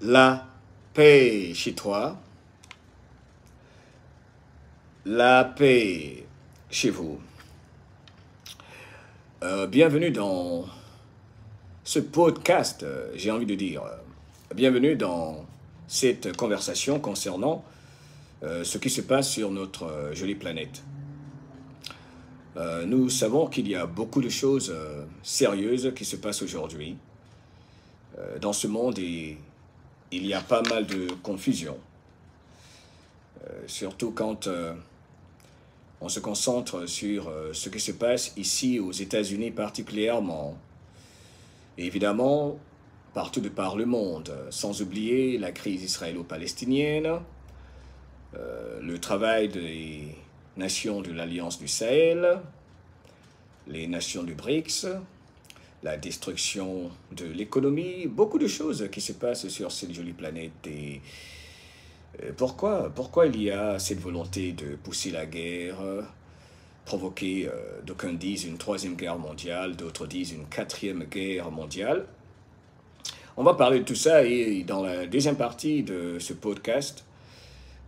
la paix chez toi, la paix chez vous. Euh, bienvenue dans ce podcast, euh, j'ai envie de dire. Bienvenue dans cette conversation concernant euh, ce qui se passe sur notre jolie planète. nous savons qu'il y a beaucoup de choses sérieuses qui se passent aujourd'hui dans ce monde et il y a pas mal de confusion. Euh, surtout quand euh, on se concentre sur euh, ce qui se passe ici aux États-Unis particulièrement. évidemment, partout de par le monde, sans oublier la crise israélo-palestinienne, le travail des nations de l'Alliance du Sahel, les nations du BRICS, la destruction de l'économie, beaucoup de choses qui se passent sur cette jolie planète. Et euh, pourquoi, pourquoi il y a cette volonté de pousser la guerre, provoquer, euh, d'aucuns disent une troisième guerre mondiale, d'autres disent une quatrième guerre mondiale On va parler de tout ça et dans la deuxième partie de ce podcast,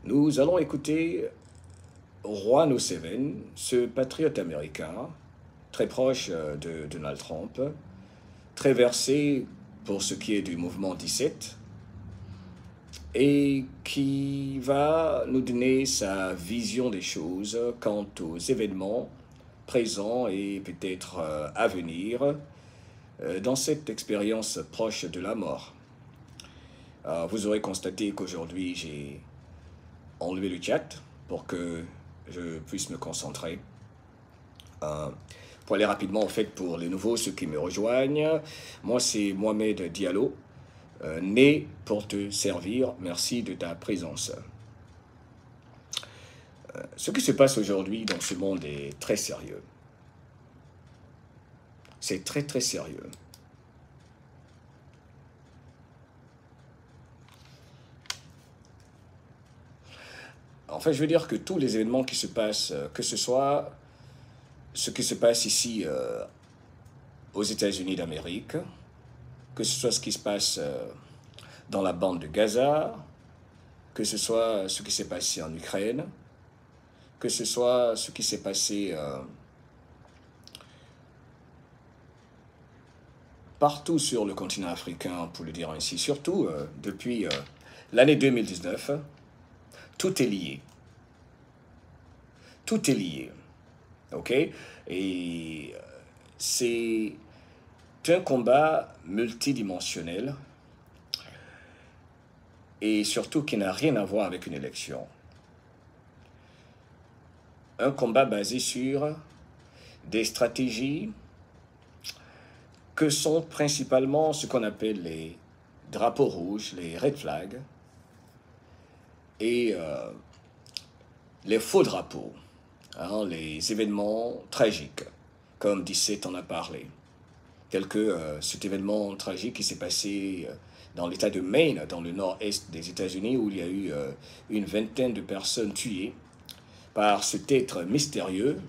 nous allons écouter Juan O'Seven, ce patriote américain, très proche euh, de Donald Trump, très versé pour ce qui est du mouvement 17, et qui va nous donner sa vision des choses quant aux événements présents et peut-être euh, à venir euh, dans cette expérience proche de la mort. vous aurez constaté qu'aujourd'hui j'ai enlevé le chat pour que je puisse me concentrer. Pour aller rapidement, en fait, pour les nouveaux, ceux qui me rejoignent, moi, c'est Mohamed Diallo, euh, né pour te servir. Merci de ta présence. Euh, ce qui se passe aujourd'hui dans ce monde est très sérieux. C'est très, très sérieux. En fait, je veux dire que tous les événements qui se passent, euh, que ce soit ce qui se passe ici euh, aux États-Unis d'Amérique, que ce soit ce qui se passe euh, dans la bande de Gaza, que ce soit ce qui s'est passé en Ukraine, que ce soit ce qui s'est passé euh, partout sur le continent africain, pour le dire ainsi, surtout depuis l'année 2019, tout est lié. Tout est lié. OK? Et euh, c'est un combat multidimensionnel et surtout qui n'a rien à voir avec une élection. Un combat basé sur des stratégies que sont principalement ce qu'on appelle les drapeaux rouges, les red flags, et euh, les faux drapeaux. Hein, les événements tragiques, comme 17 en a parlé, tel que euh, cet événement tragique qui s'est passé euh, dans l'État de Maine, dans le nord-est des États-Unis, où il y a eu euh, une vingtaine de personnes tuées par cet être mystérieux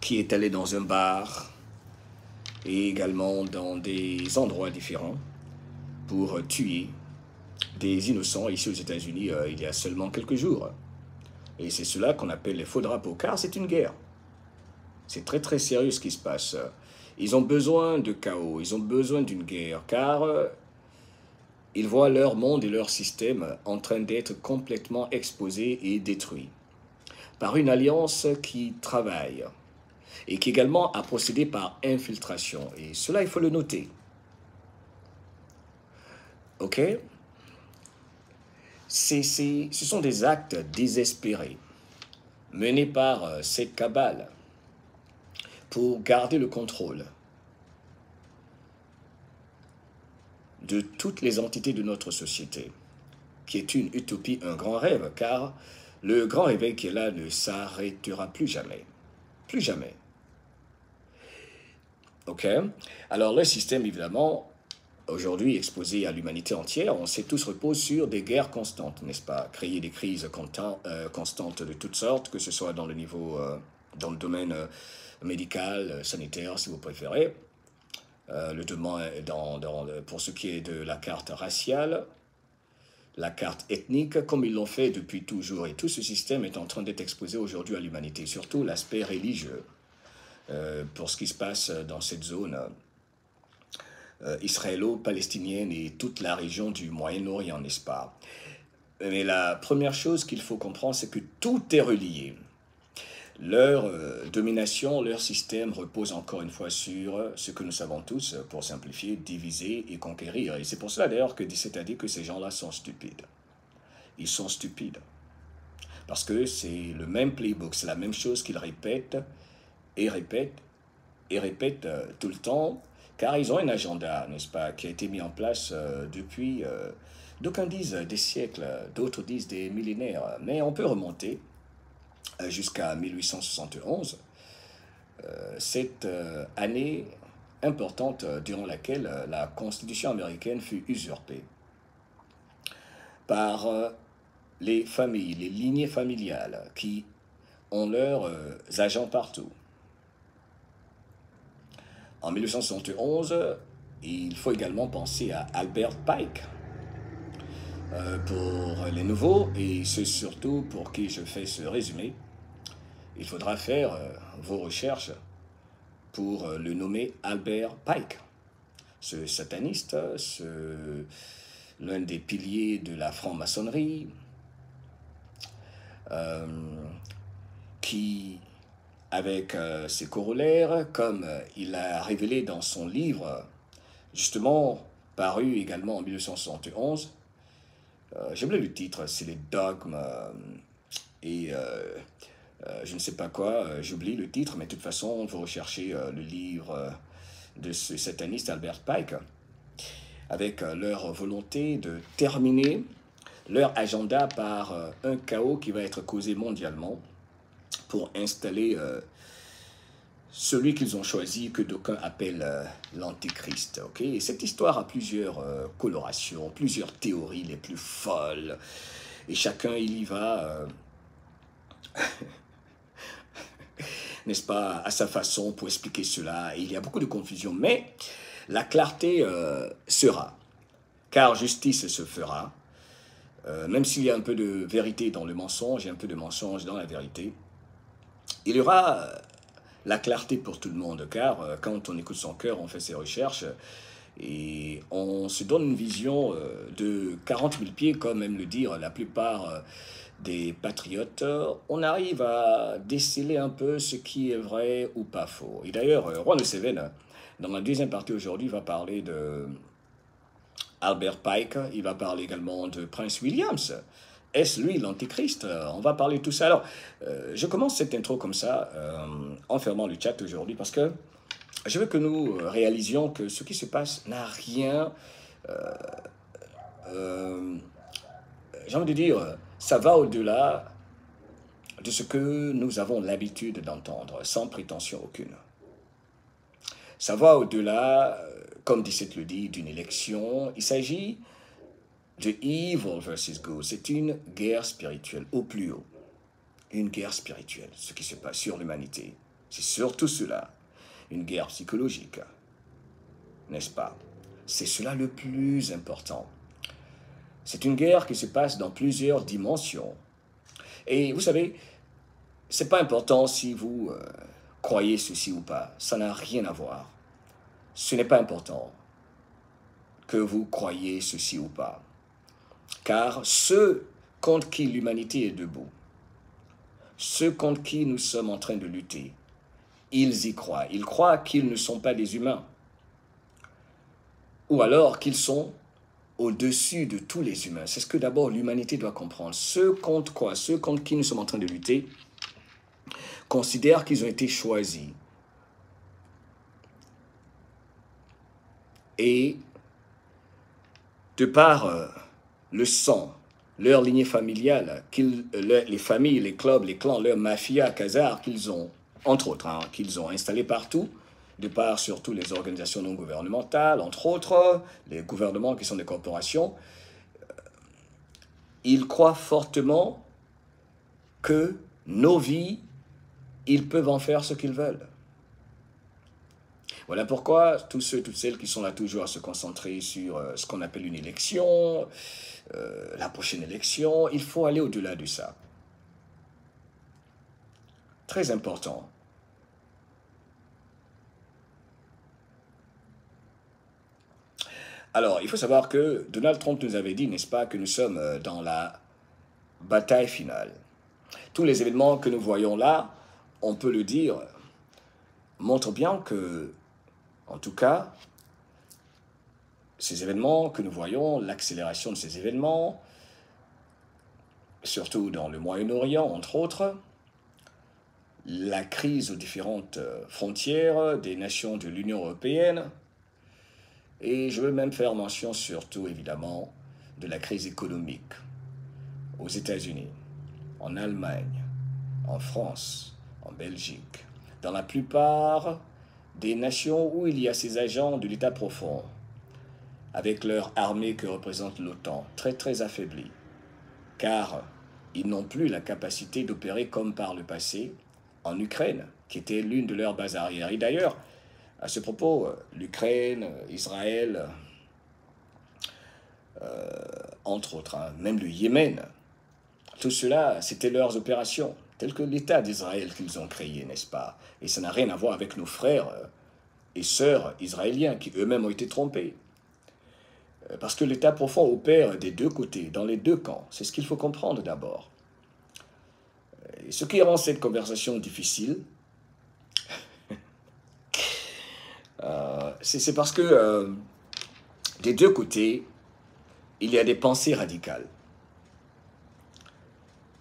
qui est allé dans un bar et également dans des endroits différents pour tuer des innocents ici aux États-Unis il y a seulement quelques jours. Et c'est cela qu'on appelle les faux drapeaux, car c'est une guerre. C'est très très sérieux ce qui se passe. Ils ont besoin de chaos, ils ont besoin d'une guerre, car euh, ils voient leur monde et leur système en train d'être complètement exposés et détruits par une alliance qui travaille et qui également a procédé par infiltration. Et cela, il faut le noter. OK? Ce sont des actes désespérés menés par euh, cette cabale pour garder le contrôle de toutes les entités de notre société, qui est une utopie, un grand rêve, car le grand réveil qui est là ne s'arrêtera plus jamais. Plus jamais. OK? Alors le système, évidemment, aujourd'hui exposé à l'humanité entière, on sait tous repose sur des guerres constantes, n'est-ce pas? Créer des crises euh, constantes de toutes sortes, que ce soit dans le niveau, euh, dans le domaine euh, médical, sanitaire, si vous préférez, le domaine dans, pour ce qui est de la carte raciale, la carte ethnique comme ils l'ont fait depuis toujours. Et tout ce système est en train d'être exposé aujourd'hui à l'humanité, surtout l'aspect religieux pour ce qui se passe dans cette zone euh, israélo-palestinienne et toute la région du Moyen-Orient, n'est-ce pas? Mais la première chose qu'il faut comprendre, c'est que tout est relié. Leur euh, domination, leur système repose encore une fois sur ce que nous savons tous, pour simplifier, diviser et conquérir. Et c'est pour cela d'ailleurs que 17 a dit que ces gens-là sont stupides. Ils sont stupides. Parce que c'est le même playbook, c'est la même chose qu'ils répètent et répètent et répètent euh, tout le temps, car ils ont un agenda, n'est-ce pas, qui a été mis en place euh, depuis, d'aucuns disent des siècles, d'autres disent des millénaires, mais on peut remonter euh, jusqu'à 1871, euh, cette euh, année importante durant laquelle la Constitution américaine fut usurpée par les familles, les lignées familiales qui ont leurs agents partout. En 1871, il faut également penser à Albert Pike, pour les nouveaux, et c'est surtout pour qui je fais ce résumé, il faudra faire euh, vos recherches pour euh, le nommer Albert Pike. Ce sataniste, l'un des piliers de la franc-maçonnerie, euh, qui, avec ses corollaires, comme il a révélé dans son livre, justement paru également en 1971, j'ai oublié le titre, c'est les dogmes et euh, je ne sais pas quoi, euh, j'oublie le titre, mais de toute façon, vous recherchez euh, le livre de ce sataniste Albert Pike, avec leur volonté de terminer leur agenda par un chaos qui va être causé mondialement pour installer celui qu'ils ont choisi, que d'aucuns appellent l'Antichrist. ok? Et cette histoire a plusieurs colorations, plusieurs théories les plus folles, et chacun il y va n'est-ce pas, à sa façon pour expliquer cela. il y a beaucoup de confusion, mais la clarté euh, sera, car justice se fera, euh, même s'il y a un peu de vérité dans le mensonge et un peu de mensonge dans la vérité. Il y aura euh, la clarté pour tout le monde, car quand on écoute son cœur, on fait ses recherches, et on se donne une vision de 40 000 pieds, comme aime le dire la plupart des patriotes, on arrive à déceler un peu ce qui est vrai ou pas faux. Et d'ailleurs, euh, Juan de Seven, dans la deuxième partie aujourd'hui, va parler de Albert Pike, il va parler également de Prince Williams. Est-ce lui l'antichrist? On va parler de tout ça. Alors, euh, je commence cette intro comme ça, euh, en fermant le chat aujourd'hui, parce que je veux que nous réalisions que ce qui se passe n'a rien... j'ai envie de dire ça va au-delà de ce que nous avons l'habitude d'entendre, sans prétention aucune. Ça va au-delà, euh, comme 17 le dit, d'une élection. Il s'agit de evil versus good. C'est une guerre spirituelle au plus haut. Une guerre spirituelle, ce qui se passe sur l'humanité. C'est surtout cela. Une guerre psychologique. N'est-ce pas? C'est cela le plus important. C'est une guerre qui se passe dans plusieurs dimensions. Et vous savez, c'est pas important si vous euh, croyez ceci ou pas. Ça n'a rien à voir. Ce n'est pas important que vous croyez ceci ou pas. Car ceux contre qui l'humanité est debout, ceux contre qui nous sommes en train de lutter, ils y croient. Ils croient qu'ils ne sont pas des humains. Ou alors qu'ils sont au-dessus de tous les humains. C'est ce que d'abord l'humanité doit comprendre. Ceux contre quoi? Ceux contre qui nous sommes en train de lutter considèrent qu'ils ont été choisis. Et de par euh, le sang, leur lignée familiale, les familles, les clubs, les clans, leur mafia, Khazar qu'ils ont, entre autres, hein, qu'ils ont installé partout, de part surtout les organisations non gouvernementales, entre autres, les gouvernements qui sont des corporations, euh, ils croient fortement que nos vies, ils peuvent en faire ce qu'ils veulent. Voilà pourquoi tous ceux, toutes celles qui sont là toujours à se concentrer sur euh, ce qu'on appelle une élection, euh, la prochaine élection, il faut aller au-delà de ça. Très important. Alors, il faut savoir que Donald Trump nous avait dit, n'est-ce pas, que nous sommes euh, dans la bataille finale. Tous les événements que nous voyons là, on peut le dire, montrent bien que, en tout cas, ces événements que nous voyons, l'accélération de ces événements, surtout dans le Moyen-Orient, entre autres, la crise aux différentes euh, frontières des nations de l'Union européenne, et je veux même faire mention surtout, évidemment, de la crise économique aux États-Unis, en Allemagne, en France, en Belgique, dans la plupart des nations où il y a ces agents de l'État profond, avec leur armée que représente l'OTAN, très très affaiblie, car ils n'ont plus la capacité d'opérer comme par le passé en Ukraine, qui était l'une de leurs bases arrières. Et d'ailleurs, à ce propos, l'Ukraine, Israël, euh, entre autres, hein, même le Yémen, tout cela, c'était leurs opérations, telles que l'État d'Israël qu'ils ont créé, n'est-ce pas? Et ça n'a rien à voir avec nos frères euh, et sœurs israéliens qui eux-mêmes ont été trompés. Parce que l'État profond opère des deux côtés, dans les deux camps. C'est ce qu'il faut comprendre d'abord. Et ce qui rend cette conversation difficile, Euh, c'est parce que euh, des deux côtés, il y a des pensées radicales.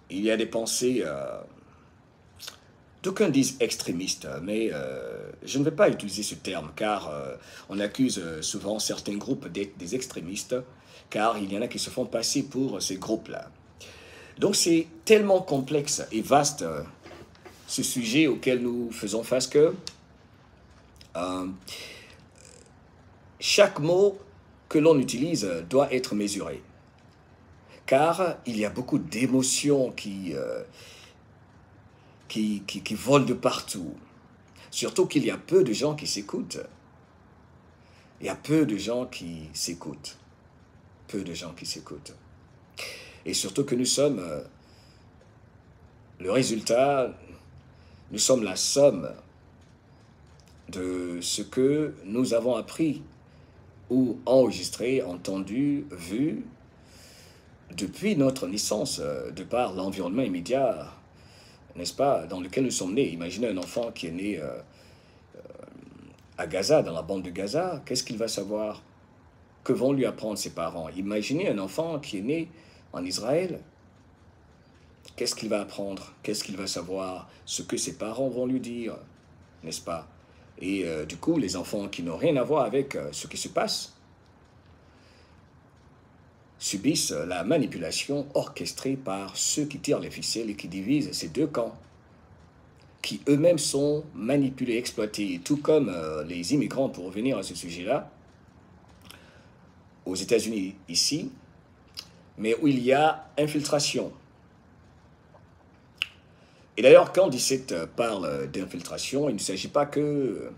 Il y a des pensées, euh, d'aucuns disent extrémistes, mais je ne vais pas utiliser ce terme car on accuse souvent certains groupes d'être des extrémistes, car il y en a qui se font passer pour ces groupes-là. Donc c'est tellement complexe et vaste ce sujet auquel nous faisons face que euh, chaque mot que l'on utilise doit être mesuré. Car il y a beaucoup d'émotions qui, euh, qui volent de partout. Surtout qu'il y a peu de gens qui s'écoutent. Il y a peu de gens qui s'écoutent. Peu de gens qui s'écoutent. Et surtout que nous sommes euh, le résultat, nous sommes la somme de ce que nous avons appris ou enregistré, entendu, vu depuis notre naissance, euh, de par l'environnement immédiat, n'est-ce pas, dans lequel nous sommes nés. Imaginez un enfant qui est né euh, euh, à Gaza, dans la bande de Gaza, qu'est-ce qu'il va savoir? Que vont lui apprendre ses parents? Imaginez un enfant qui est né en Israël. Qu'est-ce qu'il va apprendre? Qu'est-ce qu'il va savoir? Ce que ses parents vont lui dire, n'est-ce pas? Et du coup, les enfants qui n'ont rien à voir avec ce qui se passe subissent la manipulation orchestrée par ceux qui tirent les ficelles et qui divisent ces deux camps, qui eux-mêmes sont manipulés, exploités, tout comme euh, les immigrants, pour revenir à ce sujet-là, aux États-Unis ici, mais où il y a infiltration. Et d'ailleurs, quand 17 parle d'infiltration, il ne s'agit pas que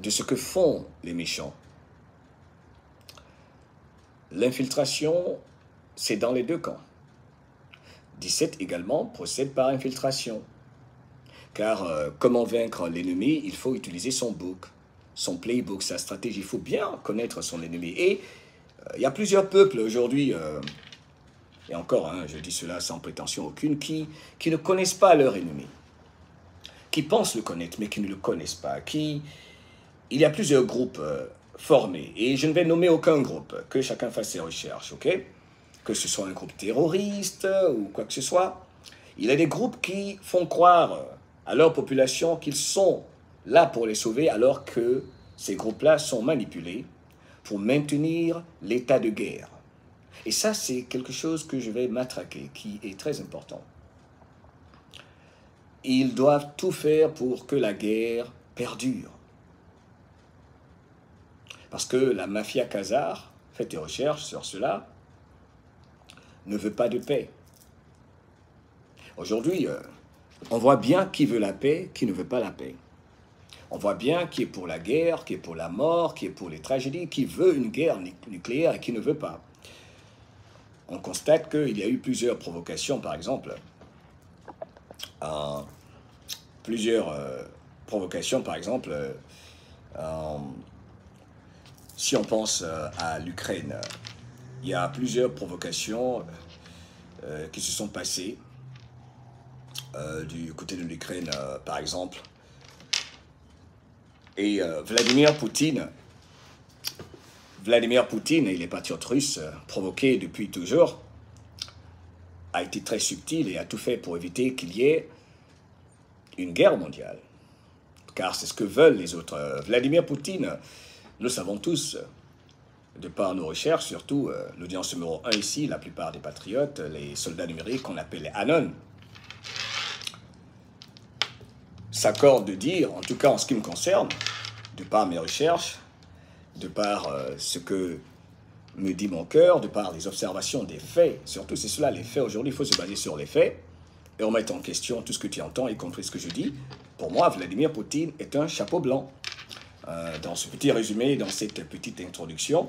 de ce que font les méchants. L'infiltration, c'est dans les deux camps. 17 également procède par infiltration. Car euh, comment vaincre l'ennemi, il faut utiliser son book, son playbook, sa stratégie. Il faut bien connaître son ennemi. Et euh, il y a plusieurs peuples aujourd'hui euh, et encore, hein, je dis cela sans prétention aucune, qui, qui ne connaissent pas leur ennemi, qui pensent le connaître, mais qui ne le connaissent pas, qui... Il y a plusieurs groupes formés, et je ne vais nommer aucun groupe, que chacun fasse ses recherches, ok? Que ce soit un groupe terroriste ou quoi que ce soit. Il y a des groupes qui font croire à leur population qu'ils sont là pour les sauver, alors que ces groupes-là sont manipulés pour maintenir l'état de guerre. Et ça, c'est quelque chose que je vais m'attraquer, qui est très important. Ils doivent tout faire pour que la guerre perdure. Parce que la mafia khazare, faites des recherches sur cela, ne veut pas de paix. Aujourd'hui, euh, on voit bien qui veut la paix, qui ne veut pas la paix. On voit bien qui est pour la guerre, qui est pour la mort, qui est pour les tragédies, qui veut une guerre nucléaire et qui ne veut pas. On constate qu'il y a eu plusieurs provocations, par exemple. plusieurs euh, provocations, par exemple, euh, si on pense euh, à l'Ukraine, il y a plusieurs provocations qui se sont passées du côté de l'Ukraine, par exemple. Et Vladimir Poutine, Vladimir Poutine et les patriotes russes, provoqués depuis toujours, a été très subtil et a tout fait pour éviter qu'il y ait une guerre mondiale car c'est ce que veulent les autres. Euh, Vladimir Poutine, nous savons tous, de par nos recherches, surtout euh, l'audience numéro 1 ici, la plupart des patriotes, les soldats numériques qu'on appelle les Anon, s'accordent de dire, en tout cas en ce qui me concerne, de par mes recherches, de par euh, ce que me dit mon cœur, de par les observations des faits, surtout c'est cela les faits aujourd'hui, il faut se baser sur les faits, et remettre en question tout ce que tu entends, y compris ce que je dis, pour moi, Vladimir Poutine est un chapeau blanc. Euh, dans ce petit résumé, dans cette petite introduction,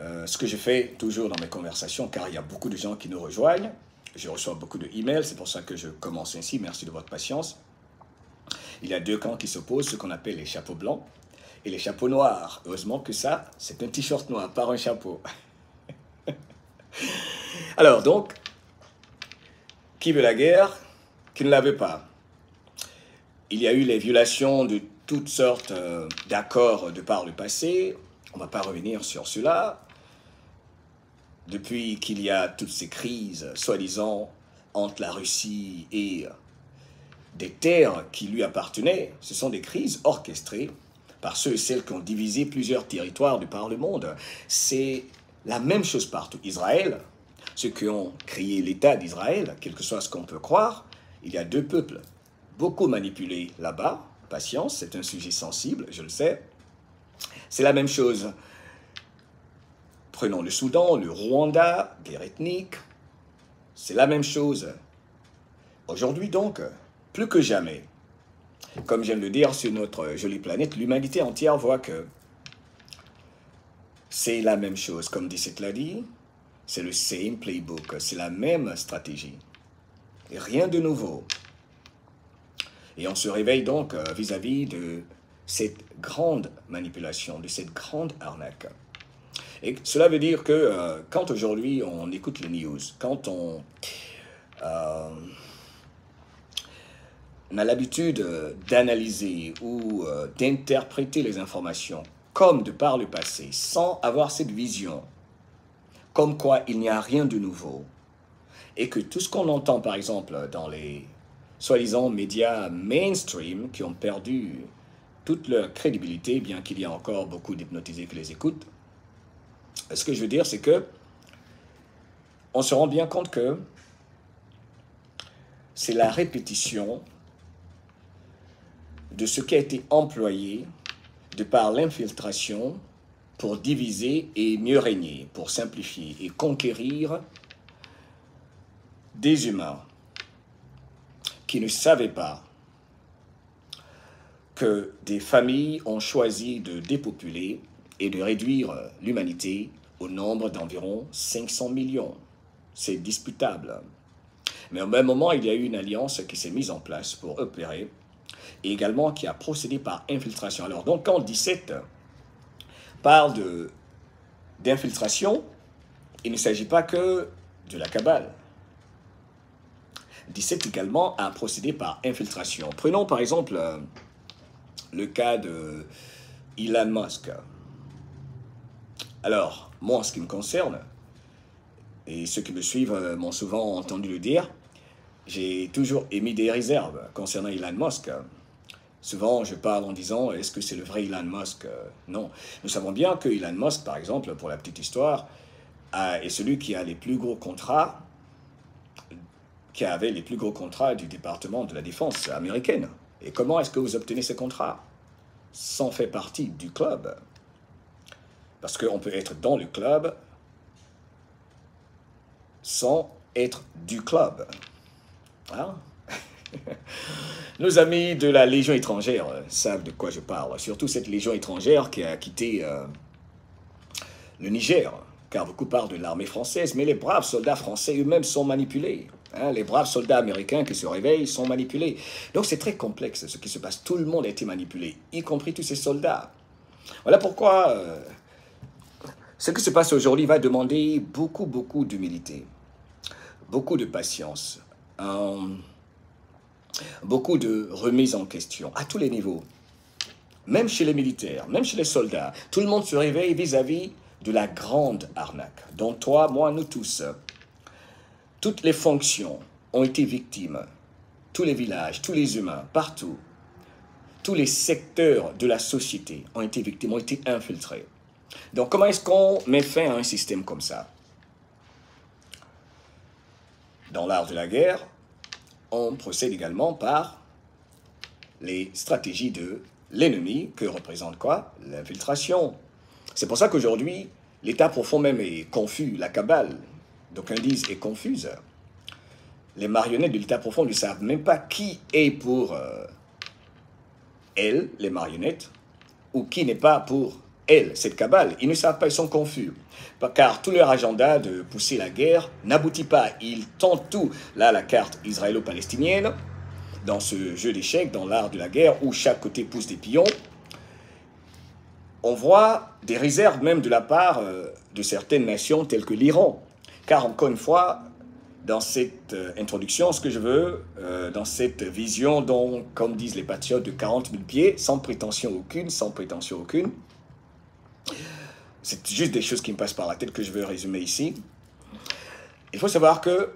euh, ce que je fais toujours dans mes conversations, car il y a beaucoup de gens qui nous rejoignent, je reçois beaucoup de emails, c'est pour ça que je commence ainsi, merci de votre patience. Il y a deux camps qui s'opposent, ce qu'on appelle les chapeaux blancs et les chapeaux noirs. Heureusement que ça, c'est un t-shirt noir, pas un chapeau. Alors donc, qui veut la guerre? Qui ne la veut pas? Il y a eu les violations de toutes sortes euh, d'accords de par le passé. On ne va pas revenir sur cela. Depuis qu'il y a toutes ces crises, soi-disant, entre la Russie et des terres qui lui appartenaient, ce sont des crises orchestrées par ceux et celles qui ont divisé plusieurs territoires de par le monde. C'est la même chose partout. Israël, ceux qui ont créé l'État d'Israël, quel que soit ce qu'on peut croire, il y a deux peuples, beaucoup manipulé là-bas. Patience, c'est un sujet sensible, je le sais. C'est la même chose. Prenons le Soudan, le Rwanda, guerre ethnique. C'est la même chose. Aujourd'hui donc, plus que jamais, comme j'aime le dire sur notre jolie planète, l'humanité entière voit que c'est la même chose. Comme dit l'a dit, c'est le same playbook, c'est la même stratégie. Rien de nouveau. Et on se réveille donc euh, vis-à-vis de cette grande manipulation, de cette grande arnaque. Et cela veut dire que euh, quand aujourd'hui on écoute les news, quand on, euh, a l'habitude d'analyser ou d'interpréter les informations comme de par le passé, sans avoir cette vision, comme quoi il n'y a rien de nouveau, et que tout ce qu'on entend par exemple dans les soi-disant médias mainstream qui ont perdu toute leur crédibilité, bien qu'il y ait encore beaucoup d'hypnotisés qui les écoutent. Ce que je veux dire, c'est que on se rend bien compte que c'est la répétition de ce qui a été employé de par l'infiltration pour diviser et mieux régner, pour simplifier et conquérir des humains qui ne savaient pas que des familles ont choisi de dépopuler et de réduire l'humanité au nombre d'environ 500 millions. C'est disputable. Mais au même moment, il y a eu une alliance qui s'est mise en place pour opérer et également qui a procédé par infiltration. Alors, donc, quand 17 parle d'infiltration, il ne s'agit pas que de la cabale. 17 également a procédé par infiltration. Prenons par exemple euh, le cas de Elon Musk. Alors, moi, en ce qui me concerne, et ceux qui me suivent euh, m'ont souvent entendu le dire, j'ai toujours émis des réserves concernant Elon Musk. Souvent, je parle en disant, est-ce que c'est le vrai Elon Musk? Non. Nous savons bien que Elon Musk, par exemple, pour la petite histoire, est celui qui a les plus gros contrats qui avait les plus gros contrats du département de la défense américaine. Et comment est-ce que vous obtenez ces contrats Sans faire partie du club. Parce qu'on peut être dans le club sans être du club. Hein? Nos amis de la Légion étrangère euh, savent de quoi je parle. Surtout cette Légion étrangère qui a quitté euh, le Niger. Car beaucoup parlent de l'armée française, mais les braves soldats français eux-mêmes sont manipulés. Hein. les braves soldats américains qui se réveillent sont manipulés. Donc c'est très complexe ce qui se passe. Tout le monde a été manipulé, y compris tous ces soldats. Voilà pourquoi euh, ce qui se passe aujourd'hui va demander beaucoup, beaucoup d'humilité, beaucoup de patience, beaucoup de remise en question à tous les niveaux. Même chez les militaires, même chez les soldats, tout le monde se réveille vis-à-vis de la grande arnaque, dont toi, moi, nous tous. Toutes les fonctions ont été victimes, tous les villages, tous les humains, partout, tous les secteurs de la société ont été victimes, ont été infiltrés. Donc comment est-ce qu'on met fin à un système comme ça? Dans l'art de la guerre, on procède également par les stratégies de l'ennemi, que représente quoi? L'infiltration. C'est pour ça qu'aujourd'hui, l'état profond même est confus, la cabale, d'aucuns disent est confuse. Les marionnettes de l'état profond ne savent même pas qui est pour euh, elles, les marionnettes, ou qui n'est pas pour elles, cette cabale. Ils ne savent pas, ils sont confus. Car tout leur agenda de pousser la guerre n'aboutit pas. Ils tentent tout. Là, la carte israélo-palestinienne, dans ce jeu d'échecs, dans l'art de la guerre, où chaque côté pousse des pions, on voit des réserves même de la part euh, de certaines nations telles que l'Iran. Car encore une fois, dans cette euh, introduction, ce que je veux, euh, dans cette vision, dont, comme disent les patriotes, de 40 000 pieds, sans prétention aucune, sans prétention aucune, c'est juste des choses qui me passent par la tête que je veux résumer ici. Il faut savoir que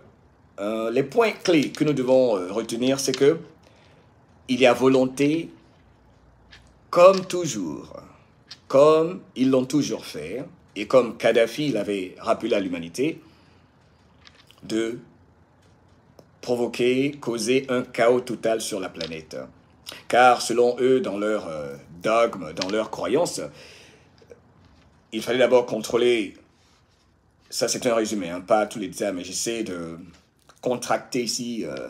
euh, les points clés que nous devons retenir, c'est que il y a volonté, comme toujours, comme ils l'ont toujours fait, et comme Kadhafi l'avait rappelé à l'humanité, de provoquer, causer un chaos total sur la planète. Car selon eux, dans leur euh, dogme, dans leur croyance, il fallait d'abord contrôler, ça c'est un résumé, hein, pas tous les détails, mais j'essaie de contracter ici euh,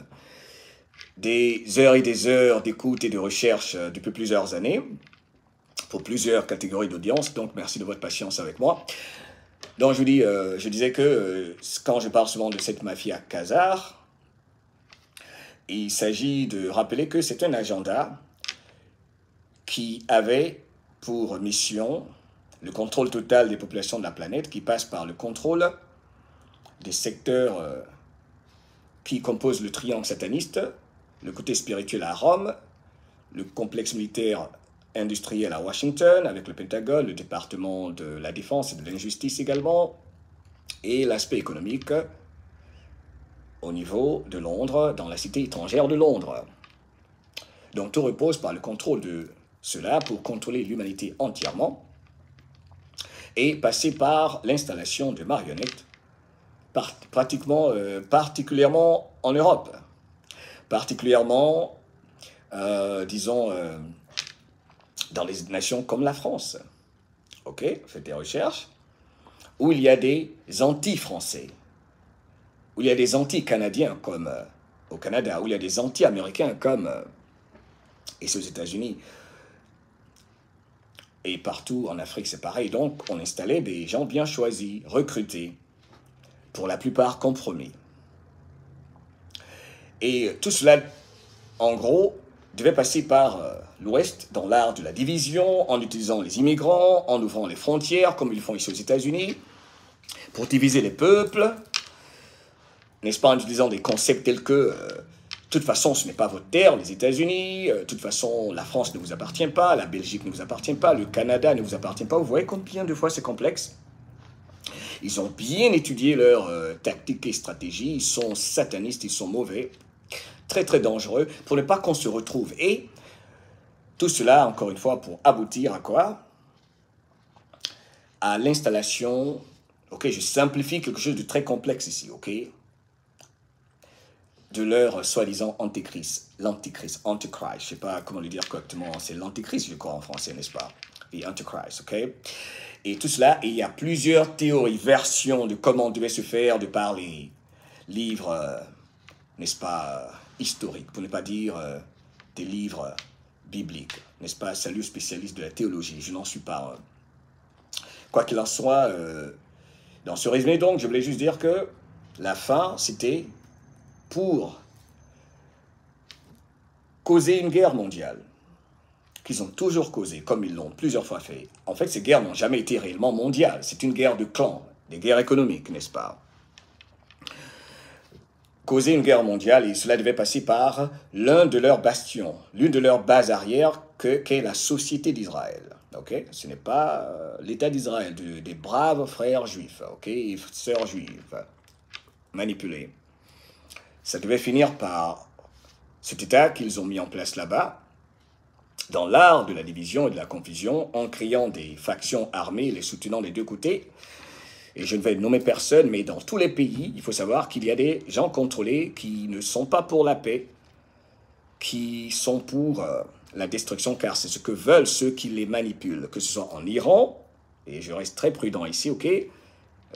des heures et des heures d'écoute et de recherche euh, depuis plusieurs années, pour plusieurs catégories d'audience, donc merci de votre patience avec moi. Donc euh, je disais que quand je parle souvent de cette mafia Khazar, il s'agit de rappeler que c'est un agenda qui avait pour mission le contrôle total des populations de la planète qui passe par le contrôle des secteurs euh, qui composent le triangle sataniste, le côté spirituel à Rome, le complexe militaire industriel à Washington avec le Pentagone, le département de la défense et de l'injustice également, et l'aspect économique au niveau de Londres, dans la cité étrangère de Londres. Donc tout repose par le contrôle de cela pour contrôler l'humanité entièrement et passer par l'installation de marionnettes, pratiquement, euh, particulièrement en Europe, particulièrement, euh, disons, euh, dans les nations comme la France. Ok, faites des recherches, où il y a des anti-français, où il y a des anti-canadiens comme au Canada, où il y a des anti-américains comme, et c'est aux États-Unis, et partout en Afrique, c'est pareil. Donc, on installait des gens bien choisis, recrutés, pour la plupart compromis. Et tout cela, en gros, devait passer par euh, l'Ouest, dans l'art de la division, en utilisant les immigrants, en ouvrant les frontières, comme ils font ici aux États-Unis, pour diviser les peuples, n'est-ce pas, en utilisant des concepts tels que euh, toute façon, ce n'est pas votre terre, les États-Unis. Euh, de toute façon, la France ne vous appartient pas, la Belgique ne vous appartient pas, le Canada ne vous appartient pas. Vous voyez combien de fois c'est complexe? Ils ont bien étudié leur euh, tactique et stratégie. Ils sont satanistes, ils sont mauvais, très très dangereux, pour ne pas qu'on se retrouve. Et tout cela, encore une fois, pour aboutir à quoi? À l'installation. Ok, je simplifie quelque chose de très complexe ici, ok? De leur soi-disant antichrist, l'antichrist, antichrist, je sais pas comment le dire correctement, c'est l'antichrist, je crois, en français, n'est-ce pas? The antichrist, ok? Et tout cela, il y a plusieurs théories, versions de comment devait se faire de par les livres, euh, n'est-ce pas, historiques, pour ne pas dire euh, des livres bibliques, n'est-ce pas? Salut spécialiste de la théologie, je n'en suis pas. Quoi qu'il en soit, euh, dans ce résumé, donc, je voulais juste dire que la fin, c'était pour causer une guerre mondiale qu'ils ont toujours causé, comme ils l'ont plusieurs fois fait. En fait, ces guerres n'ont jamais été réellement mondiales. C'est une guerre de clans, des guerres économiques, n'est-ce pas? Causer une guerre mondiale, et cela devait passer par l'un de leurs bastions, l'une de leurs bases arrières, qu'est la société d'Israël. Ce n'est pas euh, l'État d'Israël, des braves frères juifs, ok, et sœurs juives, manipulés. Ça devait finir par cet État qu'ils ont mis en place là-bas, dans l'art de la division et de la confusion, en créant des factions armées les soutenant des deux côtés. Et je ne vais nommer personne, mais dans tous les pays, il faut savoir qu'il y a des gens contrôlés qui ne sont pas pour la paix, qui sont pour euh, la destruction, car c'est ce que veulent ceux qui les manipulent, que ce soit en Iran, et je reste très prudent ici, ok?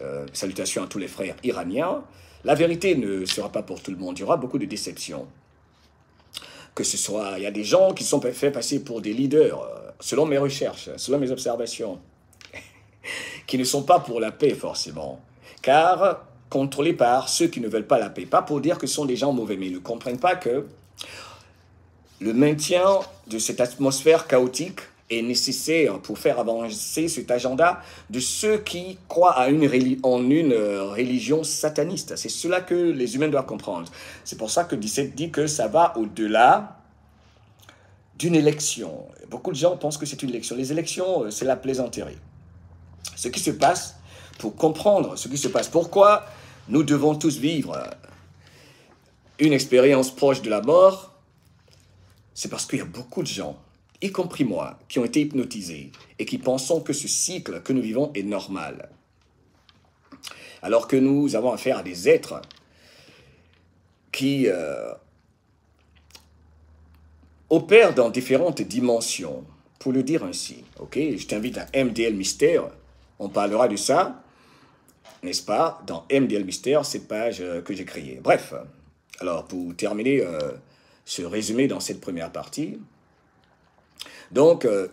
Euh, Salutations à tous les frères iraniens. La vérité ne sera pas pour tout le monde, il y aura beaucoup de déceptions. Que ce soit, il y a des gens qui sont fait passer pour des leaders, euh, selon mes recherches, selon mes observations, qui ne sont pas pour la paix forcément, car contrôlés par ceux qui ne veulent pas la paix. Pas pour dire que ce sont des gens mauvais, mais ils ne comprennent pas que le maintien de cette atmosphère chaotique est nécessaire pour faire avancer cet agenda de ceux qui croient à une en une euh, religion sataniste. C'est cela que les humains doivent comprendre. C'est pour ça que 17 dit que ça va au-delà d'une élection. Beaucoup de gens pensent que c'est une élection. Les élections, euh, c'est la plaisanterie. Ce qui se passe, pour comprendre ce qui se passe, pourquoi nous devons tous vivre une expérience proche de la mort, c'est parce qu'il y a beaucoup de gens y compris moi, qui ont été hypnotisés et qui pensons que ce cycle que nous vivons est normal. Alors que nous avons affaire à des êtres qui euh, opèrent dans différentes dimensions, pour le dire ainsi. Ok, Je t'invite à MDL Mystère, on parlera de ça, n'est-ce pas, dans MDL Mystère, cette page euh, que j'ai créée. Bref, alors pour terminer euh, ce résumé dans cette première partie, donc, euh,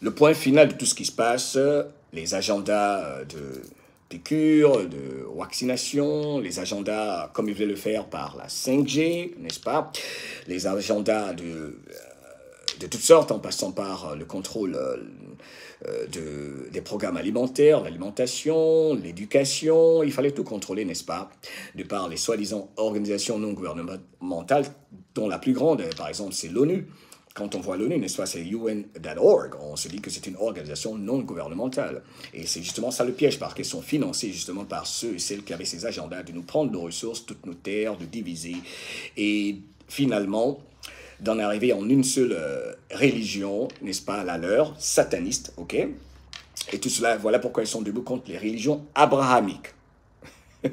le point final de tout ce qui se passe, les agendas de piqûres, de vaccination, les agendas comme ils voulaient le faire par la 5G, n'est-ce pas Les agendas de, de toutes sortes, en passant par le contrôle de, des programmes alimentaires, l'alimentation, l'éducation, il fallait tout contrôler, n'est-ce pas? De par les soi-disant organisations non gouvernementales, dont la plus grande, par exemple, c'est l'ONU. Quand on voit l'ONU, n'est-ce pas, c'est UN.org, on se dit que c'est une organisation non gouvernementale. Et c'est justement ça le piège, parce qu'elles sont financées justement par ceux et celles qui avaient ces agendas de nous prendre nos ressources, toutes nos terres, de diviser, et finalement d'en arriver en une seule euh, religion, n'est-ce pas, la leur, sataniste, ok? Et tout cela, voilà pourquoi ils sont debout contre les religions abrahamiques.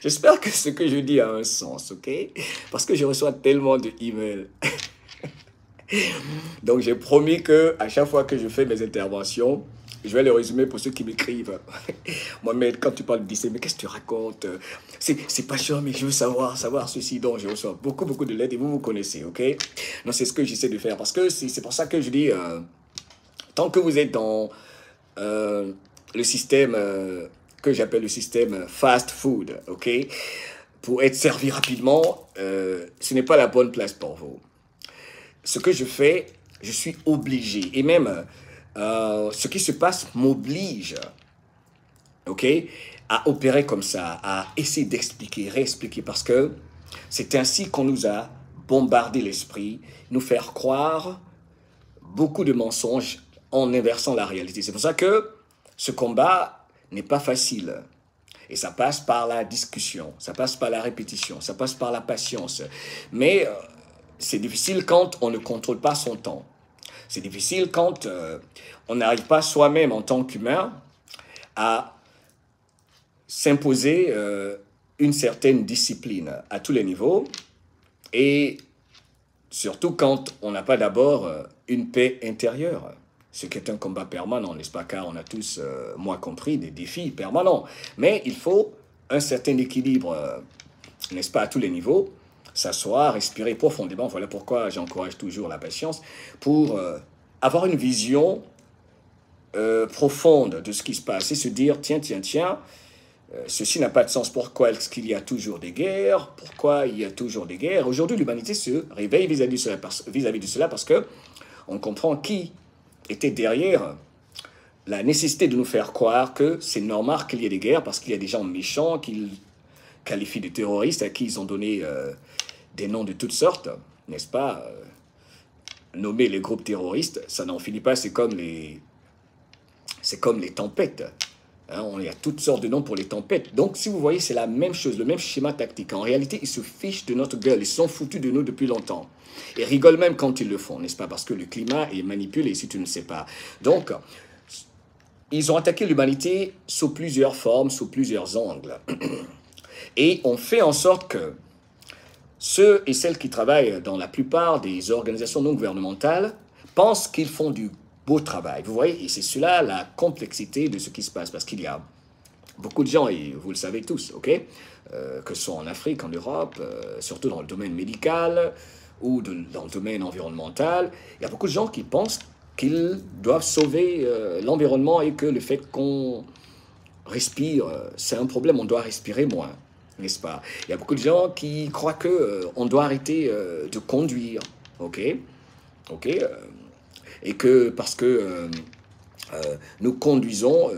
J'espère que ce que je dis a un sens, ok? Parce que je reçois tellement de emails. Donc j'ai promis que à chaque fois que je fais mes interventions, je vais les résumer pour ceux qui m'écrivent. Mohamed, quand tu parles de mais qu'est-ce que tu racontes? C'est pas sûr, mais je veux savoir, savoir ceci. Donc, je reçois beaucoup, beaucoup de lettres et vous vous connaissez, ok? Non, c'est ce que j'essaie de faire. Parce que c'est pour ça que je dis, euh, tant que vous êtes dans euh, le système euh, que j'appelle le système fast food, ok? Pour être servi rapidement, ce n'est pas la bonne place pour vous ce que je fais, je suis obligé. Et même, euh, ce qui se passe m'oblige, ok, à opérer comme ça, à essayer d'expliquer, réexpliquer, parce que c'est ainsi qu'on nous a bombardé l'esprit, nous faire croire beaucoup de mensonges en inversant la réalité. C'est pour ça que ce combat n'est pas facile. Et ça passe par la discussion, ça passe par la répétition, ça passe par la patience. Mais euh, c'est difficile quand on ne contrôle pas son temps. C'est difficile quand euh, on n'arrive pas soi-même en tant qu'humain à s'imposer euh, une certaine discipline à tous les niveaux et surtout quand on n'a pas d'abord euh, une paix intérieure. Ce qui est un combat permanent, n'est-ce pas Car on a tous, moi compris, des défis permanents. Mais il faut un certain équilibre, n'est-ce pas, à tous les niveaux s'asseoir, respirer profondément. Voilà pourquoi j'encourage toujours la patience pour euh, avoir une vision euh, profonde de ce qui se passe et se dire tiens, tiens, tiens, euh, ceci n'a pas de sens. Pourquoi est-ce qu'il y a toujours des guerres? Pourquoi il y a toujours des guerres? Aujourd'hui, l'humanité se réveille vis-à-vis de, cela parce, que on comprend qui était derrière la nécessité de nous faire croire que c'est normal qu'il y ait des guerres parce qu'il y a des gens méchants qu'ils qualifient de terroristes à qui ils ont donné des noms de toutes sortes, n'est-ce pas euh, Nommer les groupes terroristes, ça n'en finit pas, c'est comme les... C'est comme les tempêtes. Hein, il y a toutes sortes de noms pour les tempêtes. Donc, si vous voyez, c'est la même chose, le même schéma tactique. En réalité, ils se fichent de notre gueule. Ils sont foutus de nous depuis longtemps. Et rigolent même quand ils le font, n'est-ce pas Parce que le climat est manipulé, si tu ne sais pas. Donc, ils ont attaqué l'humanité sous plusieurs formes, sous plusieurs angles. Et on fait en sorte que ceux et celles qui travaillent dans la plupart des organisations non gouvernementales pensent qu'ils font du beau travail. Vous voyez, et c'est cela la complexité de ce qui se passe, parce qu'il y a beaucoup de gens, et vous le savez tous, ok, euh, que ce soit en Afrique, en Europe, euh, surtout dans le domaine médical ou dans le domaine environnemental, il y a beaucoup de gens qui pensent qu'ils doivent sauver euh, l'environnement et que le fait qu'on respire, c'est un problème, on doit respirer moins n'est-ce pas? Il y a beaucoup de gens qui croient que euh, on doit arrêter euh, de conduire, ok? Ok euh, Et que parce que nous conduisons,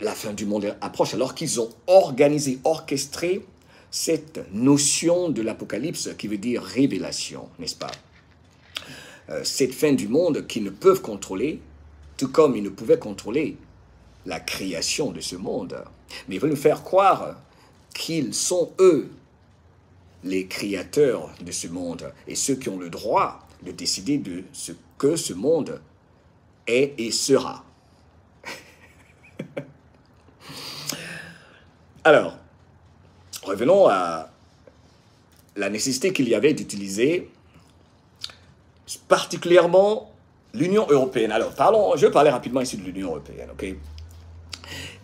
la fin du monde approche, alors qu'ils ont organisé, orchestré cette notion de l'apocalypse qui veut dire révélation, n'est-ce pas? Cette fin du monde qu'ils ne peuvent contrôler, tout comme ils ne pouvaient contrôler la création de ce monde. Mais ils veulent nous faire croire qu'ils sont eux les créateurs de ce monde et ceux qui ont le droit de décider de ce que ce monde est et sera. Alors, revenons à la nécessité qu'il y avait d'utiliser particulièrement l'Union européenne. Alors, parlons, je vais parler rapidement ici de l'Union européenne, ok?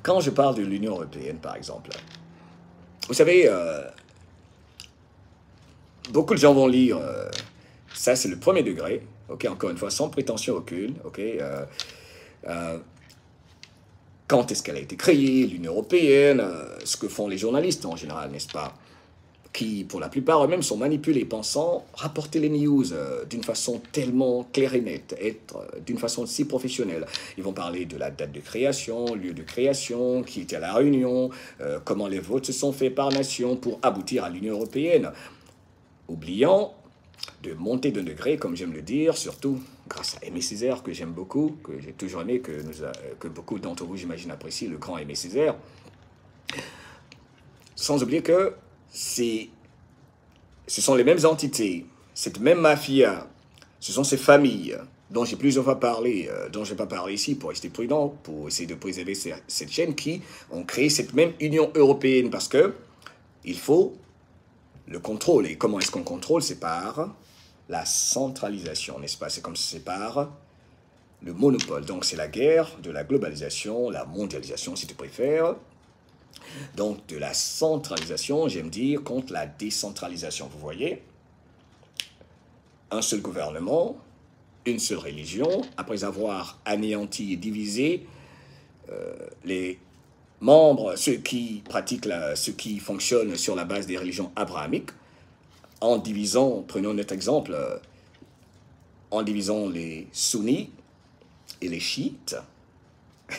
Quand je parle de l'Union européenne, par exemple, vous savez, euh, beaucoup de gens vont lire, euh, ça c'est le premier degré, ok, encore une fois, sans prétention aucune, ok. Euh, quand est-ce qu'elle a été créée, l'Union européenne, ce que font les journalistes en général, n'est-ce pas? Qui, pour la plupart eux-mêmes, sont manipulés, pensant rapporter les news euh, d'une façon tellement claire et nette, être euh, d'une façon si professionnelle. Ils vont parler de la date de création, lieu de création, qui était à la réunion, euh, comment les votes se sont faits par nation pour aboutir à l'Union européenne, oubliant de monter d'un degré, comme j'aime le dire, surtout grâce à Aimé Césaire, que j'aime beaucoup, que j'ai toujours aimé, que, que beaucoup d'entre vous, j'imagine, apprécient, le grand Aimé Césaire. Sans oublier que ce sont les mêmes entités, cette même mafia, ce sont ces familles dont j'ai plusieurs fois parlé, euh, dont je n'ai pas parlé ici pour rester prudent, pour essayer de préserver cette chaîne, qui ont créé cette même Union européenne parce que il faut le contrôle. Et comment est-ce qu'on contrôle? C'est par la centralisation, n'est-ce pas? C'est comme c'est par le monopole. Donc c'est la guerre de la globalisation, la mondialisation si tu préfères, donc de la centralisation, j'aime dire, contre la décentralisation. Vous voyez Un seul gouvernement, une seule religion, après avoir anéanti et divisé euh, les membres, ceux qui pratiquent, la, ceux qui fonctionnent sur la base des religions abrahamiques, en divisant, prenons notre exemple, euh, en divisant les sunnis et les chiites,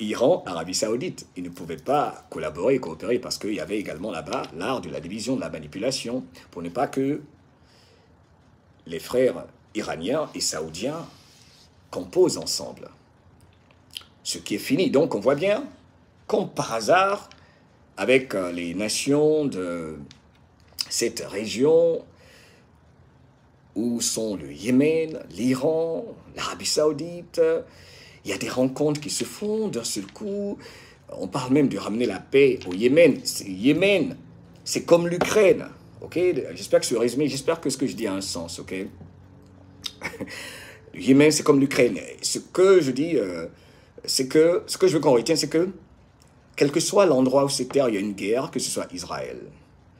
Iran, Arabie Saoudite. Ils ne pouvaient pas collaborer et coopérer parce qu'il y avait également là-bas l'art de la division, de la manipulation, pour ne pas que les frères iraniens et saoudiens composent ensemble. Ce qui est fini. Donc on voit bien, comme par hasard, avec euh, les nations de cette région, où sont le Yémen, l'Iran, l'Arabie Saoudite, il y a des rencontres qui se font d'un seul coup. On parle même de ramener la paix au Yémen. Yémen, c'est comme l'Ukraine. Ok? J'espère que ce résumé, j'espère que ce que je dis a un sens. Ok? Le Yémen, c'est comme l'Ukraine. Ce que je dis, euh, c'est que ce que je veux qu'on retienne, c'est que quel que soit l'endroit où c'est terre, il y a une guerre, que ce soit Israël,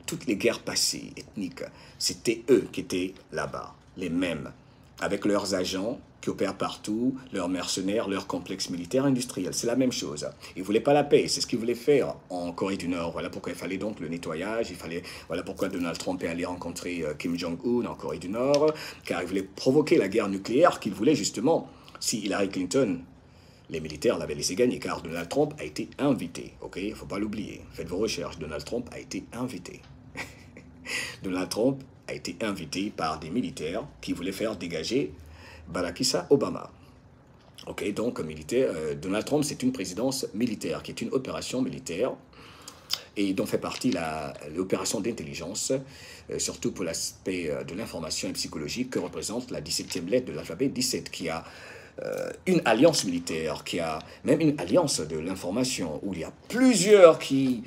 toutes les guerres passées ethniques, c'était eux qui étaient là-bas, les mêmes, avec leurs agents qui opèrent partout, leurs mercenaires, leurs complexes militaires industriels. C'est la même chose. Ils ne voulaient pas la paix, c'est ce qu'ils voulaient faire en Corée du Nord. Voilà pourquoi il fallait donc le nettoyage, il fallait, voilà pourquoi Donald Trump est allé rencontrer euh, Kim Jong-un en Corée du Nord, car il voulait provoquer la guerre nucléaire qu'il voulait justement, si Hillary Clinton les militaires l'avaient laissé gagner car Donald Trump a été invité. Ok, il faut pas l'oublier. Faites vos recherches. Donald Trump a été invité. Donald Trump a été invité par des militaires qui voulaient faire dégager Barakissa Obama. Ok, donc militaire, euh, Donald Trump, c'est une présidence militaire, qui est une opération militaire et dont fait partie l'opération d'intelligence, euh, surtout pour l'aspect euh, de l'information et psychologique que représente la 17e lettre de l'alphabet 17, qui a une alliance militaire, qui a même une alliance de l'information, où il y a plusieurs qui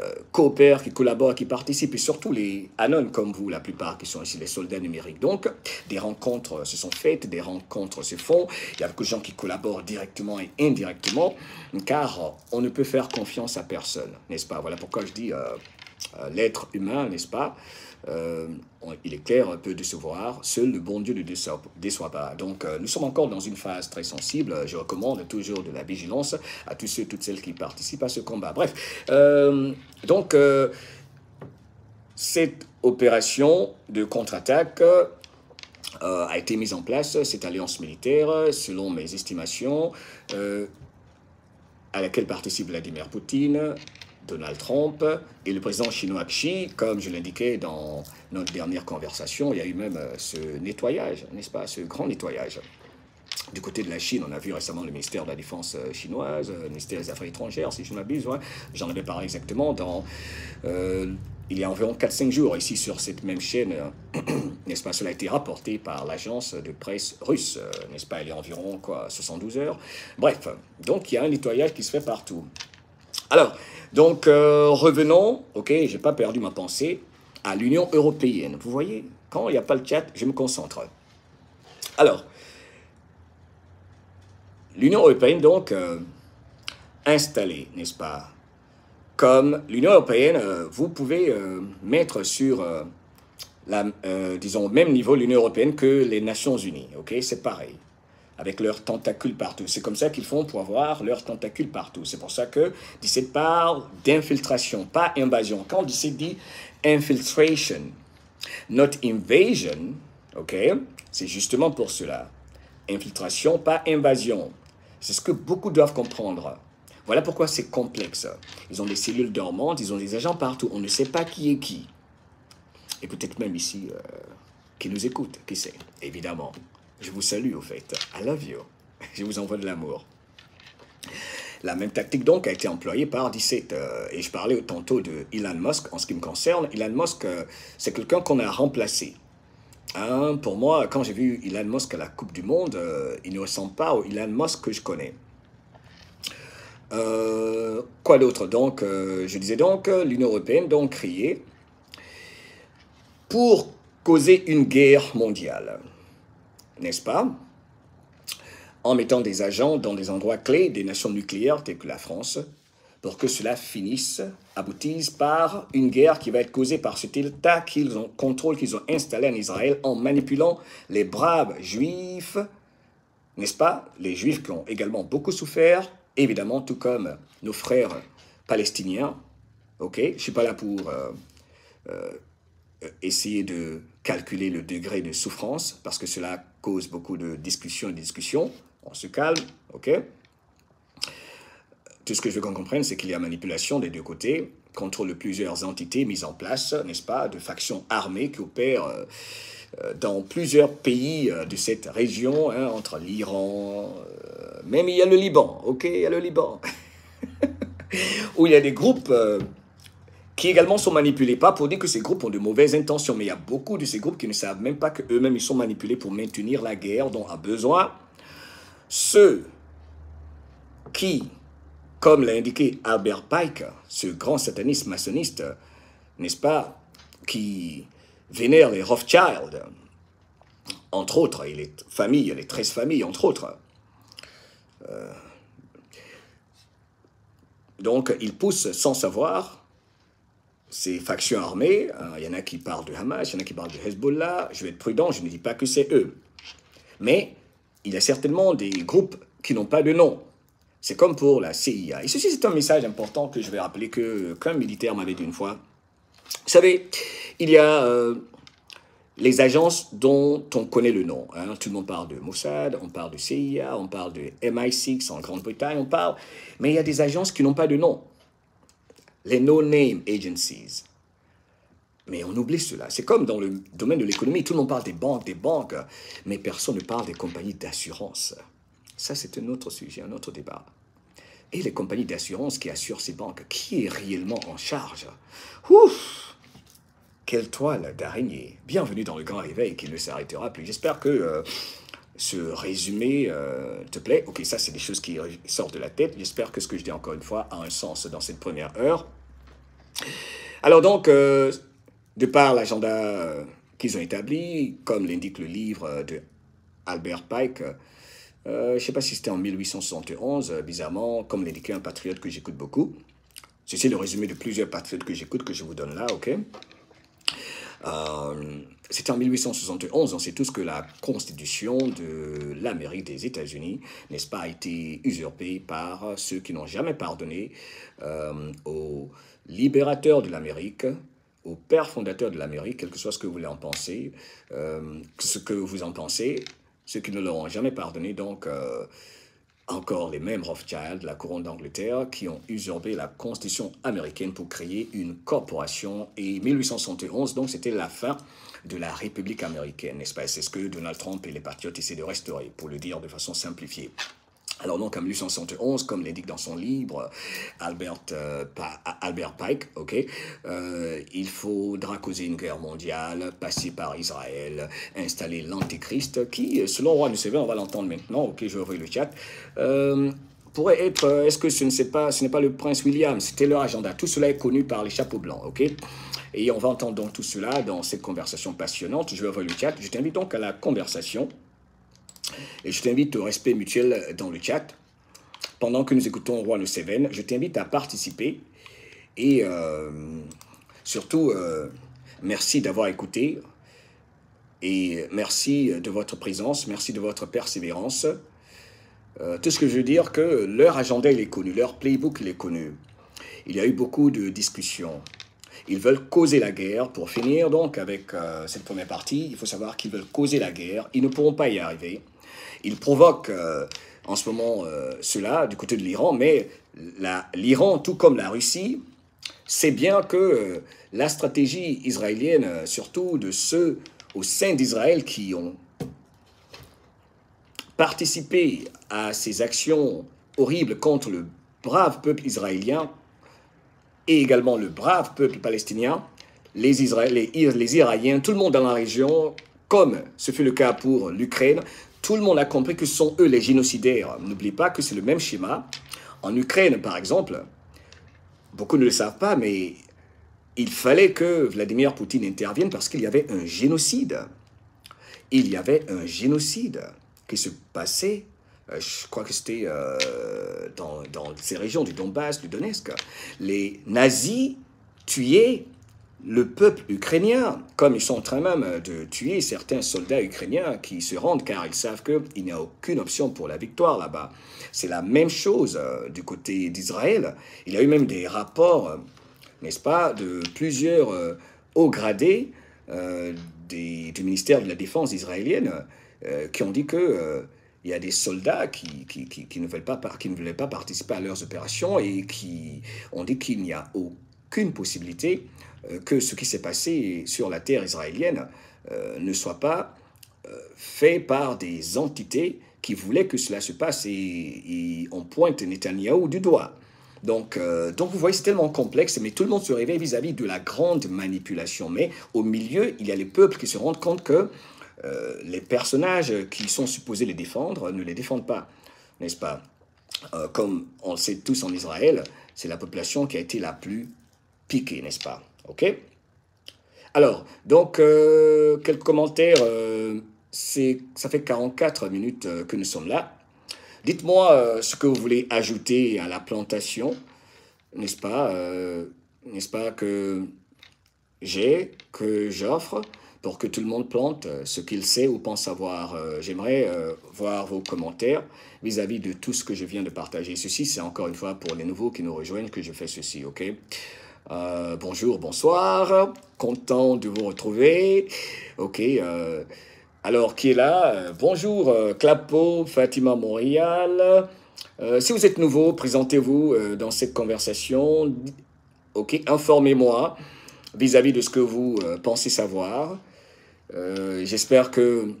euh, coopèrent, qui collaborent, qui participent, et surtout les anonymes comme vous, la plupart, qui sont ici les soldats numériques. Donc, des rencontres se sont faites, des rencontres se font, il y a beaucoup de gens qui collaborent directement et indirectement, car on ne peut faire confiance à personne, n'est-ce pas? Voilà pourquoi je dis euh, l'être humain, n'est-ce pas? Euh, il est clair, peut décevoir. Seul le bon Dieu ne déçoit, pas. Donc, euh, nous sommes encore dans une phase très sensible. Je recommande toujours de la vigilance à tous ceux, toutes celles qui participent à ce combat. Bref, euh, donc, cette opération de contre-attaque a été mise en place, cette alliance militaire, selon mes estimations, à laquelle participe Vladimir Poutine, Donald Trump et le président chinois Xi, comme je l'indiquais dans notre dernière conversation, il y a eu même euh, ce nettoyage, n'est-ce pas, ce grand nettoyage. Du côté de la Chine, on a vu récemment le ministère de la Défense euh, chinoise, euh, le ministère des Affaires étrangères, si je m'abuse. J'en avais parlé exactement dans, il y a environ 4-5 jours, ici sur cette même chaîne, n'est-ce pas, cela a été rapporté par l'agence de presse russe, n'est-ce pas, il y a environ quoi, 72 heures. Bref, donc il y a un nettoyage qui se fait partout. Alors, donc, euh, revenons, ok, j'ai pas perdu ma pensée, à l'Union européenne. Vous voyez, quand il n'y a pas le chat, je me concentre. Alors, l'Union européenne, donc, euh, installée, n'est-ce pas? Comme l'Union européenne, euh, vous pouvez mettre sur, disons, au même niveau l'Union européenne que les Nations Unies, ok? C'est pareil avec leurs tentacules partout. C'est comme ça qu'ils font pour avoir leurs tentacules partout. C'est pour ça que 17 parle d'infiltration, pas invasion. Quand 17 dit infiltration, not invasion, ok, c'est justement pour cela. Infiltration, pas invasion. C'est ce que beaucoup doivent comprendre. Voilà pourquoi c'est complexe. Ils ont des cellules dormantes, ils ont des agents partout. On ne sait pas qui est qui. Et peut-être même ici, euh, qui nous écoute, qui sait, évidemment. Je vous salue au fait. I love you. Je vous envoie de l'amour. La même tactique donc a été employée par 17. Euh, et je parlais tantôt de Elon Musk en ce qui me concerne. Elon Musk, euh, c'est quelqu'un qu'on a remplacé. Hein, pour moi, quand j'ai vu Elon Musk à la Coupe du Monde, euh, il ne ressemble pas au Elon Musk que je connais. quoi d'autre? Donc, je disais donc, l'Union européenne donc criait pour causer une guerre mondiale n'est-ce pas En mettant des agents dans des endroits clés des nations nucléaires telles que la France, pour que cela finisse, aboutisse par une guerre qui va être causée par cet État qu'ils ont, contrôle qu'ils ont installé en Israël en manipulant les braves juifs, n'est-ce pas Les juifs qui ont également beaucoup souffert, évidemment, tout comme nos frères palestiniens. Ok Je suis pas là pour euh, euh, essayer de calculer le degré de souffrance, parce que cela cause beaucoup de discussions et de discussions. On se calme, ok Tout ce que je veux qu'on comprenne, c'est qu'il y a manipulation des deux côtés, contre plusieurs entités mises en place, n'est-ce pas, de factions armées qui opèrent euh, euh, dans plusieurs pays euh, de cette région, hein, entre l'Iran, même il y a le Liban, ok, il y a le Liban, où il y a des groupes qui également sont manipulés. Pas pour dire que ces groupes ont de mauvaises intentions, mais il y a beaucoup de ces groupes qui ne savent même pas qu'eux-mêmes ils sont manipulés pour maintenir la guerre dont a besoin ceux qui, comme l'a indiqué Albert Pike, ce grand sataniste maçonniste, n'est-ce pas, qui vénère les Rothschild, entre autres, et les familles, les 13 familles, entre autres. Euh, donc, il pousse sans savoir ces factions armées, hein, il y en a qui parlent de Hamas, il y en a qui parlent de Hezbollah, je vais être prudent, je ne dis pas que c'est eux. Mais il y a certainement des groupes qui n'ont pas de nom. C'est comme pour la CIA. Et ceci, c'est un message important que je vais rappeler qu'un militaire m'avait dit une fois. Vous savez, il y a euh, les agences dont on connaît le nom. Hein. Tout le monde parle de Mossad, on parle de CIA, on parle de MI6 en Grande-Bretagne, on parle. Mais il y a des agences qui n'ont pas de nom. Les no-name agencies. Mais on oublie cela. C'est comme dans le domaine de l'économie, tout le monde parle des banques, des banques, mais personne ne parle des compagnies d'assurance. Ça, c'est un autre sujet, un autre débat. Et les compagnies d'assurance qui assurent ces banques, qui est réellement en charge? Ouf Quelle toile d'araignée Bienvenue dans le grand réveil qui ne s'arrêtera plus. J'espère que euh, ce résumé euh, te plaît. Ok, ça, c'est des choses qui sortent de la tête. J'espère que ce que je dis encore une fois a un sens dans cette première heure. Alors donc, euh, de par l'agenda qu'ils ont établi, comme l'indique le livre de Albert Pike, euh, je ne sais pas si c'était en 1871, euh, bizarrement, comme l'indiquait un patriote que j'écoute beaucoup. Ceci est le résumé de plusieurs patriotes que j'écoute, que je vous donne là, ok euh, C'était en 1871, on sait tous que la constitution de l'Amérique des États-Unis, n'est-ce pas, a été usurpée par ceux qui n'ont jamais pardonné aux libérateurs de l'Amérique, aux pères fondateurs de l'Amérique, quel que soit ce que vous en penser, ce que vous en pensez, ceux qui ne l'auront jamais pardonné, donc euh, encore les mêmes Rothschild, la couronne d'Angleterre, qui ont usurpé la constitution américaine pour créer une corporation. Et 1871, donc c'était la fin de la République américaine, n'est-ce pas? C'est ce que Donald Trump et les patriotes essaient de restaurer, pour le dire de façon simplifiée. Alors donc en 1871, comme l'indique dans son livre Albert, euh, Albert Pike, euh, il faudra causer une guerre mondiale, passer par Israël, installer l'antéchrist, qui, selon Roi Museveni, on va l'entendre maintenant, ok, je ouvrir le chat, euh, pourrait être, est-ce que ce n'est pas, pas le prince William, c'était leur agenda, tout cela est connu par les chapeaux blancs, ok? Et on va entendre donc tout cela dans cette conversation passionnante. Je vais ouvrir le chat. Je t'invite donc à la conversation. Et je t'invite au respect mutuel dans le chat. Pendant que nous écoutons Roi Le Seven, je t'invite à participer. Et euh, surtout, euh, merci d'avoir écouté. Et merci de votre présence, merci de votre persévérance. Euh, tout ce que je veux dire, que leur agenda, est connu, leur playbook, il est connu. Il y a eu beaucoup de discussions. Ils veulent causer la guerre. Pour finir donc avec cette première partie, il faut savoir qu'ils veulent causer la guerre. Ils ne pourront pas y arriver. Il provoque euh, en ce moment euh, cela du côté de l'Iran, mais l'Iran, tout comme la Russie, sait bien que euh, la stratégie israélienne, surtout de ceux au sein d'Israël qui ont participé à ces actions horribles contre le brave peuple israélien et également le brave peuple palestinien, les, Israéliens, tout le monde dans la région, comme ce fut le cas pour l'Ukraine, tout le monde a compris que ce sont eux les génocidaires. N'oubliez pas que c'est le même schéma. En Ukraine, par exemple, beaucoup ne le savent pas, mais il fallait que Vladimir Poutine intervienne parce qu'il y avait un génocide. Il y avait un génocide qui se passait, euh, je crois que c'était euh, dans, dans, ces régions du Donbass, du Donetsk. Les nazis tuaient le peuple ukrainien, comme ils sont en train même de tuer certains soldats ukrainiens qui se rendent car ils savent qu'il n'y a aucune option pour la victoire là-bas. C'est la même chose euh, du côté d'Israël. Il y a eu même des rapports, euh, n'est-ce pas, de plusieurs euh, hauts gradés du ministère de la Défense israélienne qui ont dit que il y a des soldats qui, ne veulent pas, qui ne voulaient pas participer à leurs opérations et qui ont dit qu'il n'y a aucune possibilité que ce qui s'est passé sur la terre israélienne euh, ne soit pas euh, fait par des entités qui voulaient que cela se passe et, on pointe Netanyahou du doigt. Donc, donc vous voyez, c'est tellement complexe, mais tout le monde se réveille vis-à-vis de la grande manipulation. Mais au milieu, il y a les peuples qui se rendent compte que les personnages qui sont supposés les défendre ne les défendent pas, n'est-ce pas? Comme on le sait tous en Israël, c'est la population qui a été la plus piquée, n'est-ce pas? OK Alors, donc, euh, quelques commentaires. Euh, ça fait 44 minutes euh, que nous sommes là. Dites-moi ce que vous voulez ajouter à la plantation, n'est-ce pas N'est-ce pas que j'ai, que j'offre, pour que tout le monde plante ce qu'il sait ou pense savoir. J'aimerais voir vos commentaires vis-à-vis de tout ce que je viens de partager. Ceci, c'est encore une fois pour les nouveaux qui nous rejoignent que je fais ceci, ok? Bonjour, bonsoir, content de vous retrouver. Ok, alors qui est là? Bonjour, Clapo, Fatima Montréal. Euh, si vous êtes nouveau, présentez-vous euh, dans cette conversation. Ok, informez-moi vis-à-vis de ce que vous euh, pensez savoir. J'espère que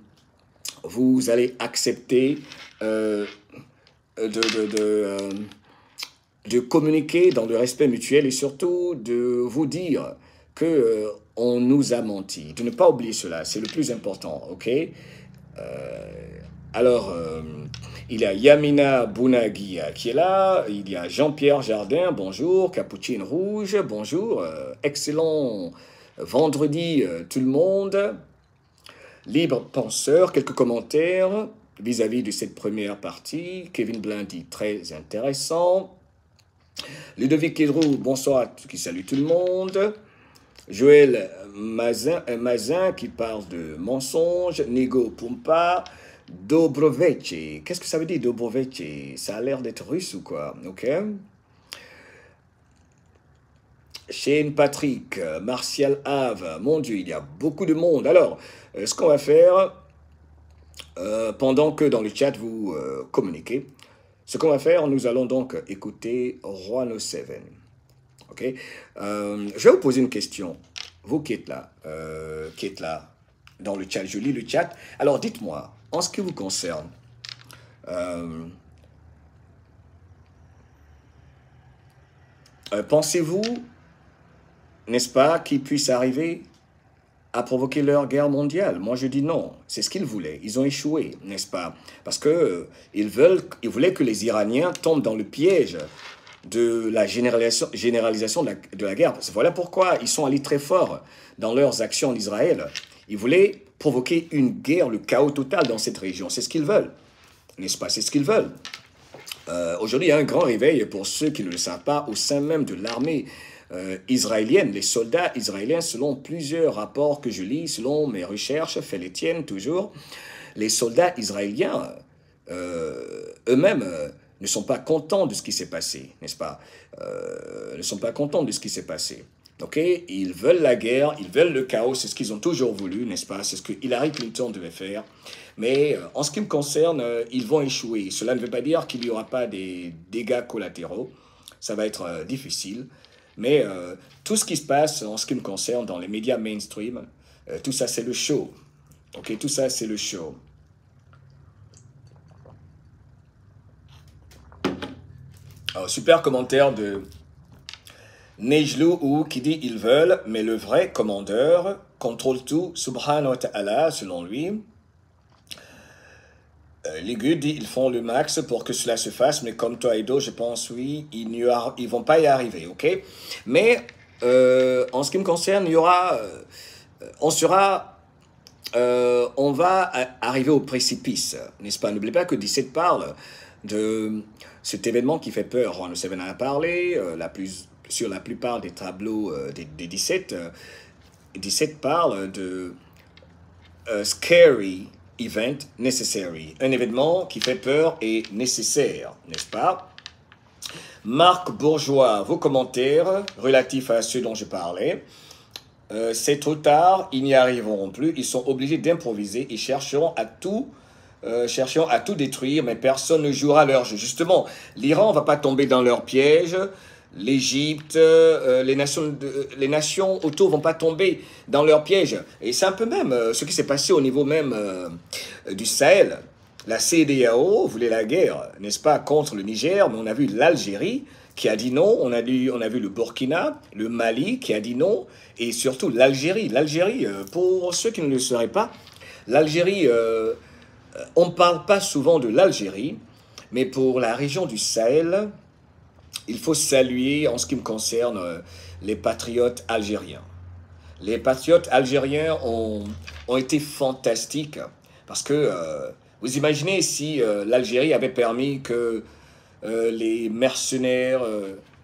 vous allez accepter de, communiquer dans le respect mutuel et surtout de vous dire que on nous a menti. De ne pas oublier cela, c'est le plus important, ok? Alors, il y a Yamina Bounaguia qui est là. Il y a Jean-Pierre Jardin, bonjour. Capucine Rouge, bonjour. Euh, excellent vendredi, euh, tout le monde. Libre penseur, quelques commentaires vis-à-vis de cette première partie. Kevin Blindy, très intéressant. Ludovic Kedrou, bonsoir, qui salue tout le monde. Joël Mazin, euh, qui parle de mensonges. Nigo Pumpa. Dobroveche. Qu'est-ce que ça veut dire Dobroveche? Ça a l'air d'être russe ou quoi? Ok Shane Patrick, Martial Ave, mon Dieu, il y a beaucoup de monde. Alors, euh, ce qu'on va faire, euh, pendant que dans le chat vous communiquez, ce qu'on va faire, nous allons donc écouter Roi 7. Ok? Je vais vous poser une question. Vous qui êtes là, qui êtes là dans le chat, je lis le chat. Alors dites-moi, en ce qui vous concerne, euh, euh, pensez-vous, n'est-ce pas, qu'il puisse arriver à provoquer leur guerre mondiale Moi, je dis non. C'est ce qu'ils voulaient. Ils ont échoué, n'est-ce pas? Parce que ils, veulent, ils voulaient que les Iraniens tombent dans le piège de la généralisation, généralisation de, la, de la guerre. Voilà pourquoi ils sont allés très fort dans leurs actions en Israël. Ils voulaient provoquer une guerre, le chaos total dans cette région. C'est ce qu'ils veulent, n'est-ce pas? C'est ce qu'ils veulent. Euh, aujourd'hui, il y a un grand réveil pour ceux qui ne le savent pas au sein même de l'armée euh. Les soldats israéliens, selon plusieurs rapports que je lis, selon mes recherches, fait les tiennes toujours, les soldats israéliens euh, eux-mêmes ne sont pas contents de ce qui s'est passé, n'est-ce pas Ne sont pas contents de ce qui s'est passé. Ok, ils veulent la guerre, ils veulent le chaos, c'est ce qu'ils ont toujours voulu, n'est-ce pas C'est ce que Hillary Clinton devait faire. Mais euh, en ce qui me concerne, euh, ils vont échouer. Cela ne veut pas dire qu'il n'y aura pas des dégâts collatéraux. Ça va être euh, difficile. Mais tout ce qui se passe en ce qui me concerne dans les médias mainstream, tout ça c'est le show. Ok, tout ça c'est le show. Super commentaire de Nejlou ou qui dit ils veulent, mais le vrai commandeur contrôle tout, subhanahu wa ta'ala, selon lui. Euh, dit ils font le max pour que cela se fasse, mais comme toi d'autres, je pense oui, ils ne vont pas y arriver, ok? Mais euh, en ce qui me concerne, il y aura, euh, on sera, on va arriver au précipice, n'est-ce pas? N'oubliez pas que 17 parle de cet événement qui fait peur. On ne en a parlé, la sur la plupart des tableaux euh, des, 17, 17 euh, parlent de scary event necessary, un événement qui fait peur et nécessaire, n'est-ce pas? Marc Bourgeois, vos commentaires relatifs à ce dont je parlais. c'est trop tard, ils n'y arriveront plus, ils sont obligés d'improviser, ils chercheront à tout chercheront à tout détruire, mais personne ne jouera leur jeu. Justement, l'Iran ne va pas tomber dans leur piège, l'Égypte, euh, les, nations, les nations autour vont pas tomber dans leur piège. Et c'est un peu même euh, ce qui s'est passé au niveau même euh, du Sahel. La CDAO voulait la guerre, n'est-ce pas, contre le Niger, mais on a vu l'Algérie qui a dit non, on a, dit, on a vu le Burkina, le Mali qui a dit non, et surtout l'Algérie. L'Algérie, pour ceux qui ne le sauraient pas, l'Algérie, on ne parle pas souvent de l'Algérie, mais pour la région du Sahel, il faut saluer, en ce qui me concerne, euh, les patriotes algériens. Les patriotes algériens ont, ont été fantastiques parce que euh, vous imaginez si euh, l'Algérie avait permis que les mercenaires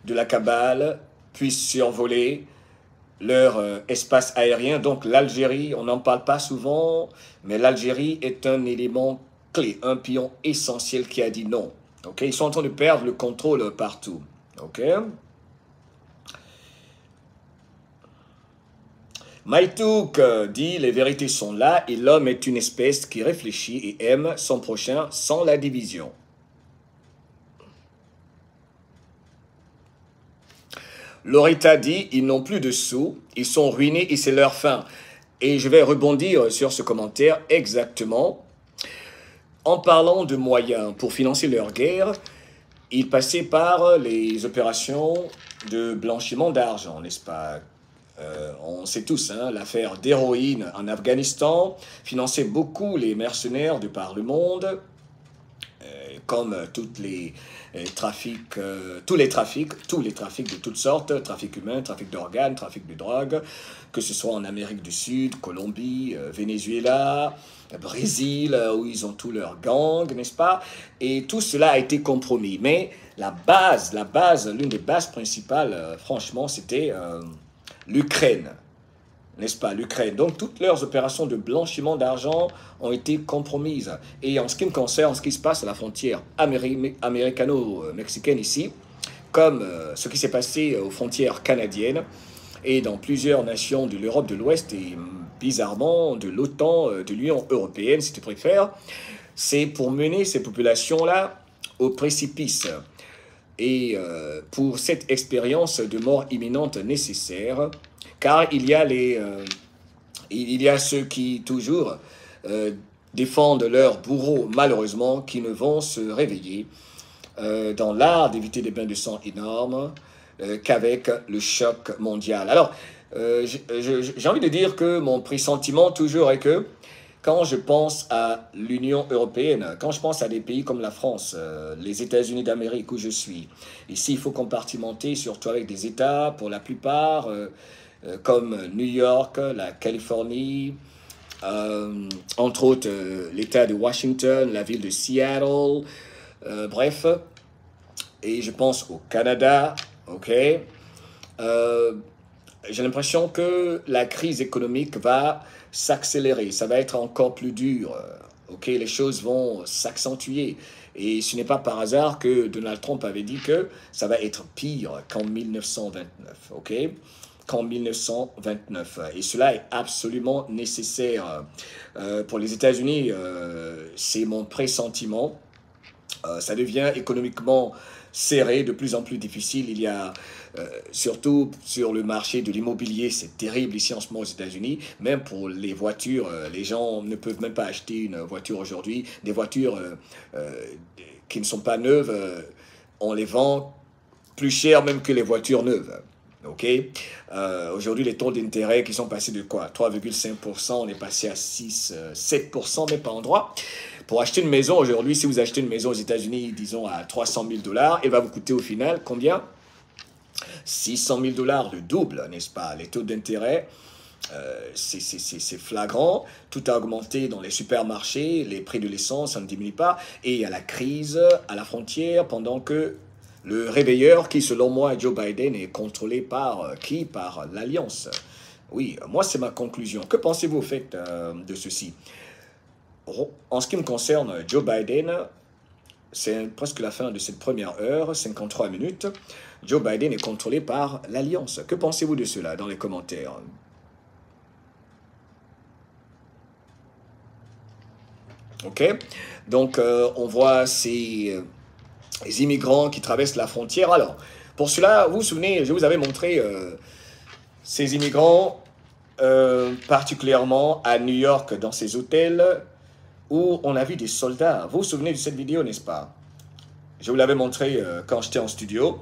de la cabale puissent survoler leur espace aérien. Donc l'Algérie, on n'en parle pas souvent, mais l'Algérie est un élément clé, un pion essentiel qui a dit non. Ok, Ils sont en train de perdre le contrôle partout. Ok Maïtouk euh, dit les vérités sont là et l'homme est une espèce qui réfléchit et aime son prochain sans la division. Loretta dit, ils n'ont plus de sous, ils sont ruinés et c'est leur fin. Et je vais rebondir sur ce commentaire exactement. En parlant de moyens pour financer leur guerre, ils passaient par les opérations de blanchiment d'argent, n'est-ce pas? Euh, on sait tous, hein, l'affaire d'héroïne en Afghanistan finançait beaucoup les mercenaires de par le monde, euh, comme toutes les euh, trafics, tous les trafics, tous les trafics de toutes sortes, trafic humain, trafic d'organes, trafic de drogue, que ce soit en Amérique du Sud, Colombie, Venezuela, Brésil, où ils ont tous leurs gangs, n'est-ce pas? Et tout cela a été compromis. Mais la base, la base, l'une des bases principales, franchement, c'était l'Ukraine n'est-ce pas, l'Ukraine. Donc toutes leurs opérations de blanchiment d'argent ont été compromises. Et en ce qui me concerne, ce qui se passe à la frontière américano-mexicaine ici, comme euh, ce qui s'est passé aux frontières canadiennes et dans plusieurs nations de l'Europe de l'Ouest et bizarrement de l'OTAN, euh, de l'Union européenne, si tu préfères, c'est pour mener ces populations-là au précipice. Et euh, pour cette expérience de mort imminente nécessaire, car il y a, les, euh, il y a ceux qui toujours défendent leurs bourreaux, malheureusement, qui ne vont se réveiller dans l'art d'éviter des bains de sang énormes qu'avec le choc mondial. Alors, j'ai envie de dire que mon pressentiment toujours est que quand je pense à l'Union européenne, quand je pense à des pays comme la France, les États-Unis d'Amérique où je suis, ici il faut compartimenter, surtout avec des États, pour la plupart, euh, comme New York, la Californie, euh, entre autres euh, l'État de Washington, la ville de Seattle, bref, et je pense au Canada, ok. J'ai l'impression que la crise économique va s'accélérer, ça va être encore plus dur, ok. Les choses vont s'accentuer. Et ce n'est pas par hasard que Donald Trump avait dit que ça va être pire qu'en 1929, ok qu'en 1929. Et cela est absolument nécessaire. Euh, pour les États-Unis, euh, c'est mon pressentiment. Euh, ça devient économiquement serré, de plus en plus difficile. Il y a surtout sur le marché de l'immobilier, c'est terrible ici en ce moment aux États-Unis. Même pour les voitures, les gens ne peuvent même pas acheter une voiture aujourd'hui. Des voitures qui ne sont pas neuves, on les vend plus cher même que les voitures neuves. OK? Euh, Aujourd'hui, les taux d'intérêt qui sont passés de quoi? 3,5%, on est passé à 6, 7%, mais pas en droit. Pour acheter une maison aujourd'hui, si vous achetez une maison aux États-Unis, disons à 300 000 dollars, elle va vous coûter au final combien? 600 000 dollars, le double, n'est-ce pas? Les taux d'intérêt, euh, c'est flagrant. Tout a augmenté dans les supermarchés, les prix de l'essence, ça ne diminue pas. Et il y a la crise à la frontière pendant que le réveilleur qui, selon moi, Joe Biden, est contrôlé par euh, qui? Par l'Alliance. Oui, moi, c'est ma conclusion. Que pensez-vous au fait euh, de ceci? En ce qui me concerne, Joe Biden, c'est presque la fin de cette première heure, 53 minutes. Joe Biden est contrôlé par l'Alliance. Que pensez-vous de cela dans les commentaires? Ok Donc, euh, on voit ces les immigrants qui traversent la frontière. Alors, pour cela, vous vous souvenez, je vous avais montré euh, ces immigrants, euh, particulièrement à New York, dans ces hôtels où on a vu des soldats. Vous vous souvenez de cette vidéo, n'est-ce pas? Je vous l'avais montré euh, quand j'étais en studio,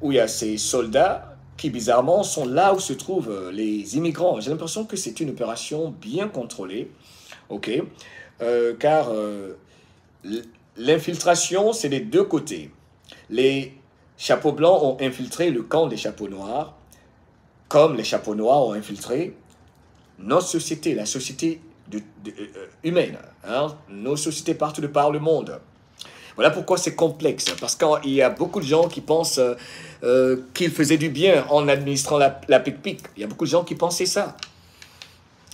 où il y a ces soldats qui, bizarrement, sont là où se trouvent les immigrants. J'ai l'impression que c'est une opération bien contrôlée, ok? Car L'infiltration, c'est des deux côtés. Les chapeaux blancs ont infiltré le camp des chapeaux noirs, comme les chapeaux noirs ont infiltré notre société, la société de, euh, humaine, hein, nos sociétés partout de par le monde. Voilà pourquoi c'est complexe. Parce qu'il y a beaucoup de gens qui pensent euh, qu'ils faisaient du bien en administrant la, la pic-pic. Il y a beaucoup de gens qui pensaient ça.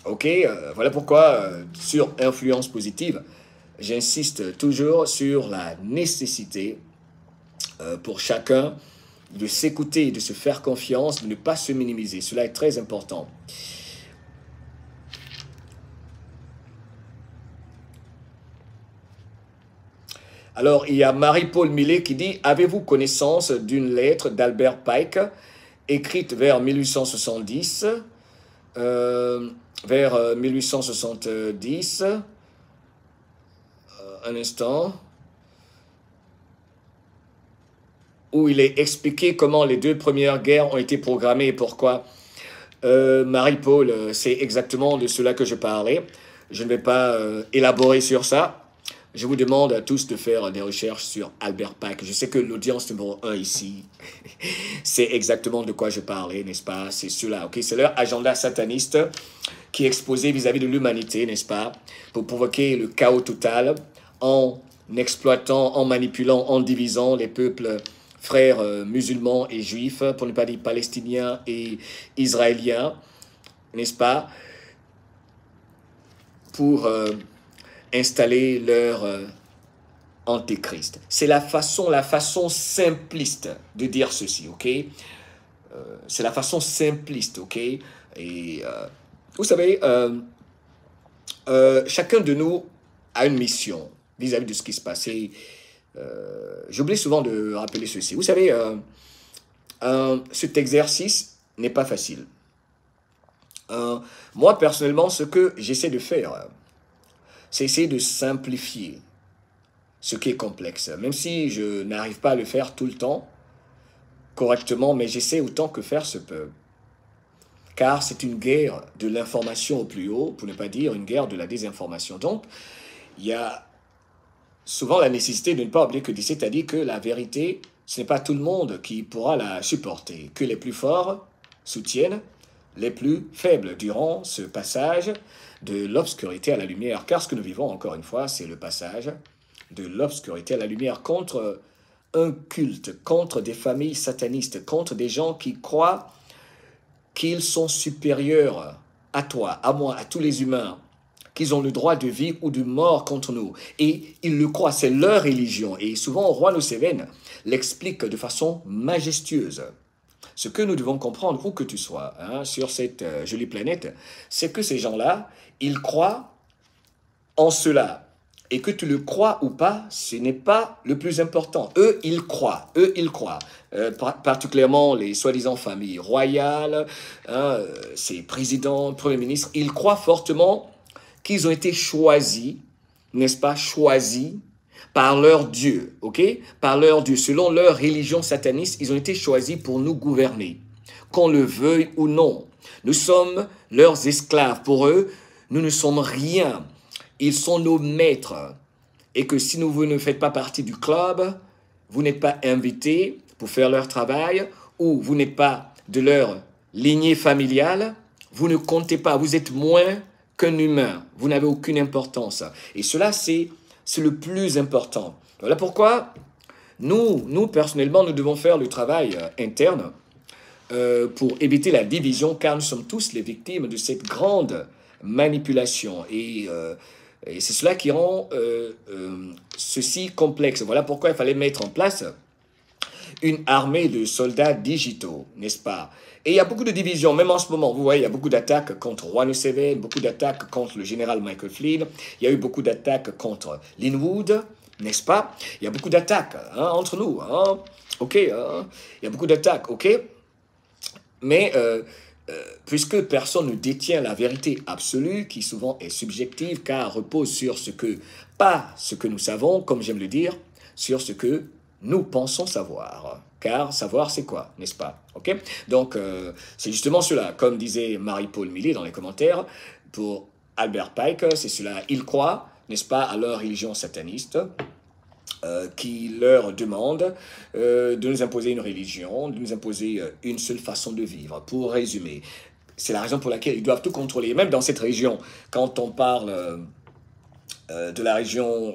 Ok, voilà pourquoi sur influence positive, j'insiste toujours sur la nécessité pour chacun de s'écouter, de se faire confiance, de ne pas se minimiser. Cela est très important. Alors, il y a Marie-Paul Millet qui dit « Avez-vous connaissance d'une lettre d'Albert Pike écrite vers 1870 euh, Vers 1870 euh, Un instant. où il est expliqué comment les deux premières guerres ont été programmées et pourquoi. Euh, Marie-Paul, euh, c'est exactement de cela que je parlais. Je ne vais pas euh, élaborer sur ça. Je vous demande à tous de faire des recherches sur Albert Pike. Je sais que l'audience numéro un ici, c'est exactement de quoi je parlais, n'est-ce pas? C'est cela, ok? C'est leur agenda sataniste qui est exposé vis-à-vis -vis de l'humanité, n'est-ce pas? Pour provoquer le chaos total en exploitant, en manipulant, en divisant les peuples frères euh, musulmans et juifs, pour ne pas dire palestiniens et israéliens, n'est-ce pas, pour euh, installer leur euh, antéchrist. C'est la façon, la façon simpliste de dire ceci, ok? C'est la façon simpliste, ok? Et vous savez, chacun de nous a une mission vis-à-vis -vis de ce qui se passe. Euh, j'oublie souvent de rappeler ceci. Vous savez, euh, cet exercice n'est pas facile. Euh, moi, personnellement, ce que j'essaie de faire, c'est essayer de simplifier ce qui est complexe. Même si je n'arrive pas à le faire tout le temps, correctement, mais j'essaie autant que faire se peut. Car c'est une guerre de l'information au plus haut, pour ne pas dire une guerre de la désinformation. Donc, il y a souvent la nécessité de ne pas oublier que dit que la vérité, ce n'est pas tout le monde qui pourra la supporter, que les plus forts soutiennent les plus faibles durant ce passage de l'obscurité à la lumière. Car ce que nous vivons, encore une fois, c'est le passage de l'obscurité à la lumière contre un culte, contre des familles satanistes, contre des gens qui croient qu'ils sont supérieurs à toi, à moi, à tous les humains, qu'ils ont le droit de vie ou de mort contre nous. Et ils le croient, c'est leur religion. Et souvent, Roi Nocéven l'explique de façon majestueuse. Ce que nous devons comprendre, où que tu sois, hein, sur cette euh, jolie planète, c'est que ces gens-là, ils croient en cela. Et que tu le crois ou pas, ce n'est pas le plus important. Eux, ils croient. Eux, ils croient. Euh, particulièrement les soi-disant familles royales, hein, euh, ces présidents, premiers ministres, ils croient fortement qu'ils ont été choisis, n'est-ce pas, choisis par leur Dieu, ok? Par leur Dieu, selon leur religion sataniste, ils ont été choisis pour nous gouverner, qu'on le veuille ou non. Nous sommes leurs esclaves. Pour eux, nous ne sommes rien. Ils sont nos maîtres. Et que si vous ne faites pas partie du club, vous n'êtes pas invité pour faire leur travail, ou vous n'êtes pas de leur lignée familiale, vous ne comptez pas, vous êtes moins qu'un humain. Vous n'avez aucune importance. Et cela, c'est le plus important. Voilà pourquoi nous, nous, personnellement, nous devons faire le travail euh, interne euh, pour éviter la division, car nous sommes tous les victimes de cette grande manipulation. Et, euh, et c'est cela qui rend ceci complexe. Voilà pourquoi il fallait mettre en place une armée de soldats digitaux, n'est-ce pas? Et il y a beaucoup de divisions, même en ce moment. Vous voyez, il y a beaucoup d'attaques contre Juan Seven, beaucoup d'attaques contre le général Michael Flynn. Il y a eu beaucoup d'attaques contre Linwood, n'est-ce pas? Il y a beaucoup d'attaques hein, entre nous. Hein. OK hein. Il y a beaucoup d'attaques, OK Mais euh, euh, puisque personne ne détient la vérité absolue, qui souvent est subjective, car repose sur ce que, pas ce que nous savons, comme j'aime le dire, sur ce que nous pensons savoir. Car savoir, c'est quoi, n'est-ce pas? Ok? Donc, euh, c'est justement cela. Comme disait Marie-Paul Millet dans les commentaires, pour Albert Pike, c'est cela. Il croit, n'est-ce pas, à leur religion sataniste, euh, qui leur demande euh, de nous imposer une religion, de nous imposer une seule façon de vivre. Pour résumer, c'est la raison pour laquelle ils doivent tout contrôler. Même dans cette région, quand on parle de la région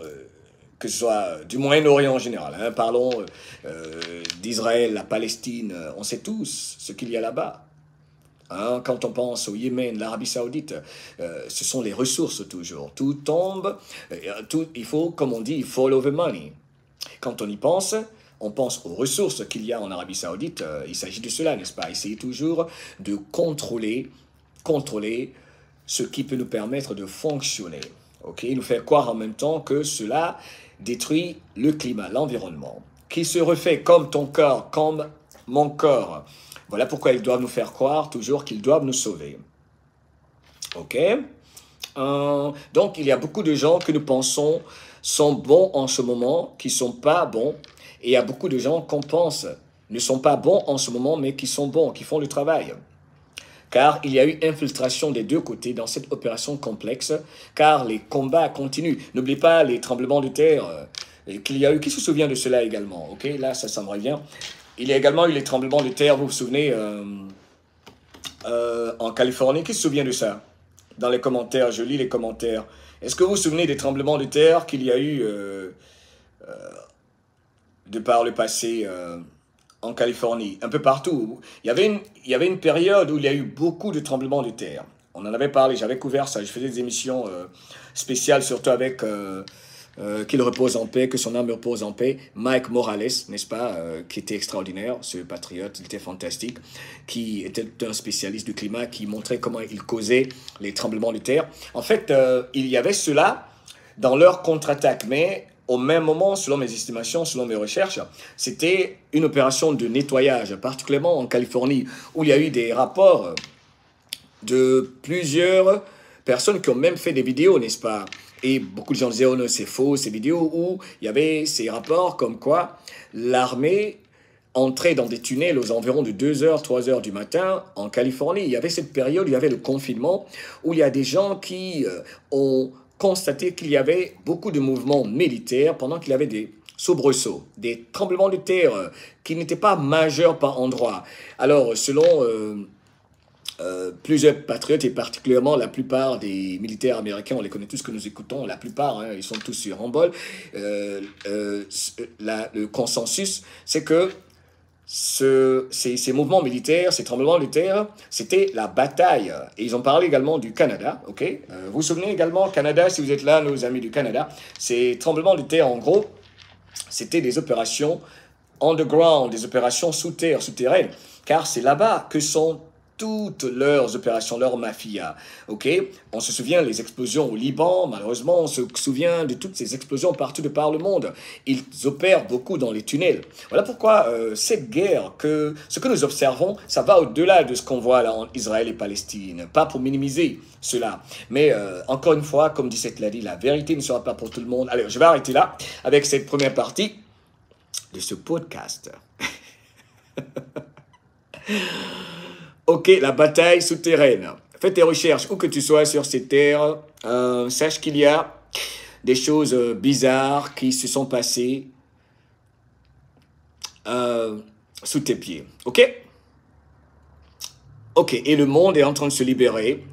que ce soit du Moyen-Orient en général, hein, parlons euh, d'Israël, la Palestine, on sait tous ce qu'il y a là-bas. Hein, quand on pense au Yémen, l'Arabie Saoudite, euh, ce sont les ressources toujours. Tout tombe, euh, il faut, comme on dit, follow the money. Quand on y pense, on pense aux ressources qu'il y a en Arabie Saoudite. Euh, il s'agit de cela, n'est-ce pas? Essayer toujours de contrôler, contrôler ce qui peut nous permettre de fonctionner. Ok? Nous faire croire en même temps que cela détruit le climat, l'environnement, qui se refait comme ton corps, comme mon corps. Voilà pourquoi ils doivent nous faire croire toujours qu'ils doivent nous sauver. Ok? Euh, Donc, il y a beaucoup de gens que nous pensons sont bons en ce moment, qui ne sont pas bons. Et il y a beaucoup de gens qu'on pense ne sont pas bons en ce moment, mais qui sont bons, qui font le travail. Car il y a eu infiltration des deux côtés dans cette opération complexe, car les combats continuent. N'oubliez pas les tremblements de terre euh, qu'il y a eu. Qui se souvient de cela également? Ok, là, ça, ça me revient. Il y a également eu les tremblements de terre, vous vous souvenez, euh, euh, en Californie. Qui se souvient de ça? Dans les commentaires, je lis les commentaires. Est-ce que vous vous souvenez des tremblements de terre qu'il y a eu euh, de par le passé en Californie, un peu partout il y avait une période où il y a eu beaucoup de tremblements de terre. On en avait parlé, j'avais couvert ça. Je faisais des émissions spéciales, surtout avec euh, qu'il repose en paix, que son âme repose en paix. Mike Morales, n'est-ce pas, euh, qui était extraordinaire, ce patriote, il était fantastique, qui était un spécialiste du climat, qui montrait comment il causait les tremblements de terre. En fait, euh, il y avait cela dans leur contre-attaque, mais au même moment, selon mes estimations, selon mes recherches, c'était une opération de nettoyage, particulièrement en Californie, où il y a eu des rapports de plusieurs personnes qui ont même fait des vidéos, n'est-ce pas? Et beaucoup de gens disaient, oh non, c'est faux, ces vidéos où il y avait ces rapports comme quoi l'armée entrait dans des tunnels aux environs de 2h, 3h du matin en Californie. Il y avait cette période, il y avait le confinement, où il y a des gens qui euh, ont constaté qu'il y avait beaucoup de mouvements militaires pendant qu'il y avait des soubresauts, des tremblements de terre euh, qui n'étaient pas majeurs par endroit. Alors, selon... Euh, euh, plusieurs patriotes et particulièrement la plupart des militaires américains, on les connaît tous que nous écoutons, la plupart, hein, ils sont tous sur Humboldt. Euh, euh, le consensus, c'est que ce, ces, ces, mouvements militaires, ces tremblements de terre, c'était la bataille. Et ils ont parlé également du Canada, ok? Vous vous souvenez également, Canada, si vous êtes là, nos amis du Canada, ces tremblements de terre, en gros, c'était des opérations underground, des opérations sous terre, souterraines, car c'est là-bas que sont toutes leurs opérations, leur mafia. Ok? On se souvient des explosions au Liban, malheureusement, on se souvient de toutes ces explosions partout de par le monde. Ils opèrent beaucoup dans les tunnels. Voilà pourquoi euh, cette guerre, que ce que nous observons, ça va au-delà de ce qu'on voit là en Israël et Palestine. Pas pour minimiser cela. Mais euh, encore une fois, comme dit cette l'a dit, la vérité ne sera pas pour tout le monde. Allez, je vais arrêter là avec cette première partie de ce podcast. Ok, la bataille souterraine. Fais tes recherches où que tu sois sur ces terres. Euh, sache qu'il y a des choses euh, bizarres qui se sont passées euh, sous tes pieds. Ok? Ok, et le monde est en train de se libérer.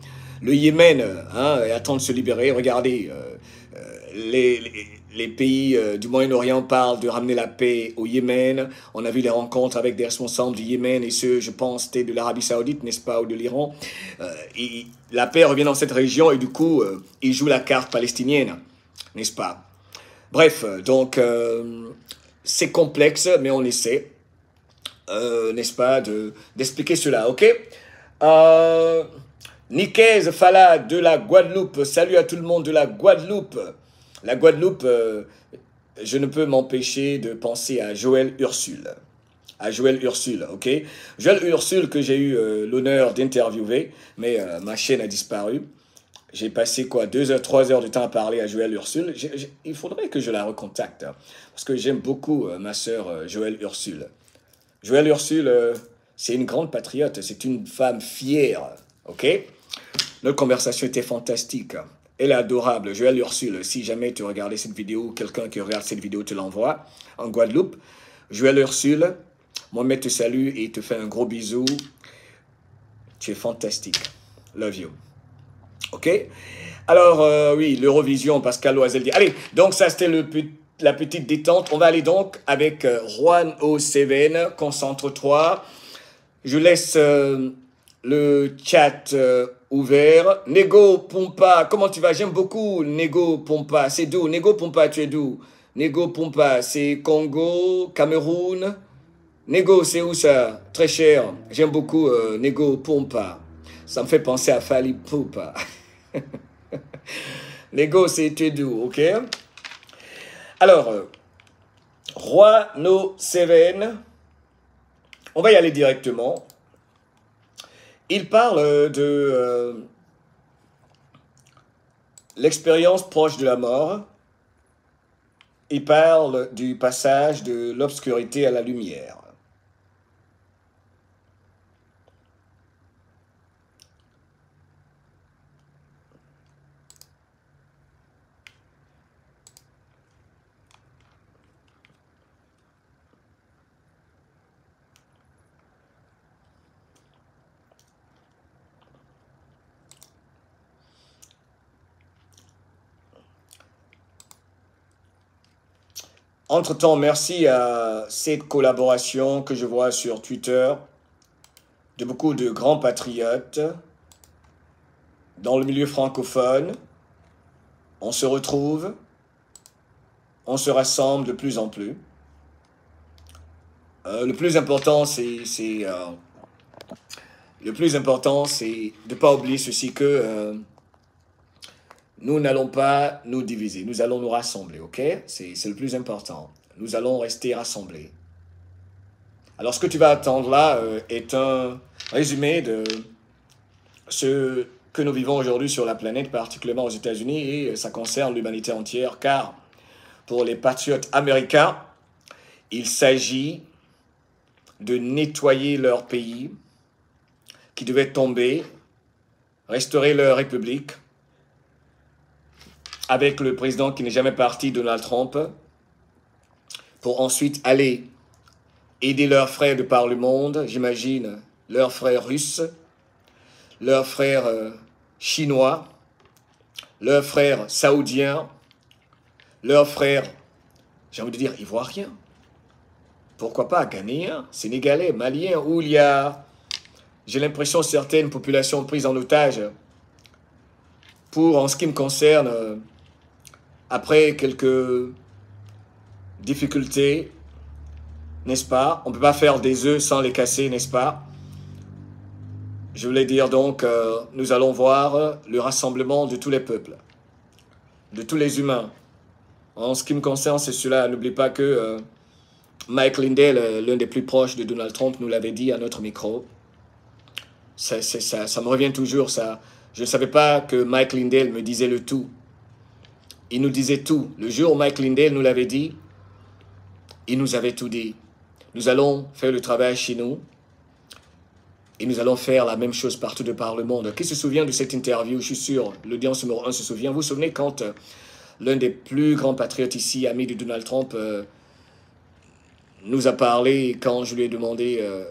Le Yémen hein, est en train de se libérer. Regardez, les, les pays euh, du Moyen-Orient parlent de ramener la paix au Yémen. On a vu les rencontres avec des responsables du Yémen et ceux, je pense, de l'Arabie Saoudite, n'est-ce pas, ou de l'Iran. Euh, la paix revient dans cette région et du coup, euh, ils jouent la carte palestinienne, n'est-ce pas? Bref, donc, c'est complexe, mais on essaie, n'est-ce pas, d'expliquer cela, ok? Euh, Fala de la Guadeloupe, salut à tout le monde de la Guadeloupe. La Guadeloupe, euh, je ne peux m'empêcher de penser à Joël Ursule. À Joël Ursule, ok? Joël Ursule que j'ai eu euh, l'honneur d'interviewer, mais euh, ma chaîne a disparu. J'ai passé quoi, deux heures, trois heures de temps à parler à Joël Ursule. il faudrait que je la recontacte, hein, parce que j'aime beaucoup ma sœur Joël Ursule. Joël Ursule, c'est une grande patriote, c'est une femme fière, ok? Notre conversation était fantastique. Elle est adorable. Joël Ursule, si jamais tu regardais cette vidéo, quelqu'un qui regarde cette vidéo te l'envoie, en Guadeloupe. Joël Ursule, Mohamed te salue et te fait un gros bisou. Tu es fantastique. Love you. OK? Alors, euh, oui, l'Eurovision, Pascal Loisel dit. Allez, donc ça, c'était la petite détente. On va aller donc avec euh, Juan O7. Concentre-toi. Je laisse euh, le chat ouvert. Nego Pompa, comment tu vas? J'aime beaucoup Nego Pompa. C'est d'où? Nego Pompa, tu es d'où? Nego Pompa, c'est Congo, Cameroun. Nego, c'est où ça? Très cher. J'aime beaucoup Nego Pompa. Ça me fait penser à Fali Poupa. Nego, c'est tu es d'où, ok alors, euh, Roi No Seven, on va y aller directement. Il parle de euh, l'expérience proche de la mort. Il parle du passage de l'obscurité à la lumière. Entre-temps, merci à cette collaboration que je vois sur Twitter de beaucoup de grands patriotes dans le milieu francophone. On se retrouve, on se rassemble de plus en plus. Euh, le plus important, c'est euh, le plus important, c'est de ne pas oublier ceci que euh, nous n'allons pas nous diviser, nous allons nous rassembler, ok? C'est le plus important. Nous allons rester rassemblés. Alors ce que tu vas attendre là euh, est un résumé de ce que nous vivons aujourd'hui sur la planète, particulièrement aux États-Unis, et ça concerne l'humanité entière, car pour les patriotes américains, il s'agit de nettoyer leur pays qui devait tomber, restaurer leur république, avec le président qui n'est jamais parti, Donald Trump, pour ensuite aller aider leurs frères de par le monde, j'imagine, leurs frères russes, leurs frères euh, chinois, leurs frères saoudiens, leurs frères, j'ai envie de dire, ivoiriens. Pourquoi pas ghanéens, sénégalais, maliens, où il y a, j'ai l'impression, certaines populations prises en otage pour, en ce qui me concerne, euh, après quelques difficultés, n'est-ce pas? On ne peut pas faire des œufs sans les casser, n'est-ce pas? Je voulais dire donc, euh, nous allons voir le rassemblement de tous les peuples, de tous les humains. En ce qui me concerne, c'est cela. N'oublie pas que euh, Mike Lindell, euh, l'un des plus proches de Donald Trump, nous l'avait dit à notre micro. Ça, ça, ça me revient toujours, ça. Je ne savais pas que Mike Lindell me disait le tout. Il nous disait tout. Le jour où Mike Lindell nous l'avait dit, il nous avait tout dit. Nous allons faire le travail chez nous et nous allons faire la même chose partout de par le monde. Qui se souvient de cette interview? Je suis sûr, l'audience numéro un se souvient. Vous vous souvenez quand euh, l'un des plus grands patriotes ici, ami de Donald Trump, euh, nous a parlé quand je lui ai demandé... Euh,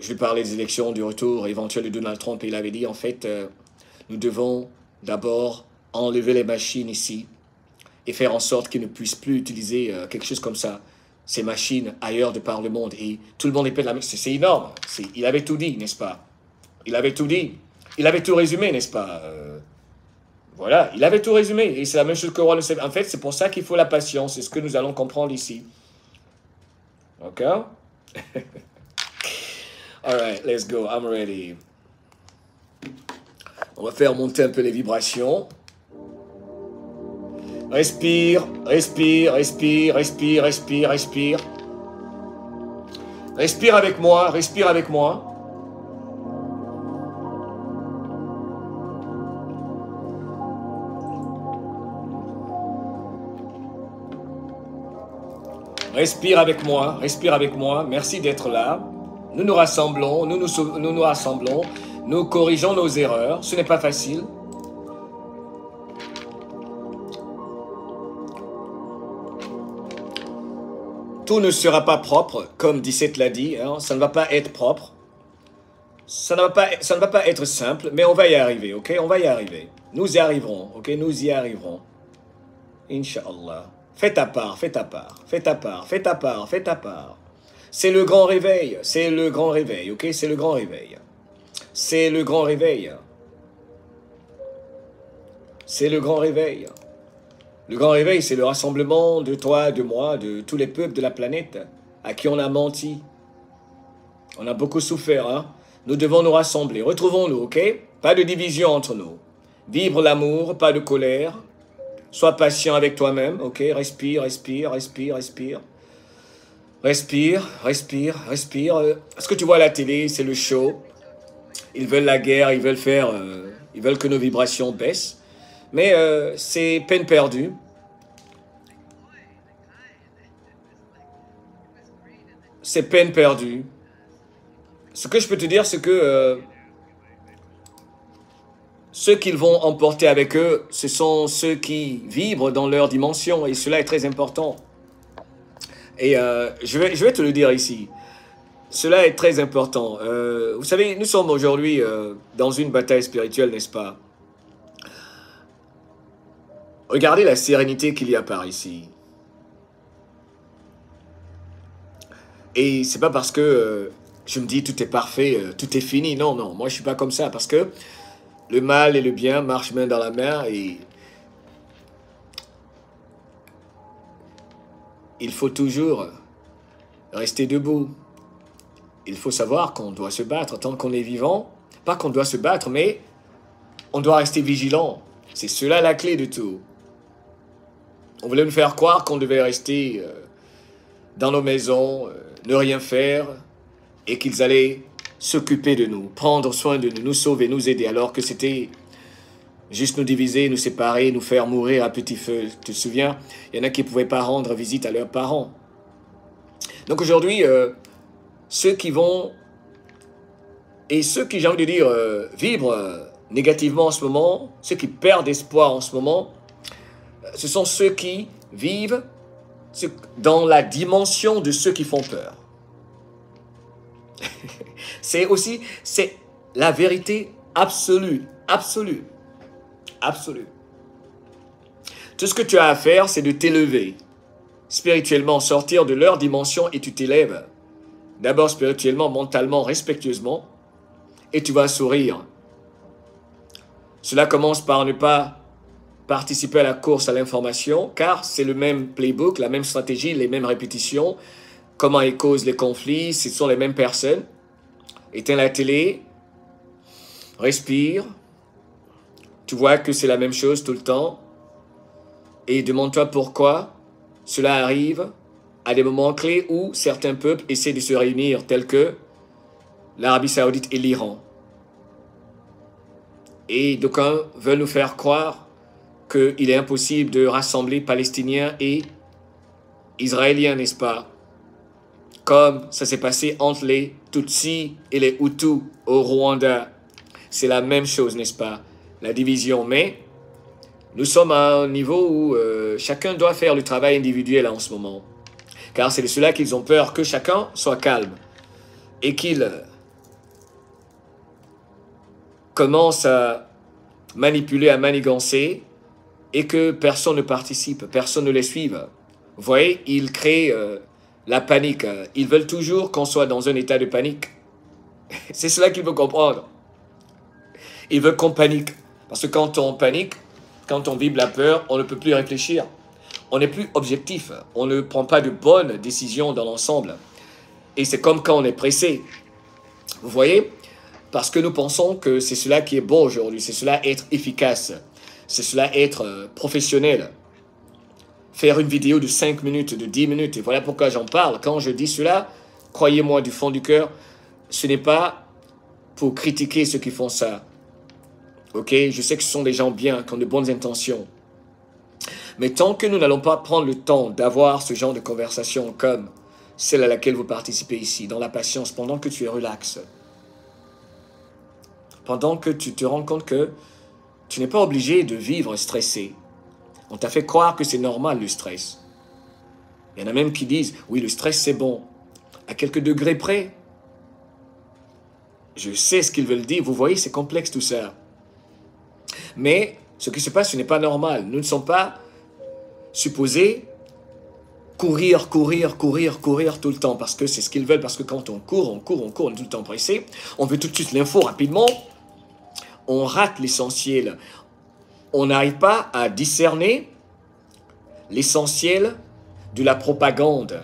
je lui parlais des élections, du retour éventuel de Donald Trump, et il avait dit, en fait, nous devons d'abord enlever les machines ici et faire en sorte qu'ils ne puissent plus utiliser euh, quelque chose comme ça, ces machines ailleurs de par le monde. Et tout le monde est de la. C'est énorme. Il avait tout dit, n'est-ce pas? Il avait tout dit. Il avait tout résumé, n'est-ce pas? Euh, Voilà, il avait tout résumé. Et c'est la même chose que Roi En fait, c'est pour ça qu'il faut la patience. C'est ce que nous allons comprendre ici. OK All right, let's go. I'm ready. On va faire monter un peu les vibrations. Respire, respire, respire, respire, respire, respire. Respire avec moi, respire avec moi. Respire avec moi, respire avec moi. Merci d'être là. Nous nous rassemblons, nous nous, nous nous rassemblons, nous corrigeons nos erreurs. Ce n'est pas facile. Tout ne sera pas propre, comme 17 l'a dit, hein. ça ne va pas être propre. Ça ne, va pas, ça ne va pas être simple, mais on va y arriver, ok? On va y arriver. Nous y arriverons, ok? Nous y arriverons. Inch'Allah. Fais ta part, fais ta part, fais ta part, fais ta part, fais ta part. C'est le grand réveil, c'est le grand réveil, ok? C'est le grand réveil. C'est le grand réveil. C'est le grand réveil. Le grand réveil, c'est le rassemblement de toi, de moi, de tous les peuples de la planète à qui on a menti. On a beaucoup souffert, hein Nous devons nous rassembler. Retrouvons-nous, ok? Pas de division entre nous. Vibre l'amour, pas de colère. Sois patient avec toi-même, ok? Respire, respire, respire, respire. Respire, respire, respire. Ce que tu vois à la télé, c'est le show. Ils veulent la guerre, ils veulent faire... Euh, ils veulent que nos vibrations baissent. Mais euh, c'est peine perdue. C'est peine perdue. Ce que je peux te dire, c'est que euh, ceux qu'ils vont emporter avec eux, ce sont ceux qui vibrent dans leur dimension, et cela est très important. Et euh, je, vais, je vais te le dire ici. Cela est très important. vous savez, nous sommes aujourd'hui dans une bataille spirituelle, n'est-ce pas? Regardez la sérénité qu'il y a par ici. Et c'est pas parce que euh, je me dis tout est parfait, euh, tout est fini. Non, non, moi je suis pas comme ça parce que le mal et le bien marchent main dans la main et il faut toujours rester debout. Il faut savoir qu'on doit se battre tant qu'on est vivant. Pas qu'on doit se battre, mais on doit rester vigilant. C'est cela la clé de tout. On voulait nous faire croire qu'on devait rester euh, dans nos maisons, euh, ne rien faire, et qu'ils allaient s'occuper de nous, prendre soin de nous, nous sauver, nous aider, alors que c'était juste nous diviser, nous séparer, nous faire mourir à petit feu. Tu te souviens? Il y en a qui ne pouvaient pas rendre visite à leurs parents. Donc aujourd'hui, euh, ceux qui vont, et ceux qui, j'ai envie de dire, vibrent négativement en ce moment, ceux qui perdent espoir en ce moment, ce sont ceux qui vivent dans la dimension de ceux qui font peur. c'est aussi, c'est la vérité absolue, absolue, absolue. Tout ce que tu as à faire, c'est de t'élever spirituellement, sortir de leur dimension et tu t'élèves. D'abord spirituellement, mentalement, respectueusement, et tu vas sourire. Cela commence par ne pas participer à la course à l'information, car c'est le même playbook, la même stratégie, les mêmes répétitions. Comment ils causent les conflits, ce sont les mêmes personnes. Éteins la télé, respire, tu vois que c'est la même chose tout le temps, et demande-toi pourquoi cela arrive à des moments clés où certains peuples essaient de se réunir, tels que l'Arabie saoudite et l'Iran. Et d'aucuns veulent nous faire croire qu'il est impossible de rassembler Palestiniens et Israéliens, n'est-ce pas? Comme ça s'est passé entre les Tutsis et les Hutus au Rwanda. C'est la même chose, n'est-ce pas? La division. Mais nous sommes à un niveau où euh, chacun doit faire le travail individuel en ce moment. Car c'est de cela qu'ils ont peur, que chacun soit calme et qu'il commence à manipuler, à manigancer et que personne ne participe, personne ne les suive. Vous voyez, ils créent euh, la panique. Ils veulent toujours qu'on soit dans un état de panique. C'est cela qu'il faut comprendre. Ils veulent qu'on panique. Parce que quand on panique, quand on vibre la peur, on ne peut plus réfléchir. On n'est plus objectif. On ne prend pas de bonnes décisions dans l'ensemble. Et c'est comme quand on est pressé. Vous voyez Parce que nous pensons que c'est cela qui est bon aujourd'hui. C'est cela être efficace c'est cela être euh, professionnel. Faire une vidéo de 5 minutes, de 10 minutes, et voilà pourquoi j'en parle. Quand je dis cela, croyez-moi du fond du cœur, ce n'est pas pour critiquer ceux qui font ça. Ok Je sais que ce sont des gens bien, qui ont de bonnes intentions. Mais tant que nous n'allons pas prendre le temps d'avoir ce genre de conversation comme celle à laquelle vous participez ici, dans la patience, pendant que tu es relax, pendant que tu te rends compte que tu n'es pas obligé de vivre stressé. On t'a fait croire que c'est normal le stress. Il y en a même qui disent, oui, le stress c'est bon. À quelques degrés près. Je sais ce qu'ils veulent dire. Vous voyez, c'est complexe tout ça. Mais ce qui se passe, ce n'est pas normal. Nous ne sommes pas supposés courir, courir, courir, courir tout le temps, parce que c'est ce qu'ils veulent, parce que quand on court, on court, on court, on est tout le temps pressé, on veut tout de suite l'info rapidement, on rate l'essentiel. On n'arrive pas à discerner l'essentiel de la propagande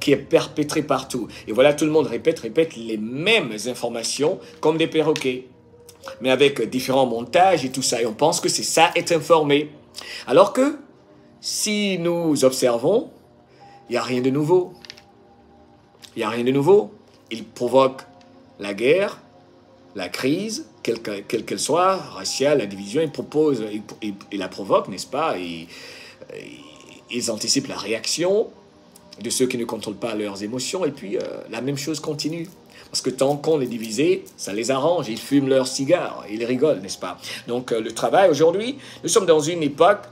qui est perpétrée partout. Et voilà, tout le monde répète, répète les mêmes informations comme des perroquets, mais avec différents montages et tout ça. Et on pense que c'est ça, être informé. Alors que si nous observons, il n'y a rien de nouveau. Il n'y a rien de nouveau. Il provoque la guerre, la crise, quelle qu'elle soit, raciale, la division, il propose, il, la provoque, n'est-ce pas et, Ils anticipent la réaction de ceux qui ne contrôlent pas leurs émotions, et puis euh, la même chose continue. Parce que tant qu'on est divisé, ça les arrange, ils fument leurs cigares, ils rigolent, n'est-ce pas Donc euh, le travail aujourd'hui, nous sommes dans une époque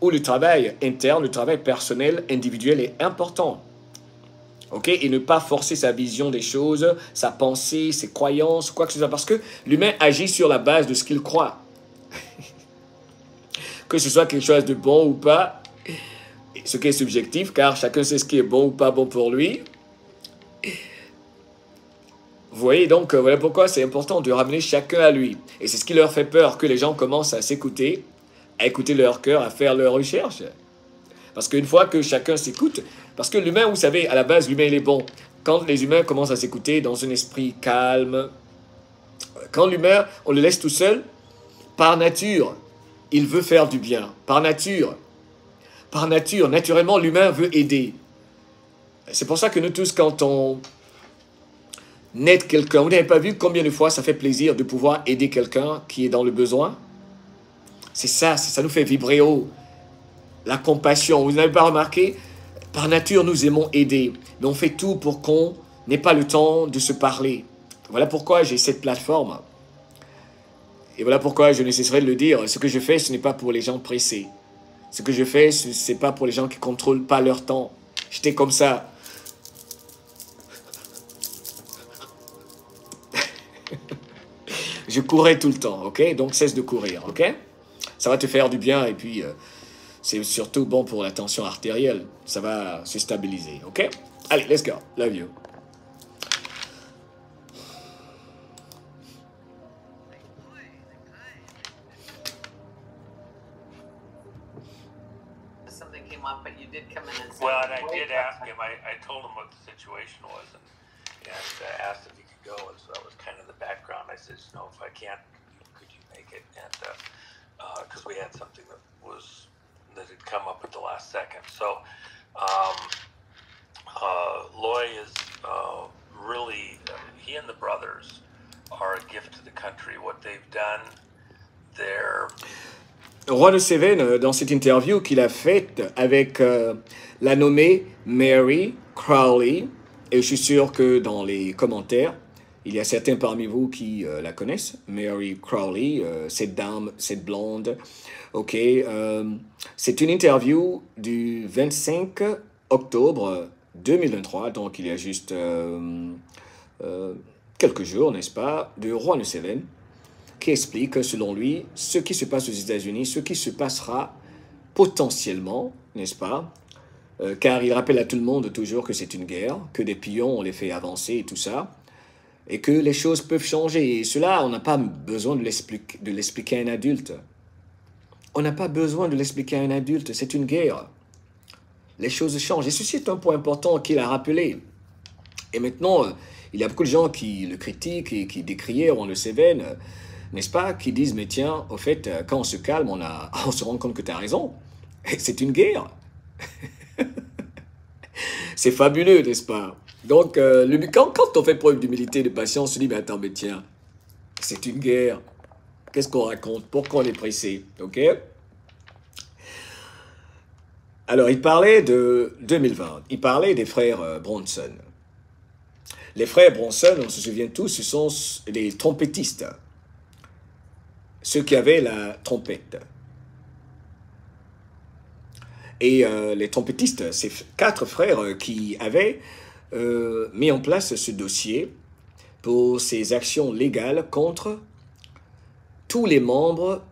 où le travail interne, le travail personnel, individuel est important. Ok Et ne pas forcer sa vision des choses, sa pensée, ses croyances, quoi que ce soit. Parce que l'humain agit sur la base de ce qu'il croit. que ce soit quelque chose de bon ou pas, ce qui est subjectif, car chacun sait ce qui est bon ou pas bon pour lui. Vous voyez, donc, euh, voilà pourquoi c'est important de ramener chacun à lui. Et c'est ce qui leur fait peur, que les gens commencent à s'écouter à écouter leur cœur, à faire leurs recherches. Parce qu'une fois que chacun s'écoute, parce que l'humain, vous savez, à la base, l'humain, il est bon. Quand les humains commencent à s'écouter dans un esprit calme, quand l'humain, on le laisse tout seul, par nature, il veut faire du bien. Par nature, par nature, naturellement, l'humain veut aider. C'est pour ça que nous tous, quand on aide quelqu'un, vous n'avez pas vu combien de fois ça fait plaisir de pouvoir aider quelqu'un qui est dans le besoin? C'est ça, ça nous fait vibrer haut. La compassion, vous n'avez pas remarqué? Par nature, nous aimons aider, mais on fait tout pour qu'on n'ait pas le temps de se parler. Voilà pourquoi j'ai cette plateforme. Et voilà pourquoi je ne cesserai de le dire. Ce que je fais, ce n'est pas pour les gens pressés. Ce que je fais, ce n'est pas pour les gens qui ne contrôlent pas leur temps. J'étais comme ça. je courais tout le temps, ok? Donc cesse de courir, ok? Ça va te faire du bien et puis euh, c'est surtout bon pour la tension artérielle. Ça va se stabiliser, ok? Allez, let's go. Love you. Well, and I did ask him, I, I told him what the situation was and, and uh, asked if he could go. And so that was kind of the background. I said, you know, if I can't, could you make it? And uh, because uh, we had something that was that had come up at the last second. So um, uh, Loy is uh, really he and the brothers are a gift to the country. What they've done, they're Roi de Seven, euh, dans cette interview qu'il a faite avec euh, la nommée Mary Crowley, et je suis sûr que dans les commentaires, Il y a certains parmi vous qui euh, la connaissent, Mary Crowley, cette dame, cette blonde. Ok, c'est une interview du 25 octobre 2023, donc il y a juste quelques jours, n'est-ce pas, de Roi Seven, qui explique, selon lui, ce qui se passe aux États-Unis, ce qui se passera potentiellement, n'est-ce pas, car il rappelle à tout le monde toujours que c'est une guerre, que des pions, on les fait avancer et tout ça et que les choses peuvent changer. Et cela, on n'a pas besoin de l'expliquer à un adulte. On n'a pas besoin de l'expliquer à un adulte. C'est une guerre. Les choses changent. Et ceci est un point important qu'il a rappelé. Et maintenant, il y a beaucoup de gens qui le critiquent et qui décrient, on le Cévennes, n'est-ce pas, qui disent, mais tiens, au fait, quand on se calme, on, a, on se rend compte que tu as raison. C'est une guerre. C'est fabuleux, n'est-ce pas? Donc, euh, quand, quand, on fait preuve d'humilité, de patience, on se dit, mais attends, mais tiens, c'est une guerre. Qu'est-ce qu'on raconte? Pourquoi on est pressé? Ok? Alors, il parlait de 2020. Il parlait des frères euh, Bronson. Les frères Bronson, on se souvient tous, ce sont les trompettistes. Ceux qui avaient la trompette. Et euh, les trompettistes, c'est quatre frères qui avaient euh, mis en place ce dossier pour ces actions légales contre tous les membres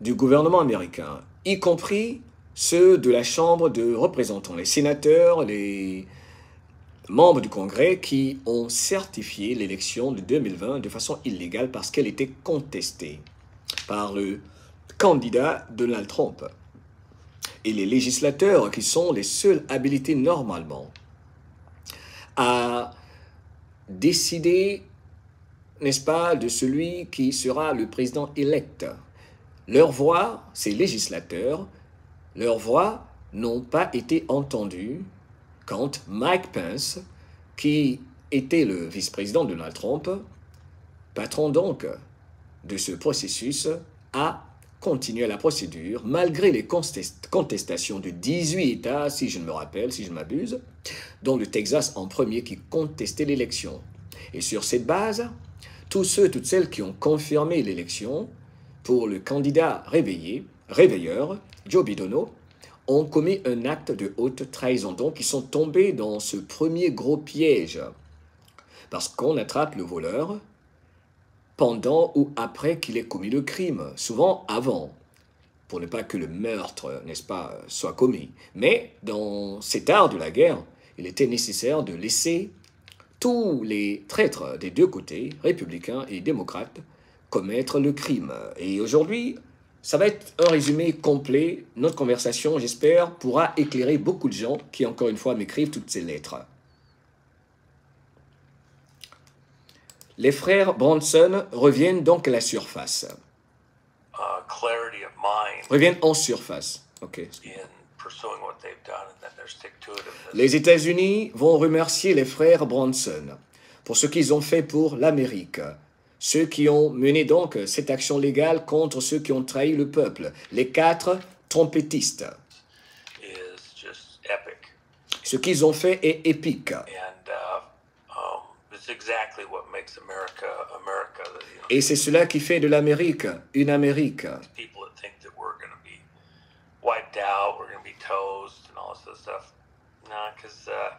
du gouvernement américain, y compris ceux de la Chambre de représentants, les sénateurs, les membres du Congrès qui ont certifié l'élection de 2020 de façon illégale parce qu'elle était contestée par le candidat Donald Trump. Et les législateurs, qui sont les seuls habilités normalement à décider, n'est-ce pas, de celui qui sera le président élect. Leur voix, ces législateurs, leurs voix n'ont pas été entendues quand Mike Pence, qui était le vice-président de Donald Trump, patron donc de ce processus, a continué la procédure malgré les contestations de 18 États, si je ne me rappelle, si je m'abuse, dont le Texas en premier qui contestait l'élection. Et sur cette base, tous ceux, toutes celles qui ont confirmé l'élection pour le candidat réveillé, réveilleur, Joe Bidono, ont commis un acte de haute trahison, donc ils sont tombés dans ce premier gros piège. Parce qu'on attrape le voleur pendant ou après qu'il ait commis le crime, souvent avant, pour ne pas que le meurtre, n'est-ce pas, soit commis. Mais dans cet art de la guerre, il était nécessaire de laisser tous les traîtres des deux côtés, républicains et démocrates, commettre le crime. Et aujourd'hui, ça va être un résumé complet. Notre conversation, j'espère, pourra éclairer beaucoup de gens qui, encore une fois, m'écrivent toutes ces lettres. Les frères Bronson reviennent donc à la surface. Uh, reviennent en surface. Ok. Les États-Unis vont remercier les frères Bronson pour ce qu'ils ont fait pour l'Amérique ceux qui ont mené donc cette action légale contre ceux qui ont trahi le peuple, les quatre trompettistes. Ce qu'ils ont fait est épique. Et c'est cela qui fait de l'Amérique une Amérique. Wiped out, we're going to be toast and all this other stuff. Nah, because uh,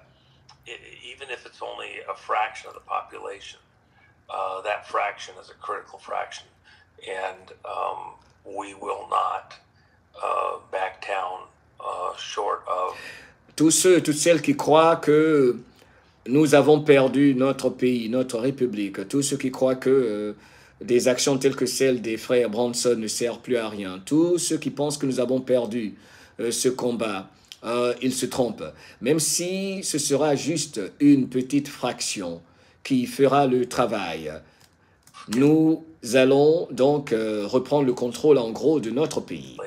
even if it's only a fraction of the population, uh, that fraction is a critical fraction, and um, we will not uh, back down uh, short of. Tous ceux, toutes celles qui croient que nous avons perdu notre pays, notre République, tous ceux qui croient que euh, des actions telles que celles des frères Branson ne servent plus à rien, tous ceux qui pensent que nous avons perdu euh, ce combat, euh, ils se trompent. Même si ce sera juste une petite fraction, qui fera le travail. Nous allons donc euh, reprendre le contrôle en gros de notre pays.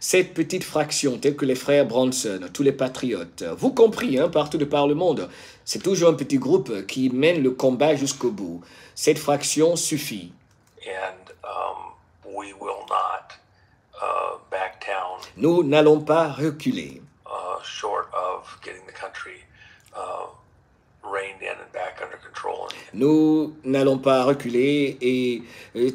Cette petite fraction, telle que les frères Bronson, tous les patriotes, vous compris, hein, partout de par le monde, c'est toujours un petit groupe qui mène le combat jusqu'au bout. Cette fraction suffit. Um, uh, Nous n'allons pas reculer. Uh, short of getting the country Uh, nous n'allons pas reculer et,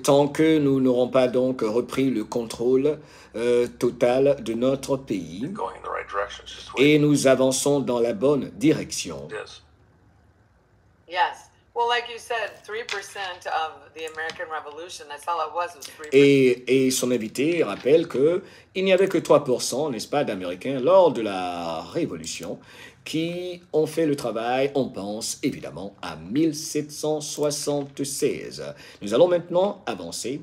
tant que nous n'aurons pas donc repris le contrôle euh, total de notre pays et nous avançons dans la bonne direction. Et, et son invité rappelle que il n'y avait que 3%, n'est-ce pas, d'Américains lors de la Révolution qui ont fait le travail, on pense évidemment à 1776. Nous allons maintenant avancer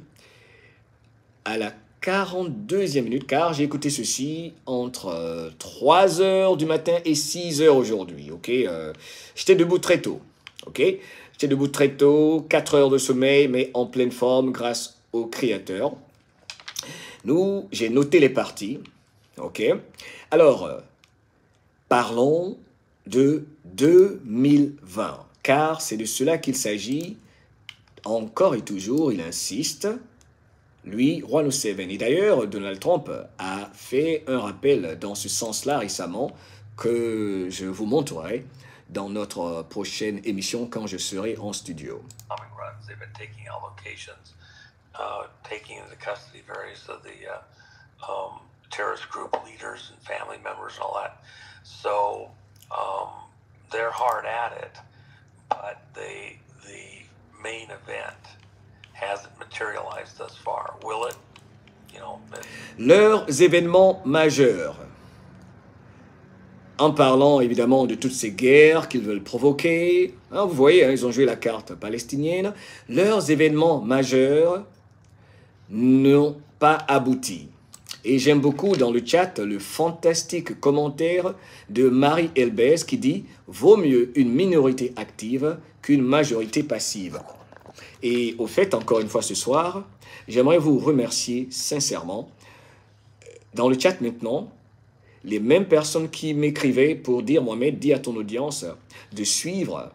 à la 42e minute, car j'ai écouté ceci entre 3 euh, du matin et 6 heures aujourd'hui, ok euh, J'étais debout très tôt, ok J'étais debout très tôt, 4 heures de sommeil, mais en pleine forme grâce au Créateur. Nous, j'ai noté les parties, ok Alors, euh, Parlons de 2020, car c'est de cela qu'il s'agit. Encore et toujours, il insiste. Lui, Juan Seven. Et d'ailleurs, Donald Trump a fait un rappel dans ce sens-là récemment que je vous montrerai dans notre prochaine émission quand je serai en studio. So um, they're hard at it, but the the main event hasn't materialized thus far. Will it? you know. Leurs événements majeurs. En parlant évidemment de toutes ces guerres qu'ils veulent provoquer, Hein, vous voyez, hein, ils ont joué la carte palestinienne, leurs événements majeurs n'ont pas abouti. Et j'aime beaucoup dans le chat le fantastique commentaire de Marie Elbez qui dit « Vaut mieux une minorité active qu'une majorité passive ». Et au fait, encore une fois ce soir, j'aimerais vous remercier sincèrement. Dans le chat maintenant, les mêmes personnes qui m'écrivaient pour dire « Mohamed, dis à ton audience de suivre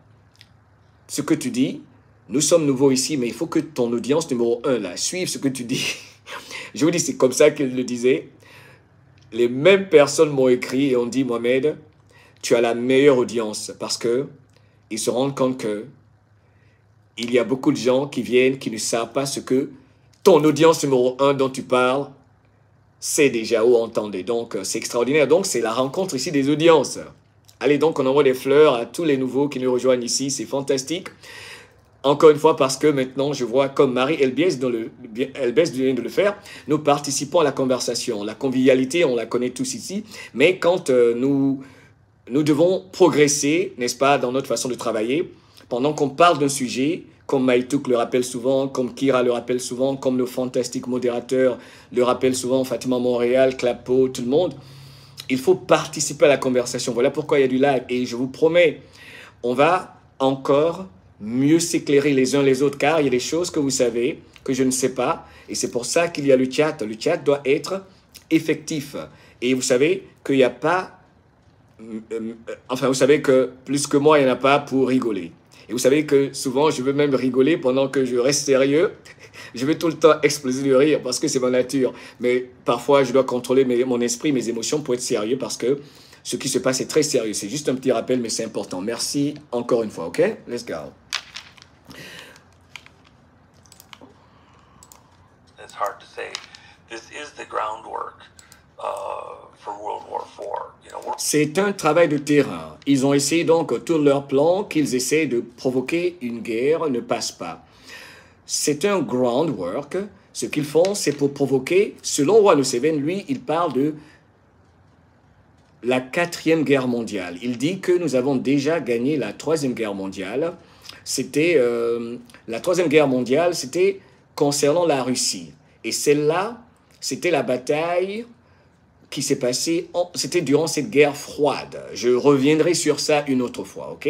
ce que tu dis. Nous sommes nouveaux ici, mais il faut que ton audience numéro un, là, suive ce que tu dis. Je vous dis, c'est comme ça qu'il le disait. Les mêmes personnes m'ont écrit et ont dit, Mohamed, tu as la meilleure audience parce que ils se rendent compte que il y a beaucoup de gens qui viennent, qui ne savent pas ce que ton audience numéro un dont tu parles sait déjà ou entendait. Donc, c'est extraordinaire. Donc, c'est la rencontre ici des audiences. Allez donc, on envoie des fleurs à tous les nouveaux qui nous rejoignent ici. C'est fantastique. Encore une fois, parce que maintenant, je vois comme Marie Elbiès, le, vient de le faire, nous participons à la conversation. La convivialité, on la connaît tous ici, mais quand euh, nous, nous devons progresser, n'est-ce pas, dans notre façon de travailler, pendant qu'on parle d'un sujet, comme Maïtouk le rappelle souvent, comme Kira le rappelle souvent, comme nos fantastiques modérateurs le rappellent souvent, Fatima Montréal, Clapo, tout le monde, il faut participer à la conversation. Voilà pourquoi il y a du live. Et je vous promets, on va encore mieux s'éclairer les uns les autres, car il y a des choses que vous savez que je ne sais pas, et c'est pour ça qu'il y a le chat. Le chat doit être effectif. Et vous savez qu'il n'y a pas... Euh, euh, enfin, vous savez que plus que moi, il n'y en a pas pour rigoler. Et vous savez que souvent, je veux même rigoler pendant que je reste sérieux. Je veux tout le temps exploser de rire parce que c'est ma nature. Mais parfois, je dois contrôler mon esprit, mes émotions pour être sérieux parce que ce qui se passe est très sérieux. C'est juste un petit rappel, mais c'est important. Merci encore une fois, OK? Let's go. C'est un travail de terrain. Ils ont essayé donc tout leur plan qu'ils essaient de provoquer une guerre ne passe pas. C'est un groundwork. Ce qu'ils font, c'est pour provoquer, selon Roi Museveni, lui, il parle de la quatrième guerre mondiale. Il dit que nous avons déjà gagné la troisième guerre mondiale. C'était euh, la troisième guerre mondiale, c'était concernant la Russie. Et celle-là, c'était la bataille qui s'est passée, c'était durant cette guerre froide. Je reviendrai sur ça une autre fois, ok?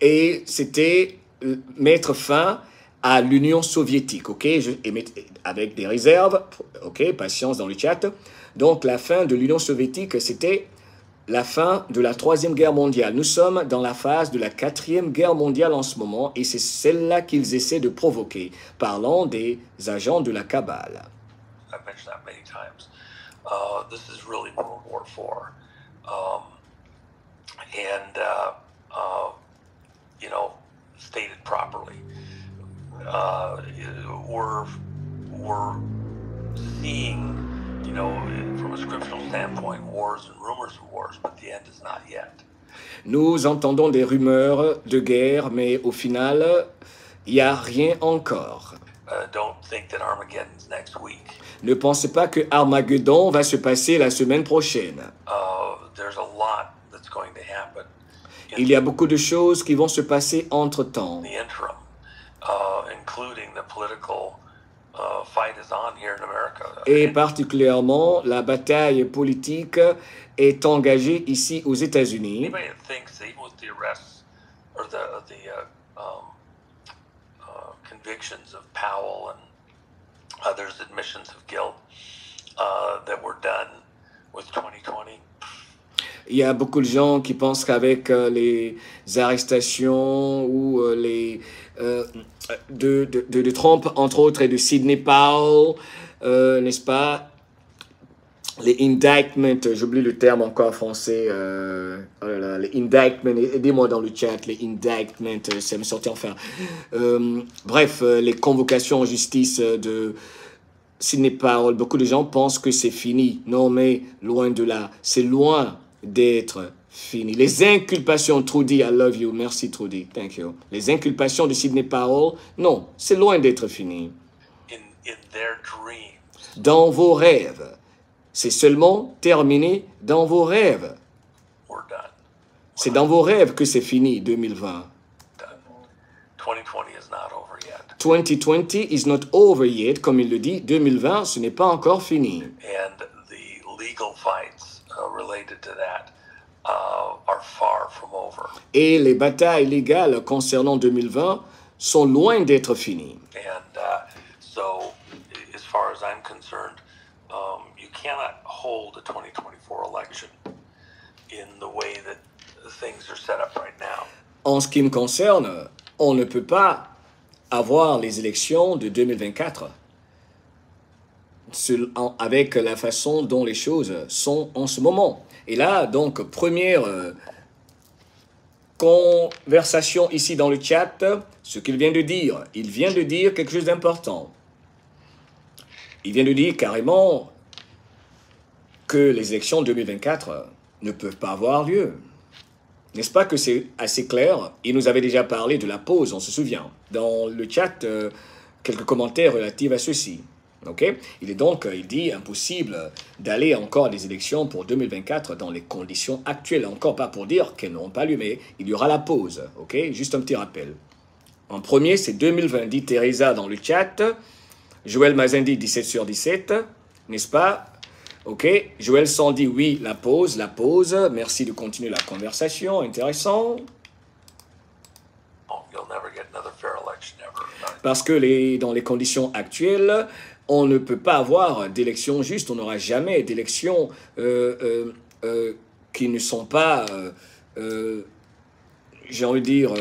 Et c'était euh, mettre fin à l'Union soviétique, ok? Je, Avec des réserves, ok? Patience dans le chat. Donc la fin de l'Union soviétique, c'était la fin de la Troisième Guerre mondiale. Nous sommes dans la phase de la Quatrième Guerre mondiale en ce moment et c'est celle-là qu'ils essaient de provoquer, parlant des agents de la cabale. Uh. Um, uh, uh, seeing you know, from a scriptural standpoint, wars and rumors of wars, but the end is not yet. Nous entendons des rumeurs de guerre, mais au final, il n'y a rien encore. Uh, don't think that Armageddon's next week. Ne pensez pas que Armageddon va se passer la semaine prochaine. Uh, there's a lot that's going to happen. Il y a beaucoup de choses qui vont se passer entre-temps. The interim, uh, including the political Uh, Et particulièrement, la bataille politique est engagée ici aux États-Unis. convictions of Powell and others' admissions of guilt uh, that were done with 2020 il y a beaucoup de gens qui pensent qu'avec euh, les arrestations ou euh, les euh, de, de, de, Trump, entre autres, et de Sidney Powell, n'est-ce pas? Les indictments, j'oublie le terme encore français, oh les indictments, aidez-moi dans le chat, les indictments, ça me sortit enfin. bref, les convocations en justice de Sidney Powell, beaucoup de gens pensent que c'est fini. Non, mais loin de là, c'est loin d'être fini. Les inculpations, Trudy, I love you, merci Trudy, thank you. Les inculpations de Sidney Powell, non, c'est loin d'être fini. In in their dreams, Dans vos rêves, c'est seulement terminé dans vos rêves. C'est dans vos rêves que c'est fini 2020. Done. 2020 is not over yet, 2020 is not over yet, comme il le dit, 2020, ce n'est pas encore fini. and the legal fights uh, related to that Et les batailles légales concernant 2020 sont loin d'être finies. And uh, so, as far as I'm concerned, um, you cannot hold a 2024 election in the way that things are set up right now. En ce qui me concerne, on ne peut pas avoir les élections de 2024 seul- en- avec la façon dont les choses sont en ce moment. Et là, donc, première euh, conversation ici dans le chat, ce qu'il vient de dire. Il vient de dire quelque chose d'important. Il vient de dire carrément que les élections 2024 ne peuvent pas avoir lieu. N'est-ce pas que c'est assez clair? Il nous avait déjà parlé de la pause, on se souvient. Dans le chat, euh, quelques commentaires relatifs à ceci. Ok? Il est donc, euh, il dit, impossible d'aller encore à des élections pour 2024 dans les conditions actuelles. Encore pas pour dire qu'elles n'auront pas lieu, mais il y aura la pause. Ok? Juste un petit rappel. En premier, c'est 2020, dit Teresa dans le chat. Joël Mazindi, 17 sur 17. N'est-ce pas? Ok, Joël Sans dit oui, la pause, la pause. Merci de continuer la conversation, intéressant. Oh. Parce que les, dans les conditions actuelles, on ne peut pas avoir d'élections justes, on n'aura jamais d'élections euh, euh, euh, qui ne sont pas, j'ai envie de dire,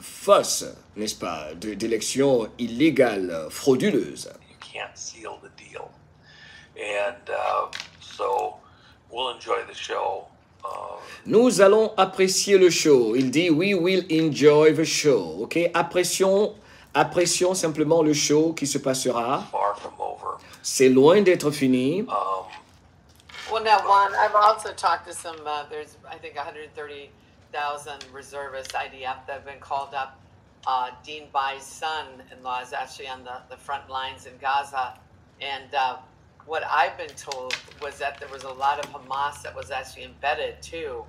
fausses, n'est-ce pas, d'élections illégales, frauduleuses. You can't seal the deal. And uh, so we'll enjoy the show. Um, Nous allons apprécier le show. Il dit We will enjoy the show. Ok Apprécions, apprécions simplement le show qui se passera. far from over. C'est loin d'être fini. Um, Well, now, Juan, I've also talked to some, uh, there's, I think, 130,000 reservists, IDF, that have been called up. Uh, Dean Bai's son-in-law is actually on the, the front lines in Gaza. And uh, what I've been told was that there was a lot of Hamas that was actually embedded, too,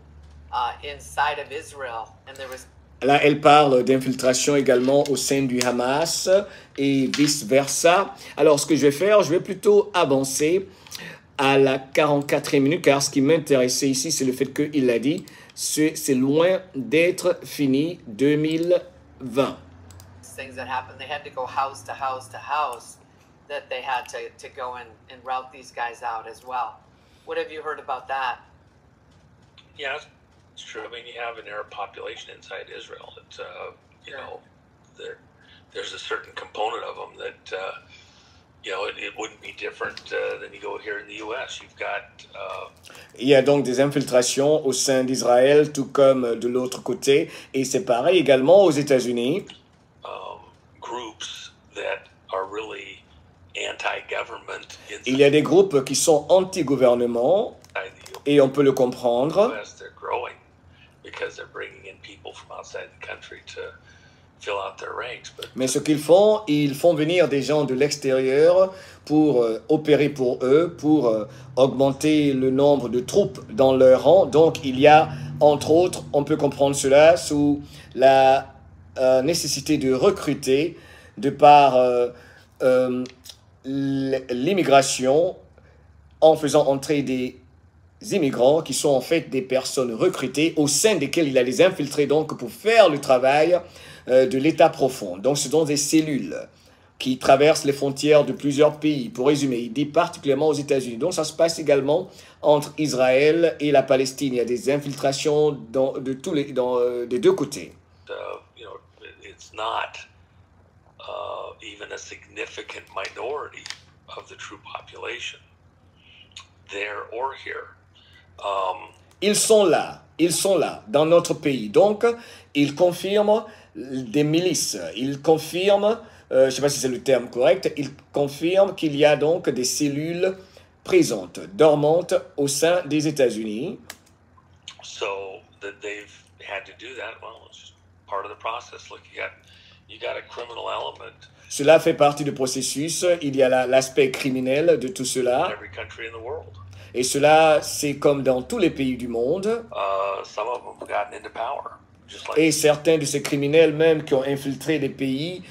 uh, inside of Israel. And there was Là, elle parle d'infiltration également au sein du Hamas et vice-versa. Alors, ce que je vais faire, je vais plutôt avancer à la 44e minute, car ce qui m'intéressait ici, c'est le fait qu'il l'a dit, c'est c'est loin d'être fini 2020. things that happened. They had to go house to house to house that they had to, to go and, and route these guys out as well. What have you heard about that? yeah, it's true. I mean, you have an Arab population inside Israel. That uh, you Sure. know, there, there's a certain component of them that uh, you know it, it wouldn't be different uh, than you go here in the U.S. You've got uh, Il y a donc des infiltrations au sein d'Israël, tout comme de l'autre côté, et c'est pareil également aux États-Unis. um, groups that are really anti-government Il y a des groupes qui sont anti-gouvernement, the et on peut le comprendre. U.S. Because they're bringing in people from outside the country to fill out their ranks. But Mais ce qu'ils font, ils font venir des gens de l'extérieur pour euh, opérer pour eux, pour euh, augmenter le nombre de troupes dans leur rang. Donc il y a, entre autres, on peut comprendre cela sous la euh, nécessité de recruter de par l'immigration en faisant entrer des immigrants qui sont en fait des personnes recrutées au sein desquelles il a les infiltrés donc pour faire le travail euh, de l'État profond. Donc ce sont des cellules qui traversent les frontières de plusieurs pays. Pour résumer, il dit particulièrement aux États-Unis. Donc ça se passe également entre Israël et la Palestine. Il y a des infiltrations de tous les, euh, des deux côtés. uh, there or here. Um, Ils sont là, ils sont là, dans notre pays. Donc, ils confirment des milices, ils confirment, euh, je ne sais pas si c'est le terme correct, ils confirment qu'il y a donc des cellules présente, dormante au sein des États-Unis. So that they've had to do that. Well, it's just part of the process. Look, you got you got a criminal element Cela fait partie du processus. Il y a la- l'aspect criminel de tout cela. every country in the world. Et cela, c'est comme dans tous les pays du monde. Uh, some of them have gotten into power, just like Et certains de ces criminels même qui ont infiltré les pays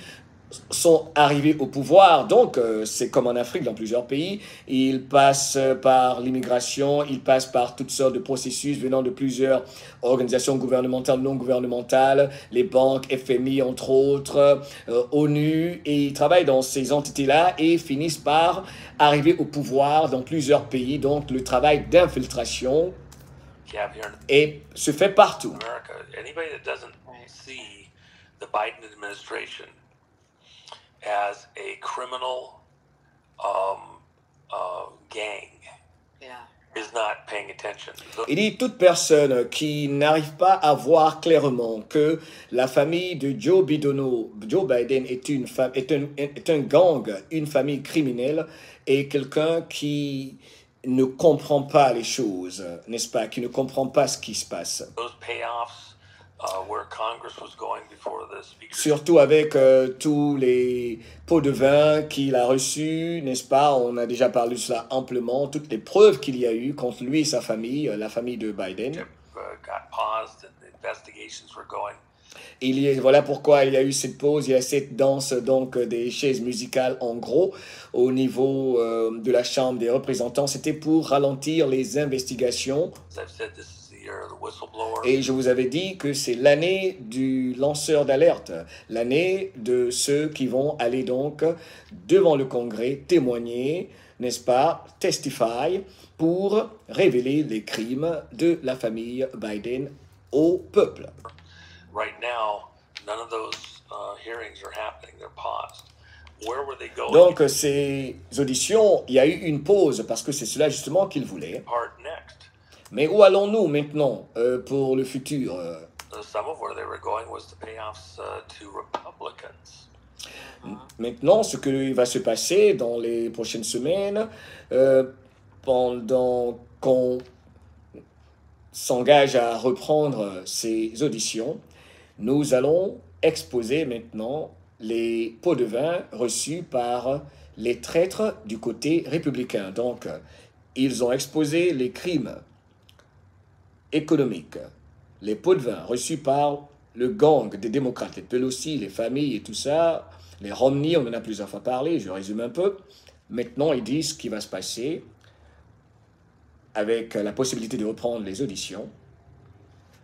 sont arrivés au pouvoir. Donc, euh, c'est comme en Afrique, dans plusieurs pays. Ils passent par l'immigration, ils passent par toutes sortes de processus venant de plusieurs organisations gouvernementales, non gouvernementales, les banques, FMI, entre autres, euh, ONU, et ils travaillent dans ces entités-là et finissent par arriver au pouvoir dans plusieurs pays. Donc, le travail d'infiltration se fait partout. As a criminal um, uh, gang Yeah. is not paying attention. Il dit toute personne qui n'arrive pas à voir clairement que la famille de Joe Biden, Joe Biden est, une femme, est, un, est un gang, une famille criminelle et quelqu'un qui ne comprend pas les choses, n'est-ce pas, qui ne comprend pas ce qui se passe. those payoffs Surtout avec euh, tous les pots de vin qu'il a reçus, n'est-ce pas? On a déjà parlé de cela amplement, toutes les preuves qu'il y a eu contre lui et sa famille, euh, la famille de Biden. uh. Il y a- voilà pourquoi il y a eu cette pause, il y a cette danse donc des chaises musicales en gros au niveau euh, de la Chambre des représentants. C'était pour ralentir les investigations As Et je vous avais dit que c'est l'année du lanceur d'alerte, l'année de ceux qui vont aller donc devant le Congrès témoigner, n'est-ce pas, testify pour révéler les crimes de la famille Biden au peuple. Right now, none of those uh, hearings are happening. They're paused. Where were they going? Donc, ces auditions, il y a eu une pause parce que c'est cela justement qu'ils voulaient. Mais où allons-nous maintenant euh, pour le futur euh? Uh, some of where they were going was the payoffs to Republicans. Maintenant, ce qui va se passer dans les prochaines semaines, euh, pendant qu'on s'engage à reprendre ces auditions, nous allons exposer maintenant les pots de vin reçus par les traîtres du côté républicain. Donc, ils ont exposé les crimes économiques, les pots de vin reçus par le gang des démocrates, les Pelosi, les familles et tout ça, les Romney, on en a plusieurs fois parlé, je résume un peu. Maintenant, ils disent ce qui va se passer avec la possibilité de reprendre les auditions,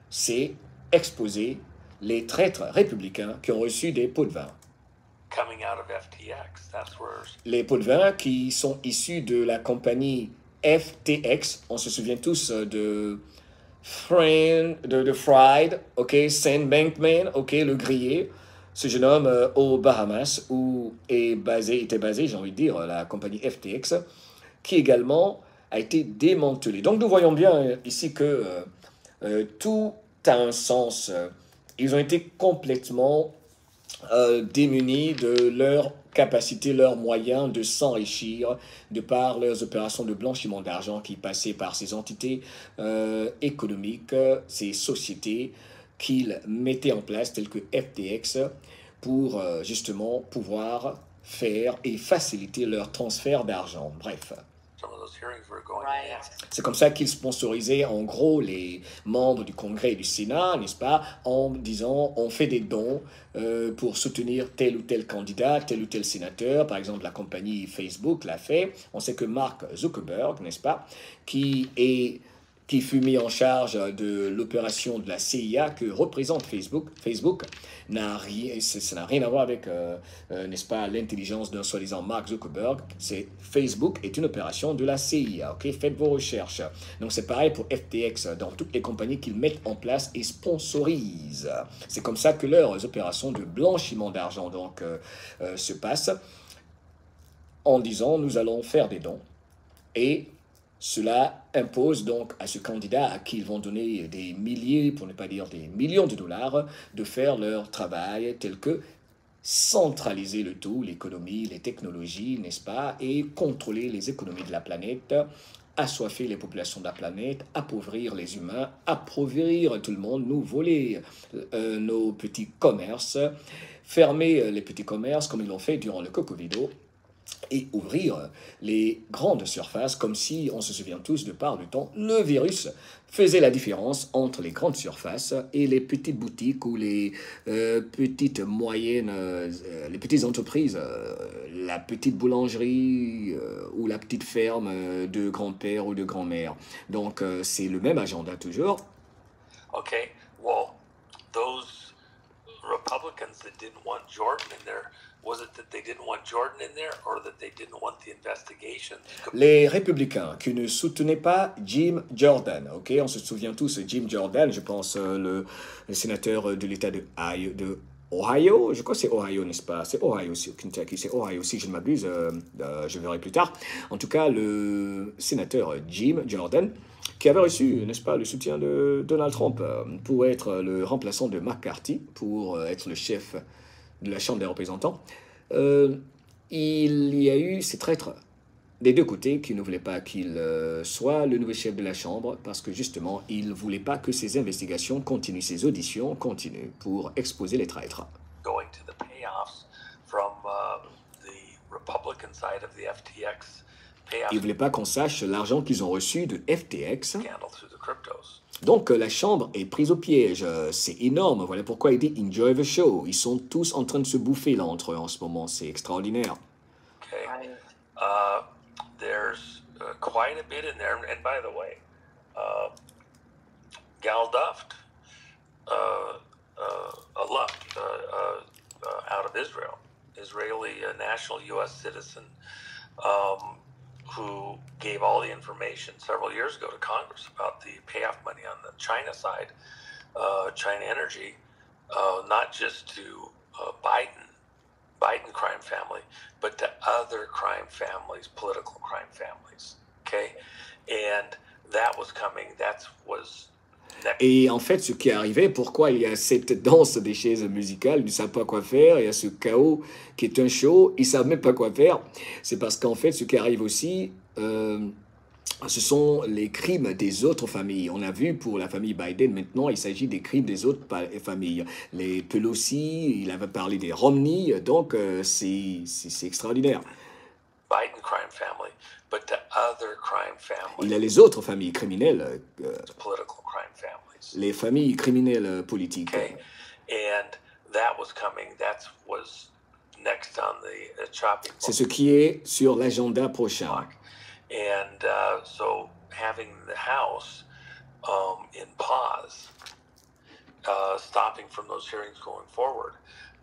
c'est exposer les traîtres républicains qui ont reçu des pots de vin. coming out of FTX. That's where Les pots de vin qui sont issus de la compagnie FTX, on se souvient tous euh, de Friend, de, Fried, ok, Sam Bankman, ok, le grillé, ce jeune homme euh, aux Bahamas où est basé, était basé, j'ai envie de dire, la compagnie FTX, qui également a été démantelée. Donc nous voyons bien euh, ici que euh, tout a un sens. Ils ont été complètement démunis de leur capacité, leurs moyens de s'enrichir de par leurs opérations de blanchiment d'argent qui passaient par ces entités euh, économiques, ces sociétés qu'ils mettaient en place, telles que FTX, pour euh, justement pouvoir faire et faciliter leur transfert d'argent. Bref. Some of those hearings were going. Right. C'est comme ça qu'ils sponsorisaient en gros les membres du Congrès et du Sénat, n'est-ce pas, en disant on fait des dons euh, pour soutenir tel ou tel candidat, tel ou tel sénateur. Par exemple, la compagnie Facebook l'a fait. On sait que Mark Zuckerberg, n'est-ce pas, qui est qui fut mis en charge de l'opération de la CIA que représente Facebook. Facebook n'a rien, ça n'a rien à voir avec, euh, euh, n'est-ce pas, l'intelligence d'un soi-disant Mark Zuckerberg. C'est Facebook est une opération de la CIA. Ok, faites vos recherches. Donc c'est pareil pour FTX dans toutes les compagnies qu'ils mettent en place et sponsorisent. C'est comme ça que leurs opérations de blanchiment d'argent donc euh, euh, se passent en disant nous allons faire des dons et cela impose donc à ce candidat à qui ils vont donner des milliers, pour ne pas dire des millions de dollars, de faire leur travail tel que centraliser le tout, l'économie, les technologies, n'est-ce pas, et contrôler les économies de la planète, assoiffer les populations de la planète, appauvrir les humains, appauvrir tout le monde, nous voler euh, nos petits commerces, fermer les petits commerces comme ils l'ont fait durant le Cocovido et ouvrir les grandes surfaces comme si, on se souvient tous de par le temps, le virus faisait la différence entre les grandes surfaces et les petites boutiques ou les euh, petites moyennes, euh, les petites entreprises, euh, la petite boulangerie ou la petite ferme de grand-père ou de grand-mère. Donc c'est le même agenda toujours. Okay, well, those Republicans that didn't want Jordan in there les républicains qui ne soutenaient pas Jim Jordan, ok, on se souvient tous Jim Jordan, je pense euh, le, sénateur de l'État de, Ohio, je crois que c'est Ohio, n'est-ce pas? C'est Ohio aussi, Kentucky, c'est Ohio si je ne m'abuse, euh, euh, je verrai plus tard. En tout cas, le sénateur Jim Jordan, qui avait reçu, n'est-ce pas, le soutien de Donald Trump pour être le remplaçant de McCarthy, pour être le chef de la Chambre des représentants, euh, il y a eu ces traîtres des deux côtés qui ne voulaient pas qu'il euh, soit le nouveau chef de la Chambre parce que justement, il ne voulait pas que ces investigations continuent, ces auditions continuent pour exposer les traîtres. Going to the payoffs from uh, the Republican side of the FTX il ne voulait pas qu'on sache l'argent qu'ils ont reçu de FTX. Donc la chambre est prise au piège. C'est énorme. Voilà pourquoi il dit enjoy the show. Ils sont tous en train de se bouffer là entre eux en ce moment. C'est extraordinaire. Okay. Uh, there's uh, quite a bit in there. And by the way, uh, Gal Duft, uh, uh, a lot uh, out of Israel, Israeli national U.S. citizen. Um, who gave all the information several years ago to Congress about the payoff money on the China side, uh, China Energy, uh, not just to uh, Biden, Biden crime family, but to other crime families, political crime families. Okay, and that was coming. That was Et en fait, ce qui est arrivé, pourquoi il y a cette danse des chaises musicales, ils ne savent pas quoi faire, il y a ce chaos qui est un show, ils ne savent même pas quoi faire, c'est parce qu'en fait, ce qui arrive aussi, euh, ce sont les crimes des autres familles. On a vu pour la famille Biden, maintenant, il s'agit des crimes des autres familles. Les Pelosi, il avait parlé des Romney, donc euh, c'est extraordinaire. Biden crime family, but to other crime families. Il y a les autres familles criminelles. Euh, political crime families. Les familles criminelles euh, politiques. Okay. And that was coming. That was next on the uh, chopping. C'est ce qui est sur l'agenda prochain. And uh, so having the House um, in pause, uh, stopping from those hearings going forward.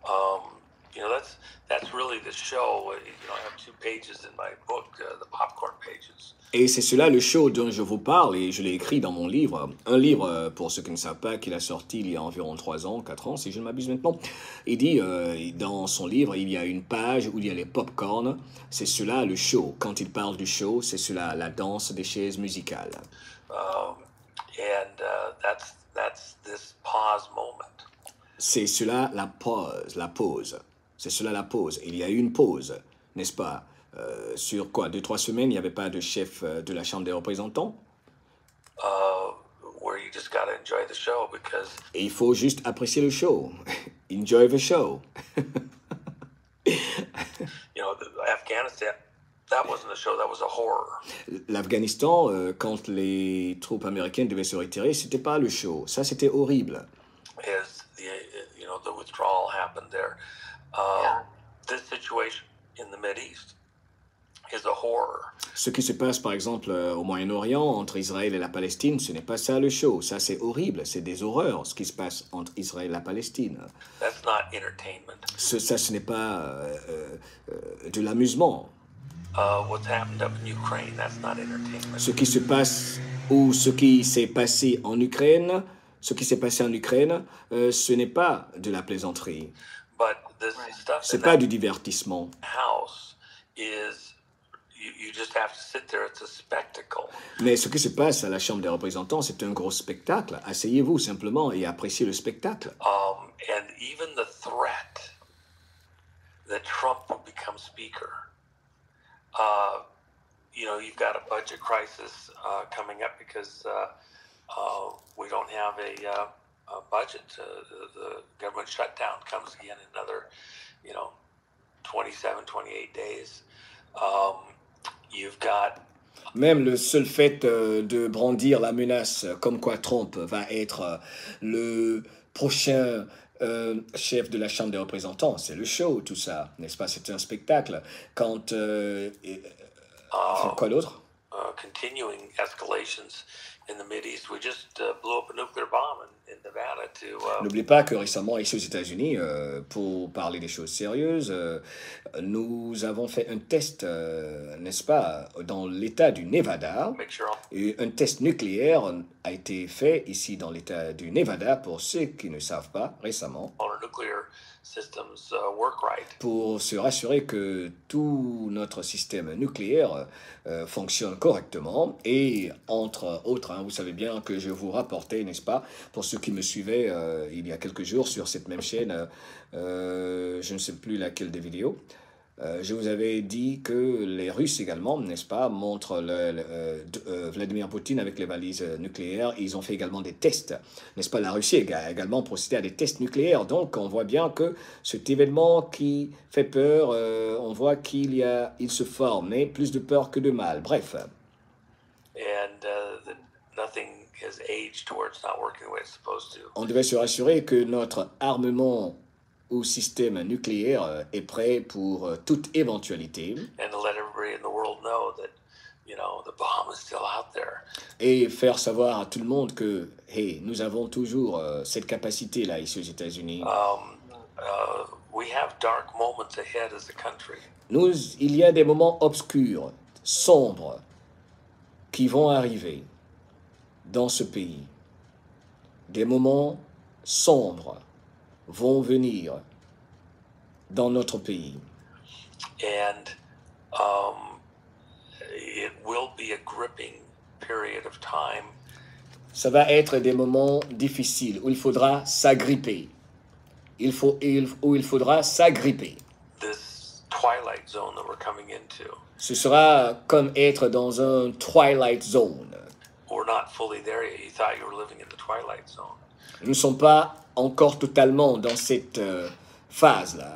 Um, you know, that's that's really the show. You know, I have two pages in my book, uh, the popcorn pages. Et c'est cela le show dont je vous parle et je l'ai écrit dans mon livre. Un livre, euh, pour ceux qui ne savent pas, qu'il a sorti il y a environ 3 ans, 4 ans, si je ne m'abuse maintenant. Il dit, euh, dans son livre, il y a une page où il y a les popcorn. C'est cela le show. Quand il parle du show, c'est cela la danse des chaises musicales. Um, and uh, that's, that's this pause moment. C'est cela la pause, la pause. C'est cela la pause. Il y a eu une pause, n'est-ce pas? Euh, Sur quoi? Deux, trois semaines, il n'y avait pas de chef euh, de la Chambre des représentants? Uh, where you just gotta enjoy the show because... Et il faut juste apprécier le show. enjoy the show. you know, Afghanistan, that wasn't a show, that was a horror. L'Afghanistan, euh, quand les troupes américaines devaient se retirer, c'était pas le show. Ça, c'était horrible. As the, you know, the withdrawal happened there. This situation in the East is a horror. Ce qui se passe par exemple euh, au Moyen-Orient entre Israël et la Palestine, ce n'est pas ça le show. Ça c'est horrible, c'est des horreurs ce qui se passe entre Israël et la Palestine. That's not entertainment. Ce, ça ce n'est pas euh, euh, de l'amusement. Uh, what's happened up in Ukraine, that's not entertainment. Ce qui se passe ou ce qui s'est passé en Ukraine, ce qui s'est passé en Ukraine, euh, ce n'est pas de la plaisanterie. C'est pas du divertissement. Mais ce qui se passe à la Chambre des représentants, c'est un gros spectacle. Asseyez-vous simplement et appréciez le spectacle. Um, and even the threat that Trump would become speaker. Uh, you know, you've got a budget crisis uh, coming up because uh, uh, we don't have a, uh, budget. Uh, the, the government shutdown comes again in another, you know, 27, 28 days. Um, you've got Même le seul fait euh, de brandir la menace comme quoi Trump va être euh, le prochain euh, chef de la Chambre des représentants, c'est le show, tout ça, n'est-ce pas? C'est un spectacle. Quand... euh, uh, quoi d'autre? Uh, continuing escalations in the Mideast. We just uh, blew up a nuclear bomb in, uh, N'oubliez pas que récemment, ici aux États-Unis, euh, pour parler des choses sérieuses, euh, nous avons fait un test, euh, n'est-ce pas, dans l'État du Nevada. Et un test nucléaire a été fait ici dans l'État du Nevada, pour ceux qui ne savent pas, récemment, uh, pour se rassurer que tout notre système nucléaire euh, fonctionne correctement. Et entre autres, hein, vous savez bien que je vous rapportais, n'est-ce pas, pour ceux qui me suivaient euh, il y a quelques jours sur cette même chaîne, euh, je ne sais plus laquelle des vidéos, euh, je vous avais dit que les Russes également, n'est-ce pas, montrent le, le- euh, euh, Vladimir Poutine avec les valises nucléaires. Ils ont fait également des tests, n'est-ce pas La Russie a également procédé à des tests nucléaires. Donc, on voit bien que cet événement qui fait peur, euh, on voit qu'il y a, il se forme, mais plus de peur que de mal. Bref, And uh, that nothing has aged to where it's not working the way it's supposed to. on devait se rassurer que notre armement ou système nucléaire euh, est prêt pour euh, toute éventualité. And to let everybody in the world know that, you know, the bomb is still out there. et faire savoir à tout le monde que, hey, nous avons toujours euh, cette capacité-là ici aux États-Unis. Um, uh, we have dark moments ahead as a country. Nous, il y a des moments obscurs, sombres, qui vont arriver dans ce pays. Des moments sombres vont venir dans notre pays. And um, it will be a gripping period of time. Ça va être des moments difficiles où il faudra s'agripper. Il faut, il- où il faudra s'agripper. This twilight zone that we're coming into. Ce sera comme être dans un twilight zone, Nous ne sommes pas encore totalement dans cette euh, phase-là,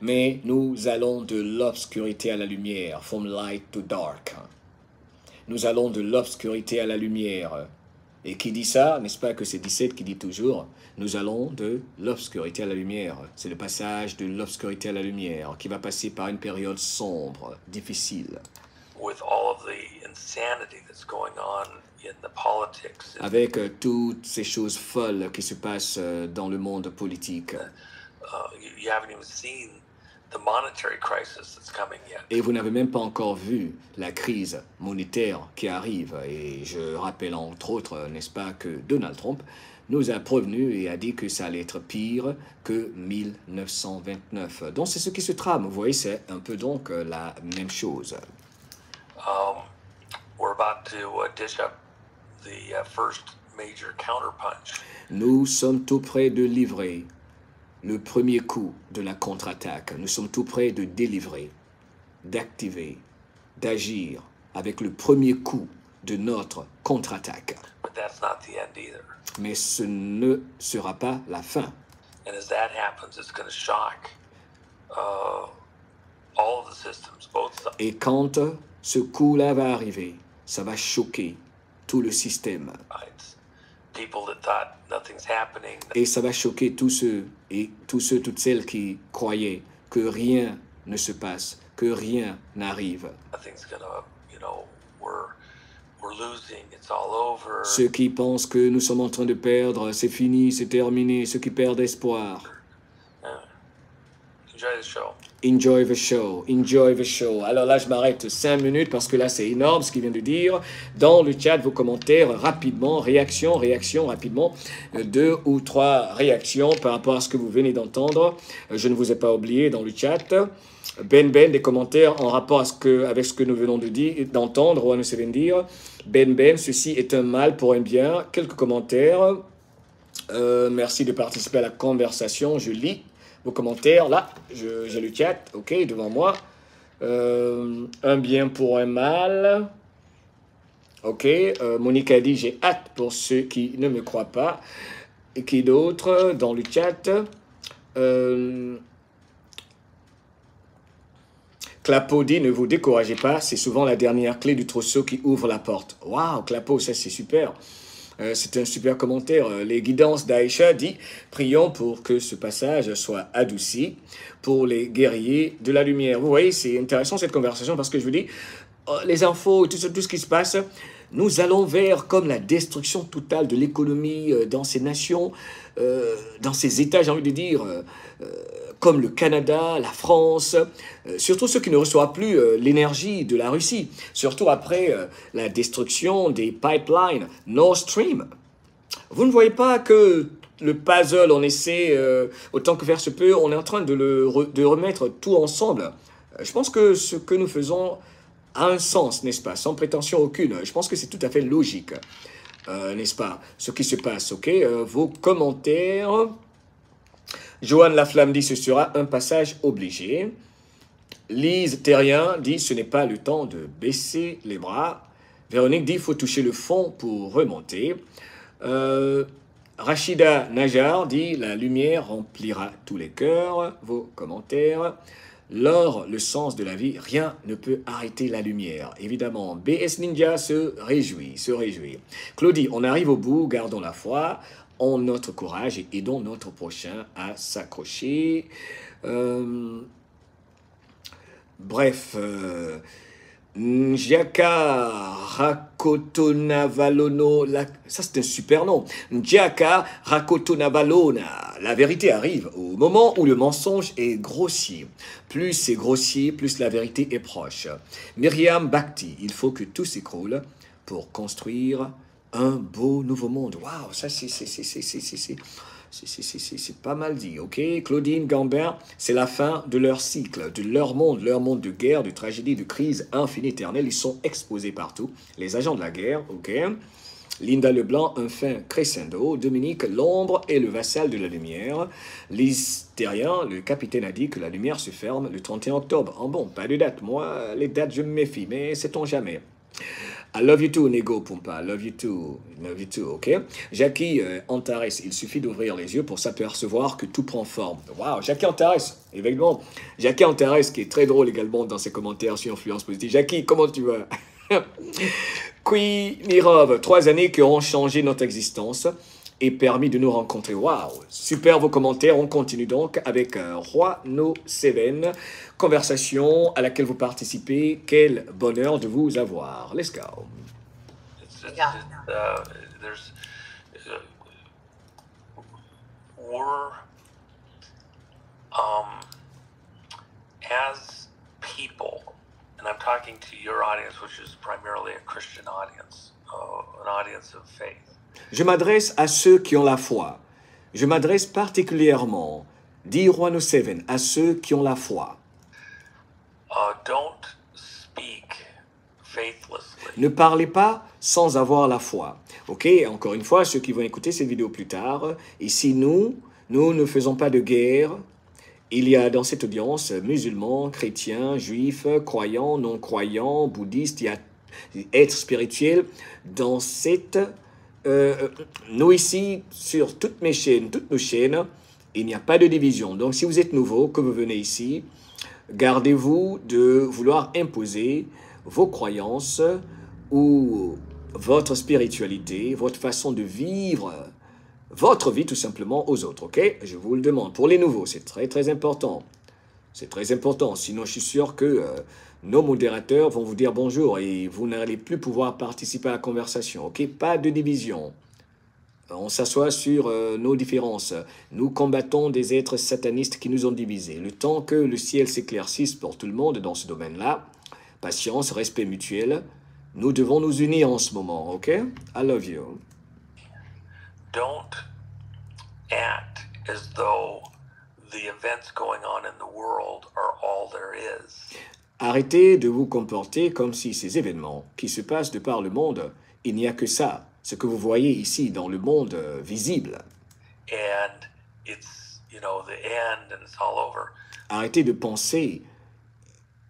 mais nous allons de l'obscurité à la lumière, from light to dark. Nous allons de l'obscurité à la lumière. Et qui dit ça, n'est-ce pas que c'est 17 qui dit toujours, nous allons de l'obscurité à la lumière. C'est le passage de l'obscurité à la lumière qui va passer par une période sombre, difficile. With all of the insanity that's going on in the politics, and, avec euh, toutes ces choses folles qui se passent euh, dans le monde politique. uh, you, you haven't even seen the monetary crisis that's coming yet. Et vous n'avez même pas encore vu la crise monétaire qui arrive. Et je rappelle entre autres, euh, n'est-ce pas, que Donald Trump nous a prévenu et a dit que ça allait être pire que 1929. Donc c'est ce qui se trame. Vous voyez, c'est un peu donc la même chose. Um, we're about to uh, dish up the uh, first major counterpunch. Nous sommes tout près de livrer le premier coup de la contre-attaque. Nous sommes tout près de délivrer, d'activer, d'agir avec le premier coup de notre contre-attaque. But that's not the end either. Mais ce ne sera pas la fin. And as that happens, it's going to shock uh, all of the systems, both sides. Et quand ce coup-là va arriver, ça va choquer tout le système. Et ça va choquer tous ceux et tous ceux, toutes celles qui croyaient que rien ne se passe, que rien n'arrive. Ceux qui pensent que nous sommes en train de perdre, c'est fini, c'est terminé, ceux qui perdent espoir. Enjoy the show. Enjoy the show, enjoy the show. Alors là, je m'arrête 5 minutes parce que là, c'est énorme ce qu'il vient de dire. Dans le chat, vos commentaires rapidement, réaction, réaction rapidement. Euh, Deux ou trois réactions par rapport à ce que vous venez d'entendre. Euh, Je ne vous ai pas oublié dans le chat. Ben Ben, des commentaires en rapport avec ce que nous venons de d'entendre, ou à nous dire. Ben Ben, ceci est un mal pour un bien. Quelques commentaires. Euh, merci de participer à la conversation. Je lis vos commentaires. Là, j'ai le chat, ok, devant moi. Euh, un bien pour un mal. Ok, euh, Monique a dit j'ai hâte pour ceux qui ne me croient pas. Et qui d'autre dans le chat euh, dit ne vous découragez pas, c'est souvent la dernière clé du trousseau qui ouvre la porte. Waouh, Clapo, ça c'est super. Euh, c'est un super commentaire. Euh, les guidances d'Aïcha dit Prions pour que ce passage soit adouci pour les guerriers de la lumière. Vous voyez, c'est intéressant cette conversation parce que je vous dis oh, les infos, tout, tout ce qui se passe, nous allons vers comme la destruction totale de l'économie euh, dans ces nations, dans ces États, j'ai envie de dire comme le Canada, la France, euh, surtout ceux qui ne reçoivent plus euh, l'énergie de la Russie, surtout après euh, la destruction des pipelines Nord Stream. Vous ne voyez pas que le puzzle, on essaie autant que faire se peut, on est en train de, le de remettre tout ensemble? Je pense que ce que nous faisons a un sens, n'est-ce pas, sans prétention aucune. Je pense que c'est tout à fait logique, n'est-ce pas, ce qui se passe, ok Vos commentaires Joanne Laflamme dit ce sera un passage obligé. Lise Terrien dit ce n'est pas le temps de baisser les bras. Véronique dit faut toucher le fond pour remonter. Euh, Rachida Najar dit la lumière remplira tous les cœurs. Vos commentaires. Lors le sens de la vie, rien ne peut arrêter la lumière. Évidemment, BS Ninja se réjouit, se réjouit. Claudie, on arrive au bout, gardons la foi en notre courage et aidons notre prochain à s'accrocher. Euh, bref, euh, Njaka ça c'est un super nom. Njaka Rakotonavalona, la vérité arrive au moment où le mensonge est grossier. Plus c'est grossier, plus la vérité est proche. Myriam Bhakti, il faut que tout s'écroule pour construire un beau nouveau monde. Waouh, ça c'est pas mal dit, ok Claudine Gambert, c'est la fin de leur cycle, de leur monde, leur monde de guerre, de tragédie, de crise infinie, éternelle. Ils sont exposés partout. Les agents de la guerre, ok Linda Leblanc, un fin crescendo. Dominique, l'ombre et le vassal de la lumière. Terrien, le capitaine a dit que la lumière se ferme le 31 octobre. En bon, pas de date. Moi, les dates, je me méfie, mais sait-on jamais. I love you too, Nego Pumpa. Love you too. Love you too, ok? Jackie euh, Antares, il suffit d'ouvrir les yeux pour s'apercevoir que tout prend forme. Waouh, Jackie Antares, évidemment. Jackie Antares, qui est très drôle également dans ses commentaires sur Influence Positive. Jackie, comment tu vas? Mirov, trois années qui auront changé notre existence et permis de nous rencontrer. Waouh, super vos commentaires. On continue donc avec euh, Roi No Seven, conversation à laquelle vous participez. Quel bonheur de vous avoir. Let's go. It's, yeah. uh, there's, uh, we're, um, as people, and I'm talking to your audience, which is primarily a Christian audience, uh, an audience of faith. Je m'adresse à ceux qui ont la foi. Je m'adresse particulièrement, dit Roi Seven, à ceux qui ont la foi. Uh, ne parlez pas sans avoir la foi. Ok, encore une fois, ceux qui vont écouter cette vidéo plus tard, ici nous, nous ne faisons pas de guerre. Il y a dans cette audience musulmans, chrétiens, juifs, croyants, non-croyants, bouddhistes, il y a êtres spirituels. Dans cette euh, nous ici, sur toutes mes chaînes, toutes nos chaînes, il n'y a pas de division. Donc si vous êtes nouveau, que vous venez ici, gardez-vous de vouloir imposer vos croyances ou votre spiritualité, votre façon de vivre votre vie tout simplement aux autres, ok? Je vous le demande. Pour les nouveaux, c'est très très important. C'est très important. Sinon, je suis sûr que euh, nos modérateurs vont vous dire bonjour et vous n'allez plus pouvoir participer à la conversation. Ok, pas de division. On s'assoit sur euh, nos différences. Nous combattons des êtres satanistes qui nous ont divisés. Le temps que le ciel s'éclaircisse pour tout le monde dans ce domaine-là, patience, respect mutuel, nous devons nous unir en ce moment. Ok, I love you. Don't act as though the events going on in the world are all there is. Arrêtez de vous comporter comme si ces événements qui se passent de par le monde, il n'y a que ça, ce que vous voyez ici dans le monde visible. And it's, you you know, the end and it's all over. Arrêtez de penser,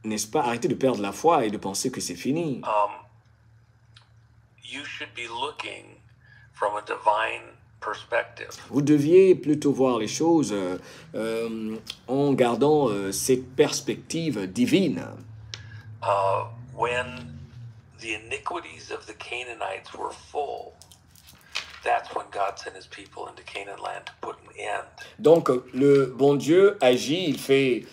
n'est-ce pas? Arrêtez de perdre la foi et de penser que c'est fini. Um, you should be looking from a divine perspective. Vous deviez plutôt voir les choses euh, euh, en gardant euh, cette perspective divine. Uh, when the iniquities of the Canaanites were full, that's when God sent his people into Canaan land to put an end. Donc le bon Dieu agit, il fait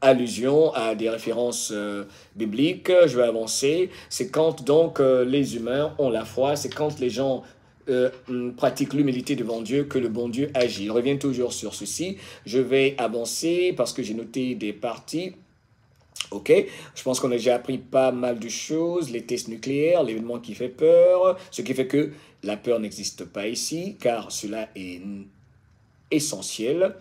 allusion à des références euh, bibliques. Je vais avancer. C'est quand donc euh, les humains ont la foi, c'est quand les gens euh, pratiquent l'humilité devant Dieu que le bon Dieu agit. Il revient toujours sur ceci. Je vais avancer parce que j'ai noté des parties. Ok, je pense qu'on a déjà appris pas mal de choses, les tests nucléaires, l'événement qui fait peur, ce qui fait que la peur n'existe pas ici, car cela est essentiel.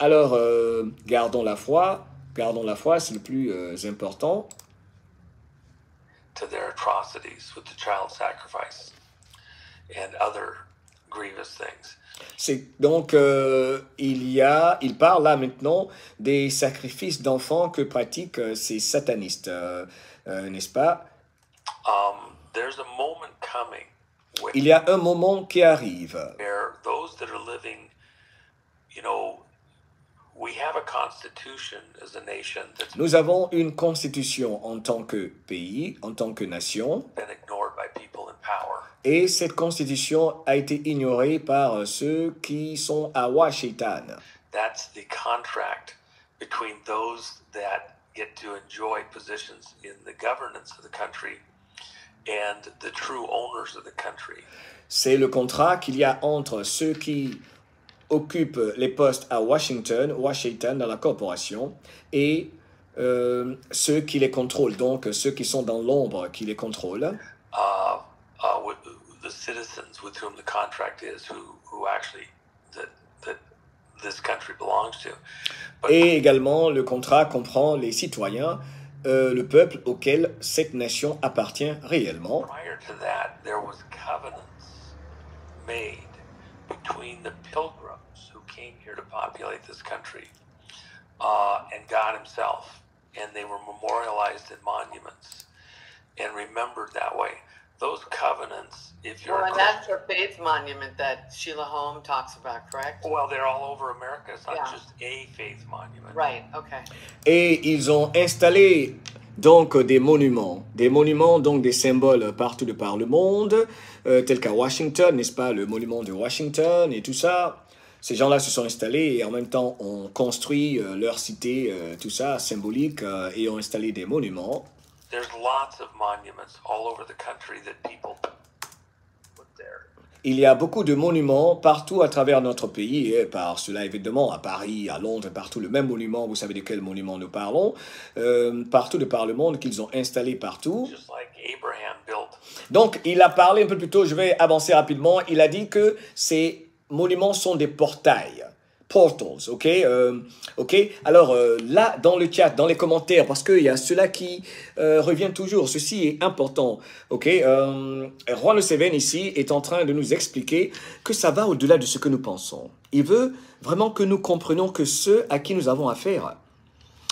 Alors, euh, gardons la foi, gardons la foi, c'est le plus euh, important. to their atrocities with the and other grievous things. C'est donc euh, il y a, il parle là maintenant des sacrifices d'enfants que pratiquent euh, ces satanistes, euh, n'est-ce pas? Um, there's a moment coming Il y a un moment qui arrive. where those that are living, you know, Nous avons une constitution en tant que pays, en tant que nation, been ignored by people in power. et cette constitution a été ignorée par ceux qui sont à Washington. That's the contract between those that get to enjoy positions in the governance of the country and the true owners of the country. C'est le contrat qu'il y a entre ceux qui occupent les postes à Washington, Washington dans la corporation, et euh, ceux qui les contrôlent, donc ceux qui sont dans l'ombre qui les contrôlent. uh, uh, with the citizens with whom the contract is, who who actually that that this country belongs to. But Et également, le contrat comprend les citoyens, euh, le peuple auquel cette nation appartient réellement. prior to that, there was covenants made between the pilgrims who came here to populate this country uh, and God Himself, and they were memorialized in monuments and remembered that way. Those covenants, if you're Well, and Christian- that's your faith monument that Sheila Home talks about, correct? Well, they're all over America. It's not Yeah. just a faith monument. Right, okay. Et ils ont installé donc des monuments, des monuments donc des symboles partout de par le monde, euh, tels qu'à Washington, n'est-ce pas, le monument de Washington et tout ça. Ces gens-là se sont installés et en même temps ont construit euh, leur cité, euh, tout ça, symbolique, euh, et ont installé des monuments. There's lots of monuments all over the country that people. Il y a beaucoup de monuments partout à travers notre pays, et par cela évidemment à Paris, à Londres, partout le même monument, vous savez de quel monument nous parlons, euh, partout de par le monde qu'ils ont installé partout. Donc, il a parlé un peu plus tôt, je vais avancer rapidement. Il a dit que ces monuments sont des portails. Portals, ok euh, Ok Alors, euh, là, dans le chat, dans les commentaires, parce qu'il y a cela qui euh, revient toujours, ceci est important, ok Roi Le Seven, ici, est en train de nous expliquer que ça va au-delà de ce que nous pensons. Il veut vraiment que nous comprenions que ceux à qui nous avons affaire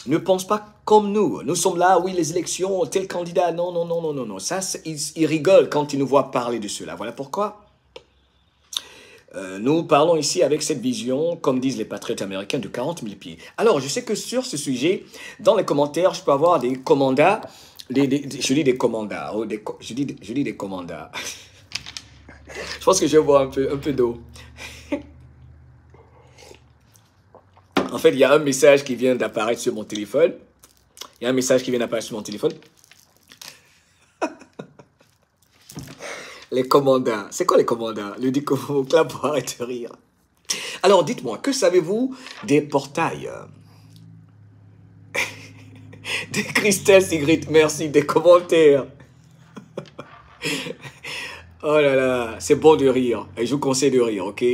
ne pensent pas comme nous. Nous sommes là, oui, les élections, tel candidat. Non, non, non, non, non, non. Ça, ils, ils rigolent quand ils nous voient parler de cela. Voilà pourquoi. Euh, nous parlons ici avec cette vision, comme disent les patriotes américains, de 40 000 pieds. Alors, je sais que sur ce sujet, dans les commentaires, je peux avoir des commandats. Des, je dis des commandats. oh, je, dis, des commandats. je pense que je vais un peu d'eau. En fait, il y a un message qui vient d'apparaître sur mon téléphone. Il y a un message qui vient d'apparaître sur mon téléphone. Les commandants. C'est quoi les commandants? Le dit au club pour arrêter de rire. Alors, dites-moi, que savez-vous des portails? Des Christelle Sigrid, merci, des commentaires. oh là là, c'est bon de rire. Et je vous conseille de rire, ok?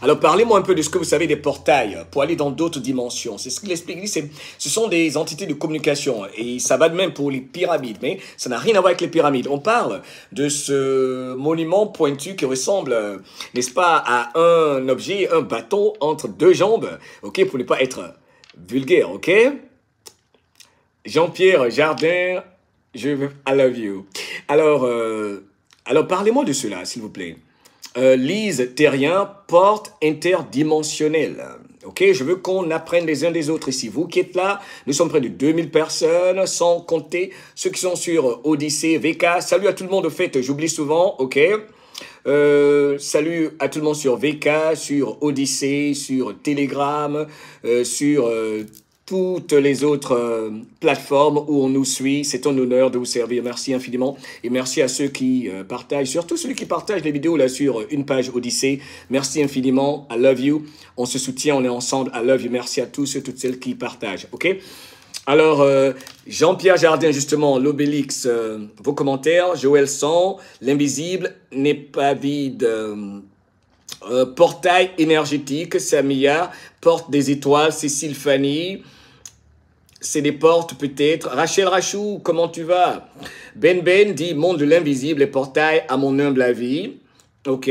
Alors parlez-moi un peu de ce que vous savez des portails pour aller dans d'autres dimensions. C'est ce qu'il explique. Il dit, ce sont des entités de communication et ça va de même pour les pyramides, mais ça n'a rien à voir avec les pyramides. On parle de ce monument pointu qui ressemble, n'est-ce pas, à un objet, un bâton entre deux jambes, ok, pour ne pas être vulgaire, ok? Jean-Pierre Jardin, je I love you. Alors, euh, alors parlez-moi de cela, s'il vous plaît. Euh, Lise Terrien, porte interdimensionnelle. Ok, je veux qu'on apprenne les uns des autres ici. Vous qui êtes là, nous sommes près de 2000 personnes, sans compter ceux qui sont sur Odyssée, VK. Salut à tout le monde, au fait, j'oublie souvent, ok euh, salut à tout le monde sur VK, sur Odyssée, sur Telegram, euh, sur toutes les autres euh, plateformes où on nous suit. C'est un honneur de vous servir. Merci infiniment. Et merci à ceux qui euh, partagent, surtout celui qui partage les vidéos là sur une page Odyssée. Merci infiniment. I love you. On se soutient, on est ensemble. I love you. Merci à tous et toutes celles qui partagent. OK? Alors, euh, Jean-Pierre Jardin, justement, l'Obélix, vos commentaires. Joël Son, l'invisible n'est pas vide. portail énergétique, Samia, porte des étoiles, Cécile Fanny, c'est des portes peut-être. Rachel Rachou, comment tu vas? Ben Ben dit monde de l'invisible et portail à mon humble avis. Ok.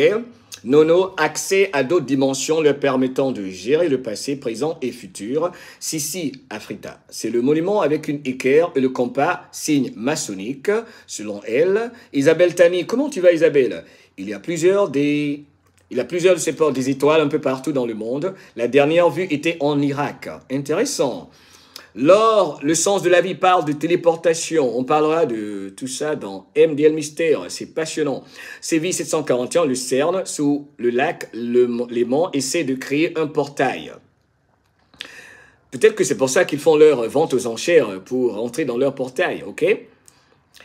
Nono, accès à d'autres dimensions leur permettant de gérer le passé, présent et futur. Sissi Afrita, c'est le monument avec une équerre et le compas, signe maçonnique, selon elle. Isabelle Tani, comment tu vas Isabelle? Il y a plusieurs des... Il y a plusieurs de ces portes des étoiles un peu partout dans le monde. La dernière vue était en Irak. Intéressant. Lors, le sens de la vie parle de téléportation. On parlera de tout ça dans MDL Mystère. C'est passionnant. CV 741, le CERN, sous le lac le, Léman, essaie de créer un portail. Peut-être que c'est pour ça qu'ils font leur vente aux enchères pour entrer dans leur portail, ok?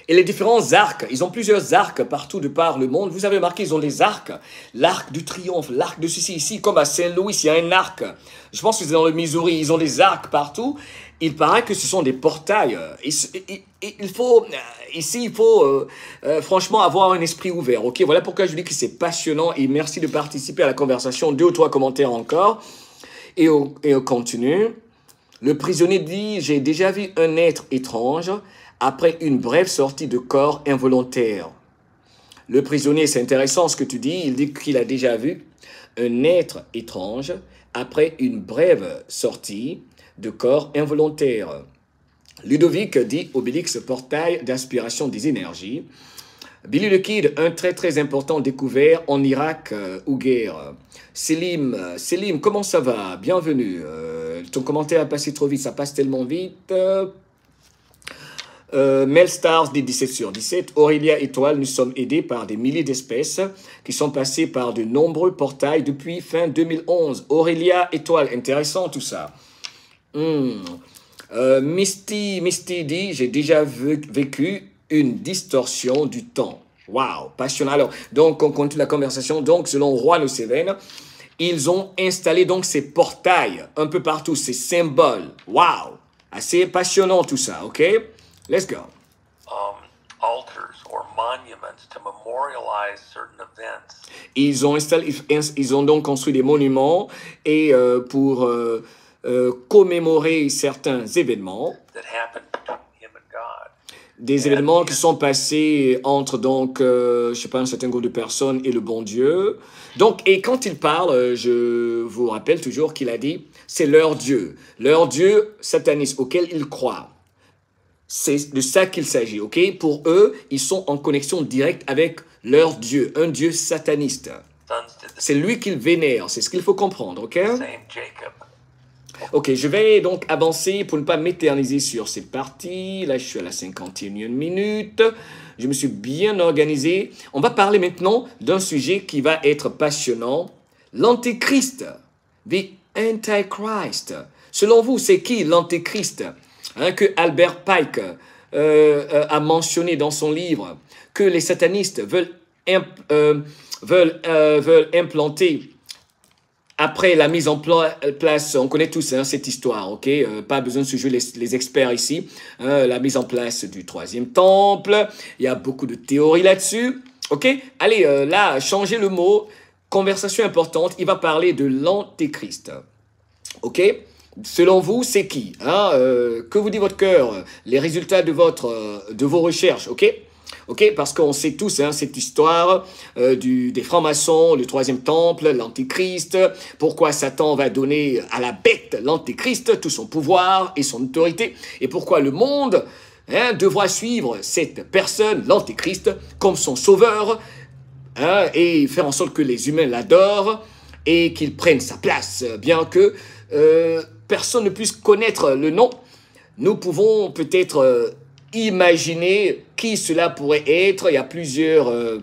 Et les différents arcs, ils ont plusieurs arcs partout de par le monde. Vous avez remarqué, ils ont des arcs. L'arc du triomphe, l'arc de ceci, ici, comme à Saint-Louis, il y a un arc. Je pense que c'est dans le Missouri, ils ont des arcs partout. Il paraît que ce sont des portails. Il, faut, ici, il faut euh, euh, franchement avoir un esprit ouvert. Voilà pourquoi je dis que c'est passionnant et merci de participer à la conversation. Deux ou trois commentaires encore. Et on, et on continue. Le prisonnier dit, j'ai déjà vu un être étrange après une brève sortie de corps involontaire. Le prisonnier, c'est intéressant ce que tu dis, il dit qu'il a déjà vu un être étrange après une brève sortie de corps involontaire. Ludovic dit Obélix portail d'inspiration des énergies. Billy le Kid, un très très important découvert en Irak euh, ou guerre. Selim, Selim, comment ça va? Bienvenue. Euh, ton commentaire a passé trop vite, ça passe tellement vite. Euh, Melstars dit 17 sur 17. Aurélia Étoile, nous sommes aidés par des milliers d'espèces qui sont passées par de nombreux portails depuis fin 2011. Aurélia Étoile, intéressant tout ça. Hmm. Euh, Misty, Misty dit, j'ai déjà vécu une distorsion du temps. Waouh, passionnant. Alors, donc, on continue la conversation. Donc, selon Roi Le Cévennes, ils ont installé donc ces portails un peu partout, ces symboles. Waouh, assez passionnant tout ça, ok? Let's go. Um, altars or monuments to memorialize certain events. Ils ont installé, ils ont donc construit des monuments et euh, pour euh, euh, commémorer certains événements. Des événements qui sont passés entre donc, euh, je sais pas, un certain groupe de personnes et le bon Dieu. Donc, et quand il parle, je vous rappelle toujours qu'il a dit, c'est leur Dieu, leur Dieu sataniste auquel ils croient. C'est de ça qu'il s'agit, ok? Pour eux, ils sont en connexion directe avec leur Dieu, un Dieu sataniste. C'est lui qu'ils vénèrent, c'est ce qu'il faut comprendre, ok? Ok, je vais donc avancer pour ne pas m'éterniser sur cette partie. Là, je suis à la 51e minute. Je me suis bien organisé. On va parler maintenant d'un sujet qui va être passionnant. L'Antéchrist. The Antichrist. Selon vous, c'est qui l'Antéchrist Hein, que Albert Pike euh, euh, a mentionné dans son livre, que les satanistes veulent, euh, veulent, veulent implanter? Après la mise en place, on connaît tous hein, cette histoire, ok? Pas besoin de se jouer les, experts ici. Hein, la mise en place du troisième temple, il y a beaucoup de théories là-dessus, ok? Allez, là, changez le mot, conversation importante, il va parler de l'antéchrist. Ok? Selon vous, c'est qui hein? Euh, Que vous dit votre cœur Les résultats de, votre, euh, de vos recherches, ok? Ok, parce qu'on sait tous hein, cette histoire euh, du, des francs-maçons, le troisième temple, l'antéchrist, pourquoi Satan va donner à la bête l'antéchrist tout son pouvoir et son autorité, et pourquoi le monde hein, devra suivre cette personne, l'antéchrist, comme son sauveur, hein, et faire en sorte que les humains l'adorent et qu'il prenne sa place, bien que euh, personne ne puisse connaître le nom. Nous pouvons peut-être euh, imaginer qui cela pourrait être. Il y a plusieurs euh,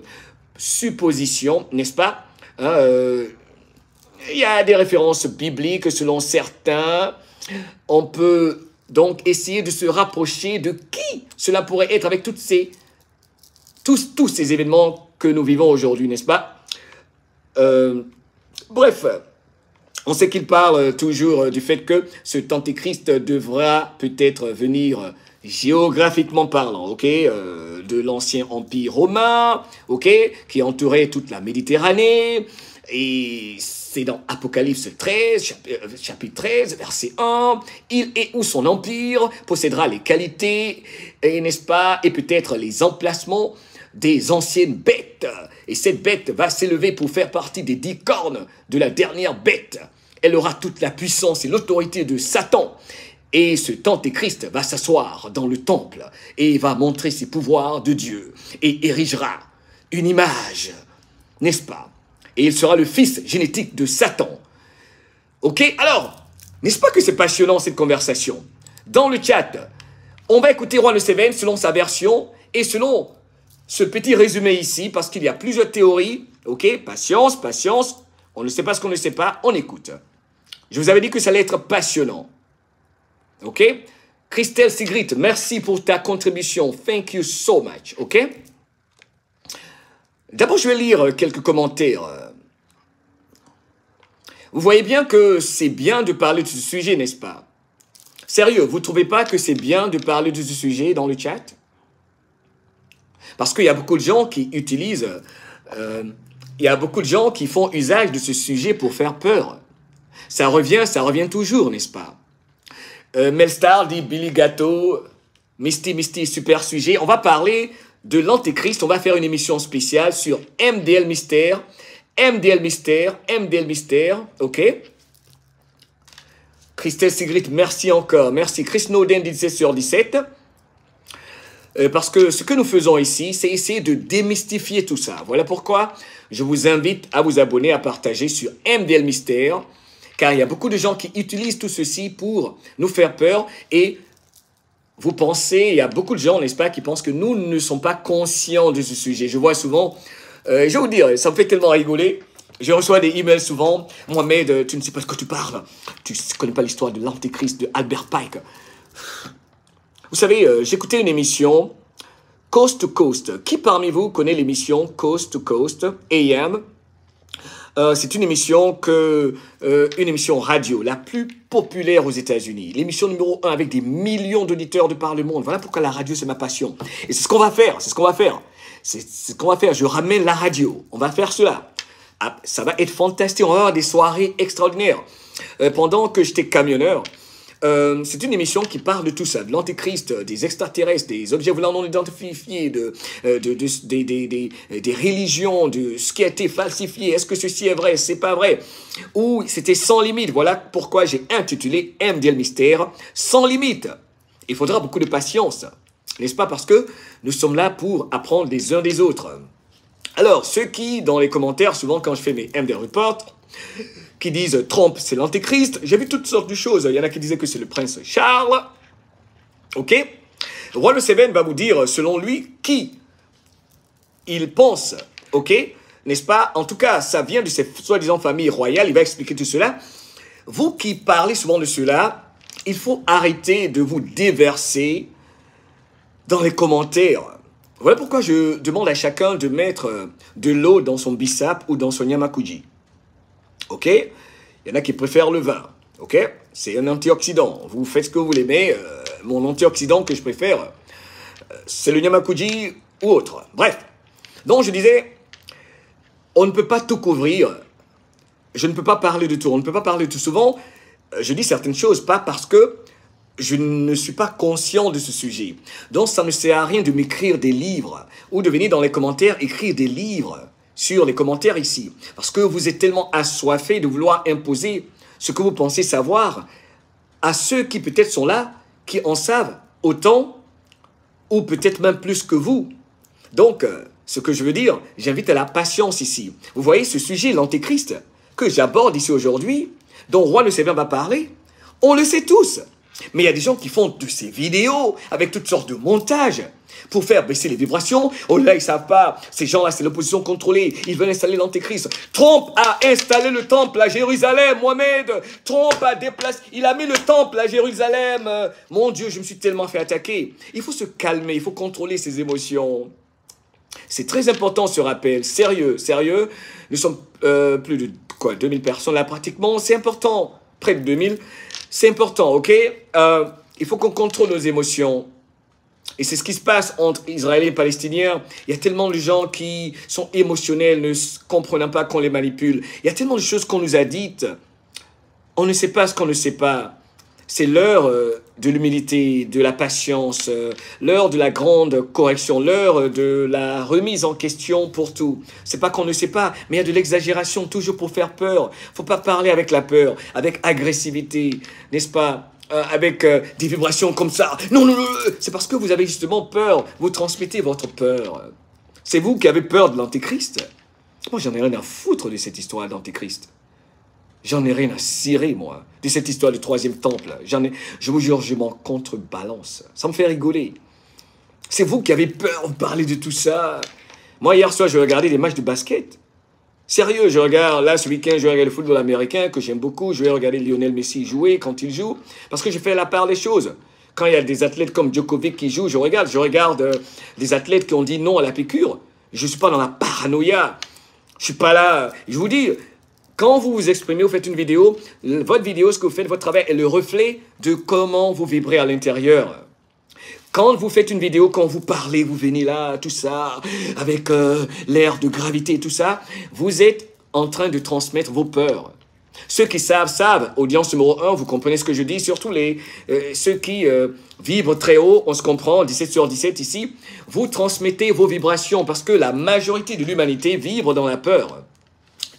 suppositions, n'est-ce pas? Hein, euh, Il y a des références bibliques selon certains. On peut donc essayer de se rapprocher de qui cela pourrait être avec toutes ces, tous, tous ces événements que nous vivons aujourd'hui, n'est-ce pas? Euh, Bref, on sait qu'il parle toujours du fait que ce Antéchrist devra peut-être venir géographiquement parlant, ok, euh, de l'ancien empire romain, ok, qui entourait toute la Méditerranée, et c'est dans Apocalypse 13, euh, chapitre 13, verset 1, il et où son empire possédera les qualités, n'est-ce pas, et peut-être les emplacements des anciennes bêtes, et cette bête va s'élever pour faire partie des dix cornes de la dernière bête. Elle aura toute la puissance et l'autorité de Satan. Et ce Christ va s'asseoir dans le temple et va montrer ses pouvoirs de Dieu et érigera une image, n'est-ce pas? Et il sera le fils génétique de Satan. Ok Alors, n'est-ce pas que c'est passionnant cette conversation? Dans le chat, on va écouter Roi de Seven selon sa version et selon ce petit résumé ici, parce qu'il y a plusieurs théories. Ok Patience, patience. On ne sait pas ce qu'on ne sait pas, on écoute. Je vous avais dit que ça allait être passionnant. OK? Christelle Sigrid, merci pour ta contribution. Thank you so much. OK? D'abord, je vais lire quelques commentaires. Vous voyez bien que c'est bien de parler de ce sujet, n'est-ce pas? Sérieux, vous ne trouvez pas que c'est bien de parler de ce sujet dans le chat? Parce qu'il y a beaucoup de gens qui utilisent, euh, il y a beaucoup de gens qui font usage de ce sujet pour faire peur. Ça revient, ça revient toujours, n'est-ce pas? Euh, Melstar dit Billy Gâteau, Misty Misty, super sujet. On va parler de l'Antéchrist. On va faire une émission spéciale sur MDL Mystère. MDL Mystère, MDL Mystère, ok Christelle Sigrid, merci encore. Merci. Chris Noden, 17 sur 17. Euh, parce que ce que nous faisons ici, c'est essayer de démystifier tout ça. Voilà pourquoi je vous invite à vous abonner, à partager sur MDL Mystère car il y a beaucoup de gens qui utilisent tout ceci pour nous faire peur et vous pensez, il y a beaucoup de gens, n'est-ce pas, qui pensent que nous ne sommes pas conscients de ce sujet. Je vois souvent, euh, je vais vous dire, ça me fait tellement rigoler. Je reçois des emails souvent. Mohamed, tu ne sais pas de quoi tu parles. Tu ne connais pas l'histoire de l'antéchrist de Albert Pike. Vous savez, euh, j'écoutais une émission Coast to Coast. Qui parmi vous connaît l'émission Coast to Coast AM euh, c'est une émission que euh, une émission radio la plus populaire aux États-Unis. L'émission numéro 1 avec des millions d'auditeurs de par le monde. Voilà pourquoi la radio c'est ma passion. Et c'est ce qu'on va faire. C'est ce qu'on va faire. C'est ce qu'on va faire. Je ramène la radio. On va faire cela. Ah, ça va être fantastique. On va avoir des soirées extraordinaires. Euh, pendant que j'étais camionneur, euh, c'est une émission qui parle de tout ça, de l'antéchrist, des extraterrestres, des objets volants non identifiés, de, euh, de, des, des, religions, de ce qui a été falsifié. Est-ce que ceci est vrai, c'est pas vrai Ou c'était sans limite. Voilà pourquoi j'ai intitulé MDL Mystère, sans limite. Il faudra beaucoup de patience, n'est-ce pas? Parce que nous sommes là pour apprendre des uns des autres. Alors, ceux qui, dans les commentaires, souvent quand je fais mes MDL Reports, qui disent Trump, c'est l'antéchrist. J'ai vu toutes sortes de choses. Il y en a qui disaient que c'est le prince Charles. Ok? Roi de Seven va vous dire, selon lui, qui il pense. Ok? N'est-ce pas? En tout cas, ça vient de cette soi-disant famille royale. Il va expliquer tout cela. Vous qui parlez souvent de cela, il faut arrêter de vous déverser dans les commentaires. Voilà pourquoi je demande à chacun de mettre de l'eau dans son bissap ou dans son yamakuji. OK? Il y en a qui préfèrent le vin. OK? C'est un antioxydant. Vous faites ce que vous voulez, mais euh, mon antioxydant que je préfère, euh, c'est le Yamakuji ou autre. Bref. Donc, je disais, on ne peut pas tout couvrir. Je ne peux pas parler de tout. On ne peut pas parler de tout. Souvent, euh, je dis certaines choses, pas parce que je ne suis pas conscient de ce sujet. Donc, ça ne sert à rien de m'écrire des livres ou de venir dans les commentaires écrire des livres sur les commentaires ici. Parce que vous êtes tellement assoiffés de vouloir imposer ce que vous pensez savoir à ceux qui peut-être sont là, qui en savent autant ou peut-être même plus que vous. Donc, euh, ce que je veux dire, j'invite à la patience ici. Vous voyez ce sujet, l'antéchrist, que j'aborde ici aujourd'hui, dont Roi ne sait bien pas parler, on le sait tous. Mais il y a des gens qui font de ces vidéos avec toutes sortes de montages pour faire baisser les vibrations. Oh là, ils ne savent pas. Ces gens-là, c'est l'opposition contrôlée. Ils veulent installer l'antéchrist. Trump a installé le temple à Jérusalem, Mohamed. Trump a déplacé. Il a mis le temple à Jérusalem. Mon Dieu, je me suis tellement fait attaquer. Il faut se calmer, il faut contrôler ses émotions. C'est très important ce rappel. Sérieux, sérieux. Nous sommes euh, plus de quoi 2000 personnes là pratiquement. C'est important. Près de 2000. C'est important, ok? Euh, Il faut qu'on contrôle nos émotions. Et c'est ce qui se passe entre Israéliens et Palestiniens. Il y a tellement de gens qui sont émotionnels, ne comprenant pas qu'on les manipule. Il y a tellement de choses qu'on nous a dites. On ne sait pas ce qu'on ne sait pas. C'est l'heure euh, de l'humilité, de la patience, euh, l'heure de la grande correction, l'heure de la remise en question pour tout. C'est pas qu'on ne sait pas, mais il y a de l'exagération toujours pour faire peur. Faut pas parler avec la peur, avec agressivité, n'est-ce pas? Euh, avec des vibrations comme ça. Non, non, non, c'est parce que vous avez justement peur. Vous transmettez votre peur. C'est vous qui avez peur de l'antéchrist. Moi, j'en ai rien à foutre de cette histoire d'antéchrist. J'en ai rien à cirer, moi, de cette histoire du troisième temple. J'en ai, je vous jure, je m'en contrebalance. Ça me fait rigoler. C'est vous qui avez peur de parler de tout ça. Moi, hier soir, je regardais des matchs de basket. Sérieux, je regarde, là, ce week-end, je regarde le football américain, que j'aime beaucoup. Je vais regarder Lionel Messi jouer quand il joue, parce que je fais la part des choses. Quand il y a des athlètes comme Djokovic qui jouent, je regarde. Je regarde euh, des athlètes qui ont dit non à la piqûre. Je ne suis pas dans la paranoïa. Je suis pas là. Je vous dis, quand vous vous exprimez, vous faites une vidéo, votre vidéo, ce que vous faites, votre travail est le reflet de comment vous vibrez à l'intérieur. Quand vous faites une vidéo, quand vous parlez, vous venez là, tout ça, avec euh, l'air de gravité tout ça, vous êtes en train de transmettre vos peurs. Ceux qui savent, savent. Audience numéro 1, vous comprenez ce que je dis, surtout les, euh, ceux qui euh, vibrent très haut, on se comprend, 17 sur 17 ici, vous transmettez vos vibrations parce que la majorité de l'humanité vibre dans la peur.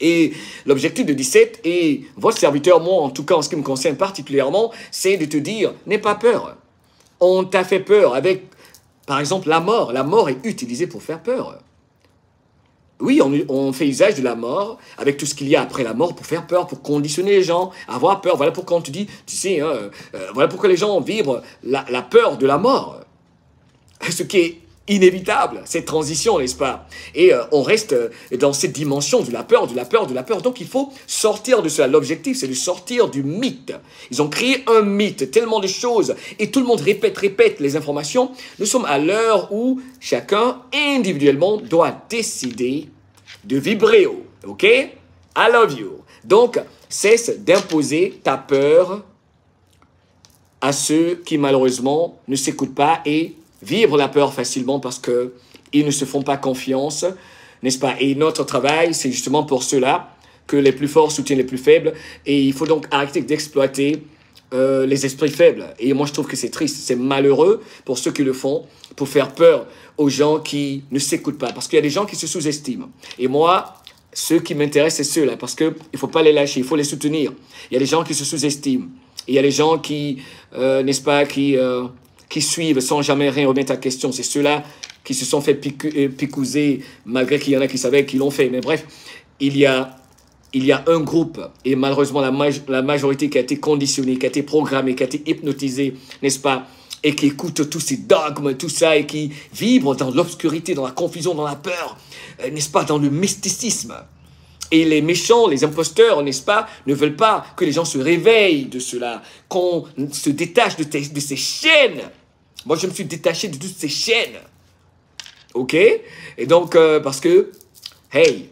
Et l'objectif de 17 et votre serviteur, moi en tout cas en ce qui me concerne particulièrement, c'est de te dire, n'aie pas peur. On t'a fait peur avec, par exemple, la mort. La mort est utilisée pour faire peur. Oui, on, fait usage de la mort avec tout ce qu'il y a après la mort pour faire peur, pour conditionner les gens, avoir peur. Voilà pourquoi on te dit, tu sais, hein, euh, voilà pourquoi les gens vibrent la, la peur de la mort. Ce qui est inévitable, cette transition, n'est-ce pas? Et euh, on reste euh, dans cette dimension de la peur, de la peur, de la peur. Donc il faut sortir de cela. L'objectif, c'est de sortir du mythe. Ils ont créé un mythe, tellement de choses, et tout le monde répète, répète les informations. Nous sommes à l'heure où chacun, individuellement, doit décider de vibrer haut. OK? I love you. Donc, cesse d'imposer ta peur à ceux qui, malheureusement, ne s'écoutent pas et vivre la peur facilement parce que ils ne se font pas confiance, n'est-ce pas? Et notre travail, c'est justement pour cela que les plus forts soutiennent les plus faibles. Et il faut donc arrêter d'exploiter euh, les esprits faibles. Et moi, je trouve que c'est triste, c'est malheureux pour ceux qui le font, pour faire peur aux gens qui ne s'écoutent pas. Parce qu'il y a des gens qui se sous-estiment. Et moi, ceux qui m'intéressent, c'est ceux-là. Parce qu'il ne faut pas les lâcher, il faut les soutenir. Il y a des gens qui se sous-estiment. Il y a des gens qui, euh, n'est-ce pas, qui... Euh, qui suivent sans jamais rien remettre en question. C'est ceux-là qui se sont fait euh, picouser, malgré qu'il y en a qui savaient qu'ils l'ont fait. Mais bref, il y a, il y a un groupe, et malheureusement la, majorité qui a été conditionnée, qui a été programmée, qui a été hypnotisée, n'est-ce pas et qui écoute tous ces dogmes, tout ça, et qui vibre dans l'obscurité, dans la confusion, dans la peur, euh, n'est-ce pas, dans le mysticisme. Et les méchants, les imposteurs, n'est-ce pas, ne veulent pas que les gens se réveillent de cela, qu'on se détache de ces chaînes moi, je me suis détaché de toutes ces chaînes. Ok? Et donc, euh, parce que, hey,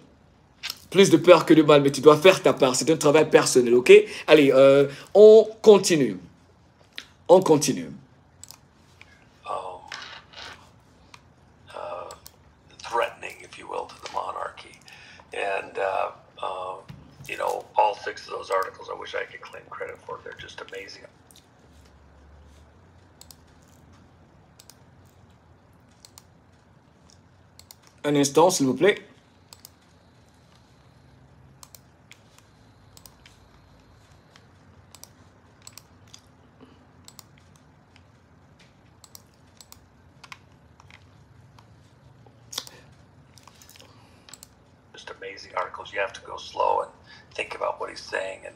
plus de peur que de mal, mais tu dois faire ta part. C'est un travail personnel, ok? Allez, euh, on continue. On continue. Oh. Uh, threatening, if you will, to the monarchy. And, uh, um, you know, all six of those articles, I wish I could claim credit for. They're just amazing. Un instant, s'il vous plaît. Just amazing articles. You have to go slow and think about what he's saying. And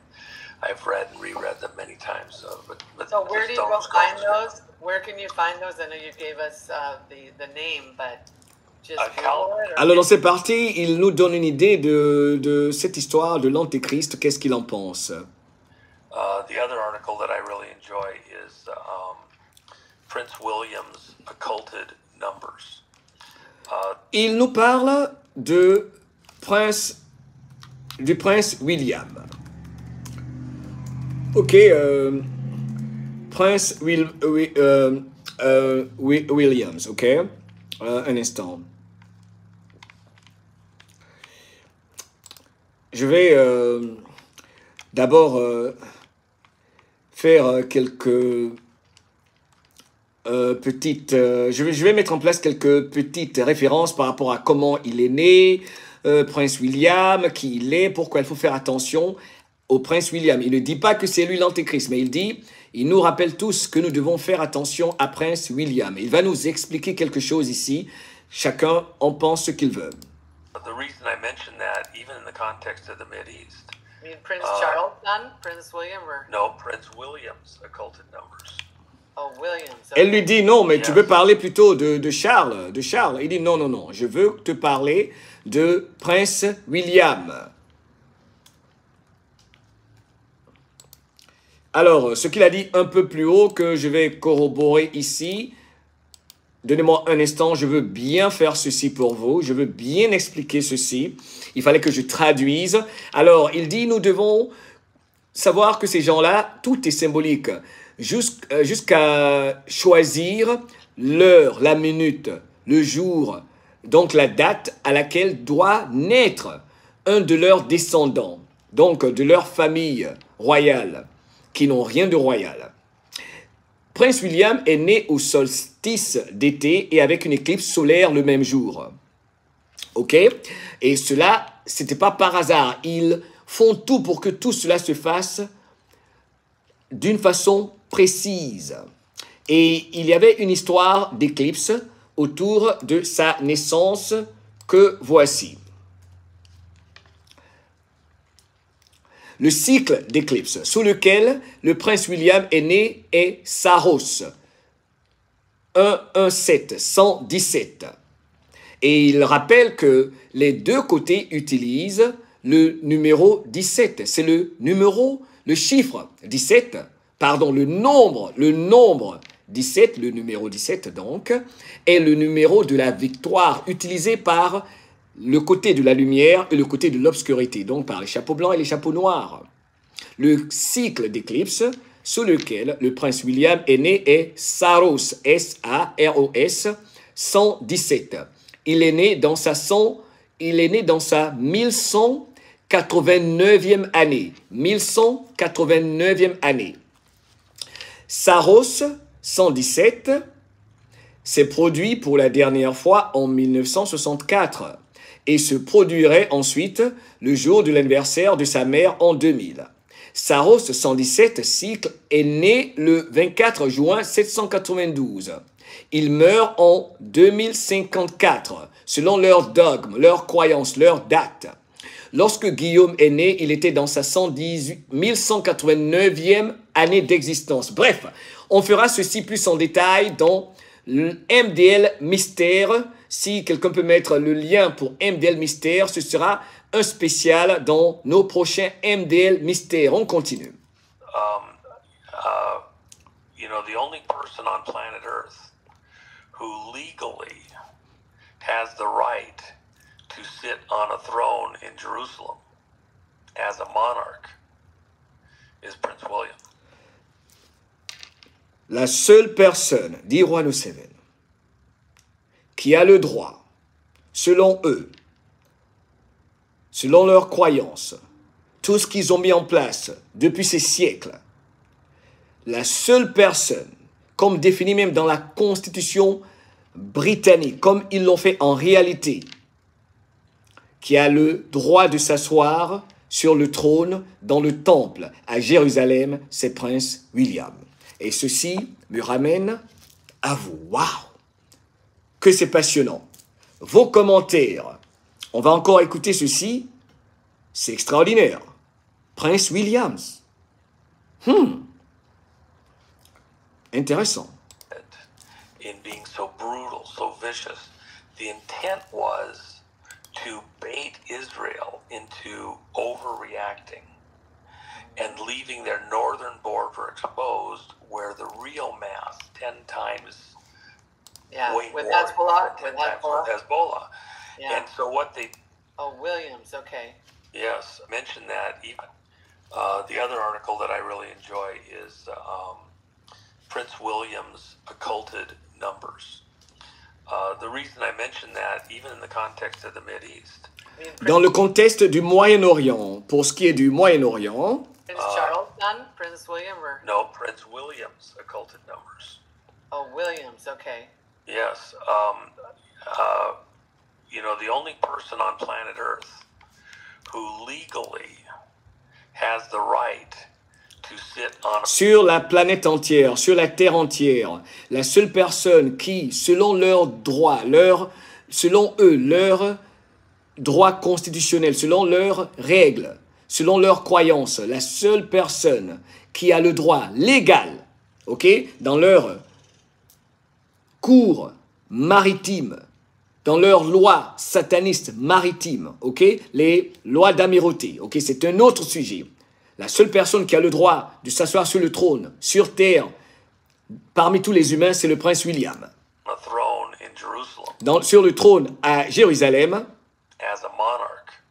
I've read and reread them many times. So, but, but So where do you go find those? Where can you find those? I know you gave us uh, the, the name, but Uh, or- Alors dans cette partie, il nous donne une idée de, de cette histoire de l'Antéchrist, qu'est-ce qu'il en pense? Uh, the other article that I really enjoy is um, Prince William's Occulted Numbers. Uh, Il nous parle de prince, du prince William. Ok, euh, prince Will, Wi- euh, euh, Wi- Williams, ok, Euh, un instant. Je vais euh, d'abord euh, faire euh, quelques petites. je, vais, mettre en place quelques petites références par rapport à comment il est né, Prince William, qui il est, pourquoi il faut faire attention au Prince William. Il ne dit pas que c'est lui l'Antéchrist, mais il dit, il nous rappelle tous que nous devons faire attention à Prince William. Il va nous expliquer quelque chose ici. Chacun en pense ce qu'il veut. Reason I mention that, even in the context of the Mid East, I mean, Prince Uh, Charles' son, Prince William, or? No, Prince William's Occulted Numbers. oh Williams? Elle lui dit non, mais tu Yes. veux parler plutôt de, de Charles, de Charles. Il dit non, non, non, je veux te parler de Prince William. Alors, ce qu'il a dit un peu plus haut que je vais corroborer ici. Donnez-moi un instant, je veux bien faire ceci pour vous, je veux bien expliquer ceci. Il fallait que je traduise. Alors, il dit, nous devons savoir que ces gens-là, tout est symbolique. Euh, Jusqu'à choisir l'heure, la minute, le jour, donc la date à laquelle doit naître un de leurs descendants, donc de leur famille royale, qui n'ont rien de royal. Prince William est né au solstice d'été et avec une éclipse solaire le même jour. OK? Et cela, c'était pas par hasard. Ils font tout pour que tout cela se fasse d'une façon précise. Et il y avait une histoire d'éclipse autour de sa naissance que voici. Le cycle d'éclipse sous lequel le prince William est né est Saros 117, 117. Et il rappelle que les deux côtés utilisent le numéro 17. C'est le numéro, le chiffre 17, pardon, le nombre, le nombre 17, le numéro 17 donc, est le numéro de la victoire utilisé par le côté de la lumière et le côté de l'obscurité, donc par les chapeaux blancs et les chapeaux noirs. Le cycle d'éclipse sous lequel le prince William est né est Saros, S-A-R-O-S, 117. Il est né dans sa 100, il est né dans sa 1189e année. 1189e année. Saros 117 s'est produit pour la dernière fois en 1964 et se produirait ensuite le jour de l'anniversaire de sa mère en 2000. Saros 117 cycle est né le 24 juin 792. Il meurt en 2054, selon leur dogme, leur croyance, leur date. Lorsque Guillaume est né, il était dans sa 118 1189e année d'existence. Bref, on fera ceci plus en détail dans le MDL Mystère. Si quelqu'un peut mettre le lien pour MDL Mystère, ce sera un spécial dans nos prochains MDL Mystère. On continue. Um, uh, you know, the only person on planet Earth who legally has the right to sit on a throne in Jerusalem as a monarch is Prince William. La seule personne, dit Roi Seven, qui a le droit, selon eux, selon leurs croyances, tout ce qu'ils ont mis en place depuis ces siècles, la seule personne, comme défini même dans la Constitution britannique, comme ils l'ont fait en réalité, qui a le droit de s'asseoir sur le trône dans le temple à Jérusalem, c'est Prince William. Et ceci me ramène à vous. Waouh Que c'est passionnant. Vos commentaires. On va encore écouter ceci. C'est extraordinaire. Prince Williams. Hmm. Intéressant. in being so brutal, so vicious. The intent was to bait Israel into overreacting and leaving their northern border exposed where the real mass 10 times Yeah, way with more Hezbollah, with 10 Hezbollah. with Hezbollah. Yeah. And so what they Oh, Williams. Okay. Yes, mention that even. Uh, the other article that I really enjoy is um, Prince William's occulted numbers. Uh, the reason I mention that, even in the context of the Mid East, I mean, Dans le contexte du Moyen-Orient, pour ce qui est du Moyen-Orient, Prince uh, Charles' son, Prince William, or no, Prince William's occulted numbers. oh, Williams. Okay. Yes, um, uh, you know, the only person on planet Earth who legally has the right to sit on a sur la planète entière, sur la terre entière, la seule personne qui, selon leurs droits, leur, selon eux, leurs droits constitutionnels, selon leurs règles, selon leurs croyances, la seule personne qui a le droit légal, ok, dans leur cours maritime, dans leurs lois satanistes maritimes, ok, les lois d'amirauté, ok, c'est un autre sujet. La seule personne qui a le droit de s'asseoir sur le trône, sur terre, parmi tous les humains, c'est le prince William. Dans- sur le trône à Jérusalem, as a monarch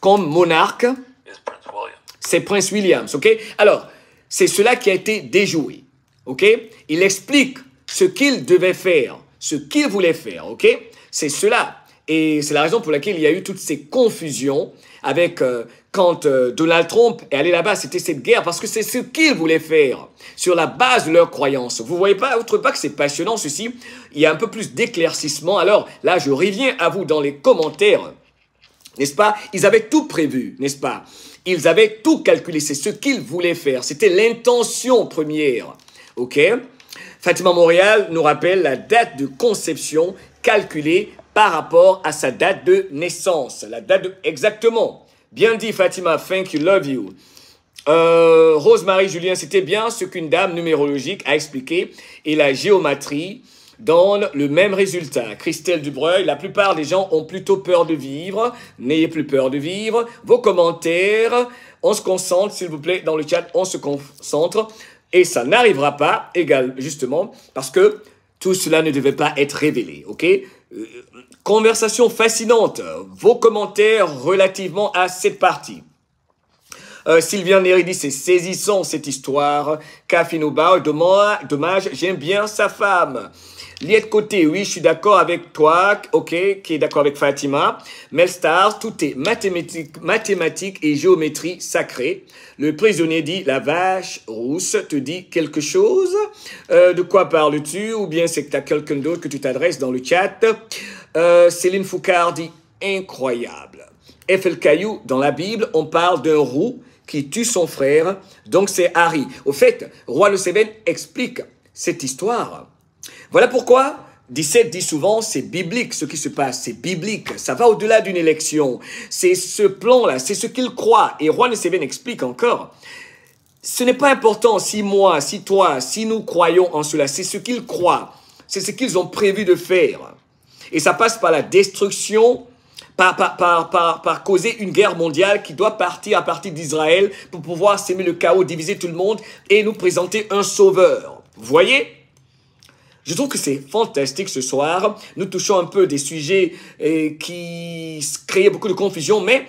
comme monarque, is Prince William. c'est Prince Williams, ok? Alors, c'est cela qui a été déjoué, ok? Il explique ce qu'il devait faire, ce qu'il voulait faire, ok? C'est cela. Et c'est la raison pour laquelle il y a eu toutes ces confusions avec euh, quand euh, Donald Trump est allé là-bas, c'était cette guerre parce que c'est ce qu'il voulait faire sur la base de leurs croyances. Vous voyez pas, outre pas que c'est passionnant ceci, il y a un peu plus d'éclaircissement. Alors là, je reviens à vous dans les commentaires n'est-ce pas? Ils avaient tout prévu, n'est-ce pas? Ils avaient tout calculé, c'est ce qu'ils voulaient faire, c'était l'intention première, ok? Fatima Montréal nous rappelle la date de conception calculée par rapport à sa date de naissance, la date. Exactement. Bien dit Fatima, thank you, love you. Euh, Rosemary Julien, c'était bien ce qu'une dame numérologique a expliqué et la géométrie donne le même résultat. Christelle Dubreuil, la plupart des gens ont plutôt peur de vivre. N'ayez plus peur de vivre. Vos commentaires, on se concentre, s'il vous plaît, dans le chat, on se concentre. Et ça n'arrivera pas, justement, parce que tout cela ne devait pas être révélé, ok? Euh, Conversation fascinante. Vos commentaires relativement à cette partie. Euh, Sylvian Neri dit c'est saisissant cette histoire. Kafinouba, dommage j'aime bien sa femme. Liette Côté, oui, je suis d'accord avec toi, ok, qui est d'accord avec Fatima. Melstar, tout est mathématique, mathématique et géométrie sacrée. Le prisonnier dit, la vache rousse te dit quelque chose. Euh, de quoi parles-tu? Ou bien c'est que tu quelqu'un d'autre que tu t'adresses dans le chat. Euh, Céline Foucard dit, incroyable. FL Caillou, dans la Bible, on parle d'un roux qui tue son frère, donc c'est Harry. Au fait, Roi le Céven explique cette histoire. Voilà pourquoi 17 dit souvent, c'est biblique ce qui se passe, c'est biblique, ça va au-delà d'une élection. C'est ce plan-là, c'est ce qu'il croit. Et le Céven explique encore, ce n'est pas important si moi, si toi, si nous croyons en cela, c'est ce qu'ils croient, c'est ce qu'ils ont prévu de faire. Et ça passe par la destruction par, par, par, par, par causer une guerre mondiale qui doit partir à partir d'Israël pour pouvoir s'aimer le chaos, diviser tout le monde et nous présenter un sauveur. Voyez? Je trouve que c'est fantastique ce soir. Nous touchons un peu des sujets eh, qui créaient beaucoup de confusion, mais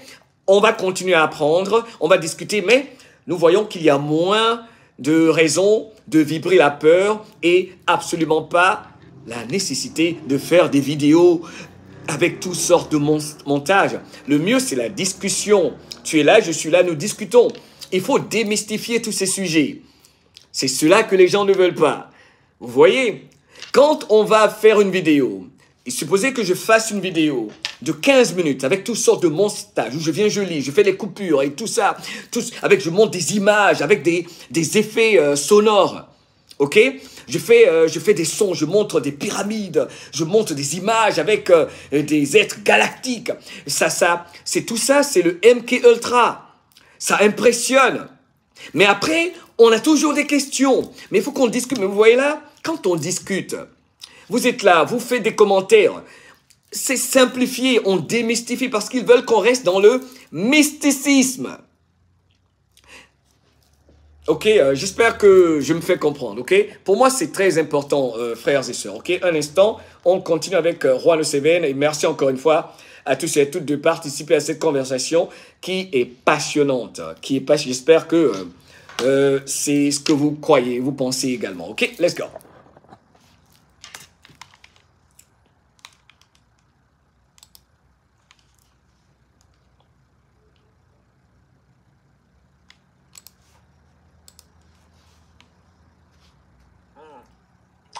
on va continuer à apprendre, on va discuter, mais nous voyons qu'il y a moins de raisons de vibrer la peur et absolument pas la nécessité de faire des vidéos avec toutes sortes de mon- montages. Le mieux, c'est la discussion. Tu es là, je suis là, nous discutons. Il faut démystifier tous ces sujets. C'est cela que les gens ne veulent pas. Vous voyez, quand on va faire une vidéo, et supposez que je fasse une vidéo de 15 minutes avec toutes sortes de montages, où je viens, je lis, je fais les coupures et tout ça, tout, avec, je monte des images, avec des, des effets euh, sonores. Ok? Je fais, euh, je fais des sons, je montre des pyramides, je montre des images avec euh, des êtres galactiques. Ça, ça, c'est tout ça, c'est le MK Ultra. Ça impressionne. Mais après, on a toujours des questions. Mais il faut qu'on discute. Mais vous voyez là, quand on discute, vous êtes là, vous faites des commentaires. C'est simplifié, on démystifie parce qu'ils veulent qu'on reste dans le mysticisme. Ok, euh, j'espère que je me fais comprendre. Ok, pour moi c'est très important, euh, frères et sœurs. Ok, un instant, on continue avec euh, Juan Seven et merci encore une fois à tous et à toutes de participer à cette conversation qui est passionnante, qui est passionnante. J'espère que euh, c'est ce que vous croyez, vous pensez également. Ok, let's go.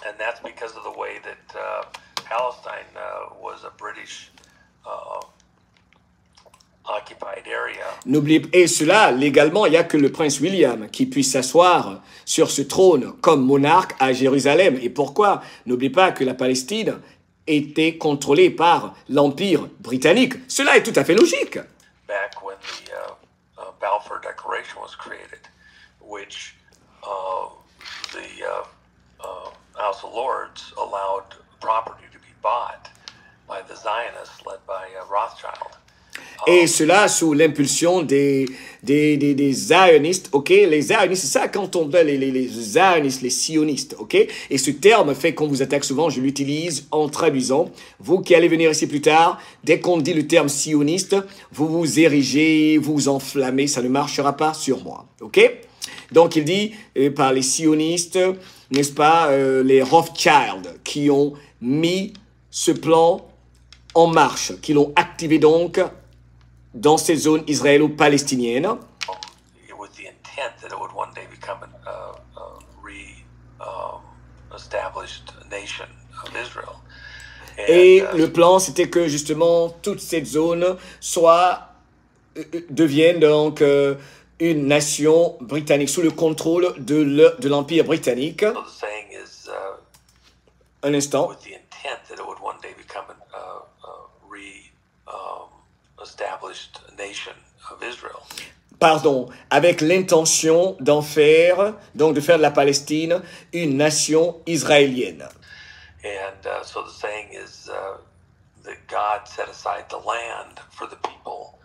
and that's because of the way that uh, Palestine uh, was a British uh, occupied area. N'oubliez et cela légalement, il n'y a que le prince William qui puisse s'asseoir sur ce trône comme monarque à Jérusalem. Et pourquoi? N'oubliez pas que la Palestine était contrôlée par l'empire britannique. Cela est tout à fait logique. back when the uh, uh, Balfour Declaration was created, which uh, the uh, uh, House of Lords allowed property to be bought Et cela sous l'impulsion des, des, des, des zionistes, ok? Les zionistes, c'est ça quand on dit les, les, les zionistes, les sionistes, ok? Et ce terme fait qu'on vous attaque souvent, je l'utilise en traduisant. Vous qui allez venir ici plus tard, dès qu'on dit le terme sioniste, vous vous érigez, vous vous enflammez, ça ne marchera pas sur moi, ok? Donc il dit euh, par les sionistes, n'est-ce pas, euh, les Rothschild qui ont mis ce plan en marche, qui l'ont activé donc dans ces zones israélo-palestiniennes. Et uh, le plan, c'était que justement toute cette zone soit euh, euh, devienne donc euh, une nation britannique sous le contrôle de le- de l'empire britannique. uh, Un instant. with the intent that it would one day become an uh, uh, re-established nation of Israel. Pardon, avec l'intention d'en faire, donc de faire de la Palestine une nation israélienne. And uh, so the saying is uh, that God set aside the land for the people,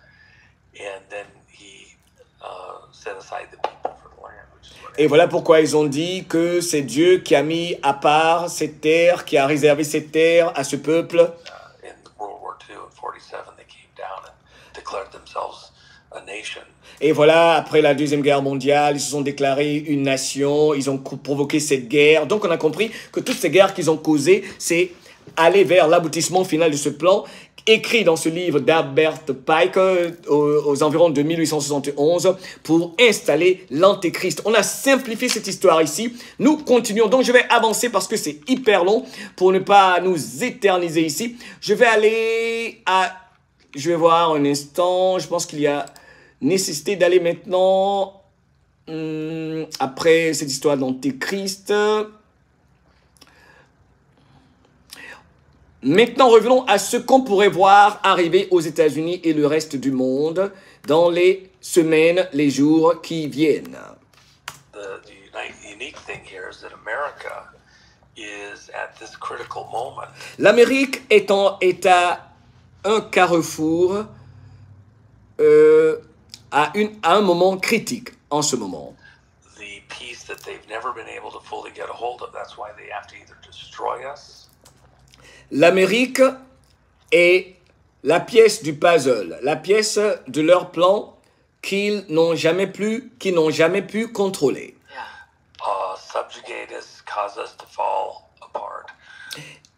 and then He uh, set aside the people for the land. Which is what Et voilà pourquoi ils ont dit que c'est Dieu qui a mis à part cette terre, qui a réservé cette terre à ce peuple. uh, in World War II in 47, they came down and declared themselves a nation. Et voilà, après la Deuxième Guerre mondiale, ils se sont déclarés une nation, ils ont provoqué cette guerre. Donc on a compris que toutes ces guerres qu'ils ont causées, c'est aller vers l'aboutissement final de ce plan, écrit dans ce livre d'Albert Pike euh, aux environs de 1871, pour installer l'Antéchrist. On a simplifié cette histoire ici. Nous continuons. Donc je vais avancer parce que c'est hyper long pour ne pas nous éterniser ici. Je vais aller à... Je vais voir un instant. Je pense qu'il y a nécessité d'aller maintenant hum, après cette histoire d'Antéchrist. Maintenant, revenons à ce qu'on pourrait voir arriver aux États-Unis et le reste du monde dans les semaines, les jours qui viennent. The, the uni- unique thing here is that America is at this critical moment L'Amérique est, en- à un carrefour, euh, à, une, à un moment critique en ce moment. the piece that they've never been able to fully get a hold of. That's why they have to either destroy us L'Amérique est la pièce du puzzle, la pièce de leur plan qu'ils n'ont jamais plus, qu'ils n'ont jamais pu contrôler. Uh.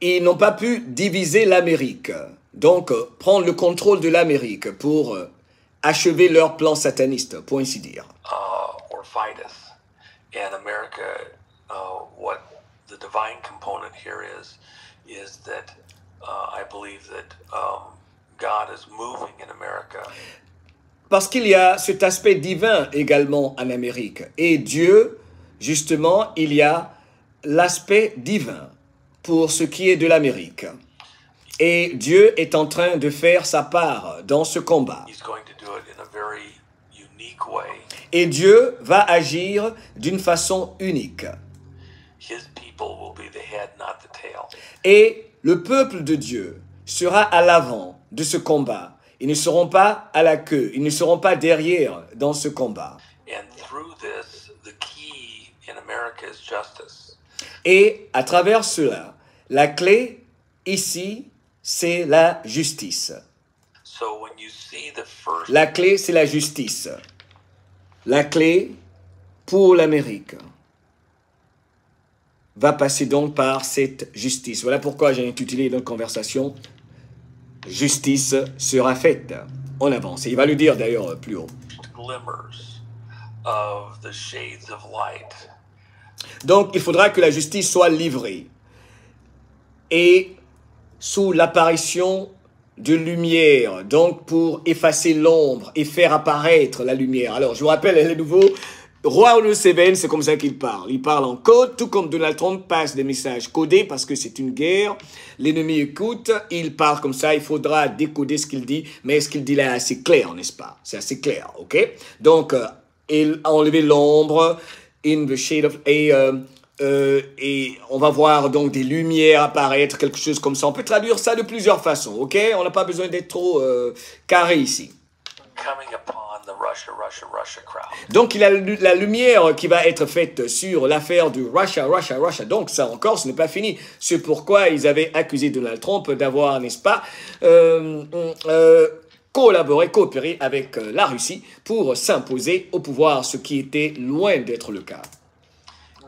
Ils n'ont pas pu diviser l'Amérique. Donc euh, prendre le contrôle de l'Amérique pour euh, achever leur plan sataniste, pour ainsi dire. uh, or fight us. And America, uh, what the divine component here is, is that uh, I believe that um, God is moving in America. Parce qu'il y a cet aspect divin également en Amérique. Et Dieu, justement, il y a l'aspect divin pour ce qui est de l'Amérique. Et Dieu est en train de faire sa part dans ce combat. Et Dieu va agir d'une façon unique. Et le peuple de Dieu sera à l'avant de ce combat. Ils ne seront pas à la queue, ils ne seront pas derrière dans ce combat. And through this, the key in America is justice. Et à travers cela, la clé ici, c'est la justice. So when you see the first La clé, c'est la justice. La clé pour l'Amérique va passer donc par cette justice. Voilà pourquoi j'ai intitulé notre conversation Justice sera faite. On avance. Et il va le dire d'ailleurs plus haut. glimmers of the shades of light Donc il faudra que la justice soit livrée. Et sous l'apparition de lumière, donc pour effacer l'ombre et faire apparaître la lumière. Alors je vous rappelle les nouveaux, Roi de Seven, c'est comme ça qu'il parle. Il parle en code, tout comme Donald Trump passe des messages codés parce que c'est une guerre. L'ennemi écoute, il parle comme ça, il faudra décoder ce qu'il dit, mais ce qu'il dit là est assez clair, n'est-ce pas? C'est assez clair, ok? Donc, euh, il a enlevé l'ombre, in the shade of... Et, euh, euh, et on va voir donc des lumières apparaître, quelque chose comme ça. On peut traduire ça de plusieurs façons, ok? On n'a pas besoin d'être trop euh, carré ici. coming upon the Russia, Russia, Russia crowd. Donc il a la lumière qui va être faite sur l'affaire du Russia, Russia, Russia. Donc ça encore, ce n'est pas fini. C'est pourquoi ils avaient accusé Donald Trump d'avoir, n'est-ce pas, euh, euh, collaboré, coopéré avec la Russie pour s'imposer au pouvoir, ce qui était loin d'être le cas.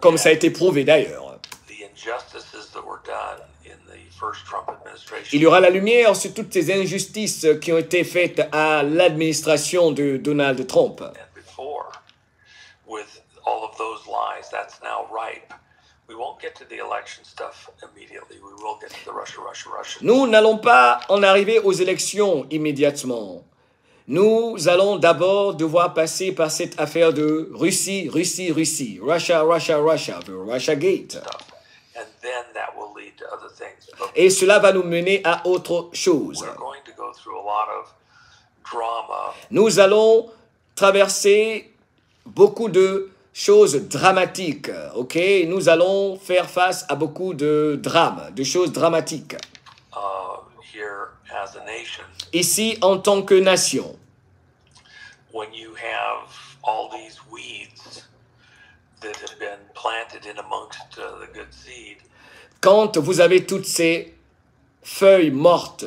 Comme ça a été prouvé d'ailleurs. The injustices that were done in the first Trump administration. Il y aura la lumière sur toutes ces injustices qui ont été faites à l'administration de Donald Trump. and before, with all of those lies, that's now ripe. We won't get to the election stuff immediately. We will get to the Russia, Russia, Russia. Nous n'allons pas en arriver aux élections immédiatement. Nous allons d'abord devoir passer par cette affaire de Russie, Russie, Russie, Russia, Russia, Russia, the Russia Gate. stuff. And then that will lead to other things. But Et cela va nous mener à autre chose. we're going to go through a lot of drama Nous allons traverser beaucoup de choses dramatiques, ok? Nous allons faire face à beaucoup de drames, de choses dramatiques. uh, here as a nation. Ici, en tant que nation, When you have all these weeds that have been planted in amongst the good seed, quand vous avez toutes ces feuilles mortes,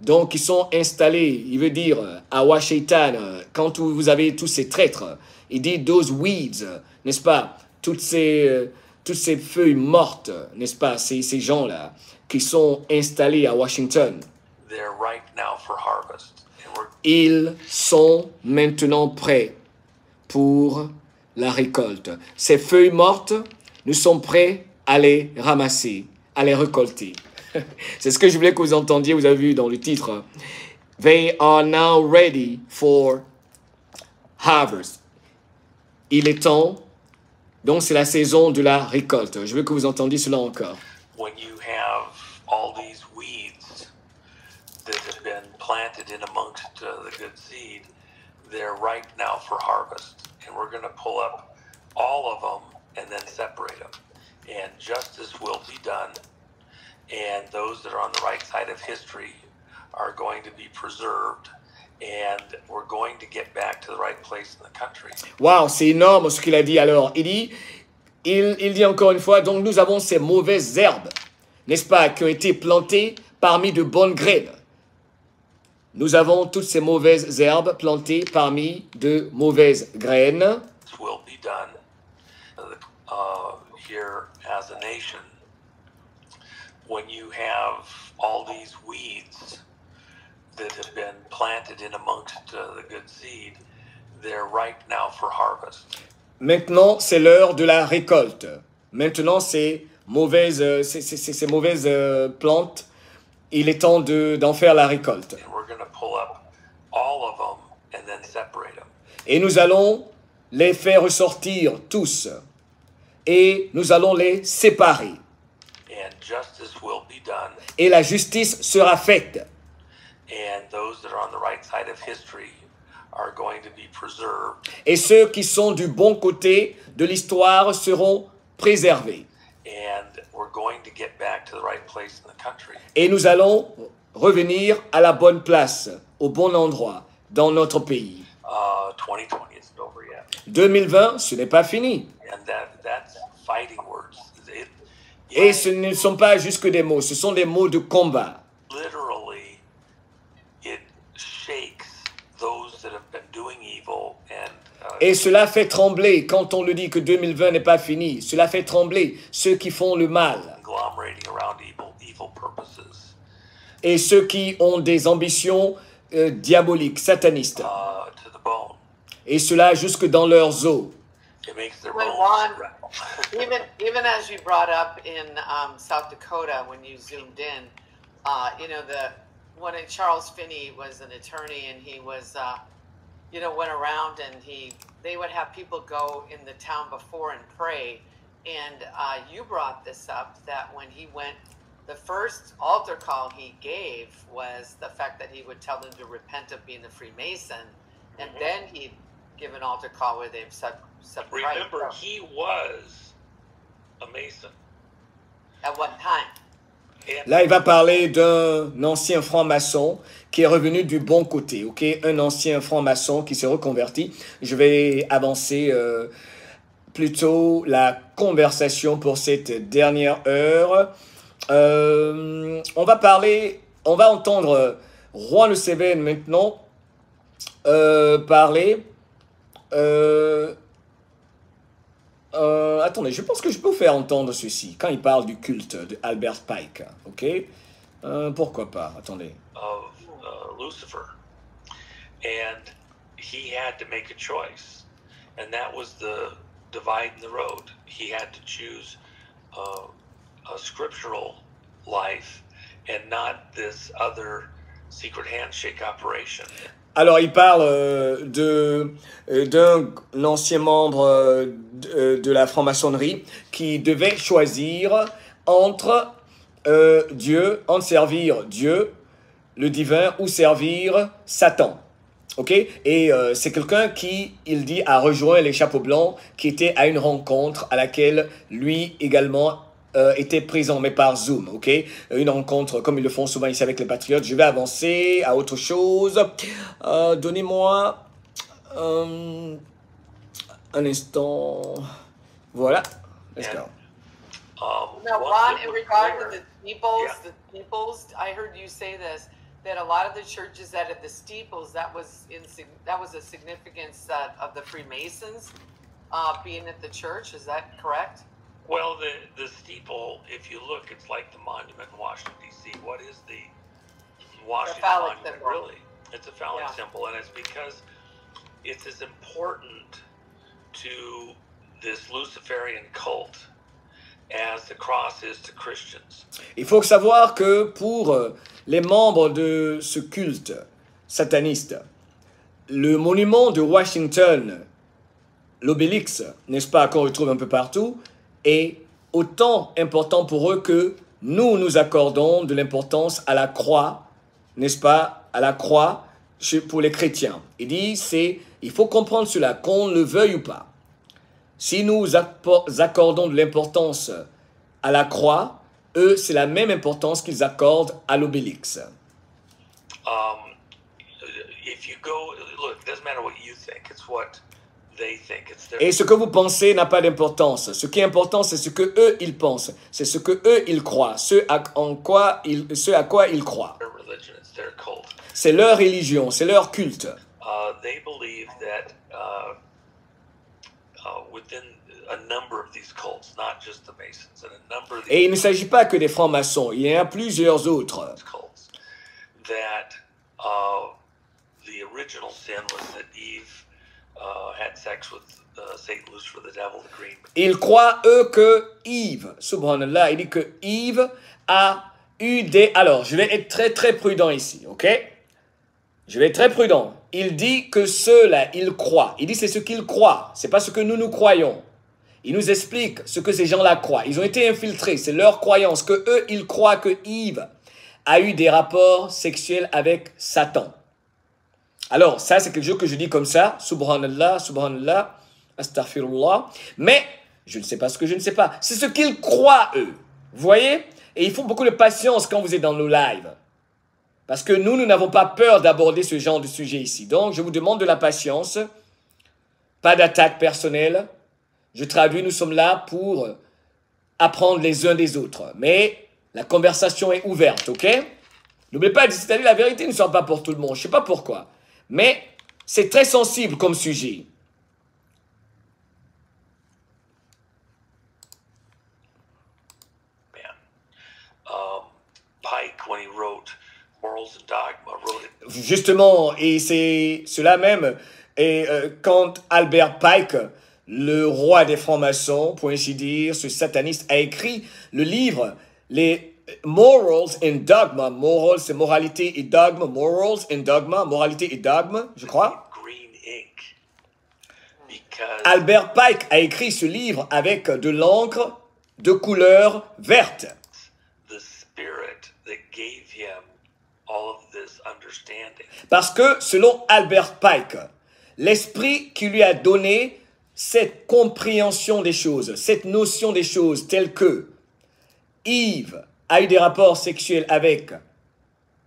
donc qui sont installées, il veut dire euh, à Washington, euh, quand vous avez tous ces traîtres, il dit those weeds, n'est-ce pas Toutes ces, euh, toutes ces feuilles mortes, n'est-ce pas Ces, ces gens-là qui sont installés à Washington, ils sont maintenant prêts pour la récolte. Ces feuilles mortes, nous sommes prêts à les ramasser, à les récolter. C'est ce que je voulais que vous entendiez, vous avez vu dans le titre. They are now ready for harvest. Il est temps, donc c'est la saison de la récolte. Je veux que vous entendiez cela encore. when you in amongst uh, the good seed, they're ripe now for harvest. And we're going to pull up all of them and then separate them. And justice will be done. And those that are on the right side of history are going to be preserved. And we're going to get back to the right place in the country. Waouh, c'est énorme ce qu'il a dit alors. Il dit, il, il dit encore une fois, donc nous avons ces mauvaises herbes, n'est-ce pas, qui ont été plantées parmi de bonnes graines. Nous avons toutes ces mauvaises herbes plantées parmi de mauvaises graines. This will be done here as a nation. When you have all these weeds that have been planted in amongst the good seed, they're ripe now for harvest. Maintenant, c'est l'heure de la récolte. Maintenant, ces mauvaises, ces, ces- ces- ces mauvaises euh, plantes, il est temps de- d'en faire la récolte. Et nous allons les faire ressortir tous. Et nous allons les séparer. And justice will be done. Et la justice sera faite. And those that are on the right side of history are going to be preserved. Et ceux qui sont du bon côté de l'histoire seront préservés. And we're going to get back to the right place in the country. Et nous allons revenir à la bonne place, au bon endroit, dans notre pays. Uh, 2020 isn't over yet. 2020, ce n'est pas fini. And that that's fighting words. It, Et ce ne sont pas juste des mots, ce sont des mots de combat. literally, it shakes those that have been doing evil and uh, Et cela fait trembler, quand on le dit que 2020 n'est pas fini, cela fait trembler ceux qui font le mal et ceux qui ont des ambitions euh, diaboliques, satanistes. uh, to the bone. Et cela jusque dans leurs os. It makes their Well, bones Juan- rattle. even even as you brought up in um, South Dakota when you zoomed in, uh, you know the when Charles Finney was an attorney and he was, uh, you know, went around and he they would have people go in the town before and pray, and uh, you brought this up that when he went. The first altar call he gave was the fact that he would tell them to repent of being a Freemason, and Mhm. then he'd give an altar call where they accept, accept Christ. Remember, he was a Mason. At what time? Là, il va parler d'un ancien franc-maçon qui est revenu du bon côté, ok? Un ancien franc-maçon qui s'est reconverti. Je vais avancer euh, plutôt la conversation pour cette dernière heure. Euh, on va parler, on va entendre Juan Le Céven maintenant euh, parler. Euh, attendez, je pense que je peux vous faire entendre ceci quand il parle du culte de Albert Pike. Ok? Euh, Pourquoi pas? Attendez. of uh, Lucifer, and he had to make a choice, and that was the divide in the road. He had to choose uh, a scriptural life and not this other secret handshake operation. Alors, il parle euh, de euh, d'un ancien membre euh, de, la franc-maçonnerie qui devait choisir entre Dieu, servir Dieu, le divin, ou servir Satan. Ok? Et c'est quelqu'un qui, il dit, a rejoint les chapeaux blancs, qui était à une rencontre à laquelle lui également euh, était présent, mais par Zoom. Ok? Une rencontre comme ils le font souvent ici avec les patriotes. Je vais avancer à autre chose. Euh, Donnez-moi euh, un instant. Voilà. Let's go. Um, Now, Ron, that in regard to the steeples, Yeah. the steeples, I heard you say this that a lot of the churches that had the steeples that was in sig- that was a significance uh, of the Freemasons uh, being at the church. Is that correct? Well, the the steeple, if you look, it's like the monument in Washington D.C. What is the Washington monument symbol. really? It's a phallic Yeah. symbol, and it's because it's as important to this Luciferian cult as the cross is to Christians. Il faut savoir que pour euh, les membres de ce culte sataniste, le monument de Washington, l'obélix, n'est-ce pas, qu'on retrouve un peu partout, est autant important pour eux que nous nous accordons de l'importance à la croix, n'est-ce pas, à la croix pour les chrétiens. Il dit, c'est, il faut comprendre cela, qu'on le veuille ou pas. Si nous accordons de l'importance à la croix, eux, c'est la même importance qu'ils accordent à l'obélix. Um, if you go, look, it doesn't matter what you think; it's what Et ce que vous pensez n'a pas d'importance. Ce qui est important, c'est ce que eux ils pensent. C'est ce que eux ils croient. Ce à, en quoi ils, ce à quoi ils croient. C'est leur religion, c'est leur culte. Uh, they believe that uh, uh, within a number of these cults, not just the Masons, and a number of Et il ne s'agit pas que des francs-maçons. Il y en a plusieurs autres. cults, that uh, original sin was that Eve Ils croient, eux, que Yves, subhanallah, il dit que Yves a eu des... Alors, je vais être très très prudent ici, ok? Je vais être très prudent. Il dit que ceux-là, ils croient. Il dit c'est ce qu'ils croient, c'est pas ce que nous nous croyons. Il nous explique ce que ces gens-là croient. Ils ont été infiltrés, c'est leur croyance, que eux, ils croient que Yves a eu des rapports sexuels avec Satan. Alors, ça, c'est quelque chose que je dis comme ça, subhanallah, subhanallah, astaghfirullah, mais je ne sais pas ce que je ne sais pas. C'est ce qu'ils croient, eux. Vous voyez? Et il faut beaucoup de patience quand vous êtes dans nos lives. Parce que nous, nous n'avons pas peur d'aborder ce genre de sujet ici. Donc, je vous demande de la patience. Pas d'attaque personnelle. Je traduis, nous sommes là pour apprendre les uns des autres. Mais la conversation est ouverte, ok? N'oubliez pas, à la vérité ne sort pas pour tout le monde. Je ne sais pas pourquoi. Mais c'est très sensible comme sujet. Justement, et c'est cela même, et euh, quand Albert Pike, le roi des francs-maçons, pour ainsi dire, ce sataniste, a écrit le livre Les Morals and Dogma, Morals c'est moralité et dogme, Morals and Dogma, moralité et dogme, je crois. Albert Pike a écrit ce livre avec de l'encre de couleur verte. the spirit that gave him all of this understanding Parce que selon Albert Pike, l'esprit qui lui a donné cette compréhension des choses, cette notion des choses telles que Yves a eu des rapports sexuels avec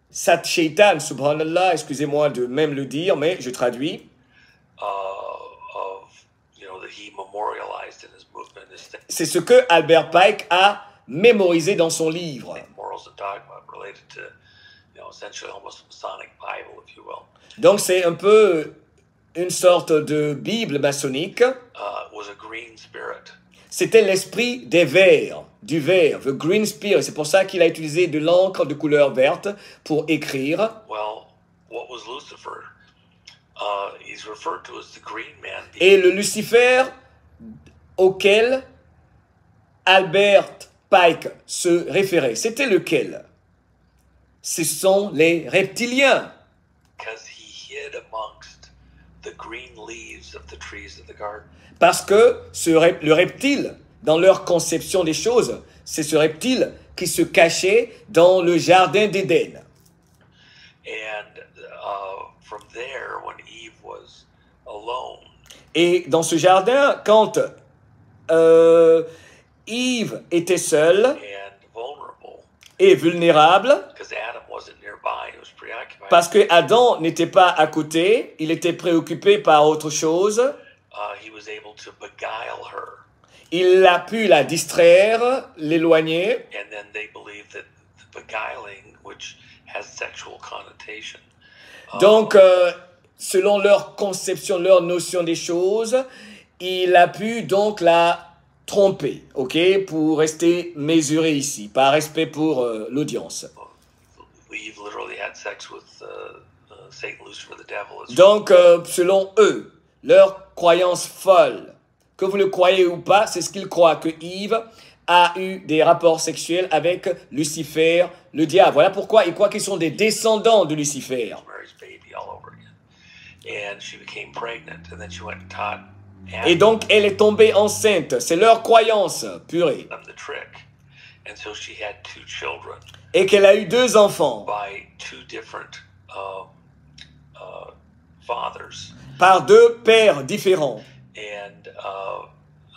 Sat Shaitan, subhanallah, excusez-moi de même le dire, mais je traduis. uh, C'est ce que Albert Pike a mémorisé dans son livre. Morals and Dogma, related to you know essentially almost Masonic Bible, if you will, Donc c'est un peu une sorte de Bible maçonnique. C'était l'esprit des vers, du vert, the green spirit. C'est pour ça qu'il a utilisé de l'encre de couleur verte pour écrire. Well, what was Lucifer? Uh, he's referred to as the Green Man. Et le Lucifer auquel Albert Pike se référait, c'était lequel? Ce sont les reptiliens. because he hid amongst the green leaves of the trees of the garden. Parce que ce le reptile, dans leur conception des choses, c'est ce reptile qui se cachait dans le jardin d'Éden. Uh, Et dans ce jardin, quand euh, Yves était seul et vulnérable, because Adam wasn't nearby, he was preoccupied. parce que Adam n'était pas à côté, il était préoccupé par autre chose, uh, he was able to beguile her, il a pu la distraire, l'éloigner, and then they believe that the beguiling, which has sexual connotation, Donc, euh, selon leur conception, leur notion des choses, il a pu donc la tromper, ok, pour rester mesuré ici, par respect pour euh, l'audience. Donc, euh, selon eux, leur croyance folle, que vous le croyez ou pas, c'est ce qu'ils croient, que Yves a eu des rapports sexuels avec Lucifer, le diable. Voilà pourquoi ils croient qu'ils sont des descendants de Lucifer. Mary's baby all over again. And she became pregnant, and then she went and taught Et donc, elle est tombée enceinte. C'est leur croyance purée. Et qu'elle a eu deux enfants by two different um, uh, fathers. par deux pères différents. And uh,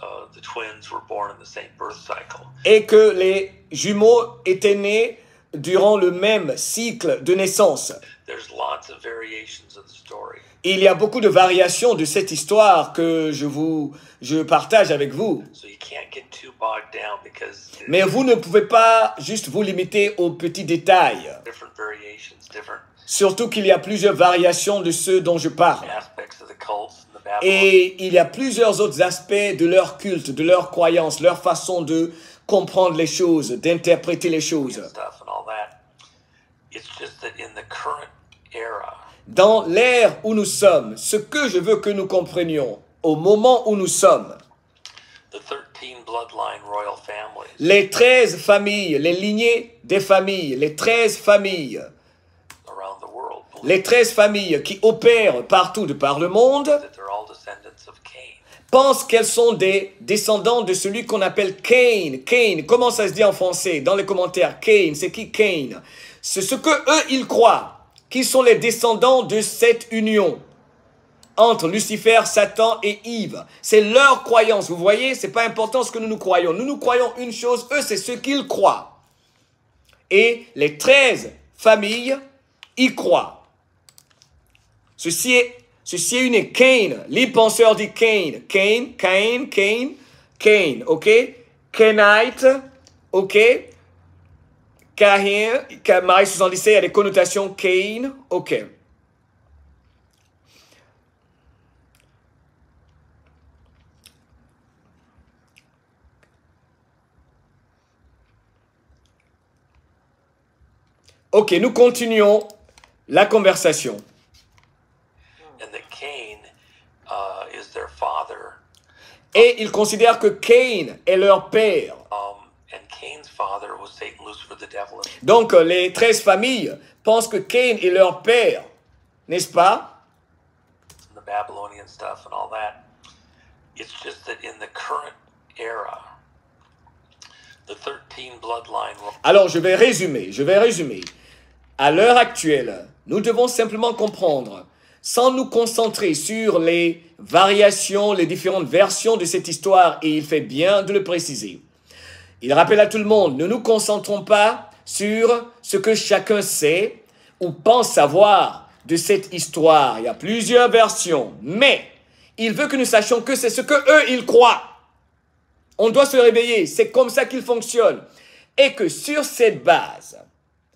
uh, the twins were born in the same birth cycle. Et que les jumeaux étaient nés durant le même cycle de naissance. There's lots of variations of the story. Il y a beaucoup de variations de cette histoire que je vous je partage avec vous. So you can't get too bogged down because Mais vous ne pouvez pas juste vous limiter aux petits détails. different variations, different Surtout qu'il y a plusieurs variations de ceux dont je parle. Et il y a plusieurs autres aspects de leur culte, de leur croyance, leur façon de comprendre les choses, d'interpréter les choses. dans l'ère où nous sommes, ce que je veux que nous comprenions au moment où nous sommes. The 13 bloodline royal families Les 13 familles, les lignées des familles, les 13 familles, around the world believe les 13 familles qui opèrent partout de par le monde pensent qu'elles sont des descendants de celui qu'on appelle Cain. Cain, comment ça se dit en français Dans les commentaires, Cain, c'est qui Cain? C'est ce que eux, ils croient, qui sont les descendants de cette union entre Lucifer, Satan et Yves. C'est leur croyance, vous voyez, c'est pas important ce que nous nous croyons. Nous nous croyons une chose, eux, c'est ce qu'ils croient. Et les 13 familles y croient. Ceci est, ceci est unique. Cain, les penseurs disent Cain. Cain, Cain, Cain, Cain, ok? Cainite, ok? Cain, Ca- Marie 77, il y a des connotations Cain, ok. Ok, nous continuons la conversation. And that Cain uh, is their father. Et ils considèrent que Cain est leur père. Um, and Cain's father was Satan, Lucifer, the devil. And Donc les 13 familles pensent que Cain est leur père, n'est-ce pas? The Babylonian stuff and all that. It's just that in the current era, the 13 bloodline ro- Alors je vais résumer, je vais résumer. À l'heure actuelle, nous devons simplement comprendre, sans nous concentrer sur les variations, les différentes versions de cette histoire, et il fait bien de le préciser. Il rappelle à tout le monde, ne nous concentrons pas sur ce que chacun sait ou pense savoir de cette histoire. Il y a plusieurs versions, mais il veut que nous sachions que c'est ce que eux, ils croient. On doit se réveiller, c'est comme ça qu'il fonctionne. Et que sur cette base,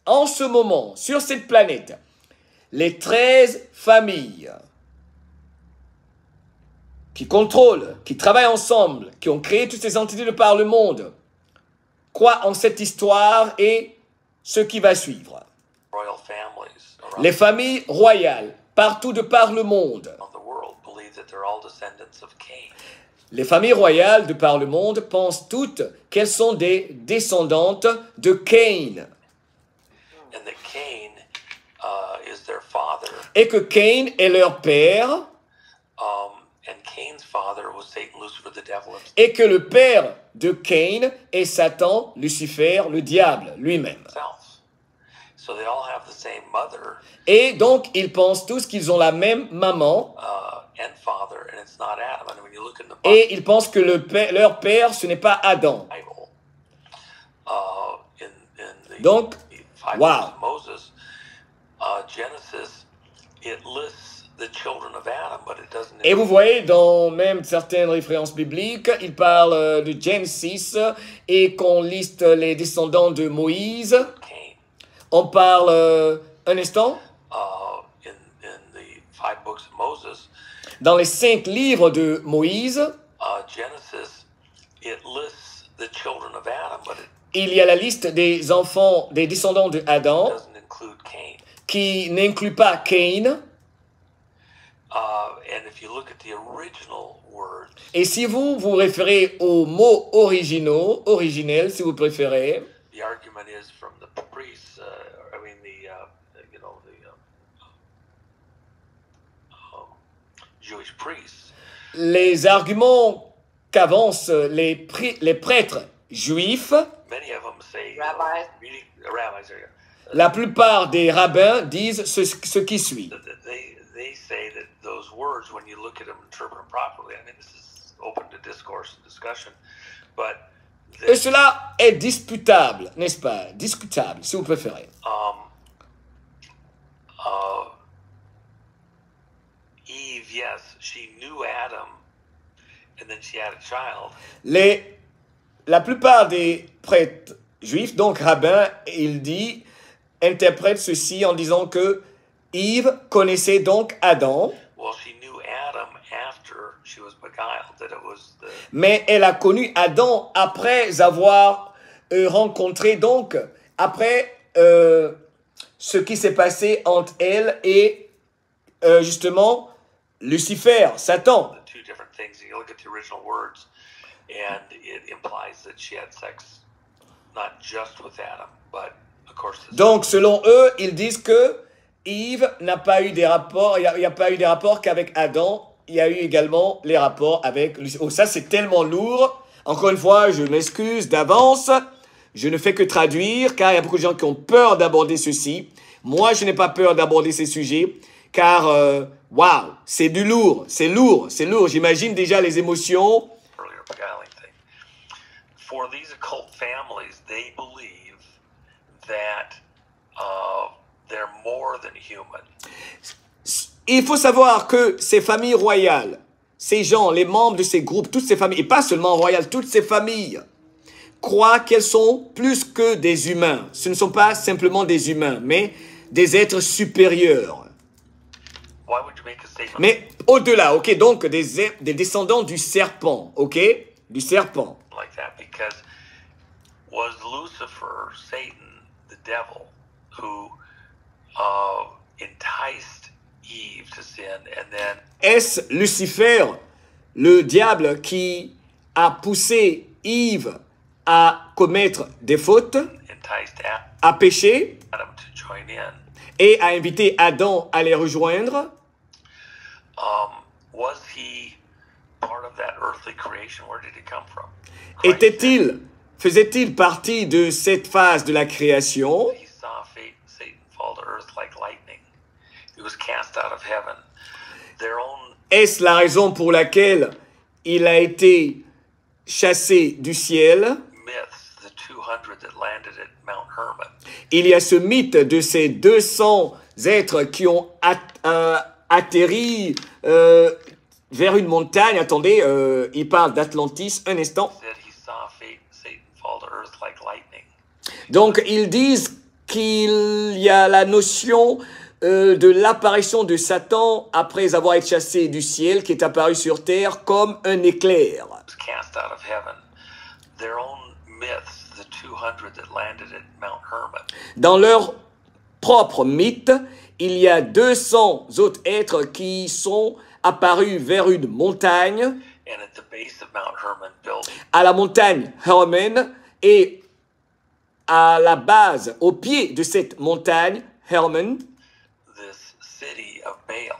en ce moment, sur cette planète, les 13 familles qui contrôlent, qui travaillent ensemble, qui ont créé toutes ces entités de par le monde, croient en cette histoire et ce qui va suivre. Les familles royales, partout de par le monde, les familles royales de par le monde pensent toutes qu'elles sont des descendantes de Cain. Et que Cain est leur père, Um, and Cain's father was Satan, Lucifer, the devil. himself. et que le père de Cain est Satan, Lucifer, le diable lui-même. So they all have the same mother Et donc, ils pensent tous qu'ils ont la même maman, uh, and father, and it's not Adam. And when you look in the et ils pensent que le père- leur père, ce n'est pas Adam. Uh, in, in the Donc, wow. Books of Moses, uh, Genesis, it lists the children of Adam, but it doesn't. Et vous voyez, dans même certaines références bibliques, il parle euh, de Genesis, et qu'on liste les descendants de Moïse. Cain. On parle, euh, un instant, Uh, in, in the five books of Moses, dans les cinq livres de Moïse, uh, Genesis, it lists the children of Adam, but it il y a la liste des enfants, des descendants de Adam, doesn't include Cain. Qui n'inclut pas Cain. Uh, and if you look at the original words, Et si vous vous référez aux mots originaux, originels si vous préférez, the argument is from the priests. I mean, the you know the Jewish priests les arguments qu'avancent les, prêtres juifs, Many of them say, you know, Rabbis. La plupart des rabbins disent ce, ce qui suit. that- that they they say that those words, when you look at them, interpret them properly. I mean, this is open to discourse and discussion, but Et cela est disputable, n'est-ce pas? Discutable, si vous préférez. um, uh, Eve, yes, she knew Adam, and then she had a child. Les, la plupart des prêtres juifs, donc rabbins, il dit, interprètent ceci en disant que Yves connaissait donc Adam, Well, she knew Adam after she was beguiled. That it was the mais elle a connu Adam après avoir euh, rencontré, donc après euh, ce qui s'est passé entre elle et euh, justement Lucifer, Satan. Donc, selon eux, ils disent que Yves n'a pas eu des rapports, il n'y a, pas eu des rapports qu'avec Adam, il y a eu également les rapports avec. Oh, ça, c'est tellement lourd. Encore une fois, je m'excuse d'avance. Je ne fais que traduire, car il y a beaucoup de gens qui ont peur d'aborder ceci. Moi, je n'ai pas peur d'aborder ces sujets, car, euh, waouh, c'est du lourd, c'est lourd, c'est lourd. J'imagine déjà les émotions. For these occult families, they believe that uh, they're more than human. Il faut savoir que ces familles royales, ces gens, les membres de ces groupes, toutes ces familles, et pas seulement royales, toutes ces familles, croient qu'elles sont plus que des humains. Ce ne sont pas simplement des humains, mais des êtres supérieurs. Why would you make a statement? Mais au-delà, ok, donc des, êtres- des descendants du serpent, ok Du serpent. like that? Because was Lucifer, Satan, devil, who uh, enticed Eve to sin, and then Est-ce Lucifer, le diable, qui a poussé Yves à commettre des fautes, à pécher Adam to join in? et a invité Adam à les rejoindre? Um, was he part of that earthly creation? Where did he come from? Christ said Était-il, faisait-il partie de cette phase de la création? Est-ce la raison pour laquelle il a été chassé du ciel? myths, the 200 that landed at Mount Hermon, Il y a ce mythe de ces 200 êtres qui ont at- euh, atterri euh, vers une montagne. Attendez, euh, il parle d'Atlantis, un instant. said he saw fate, Satan fall to earth like lightning. Donc ils disent qu'il y a la notion euh, de l'apparition de Satan après avoir été chassé du ciel, qui est apparu sur terre comme un éclair. He was cast out of heaven. Their own myths, the 200 that landed at Mount Hermon, Dans leur propre mythe, il y a 200 autres êtres qui sont apparus vers une montagne, à la montagne Hermon, et à la base, au pied de cette montagne Hermon, this city of Baal,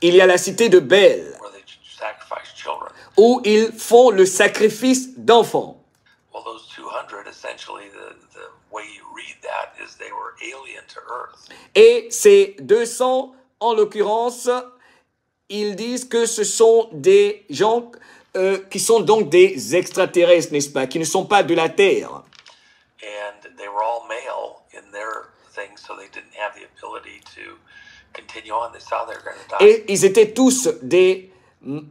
il y a la cité de Bel, where they sacrificed children. où ils font le sacrifice d'enfants. Well, those 200, essentially, the, the way you read that is they were alien to Earth. Et ces 200, en l'occurrence, ils disent que ce sont des gens euh, qui sont donc des extraterrestres, n'est-ce pas, qui ne sont pas de la Terre. And they were all male in their thing, so they didn't have the ability to continue on. They saw they were going to die. Et ils étaient tous des...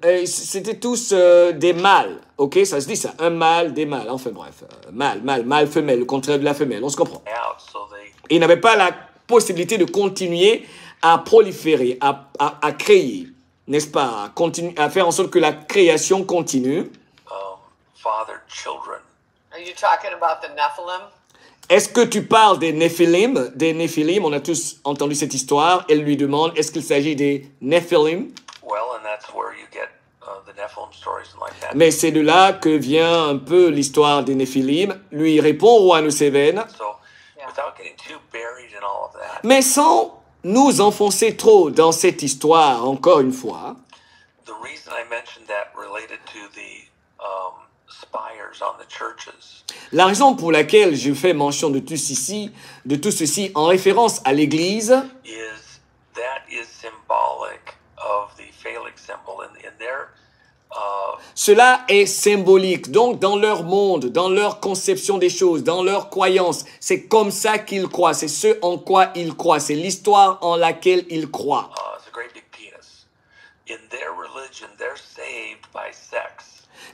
euh, C'était tous euh, des mâles, ok? Ça se dit ça, un mâle, des mâles, enfin bref, euh, mâle, mâle, mâle, femelle, le contraire de la femelle, on se comprend. Et ils n'avaient pas la possibilité de continuer à proliférer, à, à, à créer, n'est-ce pas? À, continue, à faire en sorte que la création continue. um, fathered children. Are you talking about the Nephilim? Est-ce que tu parles des Néphilim Des Néphilim, on a tous entendu cette histoire. Elle lui demande, est-ce qu'il s'agit des Néphilim Well, and that's where you get uh, the Nephilim stories and like that. Mais c'est de là que vient un peu l'histoire des Néphilim. Lui répond, roi that, Mais sans nous enfoncer trop dans cette histoire, encore une fois, the reason I mentioned that related to the um, spires on the churches la raison pour laquelle je fais mention de tout ceci, de tout ceci en référence à l'Église, uh, cela est symbolique. Donc, dans leur monde, dans leur conception des choses, dans leur croyance, c'est comme ça qu'ils croient. C'est ce en quoi ils croient. C'est l'histoire en laquelle ils croient. uh.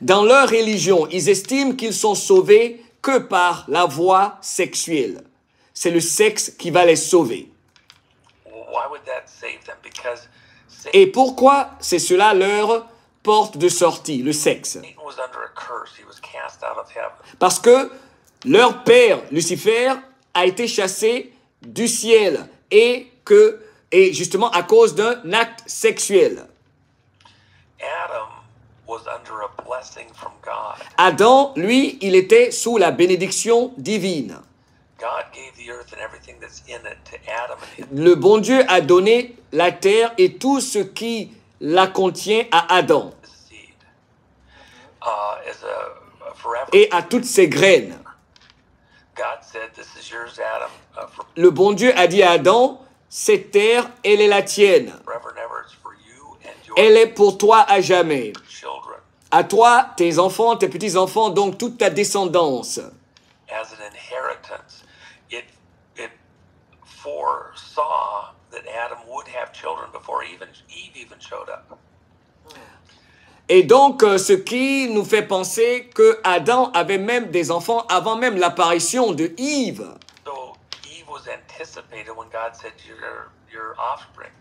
Dans leur religion, ils estiment qu'ils sont sauvés que par la voie sexuelle. C'est le sexe qui va les sauver. Et pourquoi c'est cela leur porte de sortie, le sexe? Parce que leur père, Lucifer, a été chassé du ciel et que et justement à cause d'un acte sexuel. Adam Adam, lui, il était sous la bénédiction divine. God gave the earth and everything that's in it to Adam and his Le bon Dieu a donné la terre et tout ce qui la contient à Adam uh, et à toutes ses graines. God said, "This is yours, Adam, uh, Le bon Dieu a dit à Adam, cette terre, elle est la tienne. forever and ever. It's for you and your Elle est pour toi à jamais. À toi, tes enfants, tes petits-enfants, donc toute ta descendance. as an inheritance." It it foresaw that Adam would have children before even Eve even showed up. Et donc, euh, ce qui nous fait penser que Adam avait même des enfants avant même l'apparition de Yves. So Eve was anticipated when God said, "Your your offspring."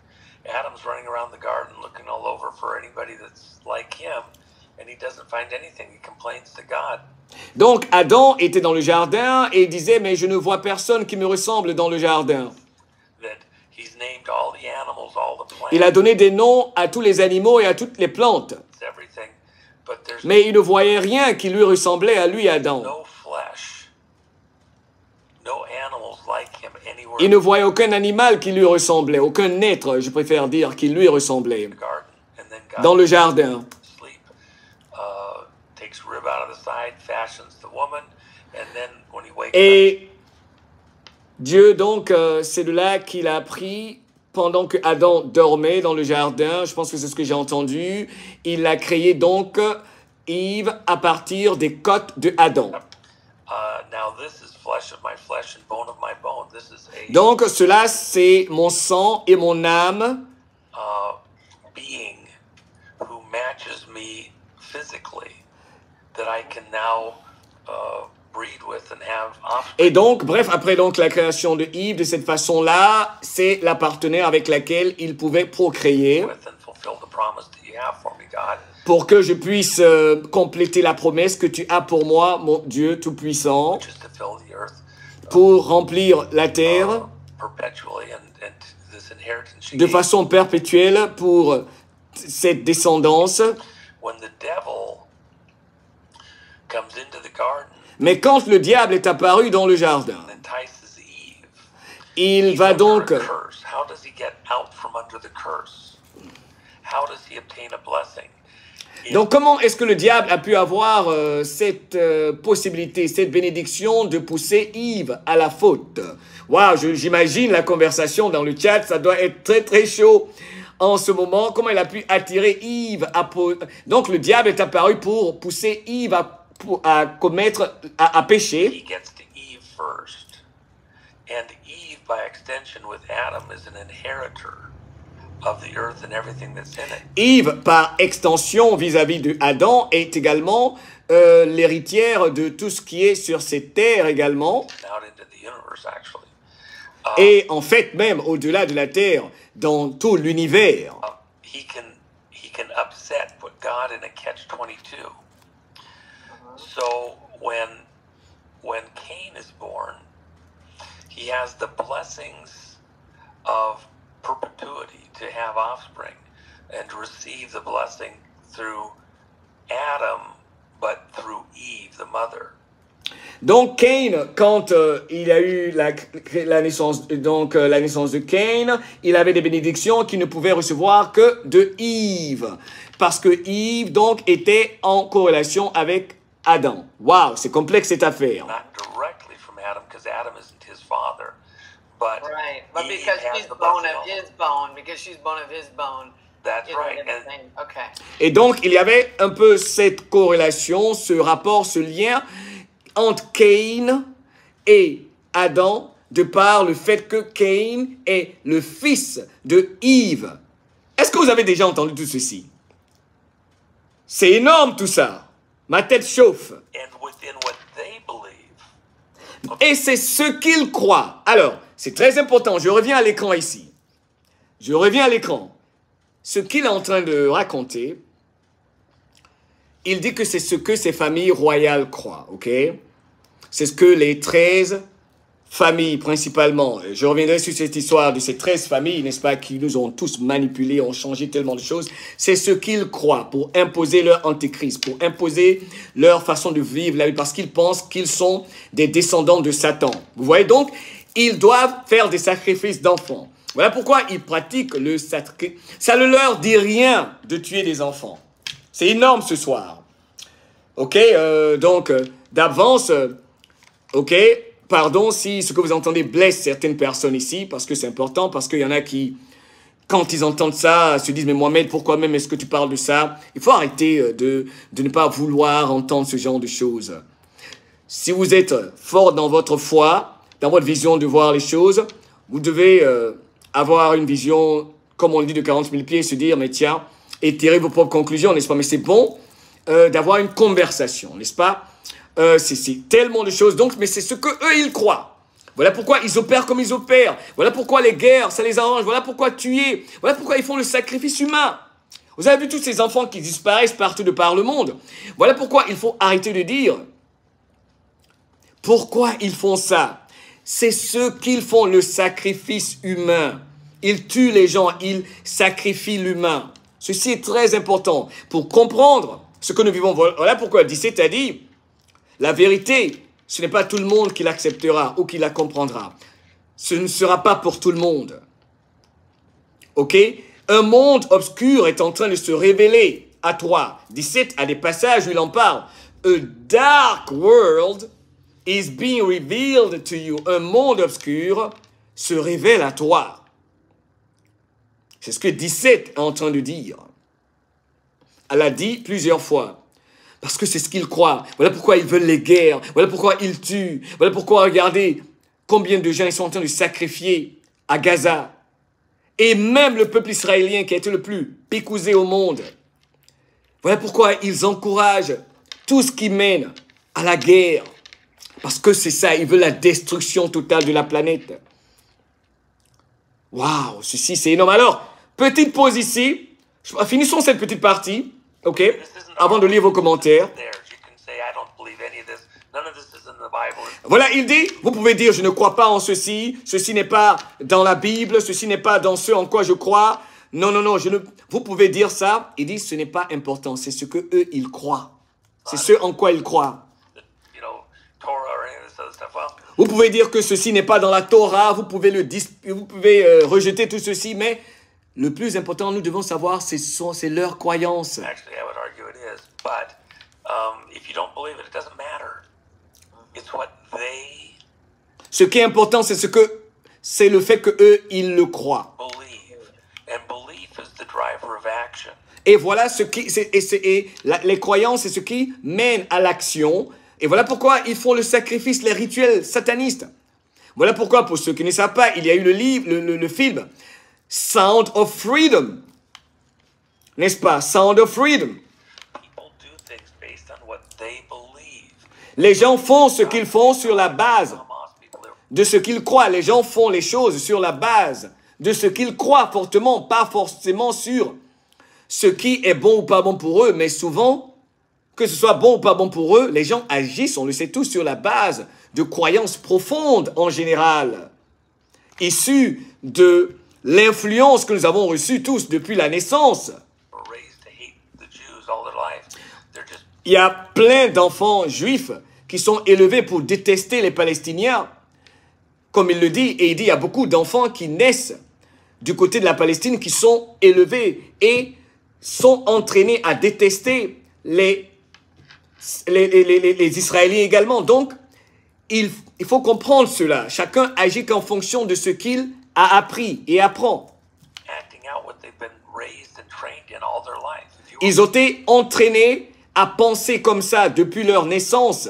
Adam's running around the garden looking all over for anybody that's like him, and he doesn't find anything. He complains to God. Donc, Adam était dans le jardin et disait, mais je ne vois personne qui me ressemble dans le jardin. Il a donné des noms à tous les animaux et à toutes les plantes. Mais il ne voyait rien qui lui ressemblait à lui, Adam. no flesh, no animals like him anywhere Il ne voyait aucun animal qui lui ressemblait, aucun être, je préfère dire, qui lui ressemblait. Dans le jardin. Et Dieu, donc, euh, c'est de là qu'il a pris pendant que Adam dormait dans le jardin. Je pense que c'est ce que j'ai entendu. Il a créé donc Yves à partir des côtes de Adam. Flesh of my flesh and bone of my bone. This is a Donc, cela, c'est mon sang et mon âme. being who matches me physically that I can now breed with and have offspring. Et donc, bref, après donc la création de Yves, de cette façon-là, c'est la partenaire avec laquelle il pouvait procréer pour que je puisse euh, compléter la promesse que tu as pour moi, mon Dieu Tout-Puissant, Just to fill the earth pour remplir la terre she de façon perpétuelle pour cette descendance. When the devil comes into the garden Mais quand le diable est apparu dans le jardin, il va donc... a curse. How does he get out from under the curse? How does he obtain a blessing? Donc comment est-ce que le diable a pu avoir euh, cette euh, possibilité, cette bénédiction de pousser Yves à la faute? Waouh, j'imagine la conversation dans le chat, ça doit être très très chaud en ce moment. Comment il a pu attirer Yves à... Donc le diable est apparu pour pousser Yves à, commettre, à, pécher. extension, Adam, Yves, par extension vis-à-vis de Adam, est également euh, l'héritière de tout ce qui est sur ces terres également. the. Uh, Et en fait, même au-delà de la Terre, dans tout l'univers. uh, he can he can upset, put God in a catch twenty two. So when when Cain is born, he has the blessings of perpetuity to have offspring and to receive the blessing through Adam, but through Eve, the mother. Donc Cain, quand euh, il a eu la, la naissance, donc euh, la naissance de Cain, il avait des bénédictions qu'il ne pouvait recevoir que de Yves, parce que Yves donc était en corrélation avec Adam. Waouh, c'est complexe cette affaire. Not directly from Adam, because Adam isn't his father, but Right, but because has she's the bone of his bone, because she's bone of his bone. That's right. And. Okay. Et donc il y avait un peu cette corrélation, ce rapport, ce lien entre Cain et Adam, de par le fait que Cain est le fils de Yves. Est-ce que vous avez déjà entendu tout ceci? C'est énorme tout ça. Ma tête chauffe. and within what they believe, Et c'est ce qu'il croit. Alors, c'est très important. Je reviens à l'écran ici. Je reviens à l'écran. Ce qu'il est en train de raconter, il dit que c'est ce que ces familles royales croient, ok? C'est ce que les 13 familles principalement. Je reviendrai sur cette histoire de ces 13 familles, n'est-ce pas, qui nous ont tous manipulés, ont changé tellement de choses. C'est ce qu'ils croient pour imposer leur antéchrist, pour imposer leur façon de vivre parce qu'ils pensent qu'ils sont des descendants de Satan. Vous voyez donc, ils doivent faire des sacrifices d'enfants. Voilà pourquoi ils pratiquent le sacrifice. Ça ne leur dit rien de tuer des enfants. C'est énorme ce soir. Ok, euh, donc euh, d'avance, euh, ok, pardon si ce que vous entendez blesse certaines personnes ici, parce que c'est important, parce qu'il y en a qui, quand ils entendent ça, se disent, mais Mohamed, pourquoi même est-ce que tu parles de ça? Il faut arrêter de, de ne pas vouloir entendre ce genre de choses. Si vous êtes fort dans votre foi, dans votre vision de voir les choses, vous devez avoir une vision, comme on le dit, de 40 000 pieds, se dire, mais tiens, et tirer vos propres conclusions, n'est-ce pas? Mais c'est bon euh, d'avoir une conversation, n'est-ce pas? Euh, C'est tellement de choses, donc, mais c'est ce que eux ils croient. Voilà pourquoi ils opèrent comme ils opèrent. Voilà pourquoi les guerres, ça les arrange. Voilà pourquoi tuer. Voilà pourquoi ils font le sacrifice humain. Vous avez vu tous ces enfants qui disparaissent partout de par le monde. Voilà pourquoi il faut arrêter de dire pourquoi ils font ça? C'est ce qu'ils font, le sacrifice humain. Ils tuent les gens, ils sacrifient l'humain. Ceci est très important pour comprendre ce que nous vivons. Voilà pourquoi 17 a dit, la vérité, ce n'est pas tout le monde qui l'acceptera ou qui la comprendra. Ce ne sera pas pour tout le monde. Ok? Un monde obscur est en train de se révéler à toi. 17 a des passages où il en parle. A dark world is being revealed to you. Un monde obscur se révèle à toi. C'est ce que 17 est en train de dire. Elle a dit plusieurs fois. Parce que c'est ce qu'ils croient. Voilà pourquoi ils veulent les guerres. Voilà pourquoi ils tuent. Voilà pourquoi, regardez, combien de gens ils sont en train de sacrifier à Gaza. Et même le peuple israélien qui a été le plus picousé au monde. Voilà pourquoi ils encouragent tout ce qui mène à la guerre. Parce que c'est ça, ils veulent la destruction totale de la planète. Waouh, ceci c'est énorme. Alors, Petite pause ici. Finissons cette petite partie, ok? Avant de lire vos commentaires. Voilà, il dit, vous pouvez dire, je ne crois pas en ceci, ceci n'est pas dans la Bible, ceci n'est pas dans ce en quoi je crois. Non, non, non, je ne... vous pouvez dire ça. Il dit, ce n'est pas important, c'est ce que eux, ils croient. C'est ce en quoi ils croient. Vous pouvez dire que ceci n'est pas dans la Torah, vous pouvez, le vous pouvez euh, rejeter tout ceci, mais le plus important, nous devons savoir, c'est c'est leur croyance. Ce qui est important, c'est ce que c'est le fait que eux ils le croient. Et voilà ce qui et, les croyances, c'est ce qui mène à l'action. Et voilà pourquoi ils font le sacrifice, les rituels satanistes. Voilà pourquoi, pour ceux qui ne savent pas, il y a eu le livre, le film Sound of Freedom. N'est-ce pas? Sound of Freedom. Les gens font ce qu'ils font sur la base de ce qu'ils croient. Les gens font les choses sur la base de ce qu'ils croient fortement, pas forcément sur ce qui est bon ou pas bon pour eux, mais souvent, que ce soit bon ou pas bon pour eux, les gens agissent, on le sait tous, sur la base de croyances profondes en général, issues de l'influence que nous avons reçue tous depuis la naissance. Il y a plein d'enfants juifs qui sont élevés pour détester les Palestiniens. Comme il le dit, et il dit, il y a beaucoup d'enfants qui naissent du côté de la Palestine qui sont élevés et sont entraînés à détester les, les, les, les Israéliens également. Donc, il, il faut comprendre cela. Chacun agit qu'en fonction de ce qu'il a appris et apprend. Ils ont été entraînés à penser comme ça depuis leur naissance.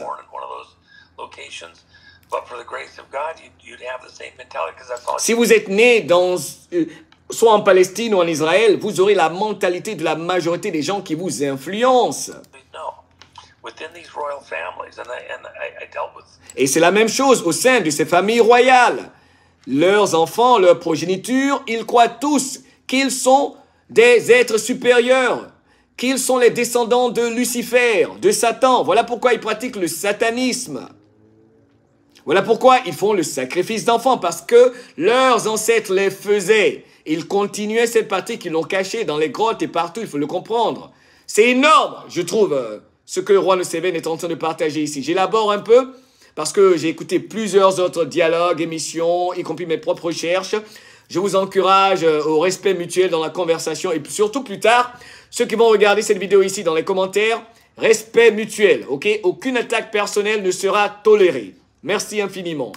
Si vous êtes né dans, euh, soit en Palestine ou en Israël, vous aurez la mentalité de la majorité des gens qui vous influencent. Et c'est la même chose au sein de ces familles royales leurs enfants, leur progéniture, ils croient tous qu'ils sont des êtres supérieurs, qu'ils sont les descendants de Lucifer, de Satan. Voilà pourquoi ils pratiquent le satanisme. Voilà pourquoi ils font le sacrifice d'enfants, parce que leurs ancêtres les faisaient. Ils continuaient cette pratique, ils l'ont cachée dans les grottes et partout, il faut le comprendre. C'est énorme, je trouve, euh, ce que le roi de Séven est en train de partager ici. J'élabore un peu, parce que j'ai écouté plusieurs autres dialogues, émissions, y compris mes propres recherches. Je vous encourage euh, au respect mutuel dans la conversation et surtout plus tard, ceux qui vont regarder cette vidéo ici dans les commentaires, respect mutuel, ok? Aucune attaque personnelle ne sera tolérée. Merci infiniment.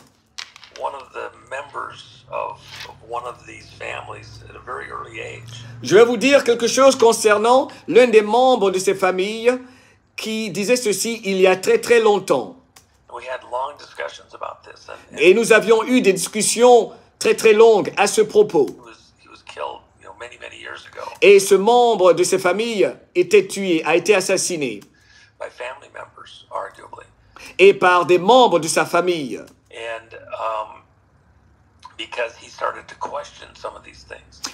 Je vais vous dire quelque chose concernant l'un des membres de ces familles qui disait ceci il y a très très longtemps. And we had long discussions about this, and, and Et nous avions eu des discussions très très longues à ce propos. Et ce membre de ces familles était tué, a été assassiné. by family members, arguably. Et par des membres de sa famille. And um,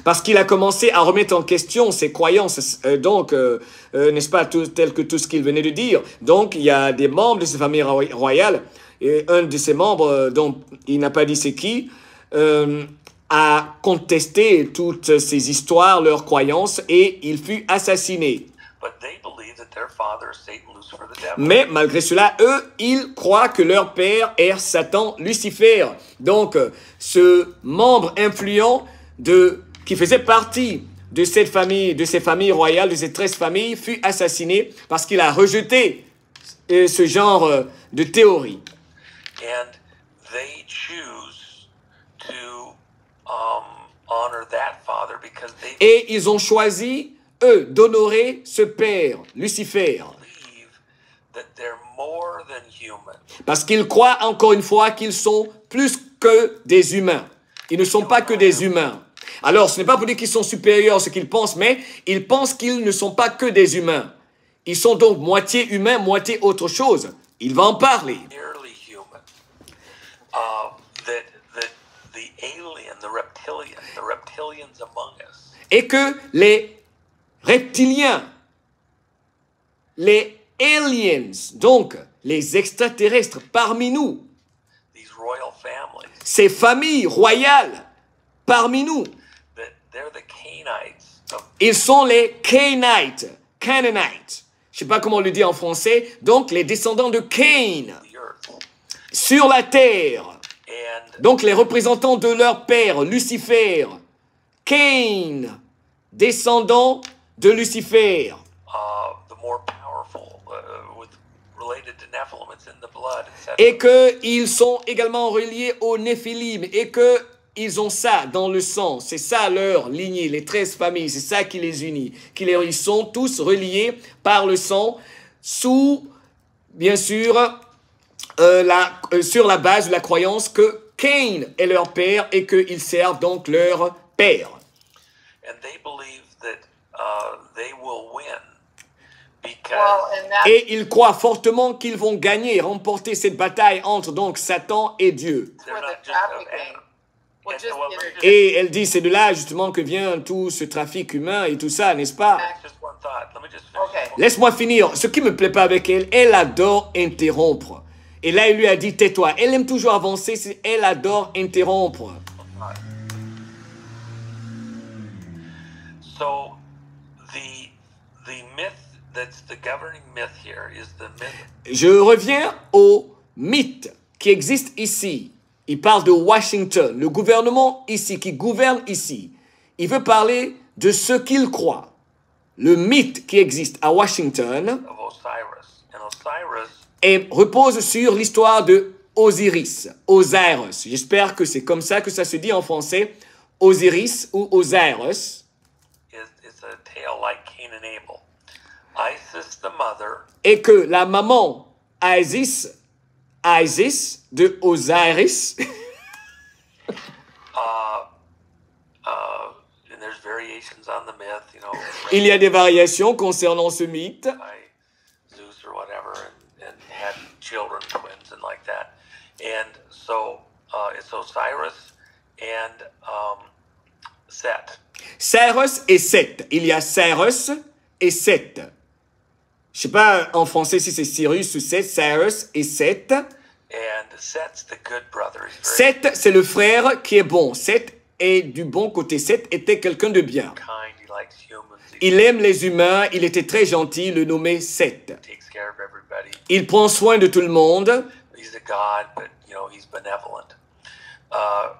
Parce qu'il a commencé à remettre en question ses croyances, euh, donc, euh, euh, n'est-ce pas, tel que tout ce qu'il venait de dire. Donc, il y a des membres de sa famille roy- royale, et un de ces membres, dont il n'a pas dit c'est qui, a contesté toutes ces histoires, leurs croyances, et il fut assassiné. But they believe that their father is Satan, Lucifer, the devil. Mais malgré cela, eux, ils croient que leur père est Satan, Lucifer. Donc, euh, ce membre influent de, qui faisait partie de cette famille, de ces familles royales, de ces 13 familles, fut assassiné parce qu'il a rejeté euh, ce genre euh, de théorie. and they choose to um, honor that father because they Et ils ont choisi, eux, d'honorer ce père, Lucifer. Parce qu'ils croient encore une fois qu'ils sont plus que des humains. Ils ne sont pas que des humains. Alors, ce n'est pas pour dire qu'ils sont supérieurs à ce qu'ils pensent, mais ils pensent qu'ils ne sont pas que des humains. Ils sont donc moitié humains, moitié autre chose. Il va en parler. Uh, us, Et que les reptiliens, les aliens, donc les extraterrestres parmi nous, ces familles royales parmi nous, Ils sont les Canaanites, Canaanites. Je sais pas comment on le dit en français. Donc, les descendants de Cain sur la terre. Donc, les représentants de leur père, Lucifer. Cain, descendant de Lucifer. Et qu'ils sont également reliés aux Néphilim. Et que ils ont ça dans le sang. C'est ça leur lignée, les 13 familles. C'est ça qui les unit. Qui les, ils sont tous reliés par le sang sous, bien sûr, euh, la, euh, sur la base de la croyance que Cain est leur père et qu'ils servent donc leur père. and they believe Et ils croient fortement qu'ils vont gagner, remporter cette bataille entre donc Satan et Dieu. Et elle dit, c'est de là justement que vient tout ce trafic humain et tout ça, n'est-ce pas? Laisse-moi finir. Ce qui me plaît pas avec elle, elle adore interrompre. Et là, il lui a dit, tais-toi. Elle aime toujours avancer, elle adore interrompre. So the the myth that's the governing myth here is the myth Je reviens au mythe qui existe ici. Il parle de Washington, le gouvernement ici, qui gouverne ici. Il veut parler de ce qu'il croit. Le mythe qui existe à Washington et repose sur l'histoire de Osiris, Osiris. J'espère que c'est comme ça que ça se dit en français, Osiris ou Osiris. Et que la maman Isis, Isis de Osiris, and there's variations on the myth, you know, il y a des variations concernant ce mythe. by Zeus or whatever and, and had children, twins and like that. And so uh, it's Osiris and um, Set. Cyrus et Seth. Il y a Cyrus et Seth. Je sais pas en français si c'est Cyrus ou Seth, Cyrus et Seth. Seth, c'est le frère qui est bon. Seth est du bon côté. Seth était quelqu'un de bien. kind. He likes humans. He Il aime les humains, il était très gentil, le nommé Seth. takes care of everybody. Il prend soin de tout le monde. He's a god, but you know he's benevolent. Uh,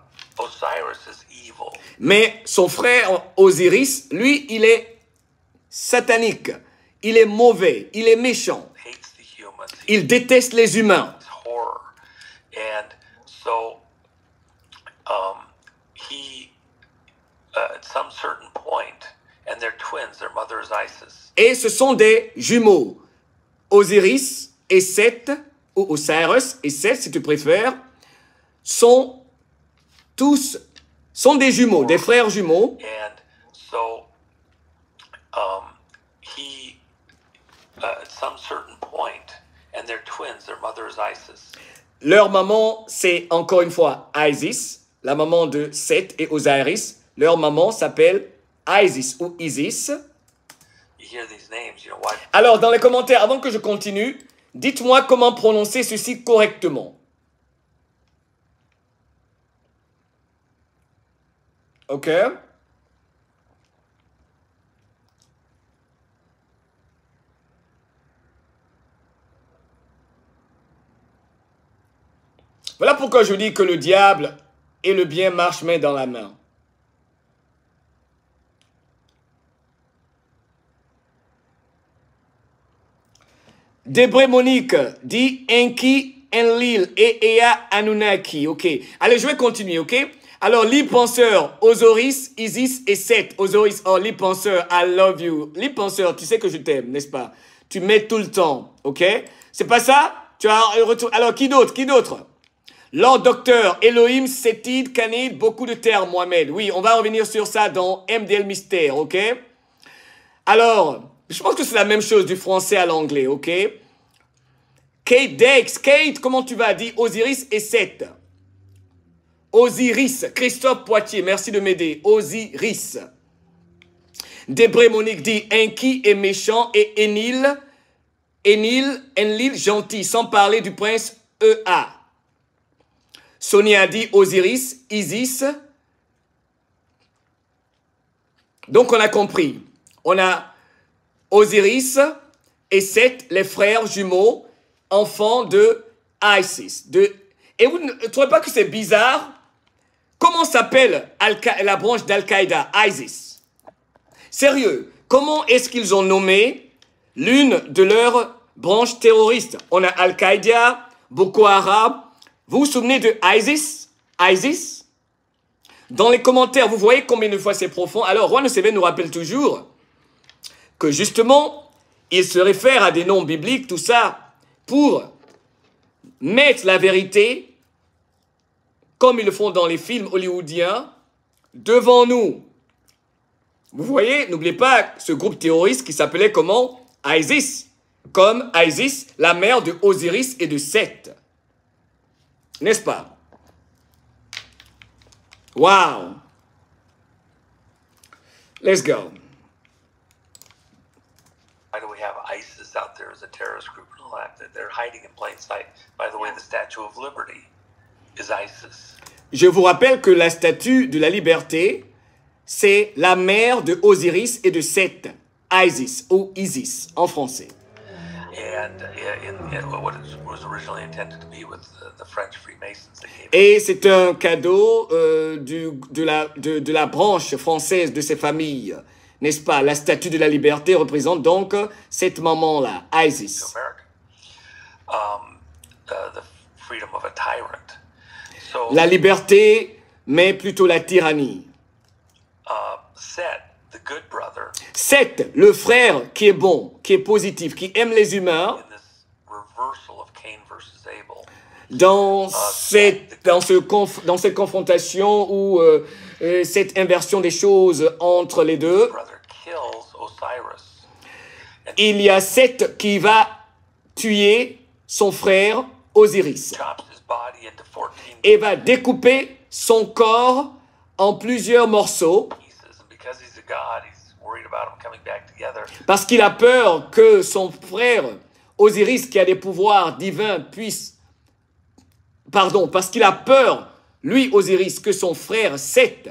Osiris is evil. Mais son frère Osiris, lui, il est satanique. Il est mauvais, il est méchant. Il déteste les humains. Et ce sont des jumeaux. Osiris et Seth, ou Osiris et Seth si tu préfères, sont tous sont des jumeaux, des frères jumeaux. And so um, he, uh, at some certain point, and they're twins, their mother is Isis. Leur maman, c'est encore une fois Isis, la maman de Seth et Osiris. Leur maman s'appelle Isis ou Isis. You hear these names, you know why? Alors, dans les commentaires, avant que je continue, dites-moi comment prononcer ceci correctement. Ok Voilà pourquoi je dis que le diable et le bien marchent main dans la main. Débré Monique dit Enki, Enlil et Ea Anunnaki. Ok. Allez, je vais continuer, ok? Alors, les penseurs, Osiris, Isis et Seth. Osiris, oh, les penseurs, I love you. Les penseurs, tu sais que je t'aime, n'est-ce pas? Tu m'aides tout le temps, ok? C'est pas ça? Tu as un retour. Alors, qui d'autre? Qui d'autre? Lord Docteur, Elohim, Sétide, Canide, beaucoup de termes, Mohamed. Oui, on va revenir sur ça dans MDL Mystère, ok? Alors, je pense que c'est la même chose du français à l'anglais, ok? Kate Dex, Kate, comment tu vas? Dis Osiris et Seth. Osiris, Christophe Poitier, merci de m'aider. Osiris. Débré Monique dit Enki est méchant et Enil, Enil, Enlil gentil, sans parler du prince Ea. Sonia a dit Osiris, Isis. Donc on a compris. On a Osiris et Seth, les frères jumeaux, enfants de Isis. Et vous ne trouvez pas que c'est bizarre? Comment s'appelle la branche d'Al-Qaïda? Isis. Sérieux, comment est-ce qu'ils ont nommé l'une de leurs branches terroristes? On a Al-Qaïda, Boko Haram. Vous vous souvenez de ISIS? ISIS? Dans les commentaires, vous voyez combien de fois c'est profond. Alors, Juan Seven nous rappelle toujours que justement, il se réfère à des noms bibliques, tout ça, pour mettre la vérité, comme ils le font dans les films hollywoodiens, devant nous. Vous voyez, n'oubliez pas ce groupe terroriste qui s'appelait comment? ISIS. Comme Isis, la mère de Osiris et de Seth. N'est-ce pas? Wow Let's go. Why do we have ISIS out there as a terrorist group and all that? They're hiding in plain sight. By the way, the Statue of Liberty is ISIS. Je vous rappelle que la statue de la liberté, c'est la mère de Osiris et de Seth. Isis ou Isis en français. Et c'est un cadeau euh, du, de, la, de, de la branche française de ces familles. N'est-ce pas? La statue de la liberté représente donc cette maman-là, Isis. Um, uh, the freedom of a tyrant. So La liberté, mais plutôt la tyrannie. Uh, Set, the good brother, Seth, le frère qui est bon, qui est positif, qui aime les humains, dans cette, dans ce conf- dans cette confrontation ou euh, euh, cette inversion des choses entre les deux, il y a Seth qui va tuer son frère Osiris. chops his body into 14 et va découper son corps en plusieurs morceaux parce qu'il a peur que son frère Osiris, qui a des pouvoirs divins, puisse pardon, parce qu'il a peur, lui Osiris, que son frère Seth,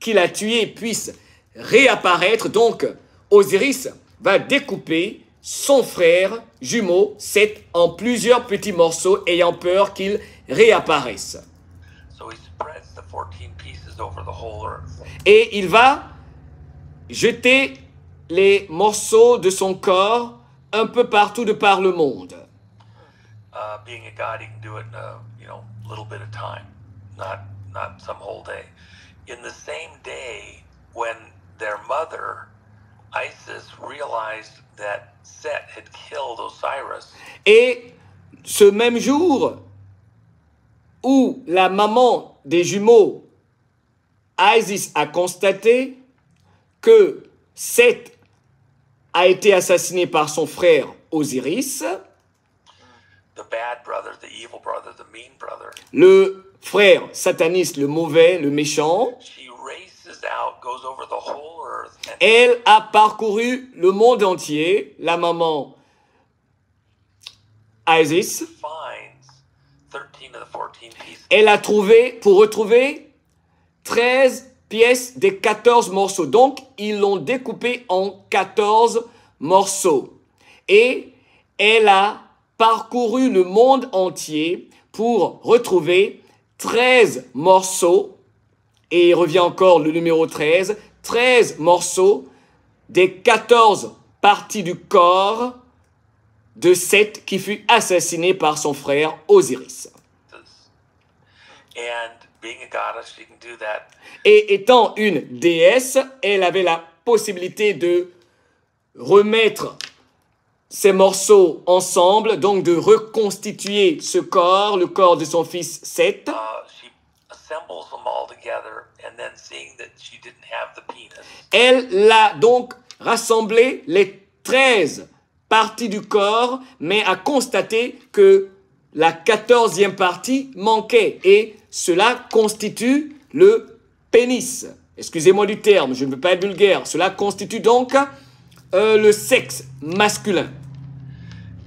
qu'il a tué, puisse réapparaître. Donc Osiris va découper son frère jumeau Seth en plusieurs petits morceaux, ayant peur qu'il réapparaisse. So he spreads the 14 pieces over the whole earth. Et il va jeter les morceaux de son corps un peu partout de par le monde. Being a god, he can do it in a you know little bit of time, not not some whole day. In the same day, when their mother Isis realized that Set had killed Osiris, Et ce même jour où la maman des jumeaux, Isis, a constaté que Seth a été assassiné par son frère Osiris, the bad brother, the evil brother, the mean brother, le frère sataniste, le mauvais, le méchant, she races out, goes over the whole earth, and elle a parcouru le monde entier, la maman Isis, finds 13 of the 14 pieces. elle a trouvé, pour retrouver 13 pièces des 14 morceaux. Donc, ils l'ont découpé en 14 morceaux. Et elle a parcouru le monde entier pour retrouver 13 morceaux. Et il revient encore le numéro 13. 13 morceaux des 14 parties du corps de Seth qui fut assassiné par son frère Osiris. And being a goddess, she can do that. Et étant une déesse, elle avait la possibilité de remettre ces morceaux ensemble, donc de reconstituer ce corps, le corps de son fils Seth. She assembles them all together, and then seeing that she didn't have the penis, Elle l'a donc rassemblé les 13 parties du corps, mais a constaté que la quatorzième partie manquait et cela constitue le pénis. Excusez-moi du terme, je ne veux pas être vulgaire. Cela constitue donc euh, le sexe masculin.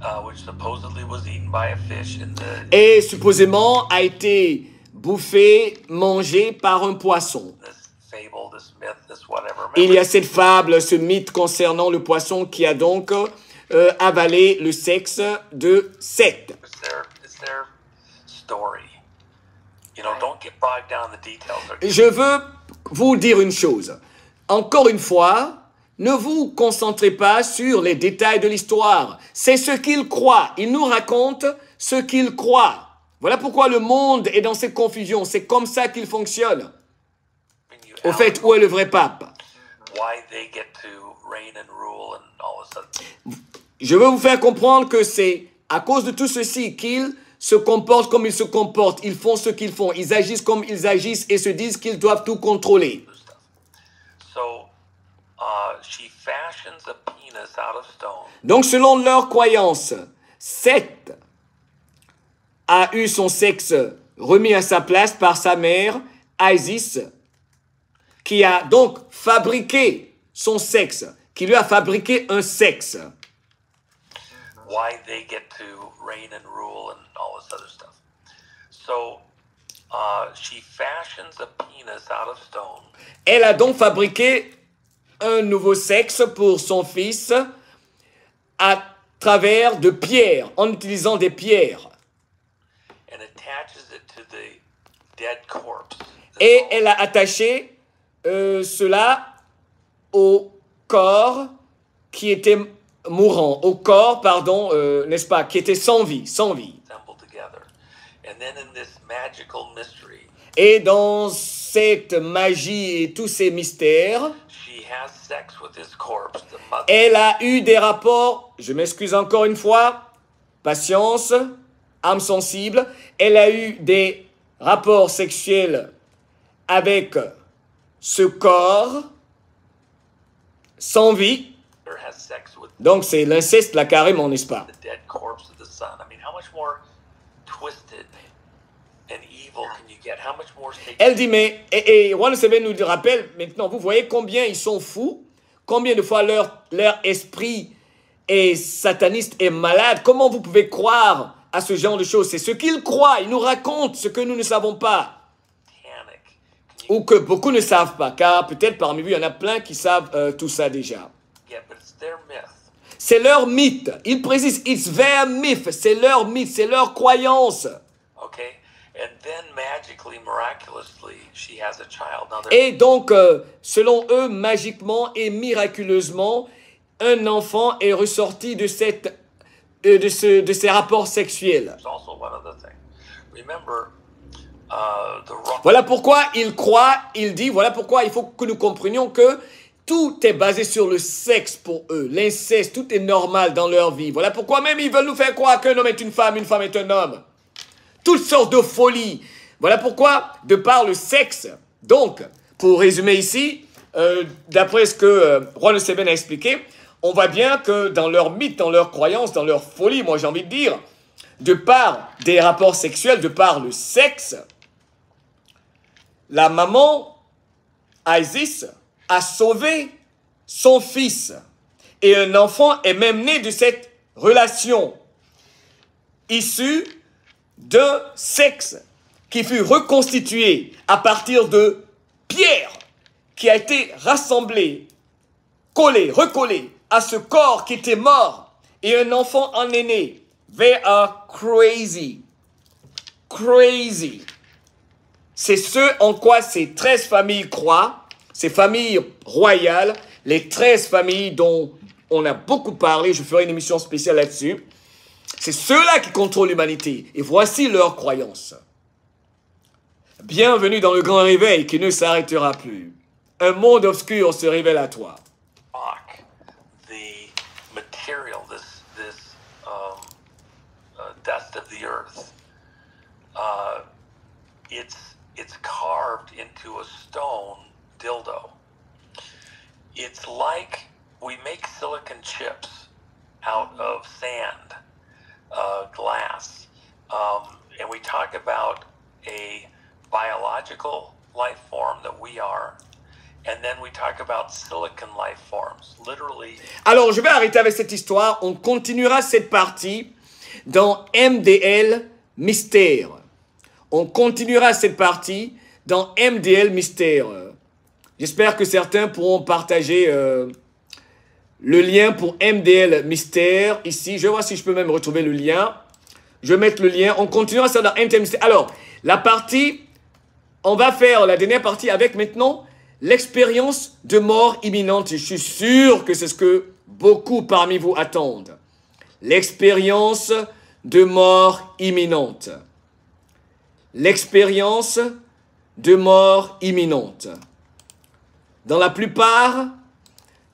uh, which supposedly was eaten by a fish in the Et supposément a été bouffé, mangé par un poisson. this fable, this myth, this whatever. Il y a cette fable, ce mythe concernant le poisson qui a donc euh, avalé le sexe de Seth. Je veux vous dire une chose. Encore une fois, ne vous concentrez pas sur les détails de l'histoire. C'est ce qu'il croit. Il nous raconte ce qu'il croit. Voilà pourquoi le monde est dans cette confusion. C'est comme ça qu'il fonctionne. Au fait, où est le vrai pape? why they get to reign and rule and all this other. Je veux vous faire comprendre que c'est à cause de tout ceci qu'ils se comportent comme ils se comportent. Ils font ce qu'ils font. Ils agissent comme ils agissent et se disent qu'ils doivent tout contrôler. uh, she fashions a penis out of stone. Donc, selon leur croyance, Seth a eu son sexe remis à sa place par sa mère, Isis, qui a donc fabriqué son sexe, qui lui a fabriqué un sexe. Why they get to reign and rule and all this other stuff. So uh, she fashions a penis out of stone. Elle a donc fabriqué un nouveau sexe pour son fils à travers de pierres, en utilisant des pierres. and attaches it to the dead corpse. Et elle a attaché euh, cela au corps qui était mourant, au corps, pardon, euh, n'est-ce pas, qui était sans vie, sans vie. assembled together. And then in this magical mystery, Et dans cette magie et tous ces mystères, she has sex with his corpse. The mother, elle a eu des rapports, je m'excuse encore une fois, patience, âme sensible, elle a eu des rapports sexuels avec ce corps sans vie. Donc c'est l'inceste là carrément, n'est-ce pas the dead corpse of the son. I mean, how much more twisted and evil can you get? How much more Satan? Elle dit, mais, et, et Juan Seven nous rappelle maintenant, vous voyez combien ils sont fous, combien de fois leur, leur esprit est sataniste et malade, comment vous pouvez croire à ce genre de choses? C'est ce qu'ils croient. Ils nous racontent ce que nous ne savons pas. Ou que beaucoup ne savent pas. Car peut-être parmi vous, il y en a plein qui savent euh, tout ça déjà. yeah, but it's their myth. C'est leur mythe. Ils précisent, it's their myth. C'est leur mythe, c'est leur croyance. Okay? And then magically, miraculously, she has a child. Now, Et donc, euh, selon eux, magiquement et miraculeusement, un enfant est ressorti de, cette, euh, de, ce, de ces rapports sexuels. Remember, uh, the. Voilà pourquoi il croit, il dit, voilà pourquoi il faut que nous comprenions que tout est basé sur le sexe pour eux, l'inceste, tout est normal dans leur vie. Voilà pourquoi même ils veulent nous faire croire qu'un homme est une femme, une femme est un homme. Toutes sortes de folies. Voilà pourquoi, de par le sexe, donc, pour résumer ici, euh, d'après ce que euh, Roi Seven a expliqué, on voit bien que dans leur mythe, dans leur croyance, dans leur folie, moi j'ai envie de dire, de par des rapports sexuels, de par le sexe, la maman, Isis, a sauvé son fils. Et un enfant est même né de cette relation, issue d'un sexe qui fut reconstitué à partir de pierre qui a été rassemblé, collé, recollé à ce corps qui était mort. Et un enfant en est né. They are crazy. Crazy. C'est ce en quoi ces 13 familles croient, ces familles royales, les 13 familles dont on a beaucoup parlé, je ferai une émission spéciale là-dessus. C'est ceux-là qui contrôlent l'humanité. Et voici leurs croyances. Bienvenue dans le grand réveil qui ne s'arrêtera plus. Un monde obscur se révèle à toi. it's it's carved into a stone dildo. It's like we make silicon chips out of sand, uh, glass, um, and we talk about a biological life form that we are, and then we talk about silicon life forms, literally Alors, je vais arrêter avec cette histoire. On continuera cette partie dans MDL Mystère. On continuera cette partie dans MDL Mystère. J'espère que certains pourront partager euh, le lien pour MDL Mystère ici. Je vais voir si je peux même retrouver le lien. Je vais mettre le lien. On continuera ça dans MDL Mystère. Alors, la partie, on va faire la dernière partie avec maintenant l'expérience de mort imminente. Je suis sûr que c'est ce que beaucoup parmi vous attendent. L'expérience de mort imminente. L'expérience de mort imminente. Dans la plupart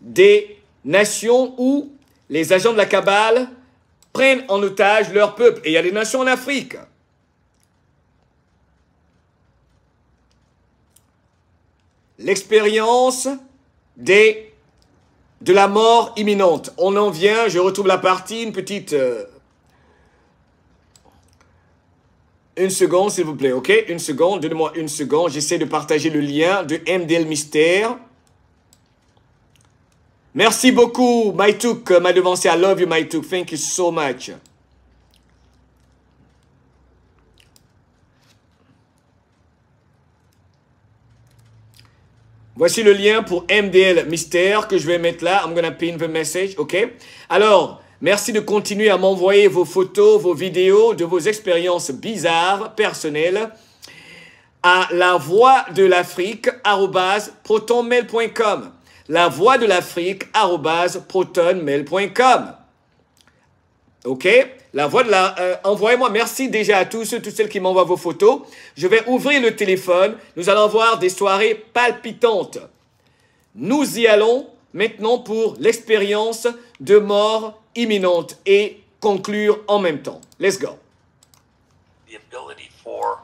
des nations où les agents de la Kabbale prennent en otage leur peuple, et il y a des nations en Afrique, l'expérience des, de la mort imminente. On en vient, je retrouve la partie, une petite... euh, une seconde, s'il vous plaît, ok? Une seconde, donnez-moi une seconde. J'essaie de partager le lien de MDL Mystère. Merci beaucoup, Maïtouk m'a devancé. I love you, Maïtouk. Thank you so much. Voici le lien pour MDL Mystère que je vais mettre là. I'm gonna pin the message, ok? Alors, merci de continuer à m'envoyer vos photos, vos vidéos de vos expériences bizarres, personnelles, à la voix de l'Afrique, protonmail.com. La voix de l'Afrique, protonmail.com. Ok? La voix de la... euh, Envoyez-moi, merci déjà à tous ceux, toutes celles qui m'envoient vos photos. Je vais ouvrir le téléphone. Nous allons voir des soirées palpitantes. Nous y allons maintenant pour l'expérience de mort imminente et conclure en même temps. Let's go. the ability for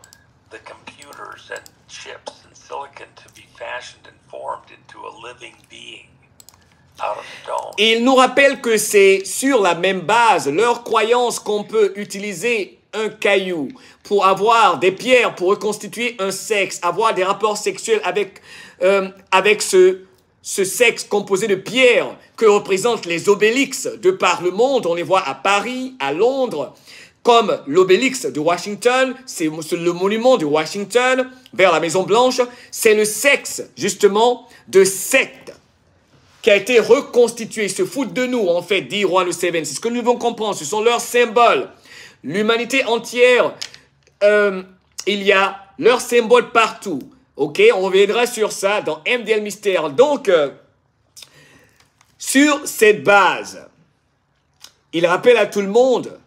the computers and chips and silicon to be fashioned and formed into a living being out of stone. Et il nous rappelle que c'est sur la même base, leur croyance qu'on peut utiliser un caillou pour avoir des pierres, pour reconstituer un sexe, avoir des rapports sexuels avec, euh, avec ce, ce sexe composé de pierres que représentent les obélix de par le monde. On les voit à Paris, à Londres. comme l'obélix de Washington, c'est le monument de Washington vers la Maison Blanche, c'est le sexe, justement, de secte qui a été reconstitué, se foutent de nous, en fait, dit Roi le Seven. C'est ce que nous devons comprendre, ce sont leurs symboles. L'humanité entière, euh, il y a leurs symboles partout. Ok, on reviendra sur ça dans MDL Mystère. Donc, euh, sur cette base, il rappelle à tout le monde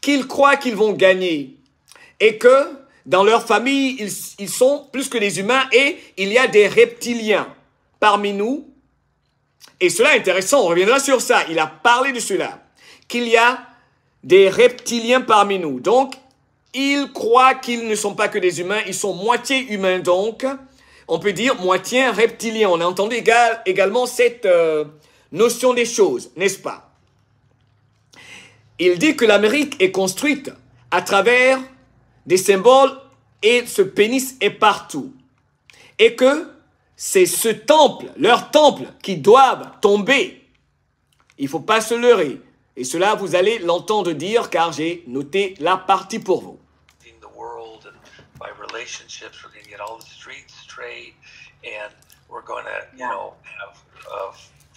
qu'ils croient qu'ils vont gagner et que dans leur famille, ils, ils, sont plus que des humains et il y a des reptiliens parmi nous. Et cela est intéressant, on reviendra sur ça. Il a parlé de cela, qu'il y a des reptiliens parmi nous. Donc, ils croient qu'ils ne sont pas que des humains, ils sont moitié humains donc. On peut dire moitié reptiliens. On a entendu égal, également cette euh, notion des choses, n'est-ce pas? Il dit que l'Amérique est construite à travers des symboles et ce pénis est partout. Et que c'est ce temple, leur temple, qui doivent tomber. Il ne faut pas se leurrer. Et cela, vous allez l'entendre dire car j'ai noté la partie pour vous.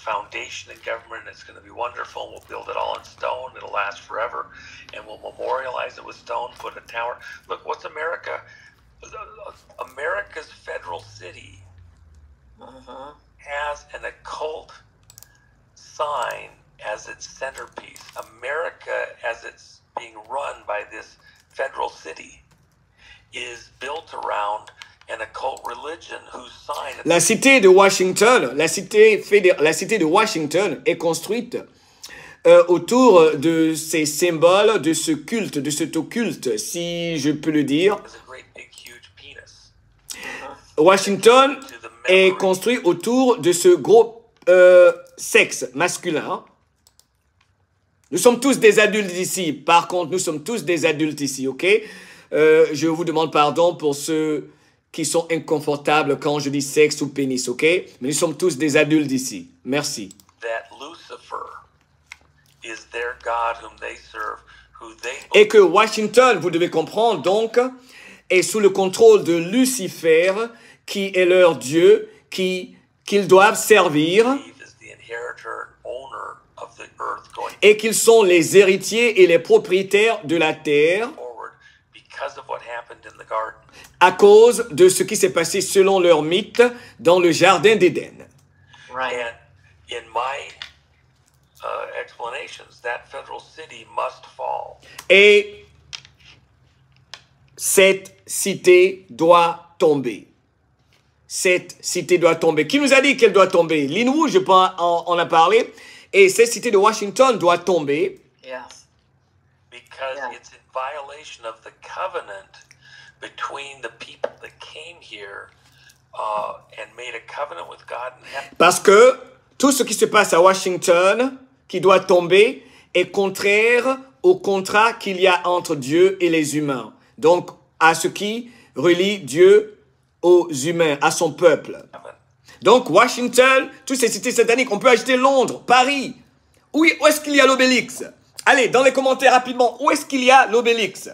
Foundation in government. It's going to be wonderful. We'll build it all in stone. It'll last forever. And we'll memorialize it with stone, put a tower. Look, what's America? America's federal city uh-huh. has an occult sign as its centerpiece. America, as it's being run by this federal city, is built around La cité de Washington, la cité, la cité de Washington est construite euh, autour de ces symboles, de ce culte, de cet occulte, si je peux le dire. Washington est construit autour de ce gros euh, sexe masculin. Nous sommes tous des adultes ici. Par contre, nous sommes tous des adultes ici, ok? Euh, je vous demande pardon pour ceux qui sont inconfortables quand je dis sexe ou pénis, ok? Mais nous sommes tous des adultes ici. Merci. Et que Washington, vous devez comprendre donc, est sous le contrôle de Lucifer, qui est leur Dieu, qui qu'ils doivent servir, et qu'ils sont les héritiers et les propriétaires de la terre à cause de ce qui s'est passé selon leur mythe dans le jardin d'Éden. Et cette cité doit tomber. Cette cité doit tomber. Qui nous a dit qu'elle doit tomber? Linwood, je pense, en, a parlé. Et cette cité de Washington doit tomber. Yes. Because it's violation of the covenant parce que tout ce qui se passe à Washington, qui doit tomber, est contraire au contrat qu'il y a entre Dieu et les humains. Donc, à ce qui relie Dieu aux humains, à son peuple. Donc, Washington, toutes ces cités sataniques, on peut ajouter Londres, Paris. où est-ce qu'il y a l'Obélix? Allez, dans les commentaires rapidement, où est-ce qu'il y a l'Obélix?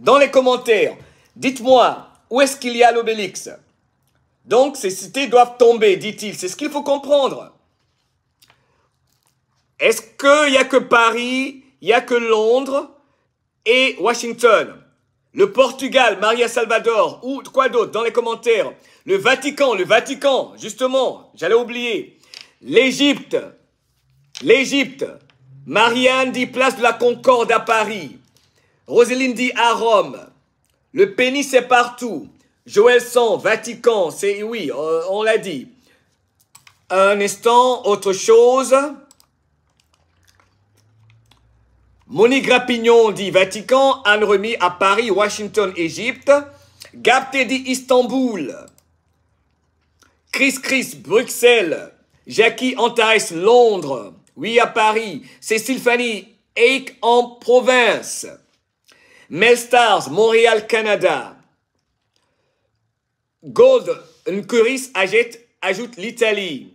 Dans les commentaires. Dites-moi, où est-ce qu'il y a l'obélix? Donc, ces cités doivent tomber, dit-il. C'est ce qu'il faut comprendre. Est-ce qu'il n'y a que Paris, il n'y a que Londres et Washington? Le Portugal, Maria Salvador, ou quoi d'autre? Dans les commentaires. Le Vatican, le Vatican, justement, j'allais oublier. L'Égypte, l'Égypte. Marianne dit place de la Concorde à Paris. Roselyne dit à Rome. Le pénis est partout. Joël 100, Vatican, c'est oui, euh, on l'a dit. Un instant, autre chose. Monique Grapignon dit Vatican, Anne Remy à Paris, Washington, Égypte. Gapté dit Istanbul. Chris Chris, Bruxelles. Jackie Antares, Londres. Oui, à Paris. Cécile Fanny, Eik en province. Melstars, Montréal, Canada. Gold, Nkuris ajoute, ajoute l'Italie.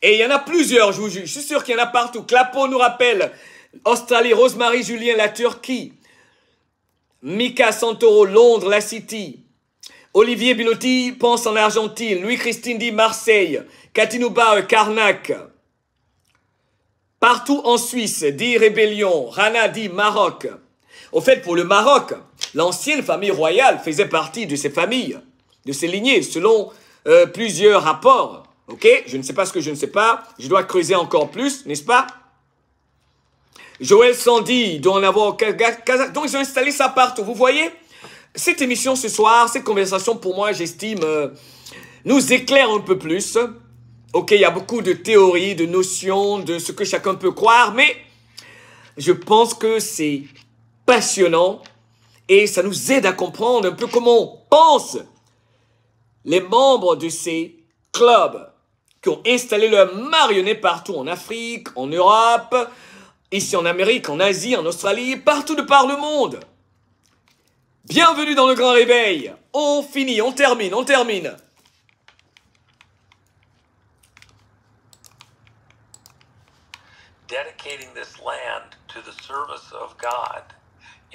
Et il y en a plusieurs, je vous. Je suis sûr qu'il y en a partout. Clapo nous rappelle Australie, Rosemary Julien, la Turquie. Mika Santoro, Londres, la City. Olivier Bilotti pense en Argentine. Louis-Christine dit Marseille. Katinouba, Karnak. Partout en Suisse, dit Rébellion. Rana dit Maroc. Au fait, pour le Maroc, l'ancienne famille royale faisait partie de ces familles, de ces lignées, selon euh, plusieurs rapports. Ok? Je ne sais pas ce que je ne sais pas. Je dois creuser encore plus, n'est-ce pas? Joël Sandy doit en avoir... Donc, ils ont installé ça partout. Vous voyez? Cette émission ce soir, cette conversation, pour moi, j'estime, euh, nous éclaire un peu plus. Ok, il y a beaucoup de théories, de notions, de ce que chacun peut croire, mais je pense que c'est passionnant et ça nous aide à comprendre un peu comment pensent les membres de ces clubs qui ont installé leurs marionnettes partout en Afrique, en Europe, ici en Amérique, en Asie, en Australie, partout de par le monde. Bienvenue dans le grand réveil. On finit, on termine, on termine. Dedicating this land to the service of God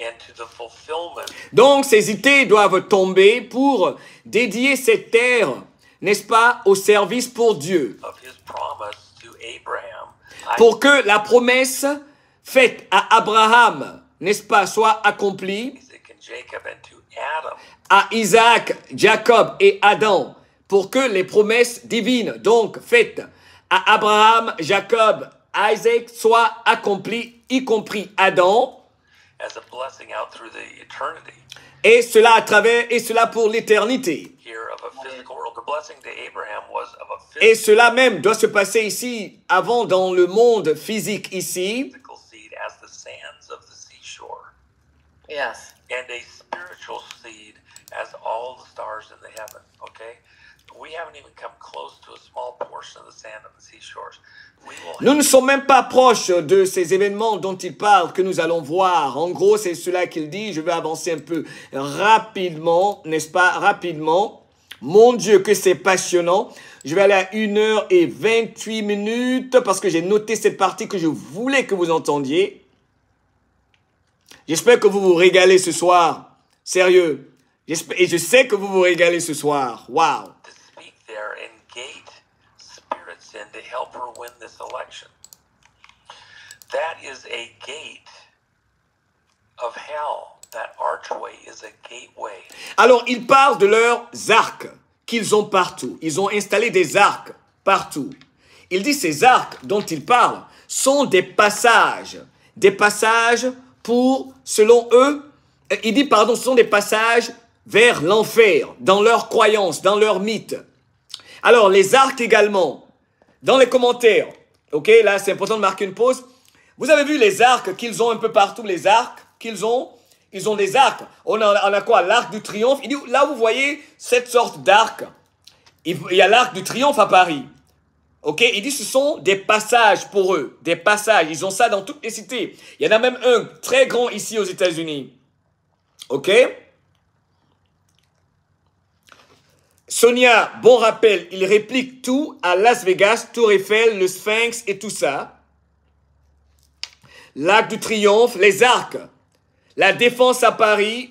and to the fulfillment Donc ces idées doivent tomber pour dédier cette terre, n'est-ce pas, au service pour Dieu. of his promise to Abraham, Pour que la promesse faite à Abraham, n'est-ce pas, soit accomplie, Isaac, and Jacob, and to Adam, à Isaac, Jacob et Adam, pour que les promesses divines, donc faites à Abraham, Jacob, Isaac, soient accomplies, y compris Adam, as a blessing out through the eternity et cela à travers, et cela pour l'éternité. here of a physical world. The blessing to Abraham was of a Et cela même doit se passer ici, avant dans le monde physique ici, Yes. And a spiritual seed as all the stars in the heaven. Okay? We haven't even come close to a small portion of the sand of the seashores. We will Nous ne sommes même pas proches de ces événements dont il parle, que nous allons voir. En gros, c'est cela qu'il dit. Je vais avancer un peu rapidement, n'est-ce pas? Rapidement. Mon Dieu, que c'est passionnant. Je vais aller à 1h28 minutes parce que j'ai noté cette partie que je voulais que vous entendiez. J'espère que vous vous régalez ce soir. Sérieux. Et je sais que vous vous régalez ce soir. Waouh. to speak there and gate spirits in to help her win this election. That is a gate of hell. That archway is a gateway. Alors, ils parlent de leurs arcs qu'ils ont partout. Ils ont installé des arcs partout. Il dit ces arcs dont ils parlent sont des passages. Des passages pour, selon eux, euh, il dit, pardon, ce sont des passages vers l'enfer, dans leurs croyances, dans leurs mythes. Alors, les arcs également, dans les commentaires, ok, là c'est important de marquer une pause. Vous avez vu les arcs qu'ils ont un peu partout, les arcs qu'ils ont? Ils ont des arcs. On a, on quoi? L'arc du triomphe. Il dit, là, vous voyez cette sorte d'arc. Il il y a l'arc du triomphe à Paris. Ok Il dit, ce sont des passages pour eux. Des passages. Ils ont ça dans toutes les cités. Il y en a même un très grand ici aux États-Unis. Ok? Sonia, bon rappel, il réplique tout à Las Vegas, Tour Eiffel, le Sphinx et tout ça. L'arc du triomphe, les arcs. La défense à Paris,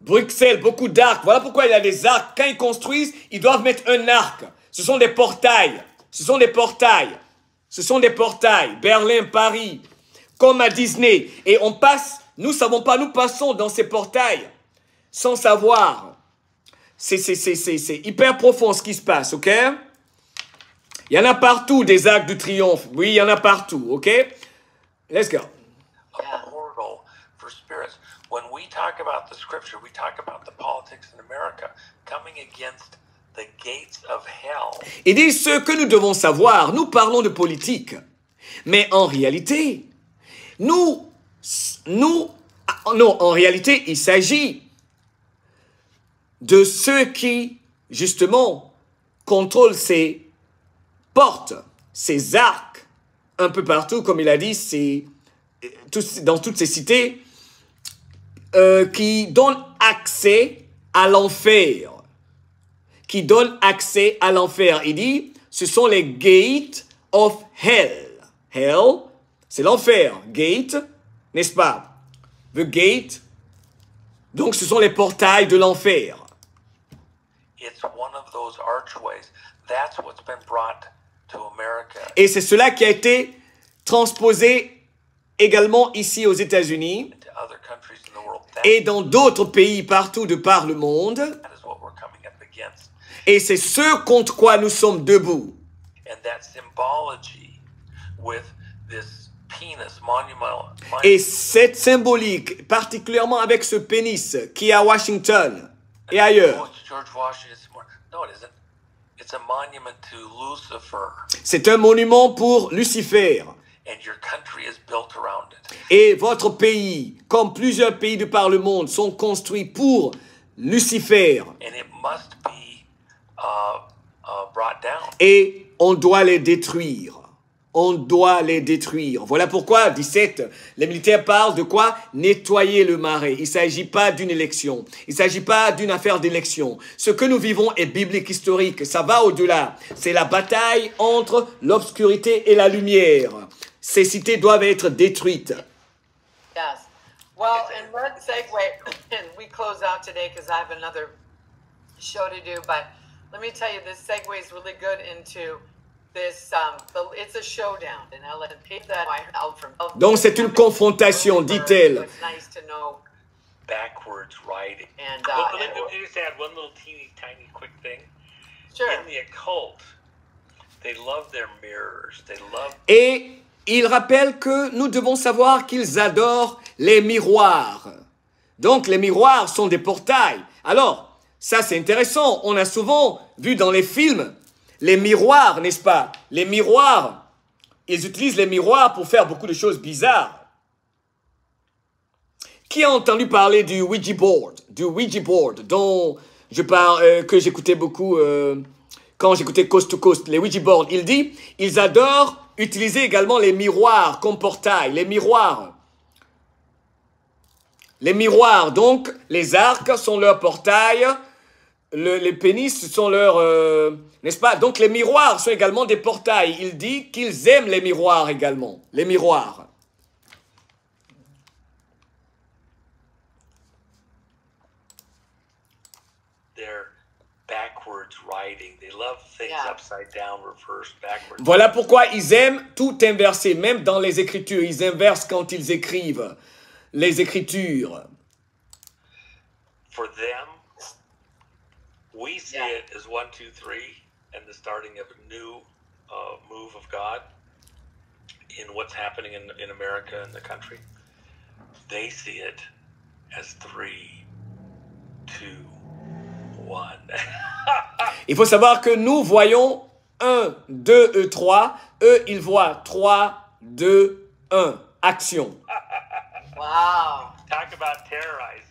Bruxelles, beaucoup d'arcs. Voilà pourquoi il y a des arcs. Quand ils construisent, ils doivent mettre un arc. Ce sont des portails. Ce sont des portails. Ce sont des portails. Berlin, Paris, comme à Disney. Et on passe, nous savons pas, nous passons dans ces portails sans savoir. C'est, hyper profond ce qui se passe, ok? Il y en a partout des arcs de triomphe. Oui, il y en a partout, ok? Let's go. When we talk about the scripture, we talk about the politics in America coming against Il dit ce que nous devons savoir, nous parlons de politique. Mais en réalité, nous, nous, ah, non, en réalité, il s'agit de ceux qui, justement, contrôlent ces portes, ces arcs, un peu partout, comme il a dit, c'est dans toutes ces cités, euh, qui donnent accès à l'enfer qui donne accès à l'enfer. Il dit, ce sont les gates of hell. Hell, c'est l'enfer. Gate, n'est-ce pas? The gate. Donc, ce sont les portails de l'enfer. It's one of those archways. That's what's been brought to America. Et c'est cela qui a été transposé également ici aux États-Unis et dans d'autres pays partout de par le monde. that is what we're coming up against. Et c'est ce contre quoi nous sommes debout. And that symbology with this penis monumental. Et cette symbolique, particulièrement avec ce pénis qui est à Washington et ailleurs, c'est un monument pour Lucifer. and your country is built around it. Et votre pays, comme plusieurs pays de par le monde, sont construits pour Lucifer. Et on doit les détruire. On doit les détruire. Voilà pourquoi, 17, les militaires parlent de quoi? Nettoyer le marais. Il ne s'agit pas d'une élection. Il ne s'agit pas d'une affaire d'élection. Ce que nous vivons est biblique, historique. Ça va au-delà. C'est la bataille entre l'obscurité et la lumière. Ces cités doivent être détruites. Yes. Well, and let's segue, and we close out today because I have another show to do. But let me tell you, this segues really good into this. Um, the, it's a showdown, and I'll let that I out from. Donc, c'est une confrontation, dit-elle. Nice to know. Backwards riding. And Well, uh, let, and- let me just add one little teeny tiny quick thing. sure. In the occult, they love their mirrors. They love Et il rappelle que nous devons savoir qu'ils adorent les miroirs. Donc les miroirs sont des portails. Alors, ça c'est intéressant. On a souvent vu dans les films les miroirs, n'est-ce pas? Les miroirs, ils utilisent les miroirs pour faire beaucoup de choses bizarres. Qui a entendu parler du Ouija board, du Ouija board dont je parle, euh, que j'écoutais beaucoup euh, quand j'écoutais Coast to Coast, les Ouija boards. Il dit, ils adorent utiliser également les miroirs comme portail, les miroirs. Les miroirs, donc, les arcs sont leur portail, le- les pénis sont leurs, euh, n'est-ce pas? Donc les miroirs sont également des portails. Il dit qu'ils aiment les miroirs également, les miroirs. their backwards riding. They love things Yeah. upside down, reverse, backwards. Voilà pourquoi ils aiment tout inverser, même dans les écritures. Ils inversent quand ils écrivent les écritures. For them, we see Yeah. it as one, two, three, and the starting of a new uh, move of God in what's happening in, in America and the country. They see it as three, two, one. Il faut savoir que nous voyons 1, 2 et 3. Eux, ils voient 3, 2, 1. Action. Wow. Talk about terrorizing.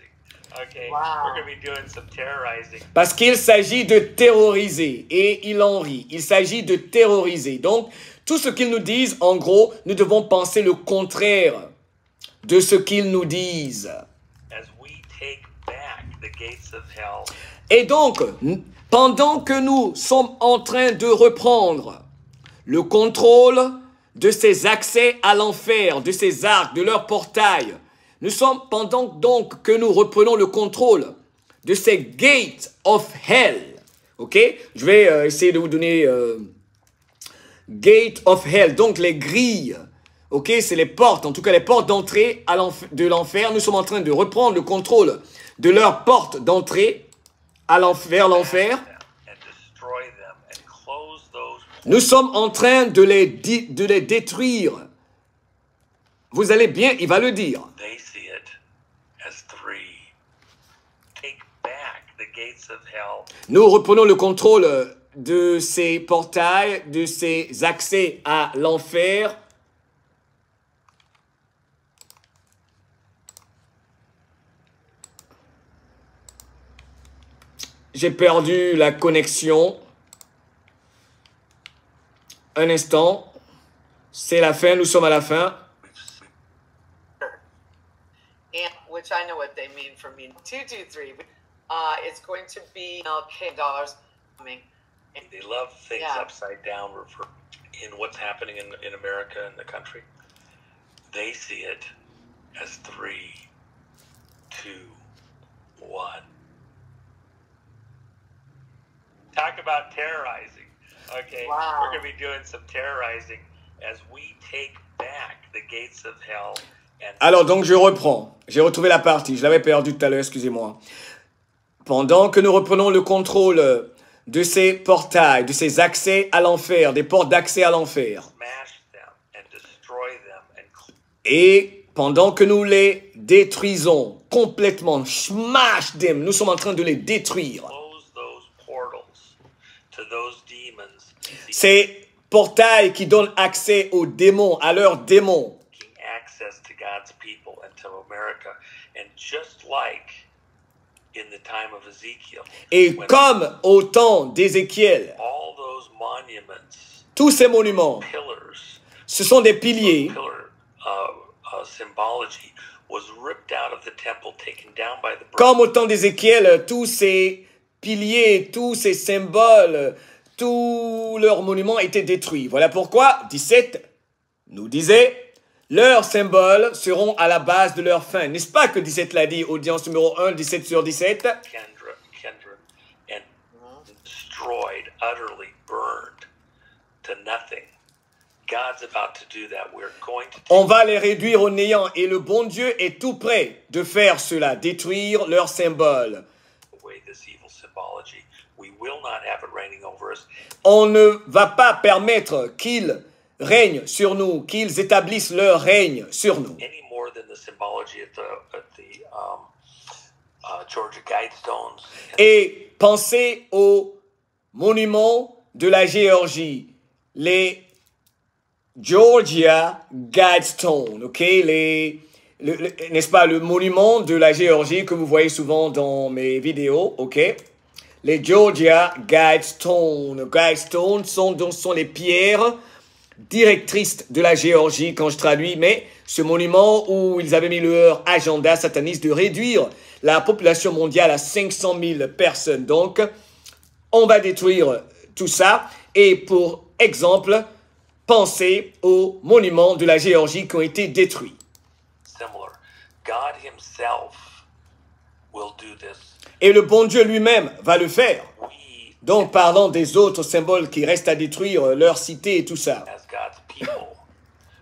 Okay, Wow. we're going to be doing some terrorizing. Parce qu'il s'agit de terroriser. Et il en rit. Il s'agit de terroriser. Donc, tout ce qu'ils nous disent, en gros, nous devons penser le contraire de ce qu'ils nous disent. as we take back the gates of hell Et donc, pendant que nous sommes en train de reprendre le contrôle de ces accès à l'enfer, de ces arcs, de leurs portails, nous sommes pendant donc que nous reprenons le contrôle de ces gates of hell. Ok? Je vais euh, essayer de vous donner euh, gate of hell, donc les grilles. Ok? C'est les portes, en tout cas les portes d'entrée de l'enfer. Nous sommes en train de reprendre le contrôle de leurs portes d'entrée vers l'enfer. Nous sommes en train de les, de les détruire. Vous allez bien, il va le dire. they see it as three take back the gates of hell Nous reprenons le contrôle de ces portails, de ces accès à l'enfer. J'ai perdu la connexion. Un instant. C'est la fin, nous sommes à la fin. and which I know what they mean for me. Two two three. Uh, it's going to be okay dollars coming. They love things Yeah. upside down. Refer in what's happening in in America and the country. They see it as three, two, one. Talk about terrorizing. Okay, Wow. we're going to be doing some terrorizing as we take back the gates of hell. Alors, donc, je reprends. J'ai retrouvé la partie. Je l'avais perdue tout à l'heure, excusez-moi. Pendant que nous reprenons le contrôle de ces portails, de ces accès à l'enfer, des portes d'accès à l'enfer, et pendant que nous les détruisons complètement, smash them, nous sommes en train de les détruire. Ces portails qui donnent accès aux démons, à leurs démons. access to God's people and to America. And just like in the time of Ezekiel, Et comme au temps d'Ézéchiel, all those monuments, tous ces monuments, pillars, ce sont des piliers Comme au temps d'Ézéchiel, tous ces piliers, tous ces symboles, tous leurs monuments étaient détruits. Voilà pourquoi 17 nous disait, leurs symboles seront à la base de leur fin. N'est-ce pas que 17 l'a dit, audience numéro 1, 17 sur 17 Kendra, Kendra, and destroyed, utterly burned to nothing. God's about to do that. We're going to On va les réduire au néant et le bon Dieu est tout prêt de faire cela, détruire leurs symboles. On ne va pas permettre qu'ils règnent sur nous, qu'ils établissent leur règne sur nous. um, uh, Et pensez aux monuments de la Géorgie, les Georgia Guidestone, ok, les, le- le- n'est-ce pas, le monument de la Géorgie que vous voyez souvent dans mes vidéos, ok, les Georgia Guidestone, Guidestone sont donc sont les pierres directrices de la Géorgie quand je traduis, mais ce monument où ils avaient mis leur agenda sataniste de réduire la population mondiale à 500 000 personnes. Donc, on va détruire tout ça. Et pour exemple, pensez aux monuments de la Géorgie qui ont été détruits. Et le bon Dieu lui-même va le faire. Donc, parlant des autres symboles qui restent à détruire, leur cité et tout ça. as God's people,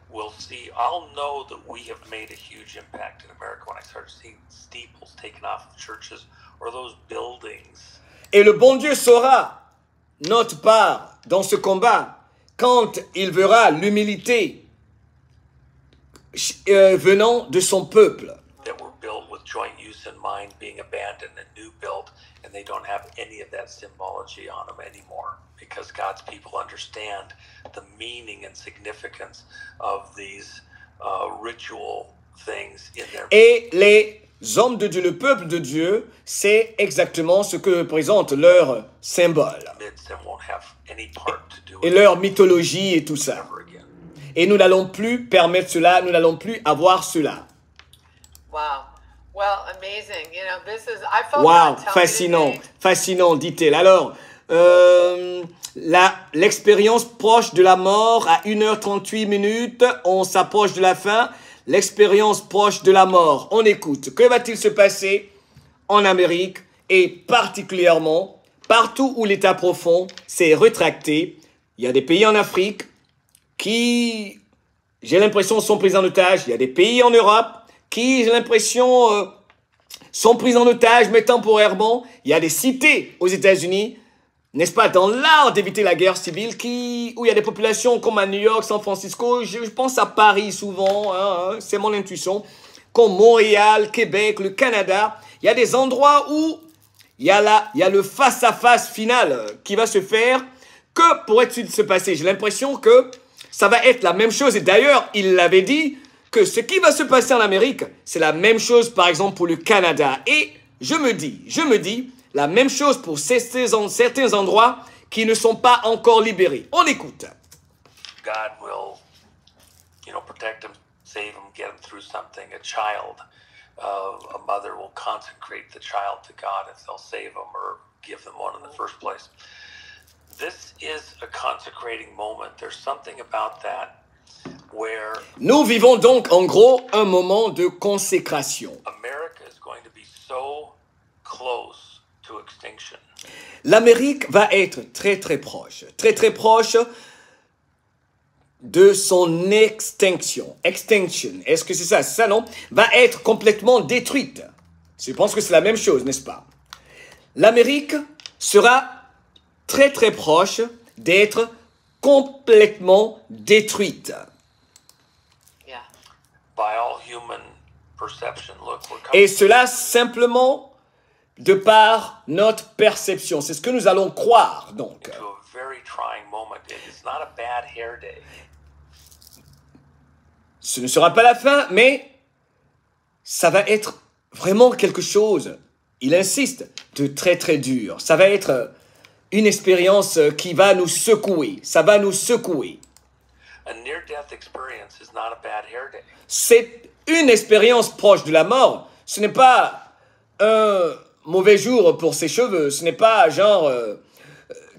will see. I'll know that we have made a huge impact in America when I start seeing steeples taken off of churches or those buildings. Et le bon Dieu saura notre part dans ce combat quand il verra l'humilité euh, venant de son peuple. that were built with joint use in mind being abandoned and new built, and they don't have any of that symbology on them anymore because God's people understand the meaning and significance of these uh, ritual things in their Et les hommes de Dieu, le peuple de Dieu, c'est exactement ce que représente leur symbole midst and won't have any part to do et leur mythologie et tout ça. Et nous n'allons plus permettre cela, nous n'allons plus avoir cela. Wow. Well, amazing. You know, this is. I felt Waouh, God tell me fascinant, fascinant, dit-elle. Alors, euh, l'expérience proche de la mort à 1h38 minutes, on s'approche de la fin. L'expérience proche de la mort, on écoute. Que va-t-il se passer en Amérique et particulièrement partout où l'État profond s'est rétracté? Il y a des pays en Afrique qui, j'ai l'impression, sont pris en otage. Il y a des pays en Europe qui, j'ai l'impression, euh, sont pris en otage, mais temporairement. Il y a des cités aux États-Unis, n'est-ce pas, dans l'art d'éviter la guerre civile, qui, où il y a des populations comme à New York, San Francisco, je, pense à Paris souvent, hein, hein, c'est mon intuition, comme Montréal, Québec, le Canada. Il y a des endroits où il y a, la, il y a le face-à-face final euh, qui va se faire. Que pourrait-il se passer? J'ai l'impression que ça va être la même chose. Et d'ailleurs, il l'avait dit que ce qui va se passer en Amérique, c'est la même chose, par exemple, pour le Canada. Et je me dis, je me dis, la même chose pour certains en- certains endroits qui ne sont pas encore libérés. On écoute. God will, you know, protect them, save them, get them through something. A child, uh, a mother will consecrate the child to God if they'll save them or give them one in the first place. this is a consecrating moment. There's something about that Nous vivons donc en gros un moment de consécration. L'Amérique va être très très proche, très très proche de son extinction. Extinction, est-ce que c'est ça? C'est ça, non? Va être complètement détruite. Je pense que c'est la même chose, n'est-ce pas? L'Amérique sera très très proche d'être complètement détruite. Yeah. By all human perception, look, we're coming Et cela simplement de par notre perception. C'est ce que nous allons croire, donc. to a very trying moment. It- It's not a bad hair day. Ce ne sera pas la fin, mais ça va être vraiment quelque chose, il insiste, de très très dur. Ça va être euh, une expérience euh, qui va nous secouer. Ça va nous secouer. C'est une expérience proche de la mort. Ce n'est pas un mauvais jour pour ses cheveux. Ce n'est pas genre euh,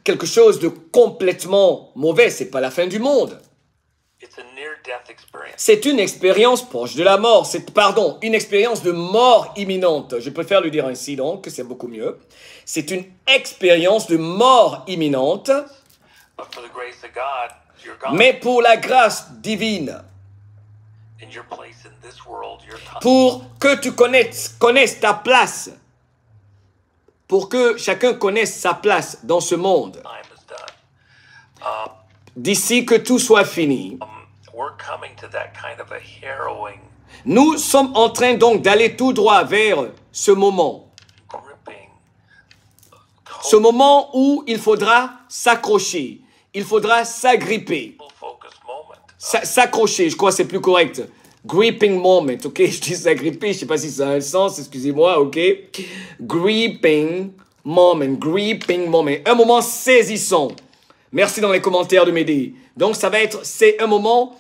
quelque chose de complètement mauvais. C'est pas la fin du monde. It's a near death experience. C'est une expérience proche de la mort. C'est, pardon, une expérience de mort imminente. Je préfère le dire ainsi, donc, c'est beaucoup mieux. C'est une expérience de mort imminente, mais pour la grâce divine, pour que tu connaisses, connaisses ta place, pour que chacun connaisse sa place dans ce monde, done. d'ici que tout soit fini. We're coming to that kind of a harrowing, Nous sommes en train donc d'aller tout droit vers ce moment. gripping, Ce moment où il faudra s'accrocher, il faudra s'agripper. S'accrocher, je crois que c'est plus correct. Gripping moment, ok? Je dis s'agripper, je sais pas si ça a un sens, excusez-moi, ok? Gripping moment, gripping moment. Un moment saisissant. Merci dans les commentaires de m'aider. Donc ça va être, c'est un moment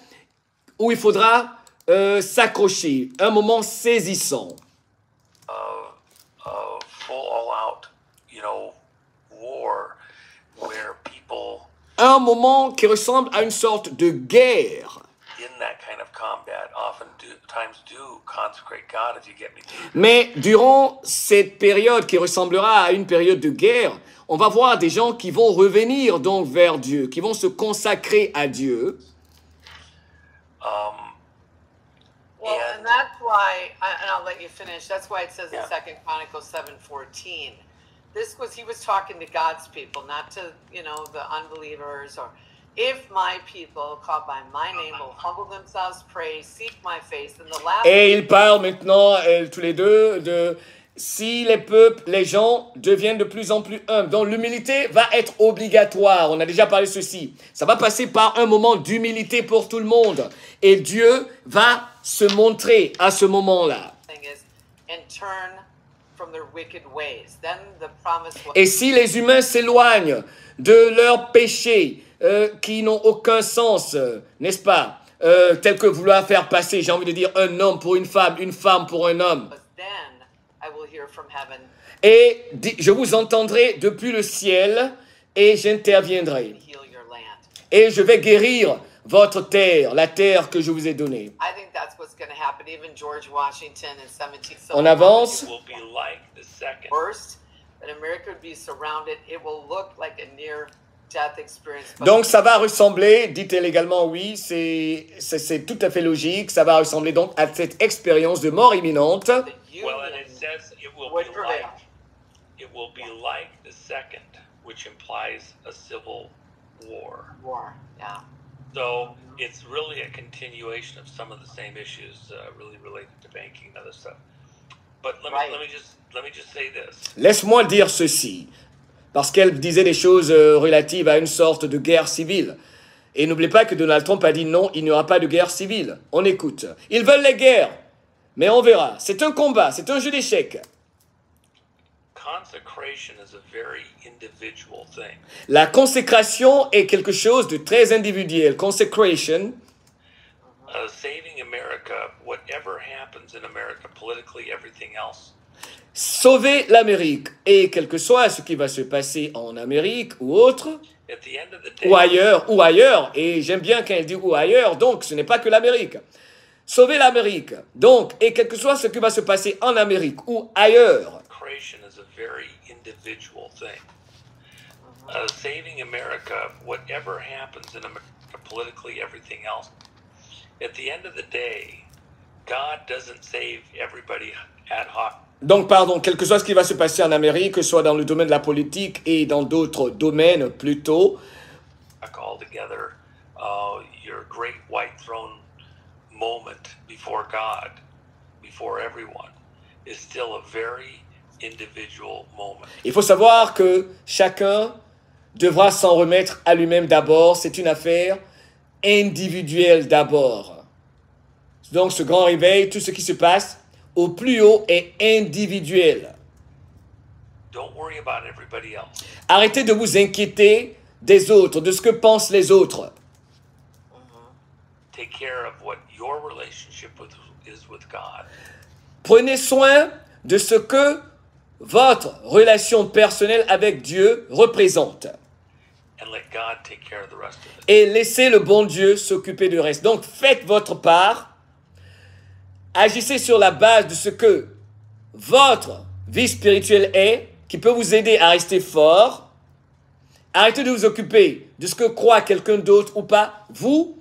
où il faudra euh, s'accrocher. Un moment saisissant. a full all out, you know, war where people Un moment qui ressemble à une sorte de guerre. in that kind of combat often do times do consecrate God if you get me? Mais durant cette période qui ressemblera à une période de guerre, on va voir des gens qui vont revenir donc vers Dieu, qui vont se consacrer à Dieu. Um, Well, And- and that's why, I- and I'll let you finish. That's why it says in Second Chronicles seven fourteen. This was he was talking to God's people, not to you know the unbelievers. Or if my people called by my name will humble themselves, pray, seek my face, and the last. Et ils parlent maintenant, euh, tous les deux, de si les peuples, les gens deviennent de plus en plus humbles. Donc l'humilité va être obligatoire. On a déjà parlé de ceci. Ça va passer par un moment d'humilité pour tout le monde. Et Dieu va se montrer à ce moment-là. Et si les humains s'éloignent de leurs péchés euh, qui n'ont aucun sens, euh, n'est-ce pas Euh, Tel que vouloir faire passer, j'ai envie de dire, un homme pour une femme, une femme pour un homme. then I will hear from heaven Et je vous entendrai depuis le ciel et j'interviendrai. Et je vais guérir votre terre, la terre que je vous ai donnée. I think that's what's going to happen. Even George Washington in 17. On avance. it will be like the second. First, that America would be surrounded. It will look like a near-death experience. but Donc ça va ressembler, dit-elle également, oui, c'est tout à fait logique, ça va ressembler donc à cette expérience de mort imminente. the Well, and union it says it will would be prevail. like it will be like the second, which implies a civil war. war. Yeah. So it's really a continuation of some of the same issues, uh, really related to banking and other stuff. But let me Right. let me just let me just say this. Laisse-moi dire ceci, parce qu'elle disait des choses euh, relatives à une sorte de guerre civile. Et n'oubliez pas que Donald Trump a dit non, il n'y aura pas de guerre civile. On écoute. Ils veulent les guerres, mais on verra. C'est un combat, c'est un jeu d'échecs. Consecration is a very individual thing. La consécration est quelque chose de très individuel. Consecration, saving America, whatever happens in America politically, everything else, sauver l'Amérique. Et quel que soit ce qui va se passer en Amérique ou autre, ou ailleurs, ou ailleurs, et j'aime bien quand elle dit ou ailleurs, donc ce n'est pas que l'Amérique. Sauver l'Amérique. Donc, et quel que soit ce qui va se passer en Amérique ou ailleurs, very individual thing. Uh, saving America, whatever happens in America, politically, everything else, at the end of the day, God doesn't save everybody ad hoc. donc pardon, quel que soit ce qui va se passer en Amérique, que ce soit dans le domaine de la politique et dans d'autres domaines plutôt, all together, uh, your great white throne moment before God, before everyone, is still a very. Il faut savoir que chacun devra s'en remettre à lui-même d'abord. C'est une affaire individuelle d'abord. Donc ce grand réveil, tout ce qui se passe au plus haut est individuel. Don't worry about everybody else. Arrêtez de vous inquiéter des autres, de ce que pensent les autres. Take care of what your relationship with, is with God. Prenez soin de ce que votre relation personnelle avec Dieu représente. Et laissez le bon Dieu s'occuper du reste. Donc faites votre part. Agissez sur la base de ce que votre vie spirituelle est, qui peut vous aider à rester fort. Arrêtez de vous occuper de ce que croit quelqu'un d'autre ou pas. Vous,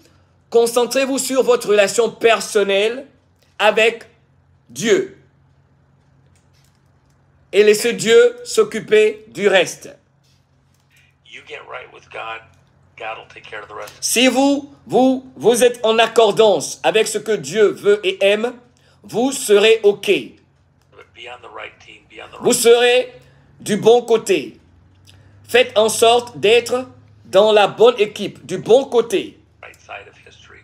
concentrez-vous sur votre relation personnelle avec Dieu. Et laissez Dieu s'occuper du reste. Si vous, vous, vous êtes en accordance avec ce que Dieu veut et aime, vous serez OK. But be on the right team, be on the Vous right. serez du bon côté. Faites en sorte d'être dans la bonne équipe, du bon côté, right side of history.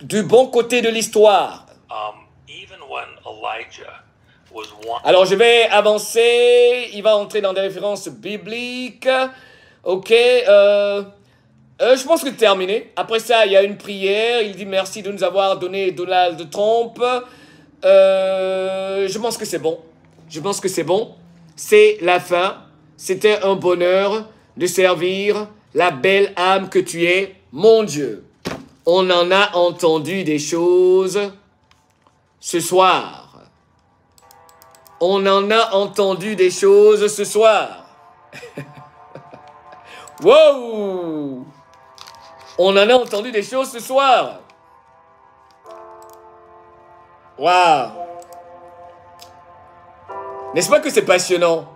du bon côté de l'histoire. Alors je vais avancer, il va entrer dans des références bibliques. Ok, euh, euh, je pense que c'est terminé. Après ça, il y a une prière. Il dit merci de nous avoir donné Donald Trump. Euh, je pense que c'est bon. Je pense que c'est bon. C'est la fin. C'était un bonheur de servir la belle âme que tu es, mon Dieu. On en a entendu des choses ce soir. On en a entendu des choses ce soir. wow! On en a entendu des choses ce soir. Waouh! N'est-ce pas que c'est passionnant?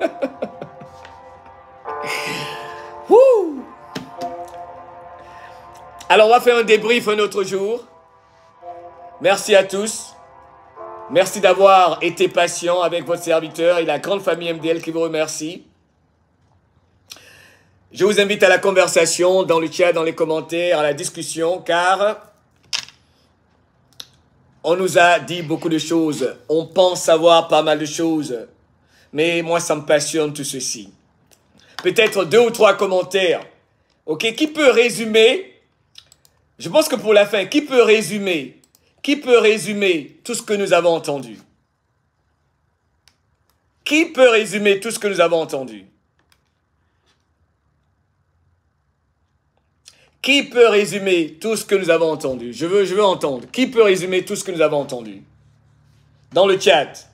Alors, on va faire un débrief un autre jour. Merci à tous. Merci d'avoir été patient avec votre serviteur et la grande famille MDL qui vous remercie. Je vous invite à la conversation dans le chat, dans les commentaires, à la discussion, car on nous a dit beaucoup de choses. On pense savoir pas mal de choses. Mais moi, ça me passionne tout ceci. Peut-être deux ou trois commentaires. Ok, qui peut résumer? Je pense que pour la fin, qui peut résumer? Qui peut résumer tout ce que nous avons entendu? Qui peut résumer tout ce que nous avons entendu? Qui peut résumer tout ce que nous avons entendu? Je veux, je veux entendre. Qui peut résumer tout ce que nous avons entendu? Dans le chat.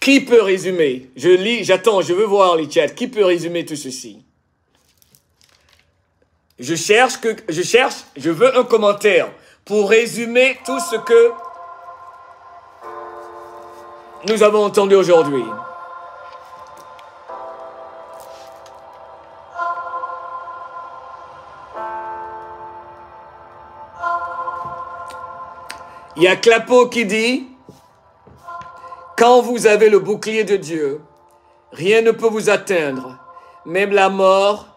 Qui peut résumer? Je lis, j'attends, je veux voir les chats. Qui peut résumer tout ceci? Je cherche que je cherche, je veux un commentaire pour résumer tout ce que nous avons entendu aujourd'hui. Il y a Clapeau qui dit Quand vous avez le bouclier de Dieu, rien ne peut vous atteindre, même la mort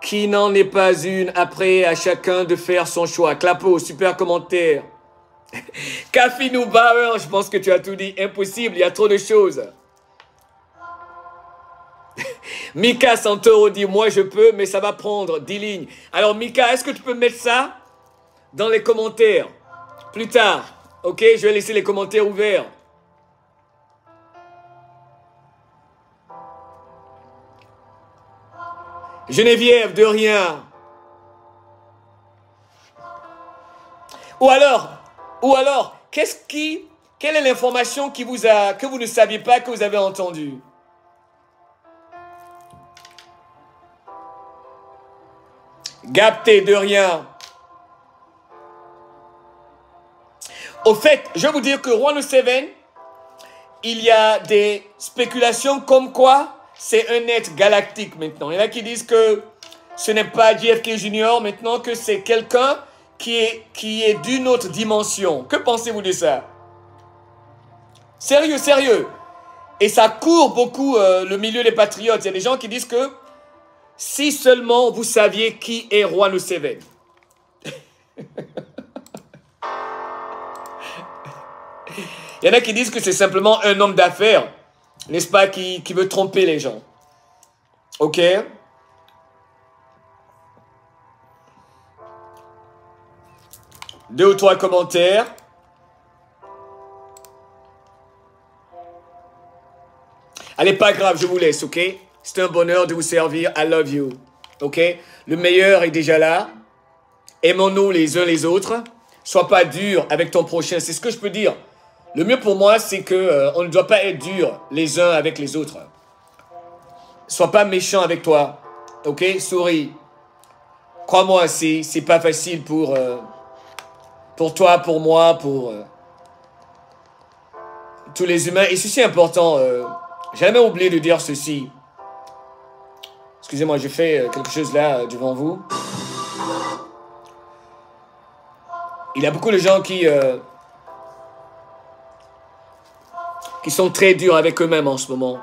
qui n'en est pas une après à chacun de faire son choix. Clapo, super commentaire. Kafinou Bauer, je pense que tu as tout dit. Impossible, il y a trop de choses. Mika Santoro dit Moi je peux, mais ça va prendre 10 lignes. Alors Mika, est-ce que tu peux mettre ça dans les commentaires? Plus tard Ok, je vais laisser les commentaires ouverts. Geneviève, de rien. Ou alors, ou alors, qu'est-ce qui, quelle est l'information que vous ne saviez pas que vous avez entendue? Gapté, de rien. Au fait, je vais vous dire que Roi 7, il y a des spéculations comme quoi c'est un être galactique maintenant. Il y en a qui disent que ce n'est pas JFK Junior maintenant, que c'est quelqu'un qui est, qui est d'une autre dimension. Que pensez-vous de ça? Sérieux, sérieux. Et ça court beaucoup euh, le milieu des patriotes. Il y a des gens qui disent que si seulement vous saviez qui est Roi Seven. Il y en a qui disent que c'est simplement un homme d'affaires, n'est-ce pas, qui, veut tromper les gens. Ok Deux ou trois commentaires. Allez, pas grave, je vous laisse, ok? C'est un bonheur de vous servir. I love you. Ok? Le meilleur est déjà là. Aimons-nous les uns les autres. Sois pas dur avec ton prochain. C'est ce que je peux dire. Le mieux pour moi, c'est que euh, on ne doit pas être dur les uns avec les autres. Sois pas méchant avec toi. Ok? Souris. Crois-moi, c'est, c'est pas facile pour, euh, toi, pour moi, pour euh, tous les humains. Et ceci est important. Jamais oublié de dire ceci. Excusez-moi, j'ai fait quelque chose là devant vous. Il y a beaucoup de gens qui qui sont très durs avec eux-mêmes en ce moment.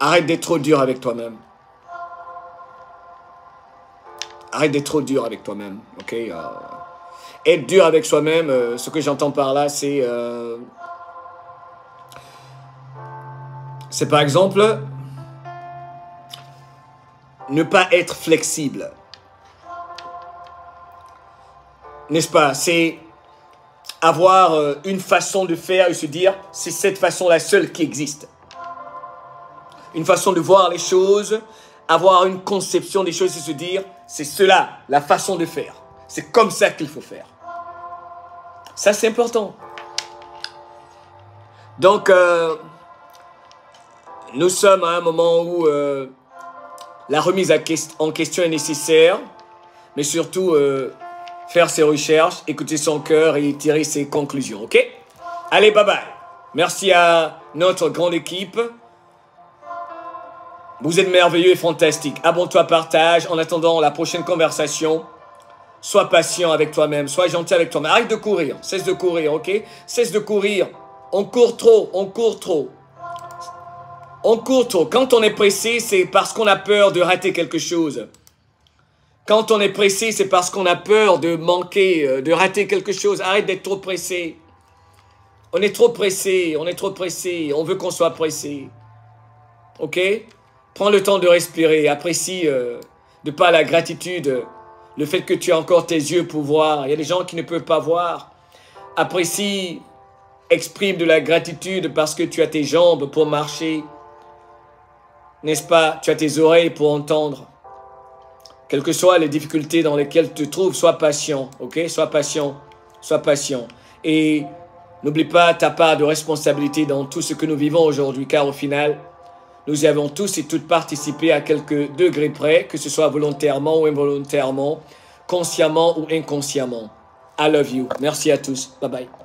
Arrête d'être trop dur avec toi-même. Arrête d'être trop dur avec toi-même, ok euh, Être dur avec soi-même, euh, ce que j'entends par là, c'est... Euh, c'est par exemple... Ne pas être flexible. N'est-ce pas? C'est avoir euh, une façon de faire et se dire, c'est cette façon-là seule qui existe. Une façon de voir les choses, avoir une conception des choses et se dire, c'est cela, la façon de faire. C'est comme ça qu'il faut faire. Ça, c'est important. Donc, euh, nous sommes à un moment où euh, la remise en question est nécessaire, mais surtout, faire ses recherches, écouter son cœur et tirer ses conclusions, ok? Allez, bye bye. Merci à notre grande équipe. Vous êtes merveilleux et fantastique. Abonne-toi, partage. En attendant la prochaine conversation, sois patient avec toi-même, sois gentil avec toi-même. Arrête de courir, cesse de courir, ok? Cesse de courir. On court trop, on court trop. On court trop. Quand on est pressé, c'est parce qu'on a peur de rater quelque chose. Quand on est pressé, c'est parce qu'on a peur de manquer, euh, de rater quelque chose. Arrête d'être trop pressé. On est trop pressé, on est trop pressé, on veut qu'on soit pressé. Ok? Prends le temps de respirer, apprécie euh, de pas la gratitude, le fait que tu as encore tes yeux pour voir. Il y a des gens qui ne peuvent pas voir. Apprécie, exprime de la gratitude parce que tu as tes jambes pour marcher. N'est-ce pas? Tu as tes oreilles pour entendre. Quelles que soient les difficultés dans lesquelles tu te trouves, sois patient, ok? Sois patient, sois patient. Et n'oublie pas ta part de responsabilité dans tout ce que nous vivons aujourd'hui, car au final, nous y avons tous et toutes participé à quelques degrés près, que ce soit volontairement ou involontairement, consciemment ou inconsciemment. I love you. Merci à tous. Bye bye.